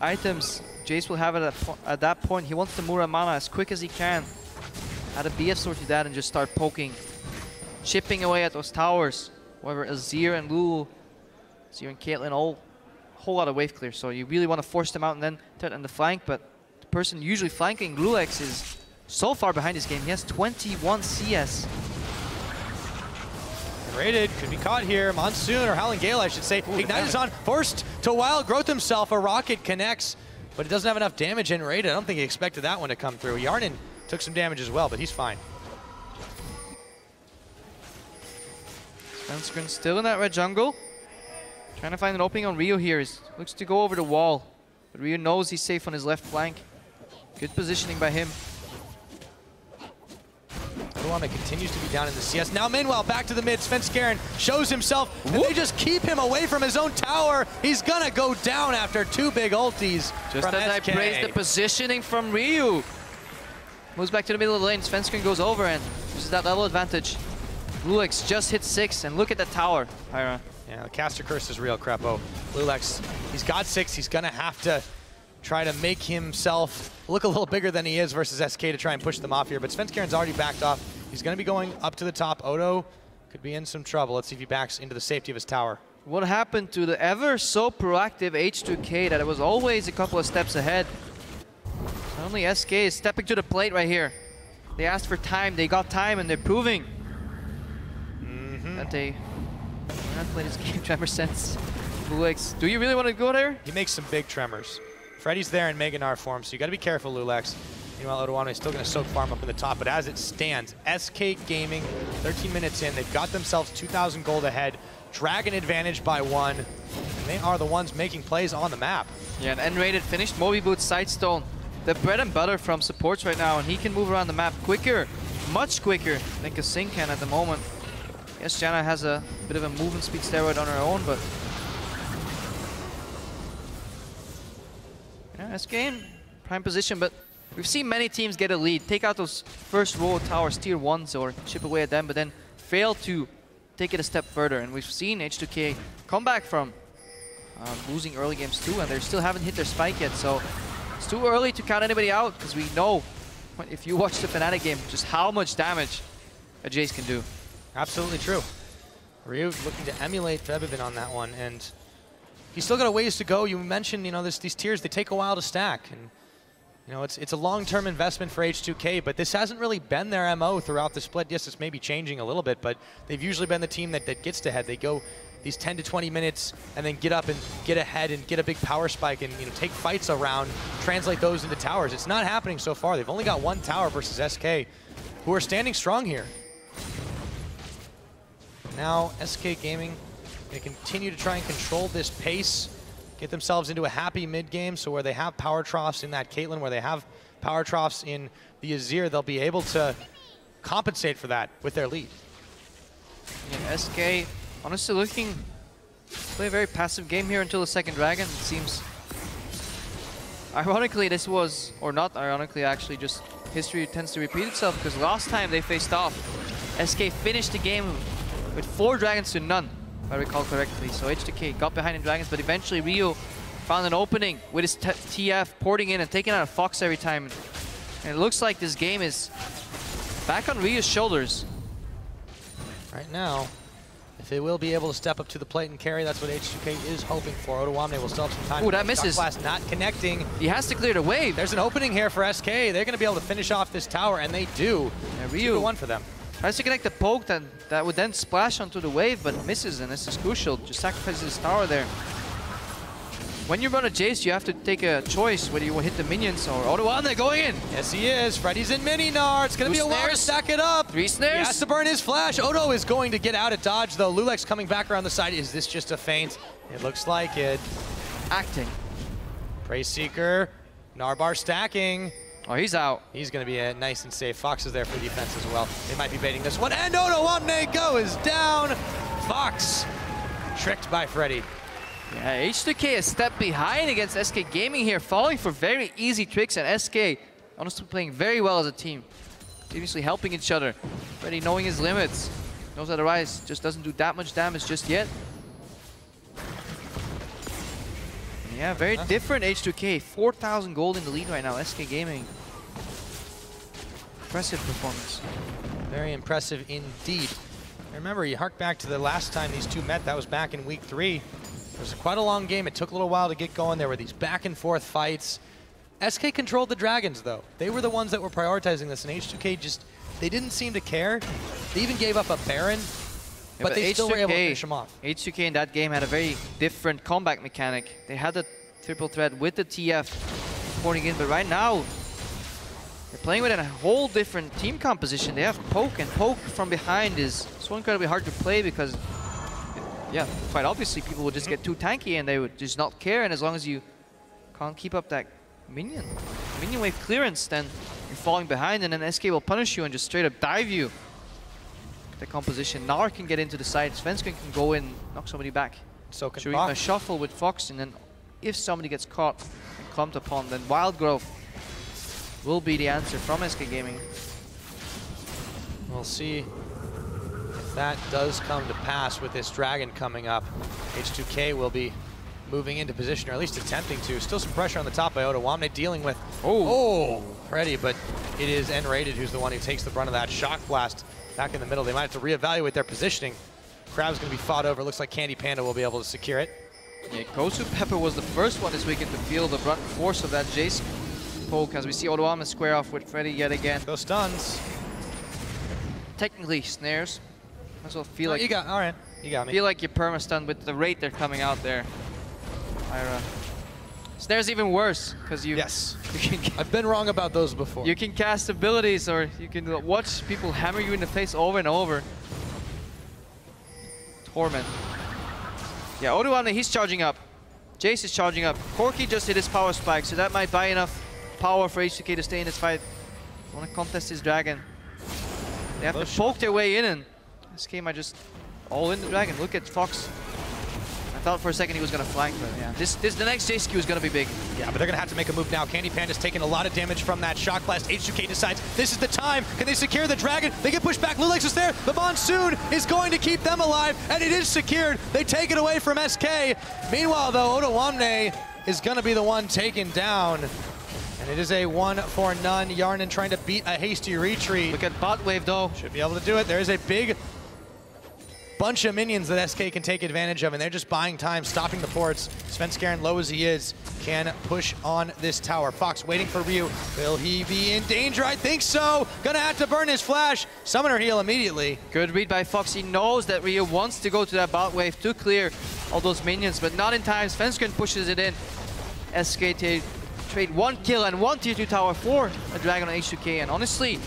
items Jayce will have at, at that point. He wants the Muramana as quick as he can. Add a BF sword to that and just start poking. Chipping away at those towers. However, Azir and Lulu, Azir and Caitlyn all a whole lot of wave clear, so you really want to force them out and then threaten the flank, but the person usually flanking Loulex is so far behind this game. He has 21 CS. Rated, could be caught here. Monsoon, or Howling Gale, I should say. Ooh, Ignite is on, forced to wild growth himself. A rocket connects, but it doesn't have enough damage in Rated. I don't think he expected that one to come through. Hjarnan took some damage as well, but he's fine. Svenskeren still in that red jungle. Trying to find an opening on Ryu here. He looks to go over the wall. But Ryu knows he's safe on his left flank. Good positioning by him. Odoamne continues to be down in the CS. Now meanwhile, back to the mid. Svenskeren shows himself. And they just keep him away from his own tower. He's going to go down after two big ultis Just as SK. I praise the positioning from Ryu. Moves back to the middle of the lane. Svenskeren goes over and uses that level advantage. Loulex just hit six. And look at the tower, Pyra. Yeah, the caster curse is real, Krepo. Loulex, he's got six. He's going to have to try to make himself look a little bigger than he is versus SK to try and push them off here. But Svenskeren's already backed off. He's going to be going up to the top. Odo could be in some trouble. Let's see if he backs into the safety of his tower. What happened to the ever so proactive H2K that it was always a couple of steps ahead? Only SK is stepping to the plate right here. They asked for time, they got time, and they're proving mm -hmm. that they I haven't played this game tremor since. Do you really want to go there? He makes some big tremors. Freddy's there in Mega Gnar form, so you got to be careful, Loulex. Meanwhile, Odoamne is still going to soak farm up in the top, but as it stands, SK Gaming, 13 minutes in, they've got themselves 2,000 gold ahead, Dragon advantage by one, and they are the ones making plays on the map. Yeah, an nRated finished Moby Boot Sightstone. The bread and butter from supports right now, and he can move around the map quicker, much quicker than Kasing can at the moment. Yes, Janna has a bit of a movement speed steroid on her own, but... In prime position, but we've seen many teams get a lead, take out those first row of towers, tier 1s, or chip away at them, but then fail to take it a step further. And we've seen H2K come back from um, losing early games too, and they still haven't hit their spike yet, so it's too early to count anybody out, because we know, if you watch the Fnatic game, just how much damage a Jayce can do. Absolutely true. Ryu looking to emulate Febiven on that one, and he's still got a ways to go. You mentioned, you know, this, these Tears, they take a while to stack, and You know, it's, it's a long-term investment for H2K, but this hasn't really been their MO throughout the split. Yes, it's maybe changing a little bit, but they've usually been the team that, that gets to head. They go these 10 to 20 minutes and then get up and get ahead and get a big power spike and you know take fights around, translate those into towers. It's not happening so far. They've only got one tower versus SK, who are standing strong here. Now SK Gaming, they continue to try and control this pace get themselves into a happy mid game. So where they have power troughs in that Caitlyn, where they have power troughs in the Azir, they'll be able to compensate for that with their lead. SK honestly looking play a very passive game here until the second dragon. It seems ironically this was or not ironically actually just history tends to repeat itself because last time they faced off SK finished the game with four dragons to none if I recall correctly. So H2K got behind in Dragons, but eventually Ryu found an opening with his TF porting in and taking out a Fox every time. And it looks like this game is back on Ryu's shoulders. Right now, if they will be able to step up to the plate and carry, that's what H2K is hoping for. Odoamne will still have some time. Ooh, that misses. Blast not connecting. He has to clear the wave. There's an opening here for SK. They're going to be able to finish off this tower, and they do. Yeah, Ryu. one for them. Tries to connect the poke that, that would then splash onto the wave, but misses, and this is crucial. Just sacrifices his tower there. When you run a Jayce, you have to take a choice whether you will hit the minions or Odoamne, they're going in. Yes, he is. Freddy's in mini Gnar. It's going to be a while to stack it up. Three snares. He has to burn his flash. Odo is going to get out of dodge, though. Loulex coming back around the side. Is this just a feint? It looks like it. Acting. Prey Seeker. Narbar stacking. Oh, he's out. He's going to be a nice and safe. Fox is there for defense as well. They might be baiting this one. And Odoamne Go is down. Fox tricked by Freddy. Yeah, H2K a step behind against SK Gaming here, falling for very easy tricks, and SK honestly playing very well as a team. Previously helping each other. Freddy knowing his limits. Knows that the Ryze just doesn't do that much damage just yet. Yeah, very different H2K. 4,000 gold in the lead right now. SK Gaming. Impressive performance. Very impressive indeed. remember, you hark back to the last time these two met. That was back in week three. It was quite a long game. It took a little while to get going. There were these back and forth fights. SK controlled the Dragons, though. They were the ones that were prioritizing this, and H2K just, they didn't seem to care. They even gave up a Baron but, but, they H2K, still were able to finish him off. H2K in that game had a very different comeback mechanic. They had the triple threat with the TF porting in, but right now they're playing with a whole different team composition. They have Poke, and Poke from behind is so incredibly hard to play because, yeah, quite obviously people would just get too tanky and they would just not care, and as long as you can't keep up that minion, minion wave clearance, then you're falling behind, and then SK will punish you and just straight up dive you the composition. Gnar can get into the side. Svenskeren can go in, knock somebody back. So can Should we shuffle with Fox, and then if somebody gets caught and clumped upon, then Wild Growth will be the answer from SK Gaming. We'll see if that does come to pass with this Dragon coming up. H2K will be moving into position, or at least attempting to. Still some pressure on the top by Odoamne dealing with, oh, oh Freddy, but it is nRated who's the one who takes the brunt of that shock blast back in the middle. They might have to reevaluate their positioning. Crab's going to be fought over. Looks like Candy Panda will be able to secure it. Yeah, Gosu Pepper was the first one this weekend to feel the brunt force of that Jayce poke as we see Odoamne square off with Freddy yet again. Those stuns. Technically snares. Might As well feel oh, like you got all right. You got me. Feel like you're perma stunned with the rate they're coming out there. Ira. Snares even worse because you. Yes. You can. I've been wrong about those before. You can cast abilities, or you can watch people hammer you in the face over and over. Torment. Yeah, Odoamne, he's charging up. Jayce is charging up. Corki just hit his power spike, so that might buy enough power for H2K to stay in this fight. Want to contest his dragon. They have to poke their way in, and this game I just all in the dragon. Look at Fox I thought for a second he was going to flank, but yeah. This, this, the next J-Q is going to be big. Yeah, but they're going to have to make a move now. Candy Panda's taking a lot of damage from that shock blast. H2K decides this is the time. Can they secure the dragon? They get pushed back. Loulex is there. The Monsoon is going to keep them alive, and it is secured. They take it away from SK. Meanwhile, though, Odoamne is going to be the one taken down. And it is a one for none. Hjarnan trying to beat a hasty retreat. Look at bot wave, though. Should be able to do it. There is a big bunch of minions that SK can take advantage of, and they're just buying time, stopping the ports. Svenskeren, low as he is, can push on this tower. Fox waiting for Ryu. Will he be in danger? I think so. Gonna have to burn his flash. Summoner heal immediately. Good read by Fox. He knows that Ryu wants to go to that bot wave to clear all those minions, but not in time. Svenskeren pushes it in. SK trade one kill and one tier 2 tower for a Dragon on H2K, and honestly,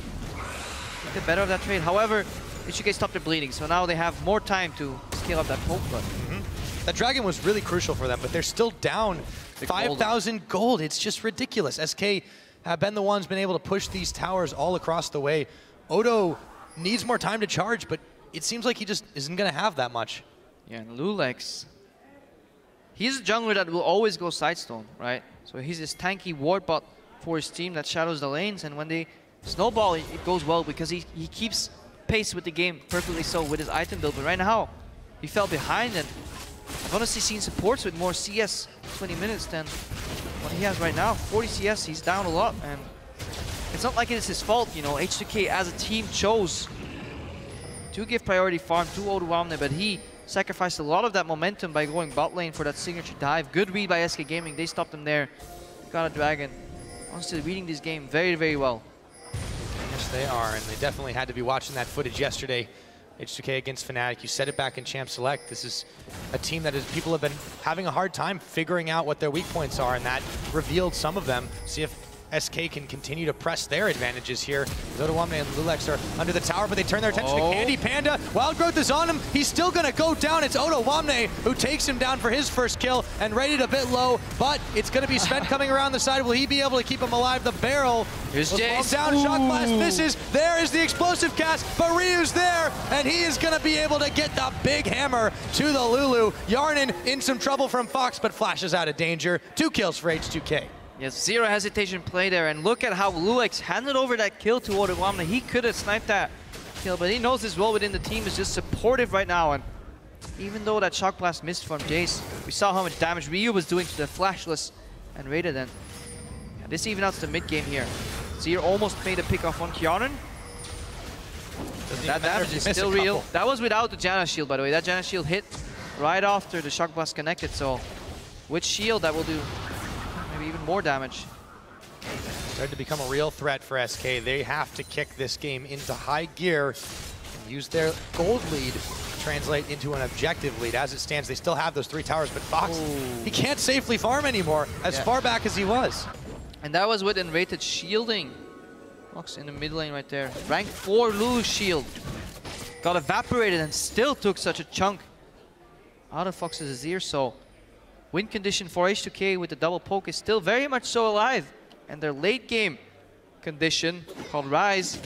get better of that trade. However, H2K stopped their bleeding, so now they have more time to scale up that poke. But mm -hmm. That Dragon was really crucial for them, but they're still down 5,000 gold. It's just ridiculous. SK have been the ones been able to push these towers all across the way. Odo needs more time to charge, but it seems like he just isn't going to have that much. Yeah, and Loulex, he's a jungler that will always go Sightstone, right? So he's this tanky ward bot for his team that shadows the lanes, and when they snowball, it goes well because he, he keeps pace with the game perfectly so with his item build. But right now, he fell behind, and I've honestly seen supports with more CS 20 minutes than what he has right now. 40 CS, he's down a lot, and it's not like it's his fault, you know. H2K as a team chose to give priority farm to Odoamne, but he sacrificed a lot of that momentum by going bot lane for that signature dive. Good read by SK Gaming. They stopped him there. Got a dragon. Honestly, reading this game very, very well. Yes, they are, and they definitely had to be watching that footage yesterday. H2K against Fnatic. You said it back in Champ Select. This is a team that is people have been having a hard time figuring out what their weak points are, and that revealed some of them. See if SK can continue to press their advantages here. Zodoamne and Loulex are under the tower, but they turn their attention oh. to Candy Panda. Wild Growth is on him. He's still going to go down. It's Odoamne who takes him down for his first kill and rated a bit low, but it's going to be Sven coming around the side. Will he be able to keep him alive? The barrel Here's Jayce. down. Shock Blast misses. There is the explosive Cask, but Ryu's there, and he is going to be able to get the big hammer to the Lulu. Hjarnan in some trouble from Fox, but flashes out of danger. Two kills for H2K. Yes, zero hesitation play there. And look at how Loulex handed over that kill to Odoamne. He could have sniped that kill, but he knows his role within the team is just supportive right now. And even though that Shock Blast missed from Jayce, we saw how much damage Ryu was doing to the Flashless and Rated. then. yeah, this even out the mid game here. Zero almost made a pick off on Hjarnan. That damage is still real. That was without the Janna shield, by the way. That Janna shield hit right after the Shock Blast connected, so with shield that will do more damage. Started to become a real threat for SK. They have to kick this game into high gear and use their gold lead to translate into an objective lead. As it stands, they still have those three towers, but Fox, Ooh. he can't safely farm anymore as yeah. far back as he was. And that was with nRated shielding. Fox in the mid lane right there. Rank 4 Lulu shield. Got evaporated and still took such a chunk out of Fox's ear, so win condition for H2K with the double poke is still very much so alive. And their late game condition called Ryze,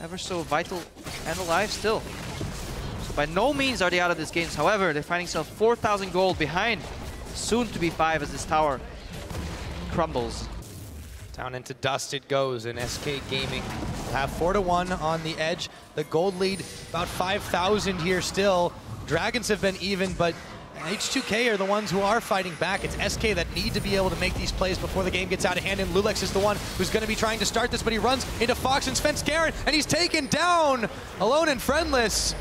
ever so vital and alive still. So by no means are they out of this game. However, they're finding themselves 4,000 gold behind, soon to be 5 as this tower crumbles. Down into dust it goes, and SK Gaming will have 4 to one on the edge. The gold lead, about 5,000 here still. Dragons have been even, but H2K are the ones who are fighting back. It's SK that need to be able to make these plays before the game gets out of hand, and Loulex is the one who's going to be trying to start this, but he runs into Fox and Spence Svenskeren, and he's taken down, alone and friendless.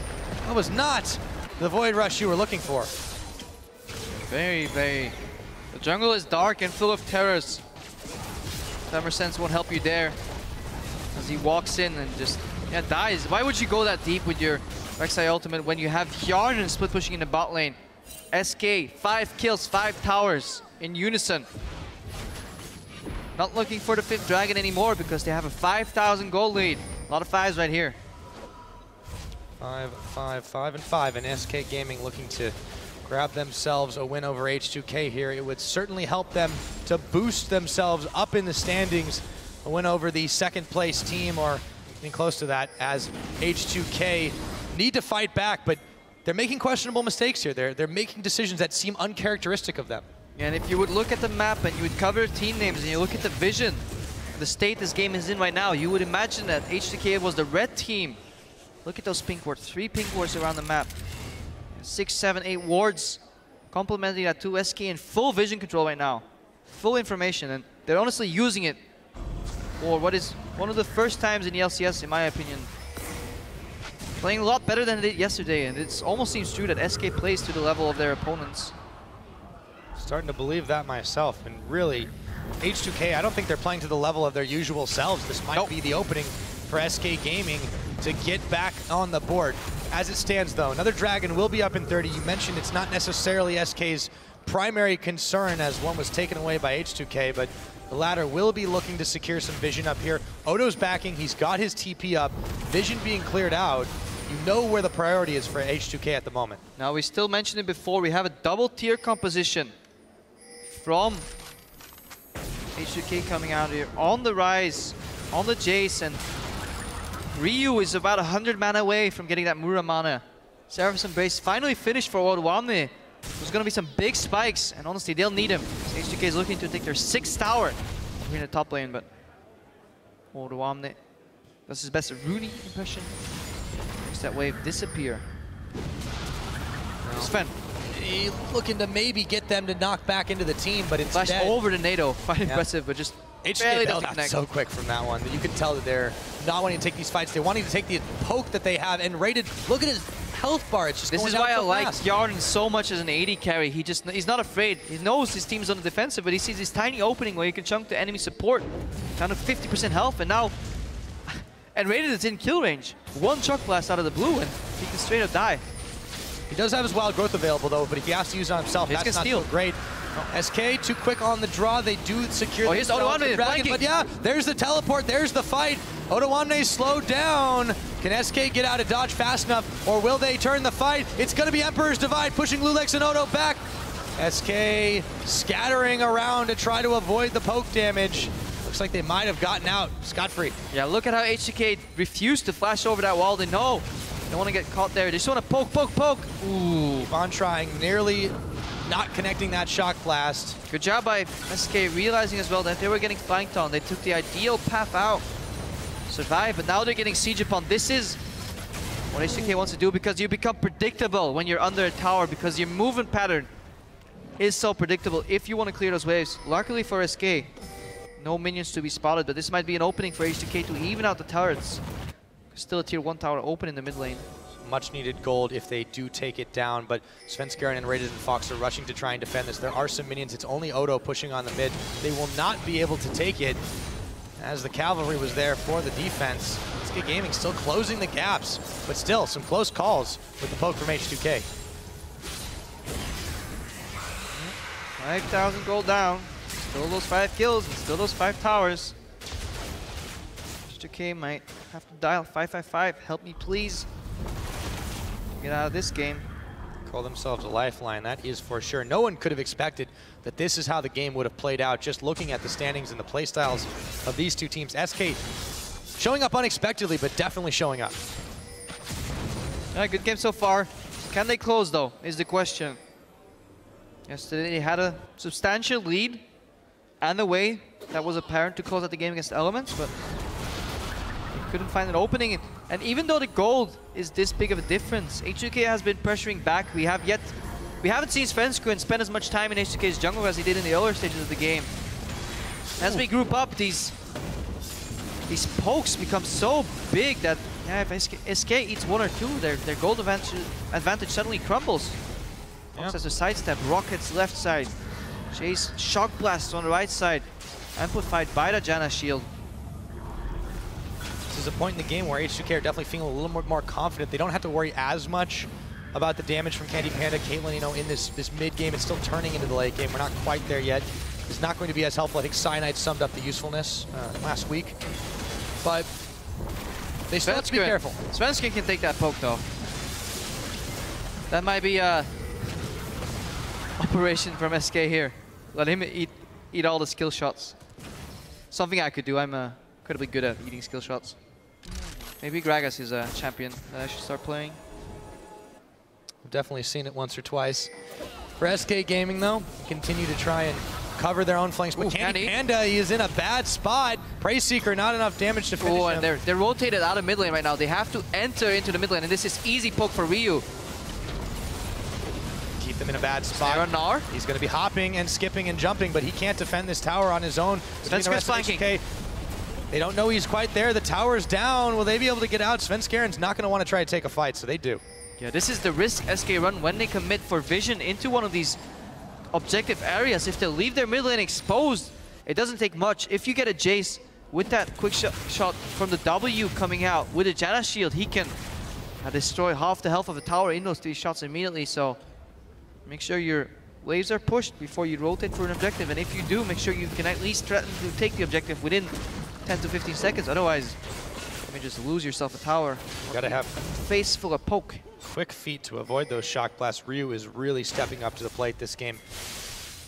That was not the Void Rush you were looking for. Very, very... The jungle is dark and full of terrors. Tremor Sense won't help you there. As he walks in and just yeah, dies. Why would you go that deep with your Rek'Sai ultimate when you have Hjarnan split pushing in the bot lane? SK, five kills, five towers in unison. Not looking for the fifth dragon anymore because they have a 5,000 gold lead. A lot of fives right here. Five, five, five, and five, and SK Gaming looking to grab themselves a win over H2K here. It would certainly help them to boost themselves up in the standings. A win over the second place team or close to that as H2K need to fight back, but they're making questionable mistakes here. They're, they're making decisions that seem uncharacteristic of them. And if you would look at the map and you would cover team names and you look at the vision, the state this game is in right now, you would imagine that H2K was the red team. Look at those pink wards, three pink wards around the map. Six, seven, eight wards complementing that 2 SK in full vision control right now. Full information, and they're honestly using it for what is one of the first times in the LCS, in my opinion, Playing a lot better than it did yesterday, and it almost seems true that SK plays to the level of their opponents. Starting to believe that myself, and really, H2K, I don't think they're playing to the level of their usual selves. This might Nope. be the opening for SK Gaming to get back on the board. As it stands, though, another Dragon will be up in 30. You mentioned it's not necessarily SK's primary concern as one was taken away by H2K, but the latter will be looking to secure some vision up here. Odo's backing, he's got his TP up, vision being cleared out. Know where the priority is for H2K at the moment. Now, we still mentioned it before, we have a double Tear composition from H2K coming out here on the Ryze, on the Jayce, and Ryu is about 100 mana away from getting that Muramana. Seraph's Embrace finally finished for Odoamne. There's gonna be some big spikes, and honestly, they'll need him. H2K is looking to take their sixth tower here in the top lane, but Odoamne does his best Rooney impression. Makes that wave disappear. Sven, He looking to maybe get them to knock back into the team, but flash instead... over the NATO. Quite impressive, but just barely HK bailed doesn't connect. so quick from that one. that You can tell that they're not wanting to take these fights. They're wanting to take the poke that they have and rated. Look at his health bar. It's just This going is down why I so like fast. Yarn so much as an AD carry. He just he's not afraid. He knows his team's on the defensive, but he sees this tiny opening where he can chunk the enemy support down to 50% health, and now and Rated is in kill range. One shock blast out of the blue, and he can straight up die. He does have his wild growth available though, but if he has to use it on himself, He's that's not steal. so great. SK too quick on the draw. They do secure Oh, the here's themselves Odoamne the dragon, but yeah, there's the teleport. There's the fight. Odoamne slowed down. Can SK get out of dodge fast enough, or will they turn the fight? It's going to be Emperor's Divide pushing Loulex and Odo back. SK scattering around to try to avoid the poke damage. Looks like they might have gotten out scot-free. Yeah, look at how H2K refused to flash over that wall. They know. Don't want to get caught there. They just want to poke, poke, poke. Ooh. Keep on trying, nearly not connecting that shock blast. Good job by SK realizing as well that they were getting flanked on. They took the ideal path out. Survive, but now they're getting siege upon. This is what H2K wants to do because you become predictable when you're under a tower because your movement pattern is so predictable if you want to clear those waves. Luckily for SK, no minions to be spotted, but this might be an opening for H2K to even out the turrets. Still a tier 1 tower open in the mid lane. much needed gold if they do take it down, but Svenskeren and Rated and Fox are rushing to try and defend this. There are some minions. It's only Odo pushing on the mid. They will not be able to take it as the cavalry was there for the defense. SK Gaming still closing the gaps, but still some close calls with the poke from H2K. 5,000 gold down. Still those 5 kills and still those 5 towers. H2K might have to dial 555. Help me please. Get out of this game. Call themselves a lifeline, that is for sure. No one could have expected that this is how the game would have played out, just looking at the standings and the playstyles of these two teams. SK showing up unexpectedly, but definitely showing up. Yeah, good game so far. Can they close though, is the question. Yesterday they had a substantial lead and the way that was apparent to close out the game against Elements, but couldn't find an opening. And even though the gold is this big of a difference, H2K has been pressuring back. We have yet, we haven't seen Svenskeren spend as much time in H2K's jungle as he did in the earlier stages of the game. As we group up, these these pokes become so big that yeah, if SK, SK eats one or two, their their gold advantage, advantage suddenly crumbles. Fox Yeah. has a sidestep, rockets left side, Jayce shock Blast on the right side, amplified by the Janna shield. This is a point in the game where H2K are definitely feeling a little more, more confident. They don't have to worry as much about the damage from Candy Panda. Caitlyn, you know, in this, this mid game, it's still turning into the late game. We're not quite there yet. It's not going to be as helpful. I think Cyanide summed up the usefulness uh, last week. But they still have to be careful. Svenskeren can take that poke though. That might be a operation from SK here. Let him eat eat all the skill shots. Something I could do. I'm uh, incredibly good at eating skill shots. Maybe Gragas is a champion that I should start playing. I've definitely seen it once or twice. For SK Gaming, though, continue to try and cover their own flanks. But Ooh, Candy. Panda is in a bad spot. Prey Seeker, not enough damage to finish Oh, him. and they're, they're rotated out of mid lane right now. They have to enter into the mid lane, and this is easy poke for Ryu. Keep them in a bad spot. Gnar. He's going to be hopping and skipping and jumping, but he can't defend this tower on his own. Between the Svensker's rest of flanking. HK. They don't know he's quite there. The tower's down. Will they be able to get out? Svenskeren not going to want to try to take a fight, so they do. Yeah, this is the risk SK run when they commit for vision into one of these objective areas. If they leave their mid lane exposed, it doesn't take much. If you get a Jayce with that quick sh shot from the W coming out with a Janna shield, he can uh, destroy half the health of the tower in those three shots immediately. So make sure your waves are pushed before you rotate for an objective. And if you do, make sure you can at least threaten to take the objective within 10 to 15 seconds. Otherwise, you may just lose yourself a tower. You gotta have face full of poke. Quick feet to avoid those shock blasts. Ryu is really stepping up to the plate this game.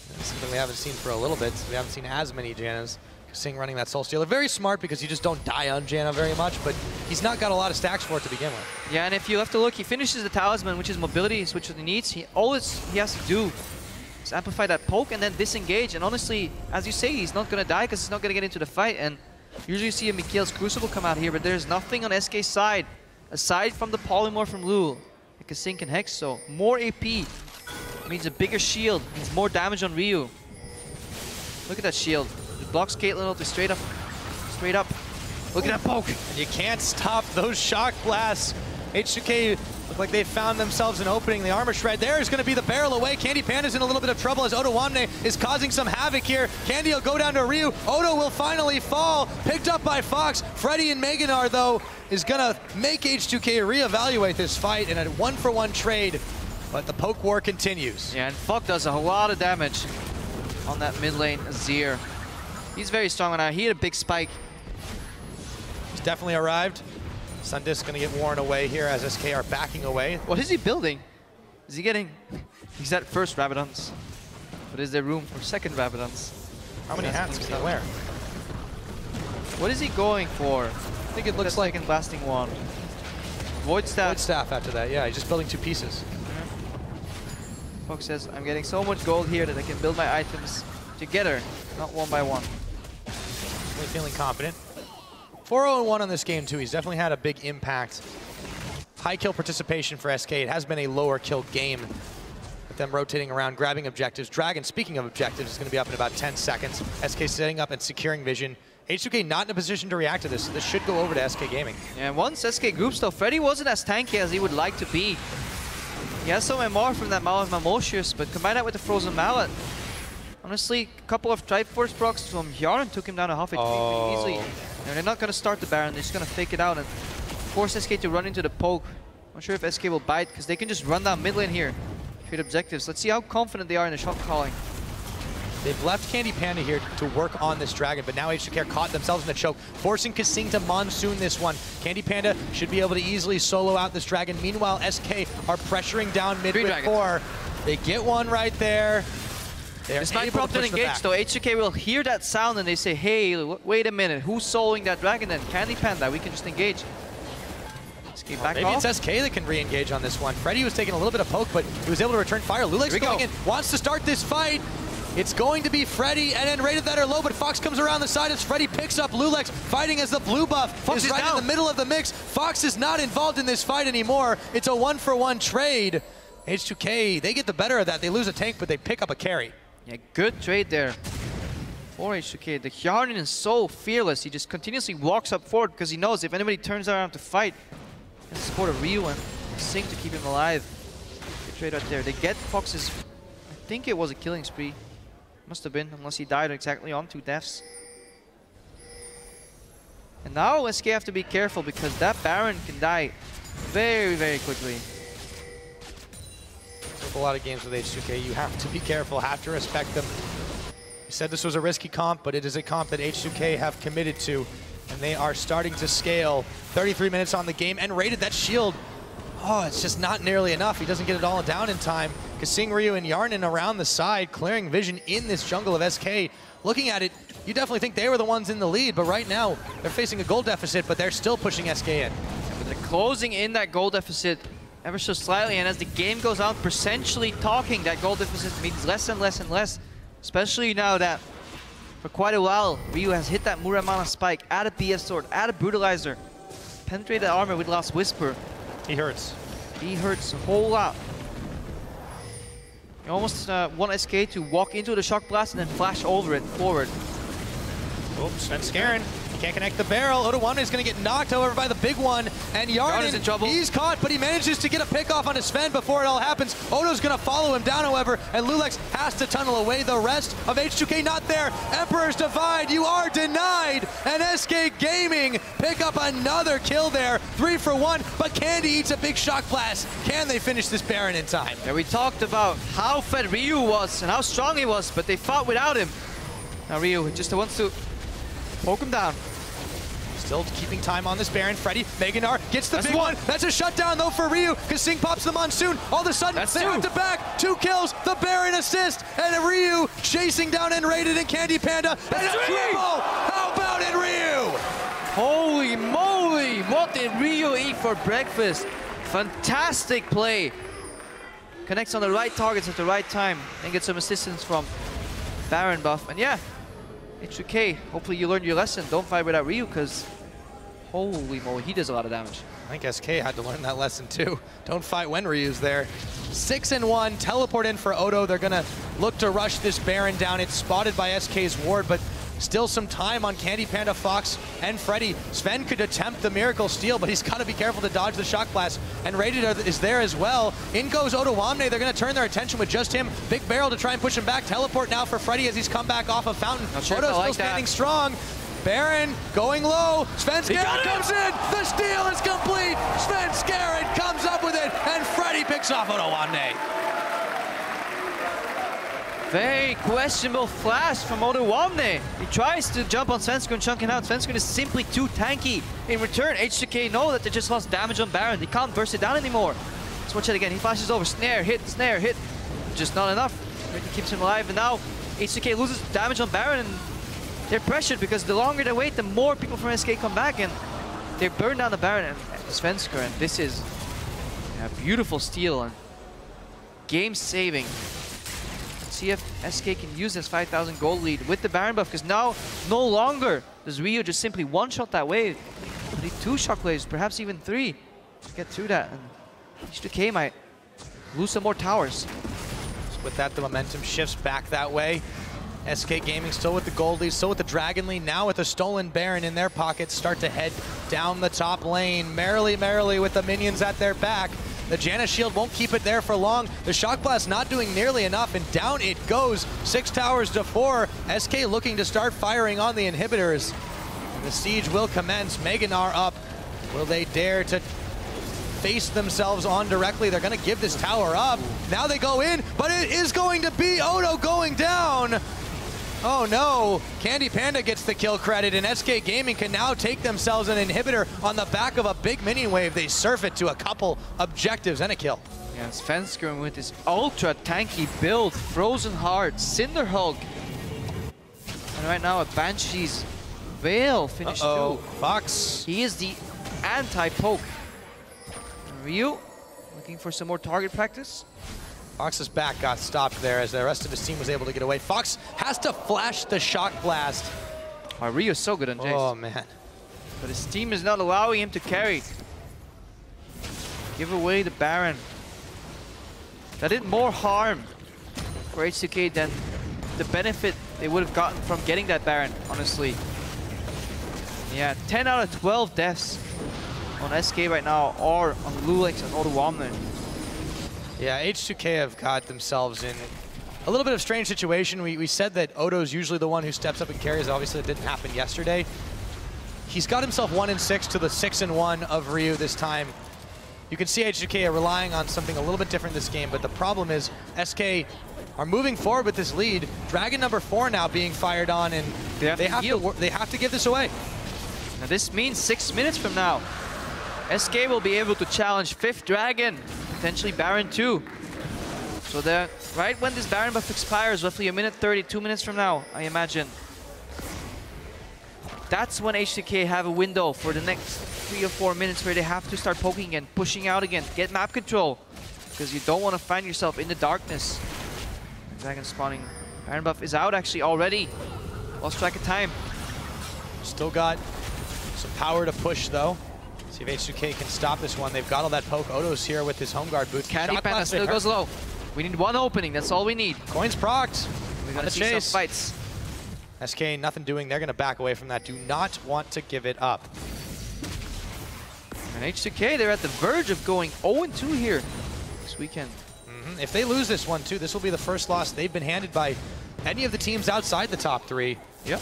That's something we haven't seen for a little bit. We haven't seen as many Jannas. Sing running that Soul Stealer. Very smart because you just don't die on Janna very much, but he's not got a lot of stacks for it to begin with. Yeah, and if you have to look, he finishes the Talisman, which is mobility, which he needs. He All he has to do is amplify that poke and then disengage. And honestly, as you say, he's not going to die because he's not going to get into the fight. And usually you see a Mikael's Crucible come out here, but there's nothing on SK's side aside from the Polymorph from Lul. Like a Sync and Hex, so more AP means a bigger shield, means more damage on Ryu. Look at that shield. Blocks Caitlyn ulti straight up. Straight up. Look at that poke. And you can't stop those shock blasts. H2K look like they found themselves an opening. The armor shred there is going to be the barrel away. Candy Panda's in a little bit of trouble as Odoamne is causing some havoc here. Candy will go down to Ryu. Odo will finally fall. Picked up by Fox. Freddy and Megan are, though, is going to make H2K reevaluate this fight in a one-for-one -one trade. But the poke war continues. Yeah, and Fox does a lot of damage on that mid lane, Azir. He's very strong now. He had a big spike. He's definitely arrived. Sundisk gonna get worn away here as SK are backing away. What is he building? Is he getting... He's at first Rabadons. But is there room for second Rabadons? How many hats can he wear? What is he going for? I think it looks like a blasting Wand. Void staff. Void staff after that, yeah. He's just building two pieces. Fox says, I'm getting so much gold here that I can build my items together, not one by one. Really feeling confident. 4-0-1 on this game too. He's definitely had a big impact. High kill participation for SK. It has been a lower kill game with them rotating around, grabbing objectives. Dragon, speaking of objectives, is going to be up in about 10 seconds. SK setting up and securing vision. H2K not in a position to react to this. This should go over to SK Gaming. Yeah, once SK groups though, Freddy wasn't as tanky as he would like to be. He has some MR from that Mallet Mamoshius, but combine that with the Frozen Mallet. Honestly, a couple of Triforce procs from Yarn took him down to half HP oh. pretty easily. Oh. You know, they're not going to start the Baron, they're just going to fake it out and force SK to run into the poke. Not sure if SK will bite, because they can just run down mid lane here. Create objectives. Let's see how confident they are in the shot calling. They've left Candy Panda here to work on this dragon, but now H2K caught themselves in the choke, forcing Kasing to monsoon this one. Candy Panda should be able to easily solo out this dragon. Meanwhile, SK are pressuring down mid with four. They get one right there. They this might prompt an engage, though. H2K will hear that sound and they say, hey, wait a minute, who's soloing that dragon then? Candy Panda, we can just engage. Back maybe off. it's SK that can re-engage on this one. Freddy was taking a little bit of poke, but he was able to return fire. Loulex going go. in, wants to start this fight. It's going to be Freddy, and then rated that are low, but Fox comes around the side as Freddy picks up Loulex, fighting as the blue buff Fox is, is right down. in the middle of the mix. Fox is not involved in this fight anymore. It's a one-for-one -one trade. H2K, they get the better of that. They lose a tank, but they pick up a carry. Yeah, good trade there for H2K. The Hjarnan is so fearless. He just continuously walks up forward because he knows if anybody turns around to fight, he can support a Ryu and Sing to keep him alive. Good trade right there. They get Fox's, I think it was a killing spree. Must have been, unless he died exactly on two deaths. And now SK have to be careful because that Baron can die very, very quickly. With a lot of games with H2K, you have to be careful, have to respect them. You said this was a risky comp, but it is a comp that H2K have committed to, and they are starting to scale. 33 minutes on the game and rated that shield Oh, it's just not nearly enough. He doesn't get it all down in time. Kasing Ryu and Hjarnan around the side, clearing vision in this jungle of SK. Looking at it, you definitely think they were the ones in the lead, but right now, they're facing a goal deficit, but they're still pushing SK in. But they're closing in that goal deficit ever so slightly, and as the game goes on, percentually talking, that goal deficit means less and less and less, especially now that for quite a while, Ryu has hit that Muramana spike, add a BF sword, add a brutalizer, penetrate the armor with Last Whisper, he hurts. He hurts a whole lot. You almost uh, want SK to walk into the shock blast and then flash over it forward. Oops, and Scarin He can't connect the barrel. Odoamne is going to get knocked, however, by the big one. And Hjarnan, in trouble. he's caught, but he manages to get a pick off on his Sven before it all happens. Odo's going to follow him down, however, and Loulex has to tunnel away. The rest of H2K not there. Emperor's Divide, you are denied. And SK Gaming pick up another kill there. Three for one, but Candy eats a big shock blast. Can they finish this Baron in time? Yeah, we talked about how fed Ryu was and how strong he was, but they fought without him. Now Ryu just wants to poke him down. Still keeping time on this Baron. Freddy, Mega Gnar gets the That's big one. one. That's a shutdown though for Ryu because Sing pops the Monsoon. All of a sudden, That's they two. have to back. Two kills, the Baron assist, and Ryu chasing down nRated and Candy Panda. And a triple! How about it, Ryu? Holy moly! What did Ryu eat for breakfast? Fantastic play. Connects on the right targets at the right time and gets some assistance from Baron buff. And yeah, H2K, hopefully you learned your lesson. Don't fight without Ryu because holy moly, he does a lot of damage. I think SK had to learn that lesson too. Don't fight when Ryu's there. Six and one, teleport in for Odo. They're gonna look to rush this Baron down. It's spotted by SK's ward, but still some time on Candy Panda, Fox, and Freddy. Sven could attempt the Miracle Steal, but he's gotta be careful to dodge the Shock Blast. And Rated is there as well. In goes Odoamne. They're gonna turn their attention with just him. Big Barrel to try and push him back. Teleport now for Freddy as he's come back off of Fountain. Not sure Odo's still like that. standing strong. Baron going low. Sven got Scarrett comes in. The steal is complete. Svenskeren comes up with it, and Freddy picks off Odoamne. Very questionable flash from Odoamne. He tries to jump on Svenskeren, chunking out. Svenskeren is simply too tanky. In return, H2K know that they just lost damage on Baron. They can't burst it down anymore. Let's watch it again. He flashes over. Snare, hit, snare, hit. Just not enough. Really keeps him alive. And now H2K loses damage on Baron. And they're pressured because the longer they wait, the more people from SK come back. And they burn down the Baron and Svensker. And this is a beautiful steal. And game saving. See if SK can use this 5,000 gold lead with the Baron buff, because now no longer does Ryu just simply one-shot that wave. They need two shot waves, perhaps even three, to get through that. And H2K might lose some more towers. With that, the momentum shifts back that way. SK Gaming still with the gold lead, still with the Dragon lead, now with the stolen Baron in their pockets, start to head down the top lane. Merrily, merrily with the minions at their back. The Janna's shield won't keep it there for long. The Shock Blast not doing nearly enough, and down it goes. Six towers to four. SK looking to start firing on the inhibitors. The siege will commence. Mega Gnar up. Will they dare to face themselves on directly. They're going to give this tower up. Now they go in, but it is going to be Odo going down. Oh no, Candy Panda gets the kill credit and SK Gaming can now take themselves an inhibitor on the back of a big minion wave. They surf it to a couple objectives and a kill. Yeah, Svenskeren with his ultra tanky build, Frozen Heart, Cinderhulk. And right now a Banshee's Veil finished Uh-oh, too. Fox. He is the anti-poke. Ryu looking for some more target practice. Fox's back got stopped there as the rest of his team was able to get away. Fox has to flash the shock blast. Oh, so good on Jayce. Oh man. But his team is not allowing him to carry. Give away the Baron. That did more harm for H2K than the benefit they would have gotten from getting that Baron, honestly. Yeah, 10 out of 12 deaths on SK right now are on Loulex and Odoamne. Yeah, H2K have got themselves in a little bit of strange situation. We, we said that Odo's usually the one who steps up and carries. Obviously, it didn't happen yesterday. He's got himself one and six to the six and one of Ryu this time. You can see H2K are relying on something a little bit different this game, but the problem is SK are moving forward with this lead. Dragon number four now being fired on, and They have they to have to they have to give this away. Now this means six minutes from now, SK will be able to challenge fifth Dragon, potentially Baron too. So that right when this Baron buff expires, roughly a minute 30, two minutes from now, I imagine. That's when H2K have a window for the next three or four minutes where they have to start poking and pushing out again, get map control. Because you don't want to find yourself in the darkness. Dragon spawning. Baron buff is out actually already. Lost track of time. Still got some power to push though. See if H2K can stop this one. They've got all that poke. Odo's here with his home guard boots. Candy Shot Panda blast still goes low. We need one opening, that's all we need. Coins procced. We're gonna the see chase. some fights. SK, nothing doing. They're going to back away from that. Do not want to give it up. And H2K, they're at the verge of going 0-2 here this weekend. Mm -hmm. If they lose this one, too, this will be the first loss they've been handed by any of the teams outside the top three. Yep.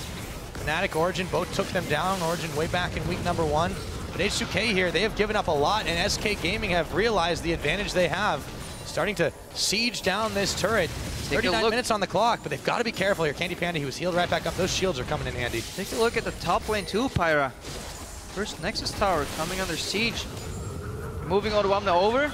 Fnatic, Origen both took them down. Origen way back in week number one. But H2K here, they have given up a lot, and SK Gaming have realized the advantage they have. Starting to siege down this turret. 39 minutes on the clock, but they've got to be careful here. Candy Panda, he was healed right back up. Those shields are coming in handy. Take a look at the top lane too, Pyra. First Nexus Tower coming under siege. Moving Odoamne over.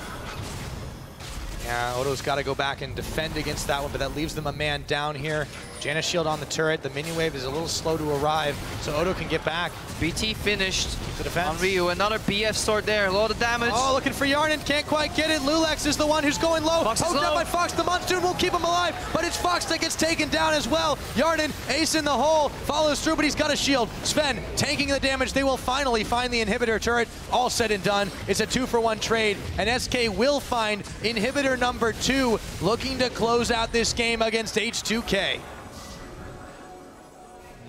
Yeah, Odo's got to go back and defend against that one, but that leaves them a man down here. Janna's shield on the turret. The mini wave is a little slow to arrive, so Odo can get back. BT finished the defense. on Ryu. Another BF sword there. A lot of damage. Oh, looking for Hjarnan. Can't quite get it. Loulex is the one who's going low. Fox Poked by Fox. The Monsoon will keep him alive, but it's Fox that gets taken down as well. Hjarnan, ace in the hole, follows through, but he's got a shield. Sven tanking the damage. They will finally find the inhibitor turret. All said and done. It's a two for one trade, and SK will find inhibitor number two, looking to close out this game against H2K.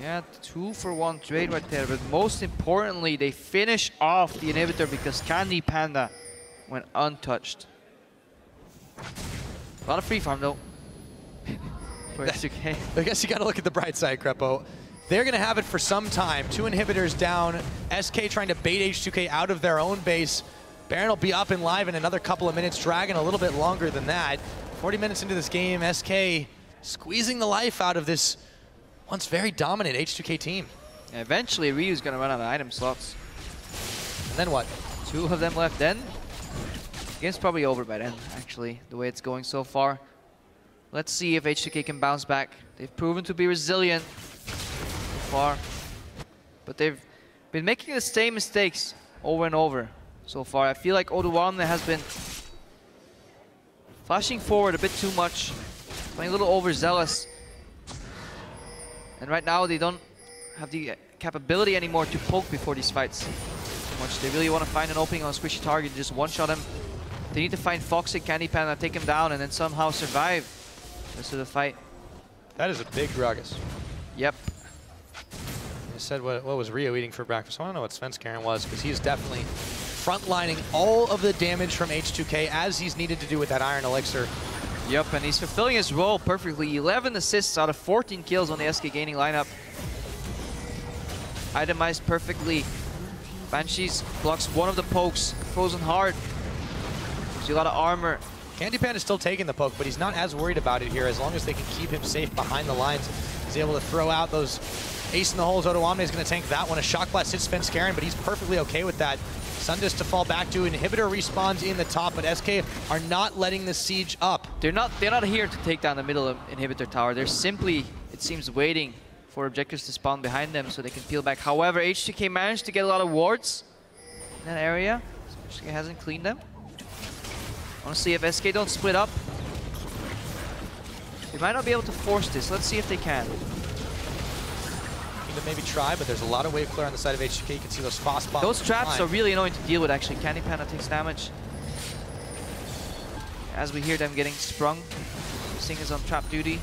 Yeah, two for one trade right there. But most importantly, they finish off the inhibitor because Candy Panda went untouched. A lot of free farm though. for okay. I guess you got to look at the bright side, Krepo. They're going to have it for some time. Two inhibitors down. SK trying to bait H2K out of their own base. Baron will be up and live in another couple of minutes. Dragon a little bit longer than that. 40 minutes into this game, SK squeezing the life out of this once very dominant H2K team. Yeah, eventually, Ryu's going to run out of item slots. And then what? Two of them left then. Game's probably over by then, actually, the way it's going so far. Let's see if H2K can bounce back. They've proven to be resilient so far. But they've been making the same mistakes over and over so far. I feel like Odoamne has been flashing forward a bit too much, playing a little overzealous. And right now they don't have the capability anymore to poke before these fights much. They really want to find an opening on a squishy target, just one-shot him. They need to find Fox and Candy Panda, take him down, and then somehow survive the rest of the fight. That is a big Gragas. Yep. You said what, what was Ryu eating for breakfast? I don't know what Svenskeren was, because he's definitely frontlining all of the damage from H2K as he's needed to do with that Iron Elixir. Yep, and he's fulfilling his role perfectly. 11 assists out of 14 kills on the SK Gaming lineup. Itemized perfectly. Banshees blocks one of the pokes. Frozen hard. You a lot of armor. Candy Pan is still taking the poke, but he's not as worried about it here as long as they can keep him safe behind the lines. He's able to throw out those ace in the holes. Odoamne is going to tank that one. A shock blast hits Svenskeren, but he's perfectly okay with that. Sundus to fall back to. Inhibitor respawns in the top, but SK are not letting the siege up. They're not they're not here to take down the middle of Inhibitor Tower. They're simply, it seems, waiting for objectives to spawn behind them so they can peel back. However, H2K managed to get a lot of wards in that area. SK hasn't cleaned them. Honestly, if SK don't split up, they might not be able to force this. Let's see if they can to maybe try, but there's a lot of wave clear on the side of HK. You can see those fast bombs. Those traps are really annoying to deal with, actually. Candy Panda takes damage. As we hear them getting sprung, Sing is on trap duty.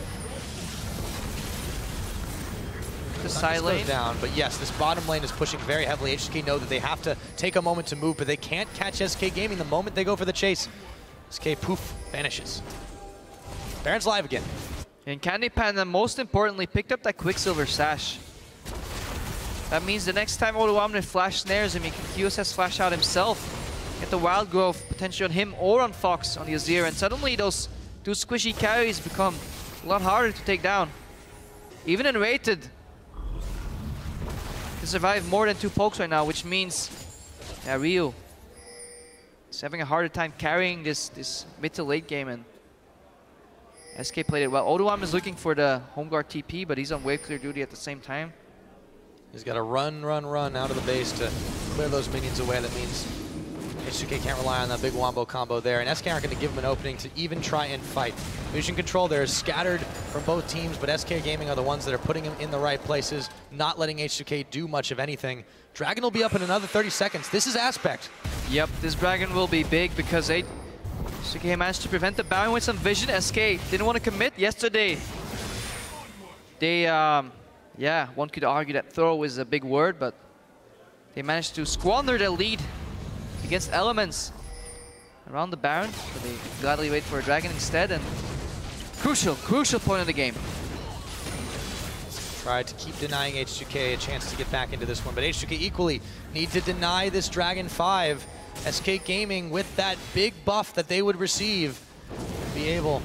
The side lane. down, but yes, this bottom lane is pushing very heavily. HK know that they have to take a moment to move, but they can't catch SK Gaming the moment they go for the chase. SK poof, vanishes. Baron's live again. And Candy Panda, most importantly, picked up that Quicksilver Sash. That means the next time Odoamne flash snares him, he can QSS flash out himself. Get the Wild Growth potentially on him or on Fox on the Azir, and suddenly those two squishy carries become a lot harder to take down. Even nRated, can survive more than two pokes right now, which means yeah, Ryu is having a harder time carrying this, this mid to late game, and SK played it well. Odoamne is looking for the home guard TP, but he's on wave clear duty at the same time. He's got to run, run, run out of the base to clear those minions away. That means H2K can't rely on that big wombo combo there. And SK aren't going to give him an opening to even try and fight. Vision control there is scattered from both teams, but SK Gaming are the ones that are putting him in the right places, not letting H2K do much of anything. Dragon will be up in another 30 seconds. This is Aspect. Yep, this Dragon will be big because H2K managed to prevent the Baron with some vision. SK didn't want to commit yesterday. They um, yeah, one could argue that throw is a big word, but they managed to squander their lead against Elements around the Baron, but they gladly wait for a Dragon instead, and crucial, crucial point of the game. Tried to keep denying H2K a chance to get back into this one, but H2K equally need to deny this Dragon 5. SK Gaming with that big buff that they would receive, be able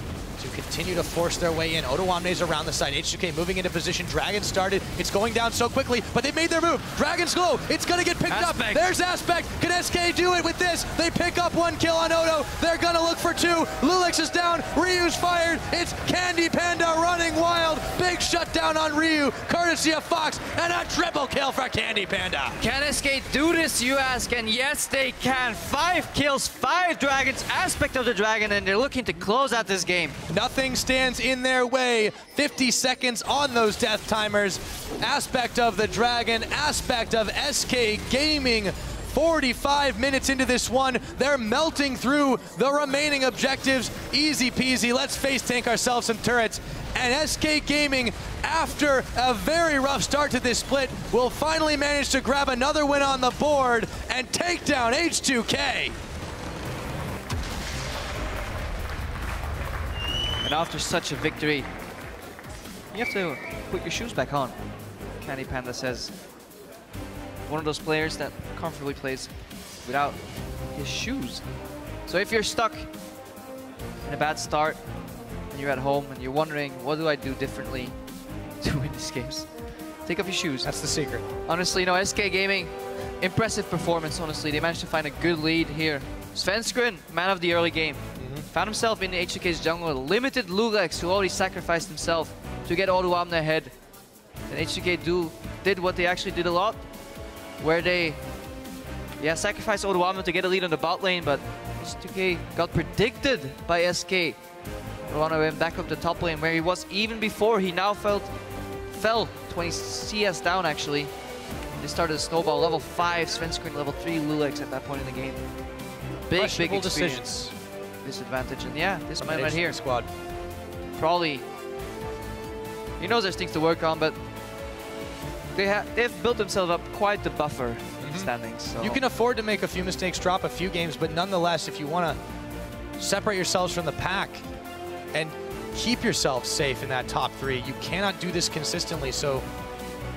continue to force their way in. Odoamne's around the side. H2K moving into position. Dragon started. It's going down so quickly, but they made their move. Dragon's glow. It's going to get picked Aspect. up. There's Aspect. Can SK do it with this? They pick up one kill on Odo. They're going to look for two. Loulex is down. Ryu's fired. It's Candy Panda running wild. Big shutdown on Ryu, courtesy of Fox, and a triple kill for Candy Panda. Can SK do this, you ask? And yes, they can. Five kills, five dragons, aspect of the dragon, and they're looking to close out this game. Nothing stands in their way. 50 seconds on those death timers. Aspect of the Dragon, aspect of SK Gaming. 45 minutes into this one, they're melting through the remaining objectives. Easy peasy, let's face tank ourselves some turrets. And SK Gaming, after a very rough start to this split, will finally manage to grab another win on the board and take down H2K. And after such a victory, you have to put your shoes back on. Candy Panda says, one of those players that comfortably plays without his shoes. So if you're stuck in a bad start and you're at home and you're wondering, what do I do differently to win these games? Take off your shoes. That's the secret. Honestly, you know, SK Gaming, impressive performance, honestly. They managed to find a good lead here. Svenskeren, man of the early game, found himself in the H2K's jungle, limited Loulex, who already sacrificed himself to get Odoamne ahead. And H2K do, did what they actually did a lot, where they yeah, sacrificed Odoamne to get a lead on the bot lane, but H2K got predicted by SK. Odoamne went back up the top lane, where he was even before he now felt fell 20 CS down actually. They started a snowball, level 5, Svenskeren level 3 Loulex at that point in the game. Big, big experience decisions. Disadvantage. And yeah, this man right here, Squad. probably, he knows there's things to work on, but they ha they've built themselves up quite the buffer in the mm-hmm. standings. So. You can afford to make a few mistakes, drop a few games, but nonetheless, if you want to separate yourselves from the pack and keep yourself safe in that top three, you cannot do this consistently. So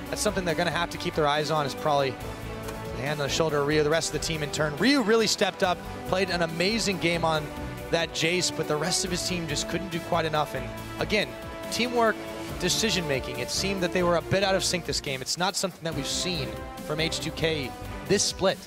that's something they're going to have to keep their eyes on is probably the hand on the shoulder of Ryu, the rest of the team in turn. Ryu really stepped up, played an amazing game on that Jace, but the rest of his team just couldn't do quite enough. And again, teamwork, decision making. It seemed that they were a bit out of sync this game. It's not something that we've seen from H2K this split.